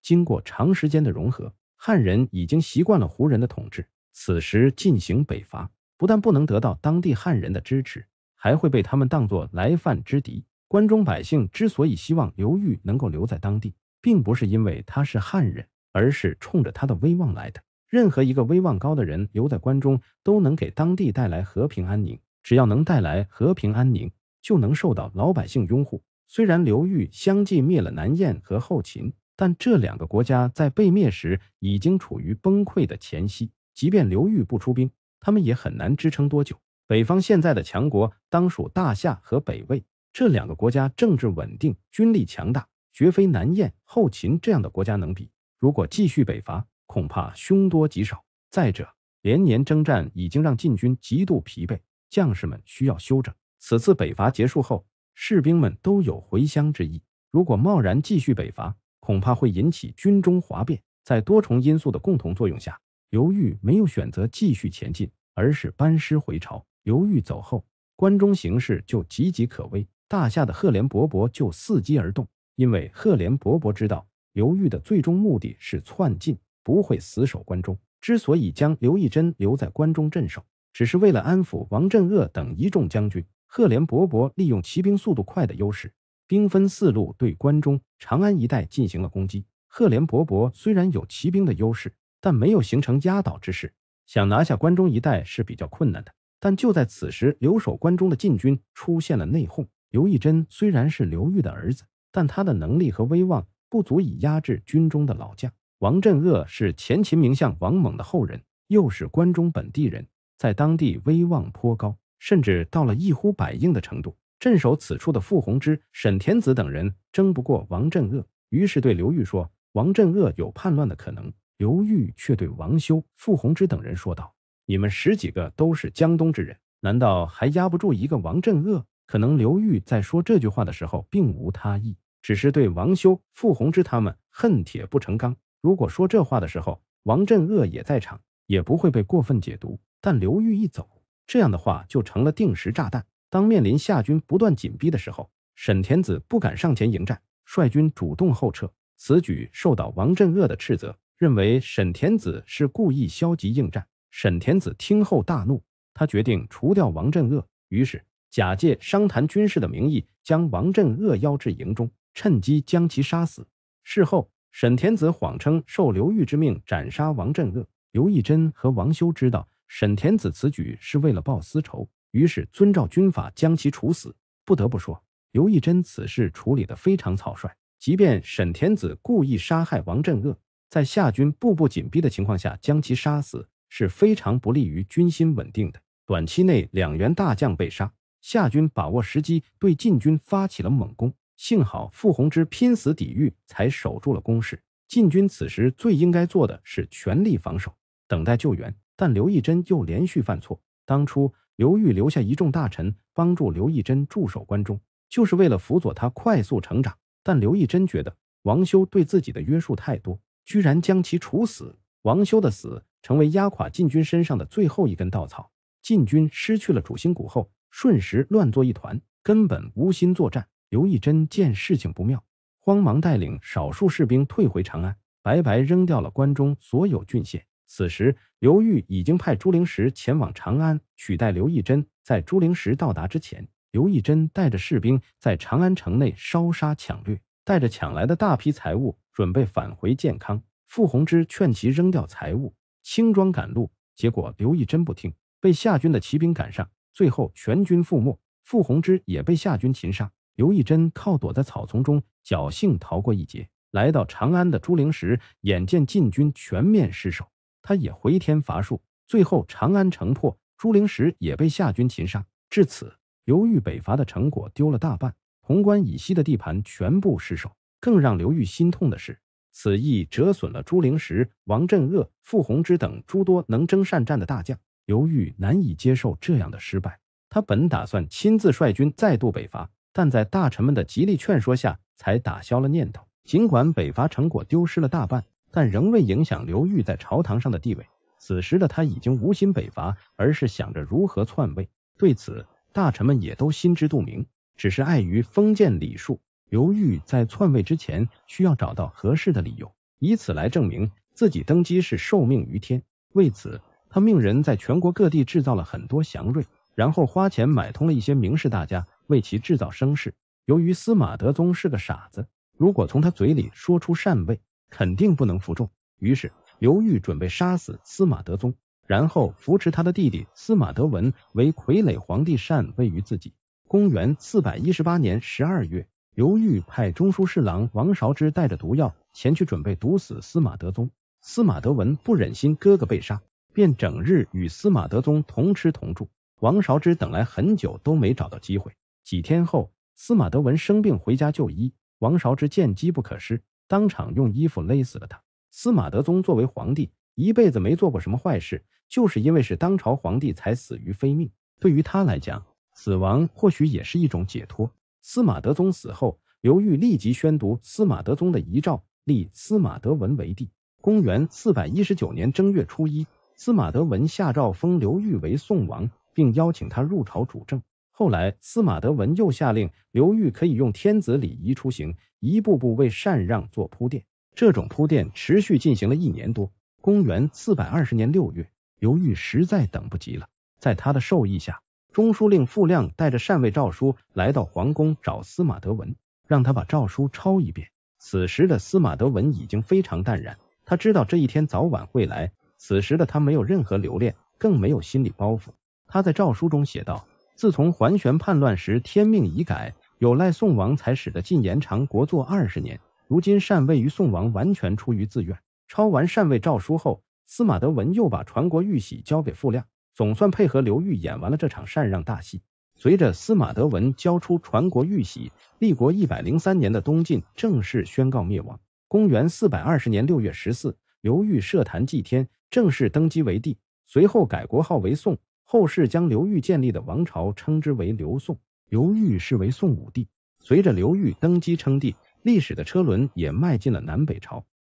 经过长时间的融合，汉人已经习惯了胡人的统治。此时进行北伐。不但不能得到当地汉人的支持，还会被他们当作来犯之敌。关中百姓之所以希望刘裕能够留在当地，并不是因为他是汉人，而是冲着他的威望来的。任何一个威望高的人留在关中，都能给当地带来和平安宁。只要能带来和平安宁，就能受到老百姓拥护。虽然刘裕相继灭了南燕和后秦，但这两个国家在被灭时已经处于崩溃的前夕。即便刘裕不出兵，他们也很难支撑多久。北方现在的强国当属大夏和北魏这两个国家，政治稳定，军力强大，绝非南燕、后秦这样的国家能比。如果继续北伐，恐怕凶多吉少。再者，连年征战已经让晋军极度疲惫，将士们需要休整。此次北伐结束后，士兵们都有回乡之意。如果贸然继续北伐，恐怕会引起军中哗变。在多重因素的共同作用下。刘裕没有选择继续前进，而是班师回朝。刘裕走后，关中形势就岌岌可危。大夏的赫连勃勃就伺机而动，因为赫连勃勃知道刘裕的最终目的是篡晋，不会死守关中。之所以将刘义珍留在关中镇守，只是为了安抚王镇恶等一众将军。赫连勃勃利用骑兵速度快的优势，兵分四路对关中、长安一带进行了攻击。赫连勃勃虽然有骑兵的优势，但没有形成压倒之势，想拿下关中一带是比较困难的。但就在此时，留守关中的晋军出现了内讧。刘义珍虽然是刘裕的儿子，但他的能力和威望不足以压制军中的老将。王镇恶是前秦名相王猛的后人，又是关中本地人，在当地威望颇高，甚至到了一呼百应的程度。镇守此处的傅弘之、沈田子等人争不过王镇恶，于是对刘裕说：“王镇恶有叛乱的可能。”刘裕却对王修、傅弘之等人说道：“你们十几个都是江东之人，难道还压不住一个王镇恶？”可能刘裕在说这句话的时候并无他意，只是对王修、傅弘之他们恨铁不成钢。如果说这话的时候王镇恶也在场，也不会被过分解读。但刘裕一走，这样的话就成了定时炸弹。当面临夏军不断紧逼的时候，沈田子不敢上前迎战，率军主动后撤。此举受到王镇恶的斥责，认为沈田子是故意消极应战。沈田子听后大怒，他决定除掉王镇恶，于是假借商谈军事的名义，将王镇恶邀至营中，趁机将其杀死。事后，沈田子谎称受刘裕之命斩杀王镇恶。刘义珍和王修知道沈田子此举是为了报私仇。于是遵照军法将其处死。不得不说，刘义珍此事处理得非常草率。即便沈田子故意杀害王镇恶，在夏军步步紧逼的情况下将其杀死，是非常不利于军心稳定的。短期内两员大将被杀，夏军把握时机对晋军发起了猛攻。幸好傅弘之拼死抵御，才守住了攻势。晋军此时最应该做的是全力防守，等待救援。但刘义珍又连续犯错。当初。刘裕留下一众大臣帮助刘义珍驻守关中，就是为了辅佐他快速成长。但刘义珍觉得王修对自己的约束太多，居然将其处死。王修的死成为压垮晋军身上的最后一根稻草。晋军失去了主心骨后，瞬时乱作一团，根本无心作战。刘义珍见事情不妙，慌忙带领少数士兵退回长安，白白扔掉了关中所有郡县。此时。刘裕已经派朱灵石前往长安取代刘义珍。在朱灵石到达之前，刘义珍带着士兵在长安城内烧杀抢掠，带着抢来的大批财物准备返回建康。傅弘之劝其扔掉财物，轻装赶路。结果刘义珍不听，被夏军的骑兵赶上，最后全军覆没。傅弘之也被夏军擒杀。刘义珍靠躲在草丛中侥幸逃过一劫。来到长安的朱灵石眼见晋军全面失守。他也回天乏术，最后长安城破，朱灵石也被夏军擒杀。至此，刘裕北伐的成果丢了大半，潼关以西的地盘全部失守。更让刘裕心痛的是，此役折损了朱灵石、王镇恶、傅弘之等诸多能征善战的大将。刘裕难以接受这样的失败，他本打算亲自率军再度北伐，但在大臣们的极力劝说下，才打消了念头。尽管北伐成果丢失了大半。但仍未影响刘裕在朝堂上的地位。此时的他已经无心北伐，而是想着如何篡位。对此，大臣们也都心知肚明，只是碍于封建礼数，刘裕在篡位之前需要找到合适的理由，以此来证明自己登基是受命于天。为此，他命人在全国各地制造了很多祥瑞，然后花钱买通了一些名士大家，为其制造声势。由于司马德宗是个傻子，如果从他嘴里说出禅位，肯定不能服众，于是刘裕准备杀死司马德宗，然后扶持他的弟弟司马德文为傀儡皇帝禅位于自己。公元四百一十八年十二月，刘裕派中书侍郎王韶之带着毒药前去准备毒死司马德宗。司马德文不忍心哥哥被杀，便整日与司马德宗同吃同住。王韶之等来很久都没找到机会。几天后，司马德文生病回家就医，王韶之见机不可失。当场用衣服勒死了他。司马德宗作为皇帝，一辈子没做过什么坏事，就是因为是当朝皇帝才死于非命。对于他来讲，死亡或许也是一种解脱。司马德宗死后，刘裕立即宣读司马德宗的遗诏，立司马德文为帝。公元四百一十九年正月初一，司马德文下诏封刘裕为宋王，并邀请他入朝主政。后来，司马德文又下令刘裕可以用天子礼仪出行，一步步为禅让做铺垫。这种铺垫持续进行了一年多。公元四百二十年六月，刘裕实在等不及了，在他的授意下，中书令傅亮带着禅位诏书来到皇宫找司马德文，让他把诏书抄一遍。此时的司马德文已经非常淡然，他知道这一天早晚会来。此时的他没有任何留恋，更没有心理包袱。他在诏书中写道。自从桓玄叛乱时，天命已改，有赖宋王才使得晋延长国祚二十年。如今禅位于宋王完全出于自愿。抄完禅位诏书后，司马德文又把传国玉玺交给傅亮，总算配合刘裕演完了这场禅让大戏。随着司马德文交出传国玉玺，立国一百零三年的东晋正式宣告灭亡。公元四百二十年六月十四，刘裕设坛祭天，正式登基为帝，随后改国号为宋。后世将刘裕建立的王朝称之为刘宋，刘裕是为宋武帝。随着刘裕登基称帝，历史的车轮也迈进了南北朝。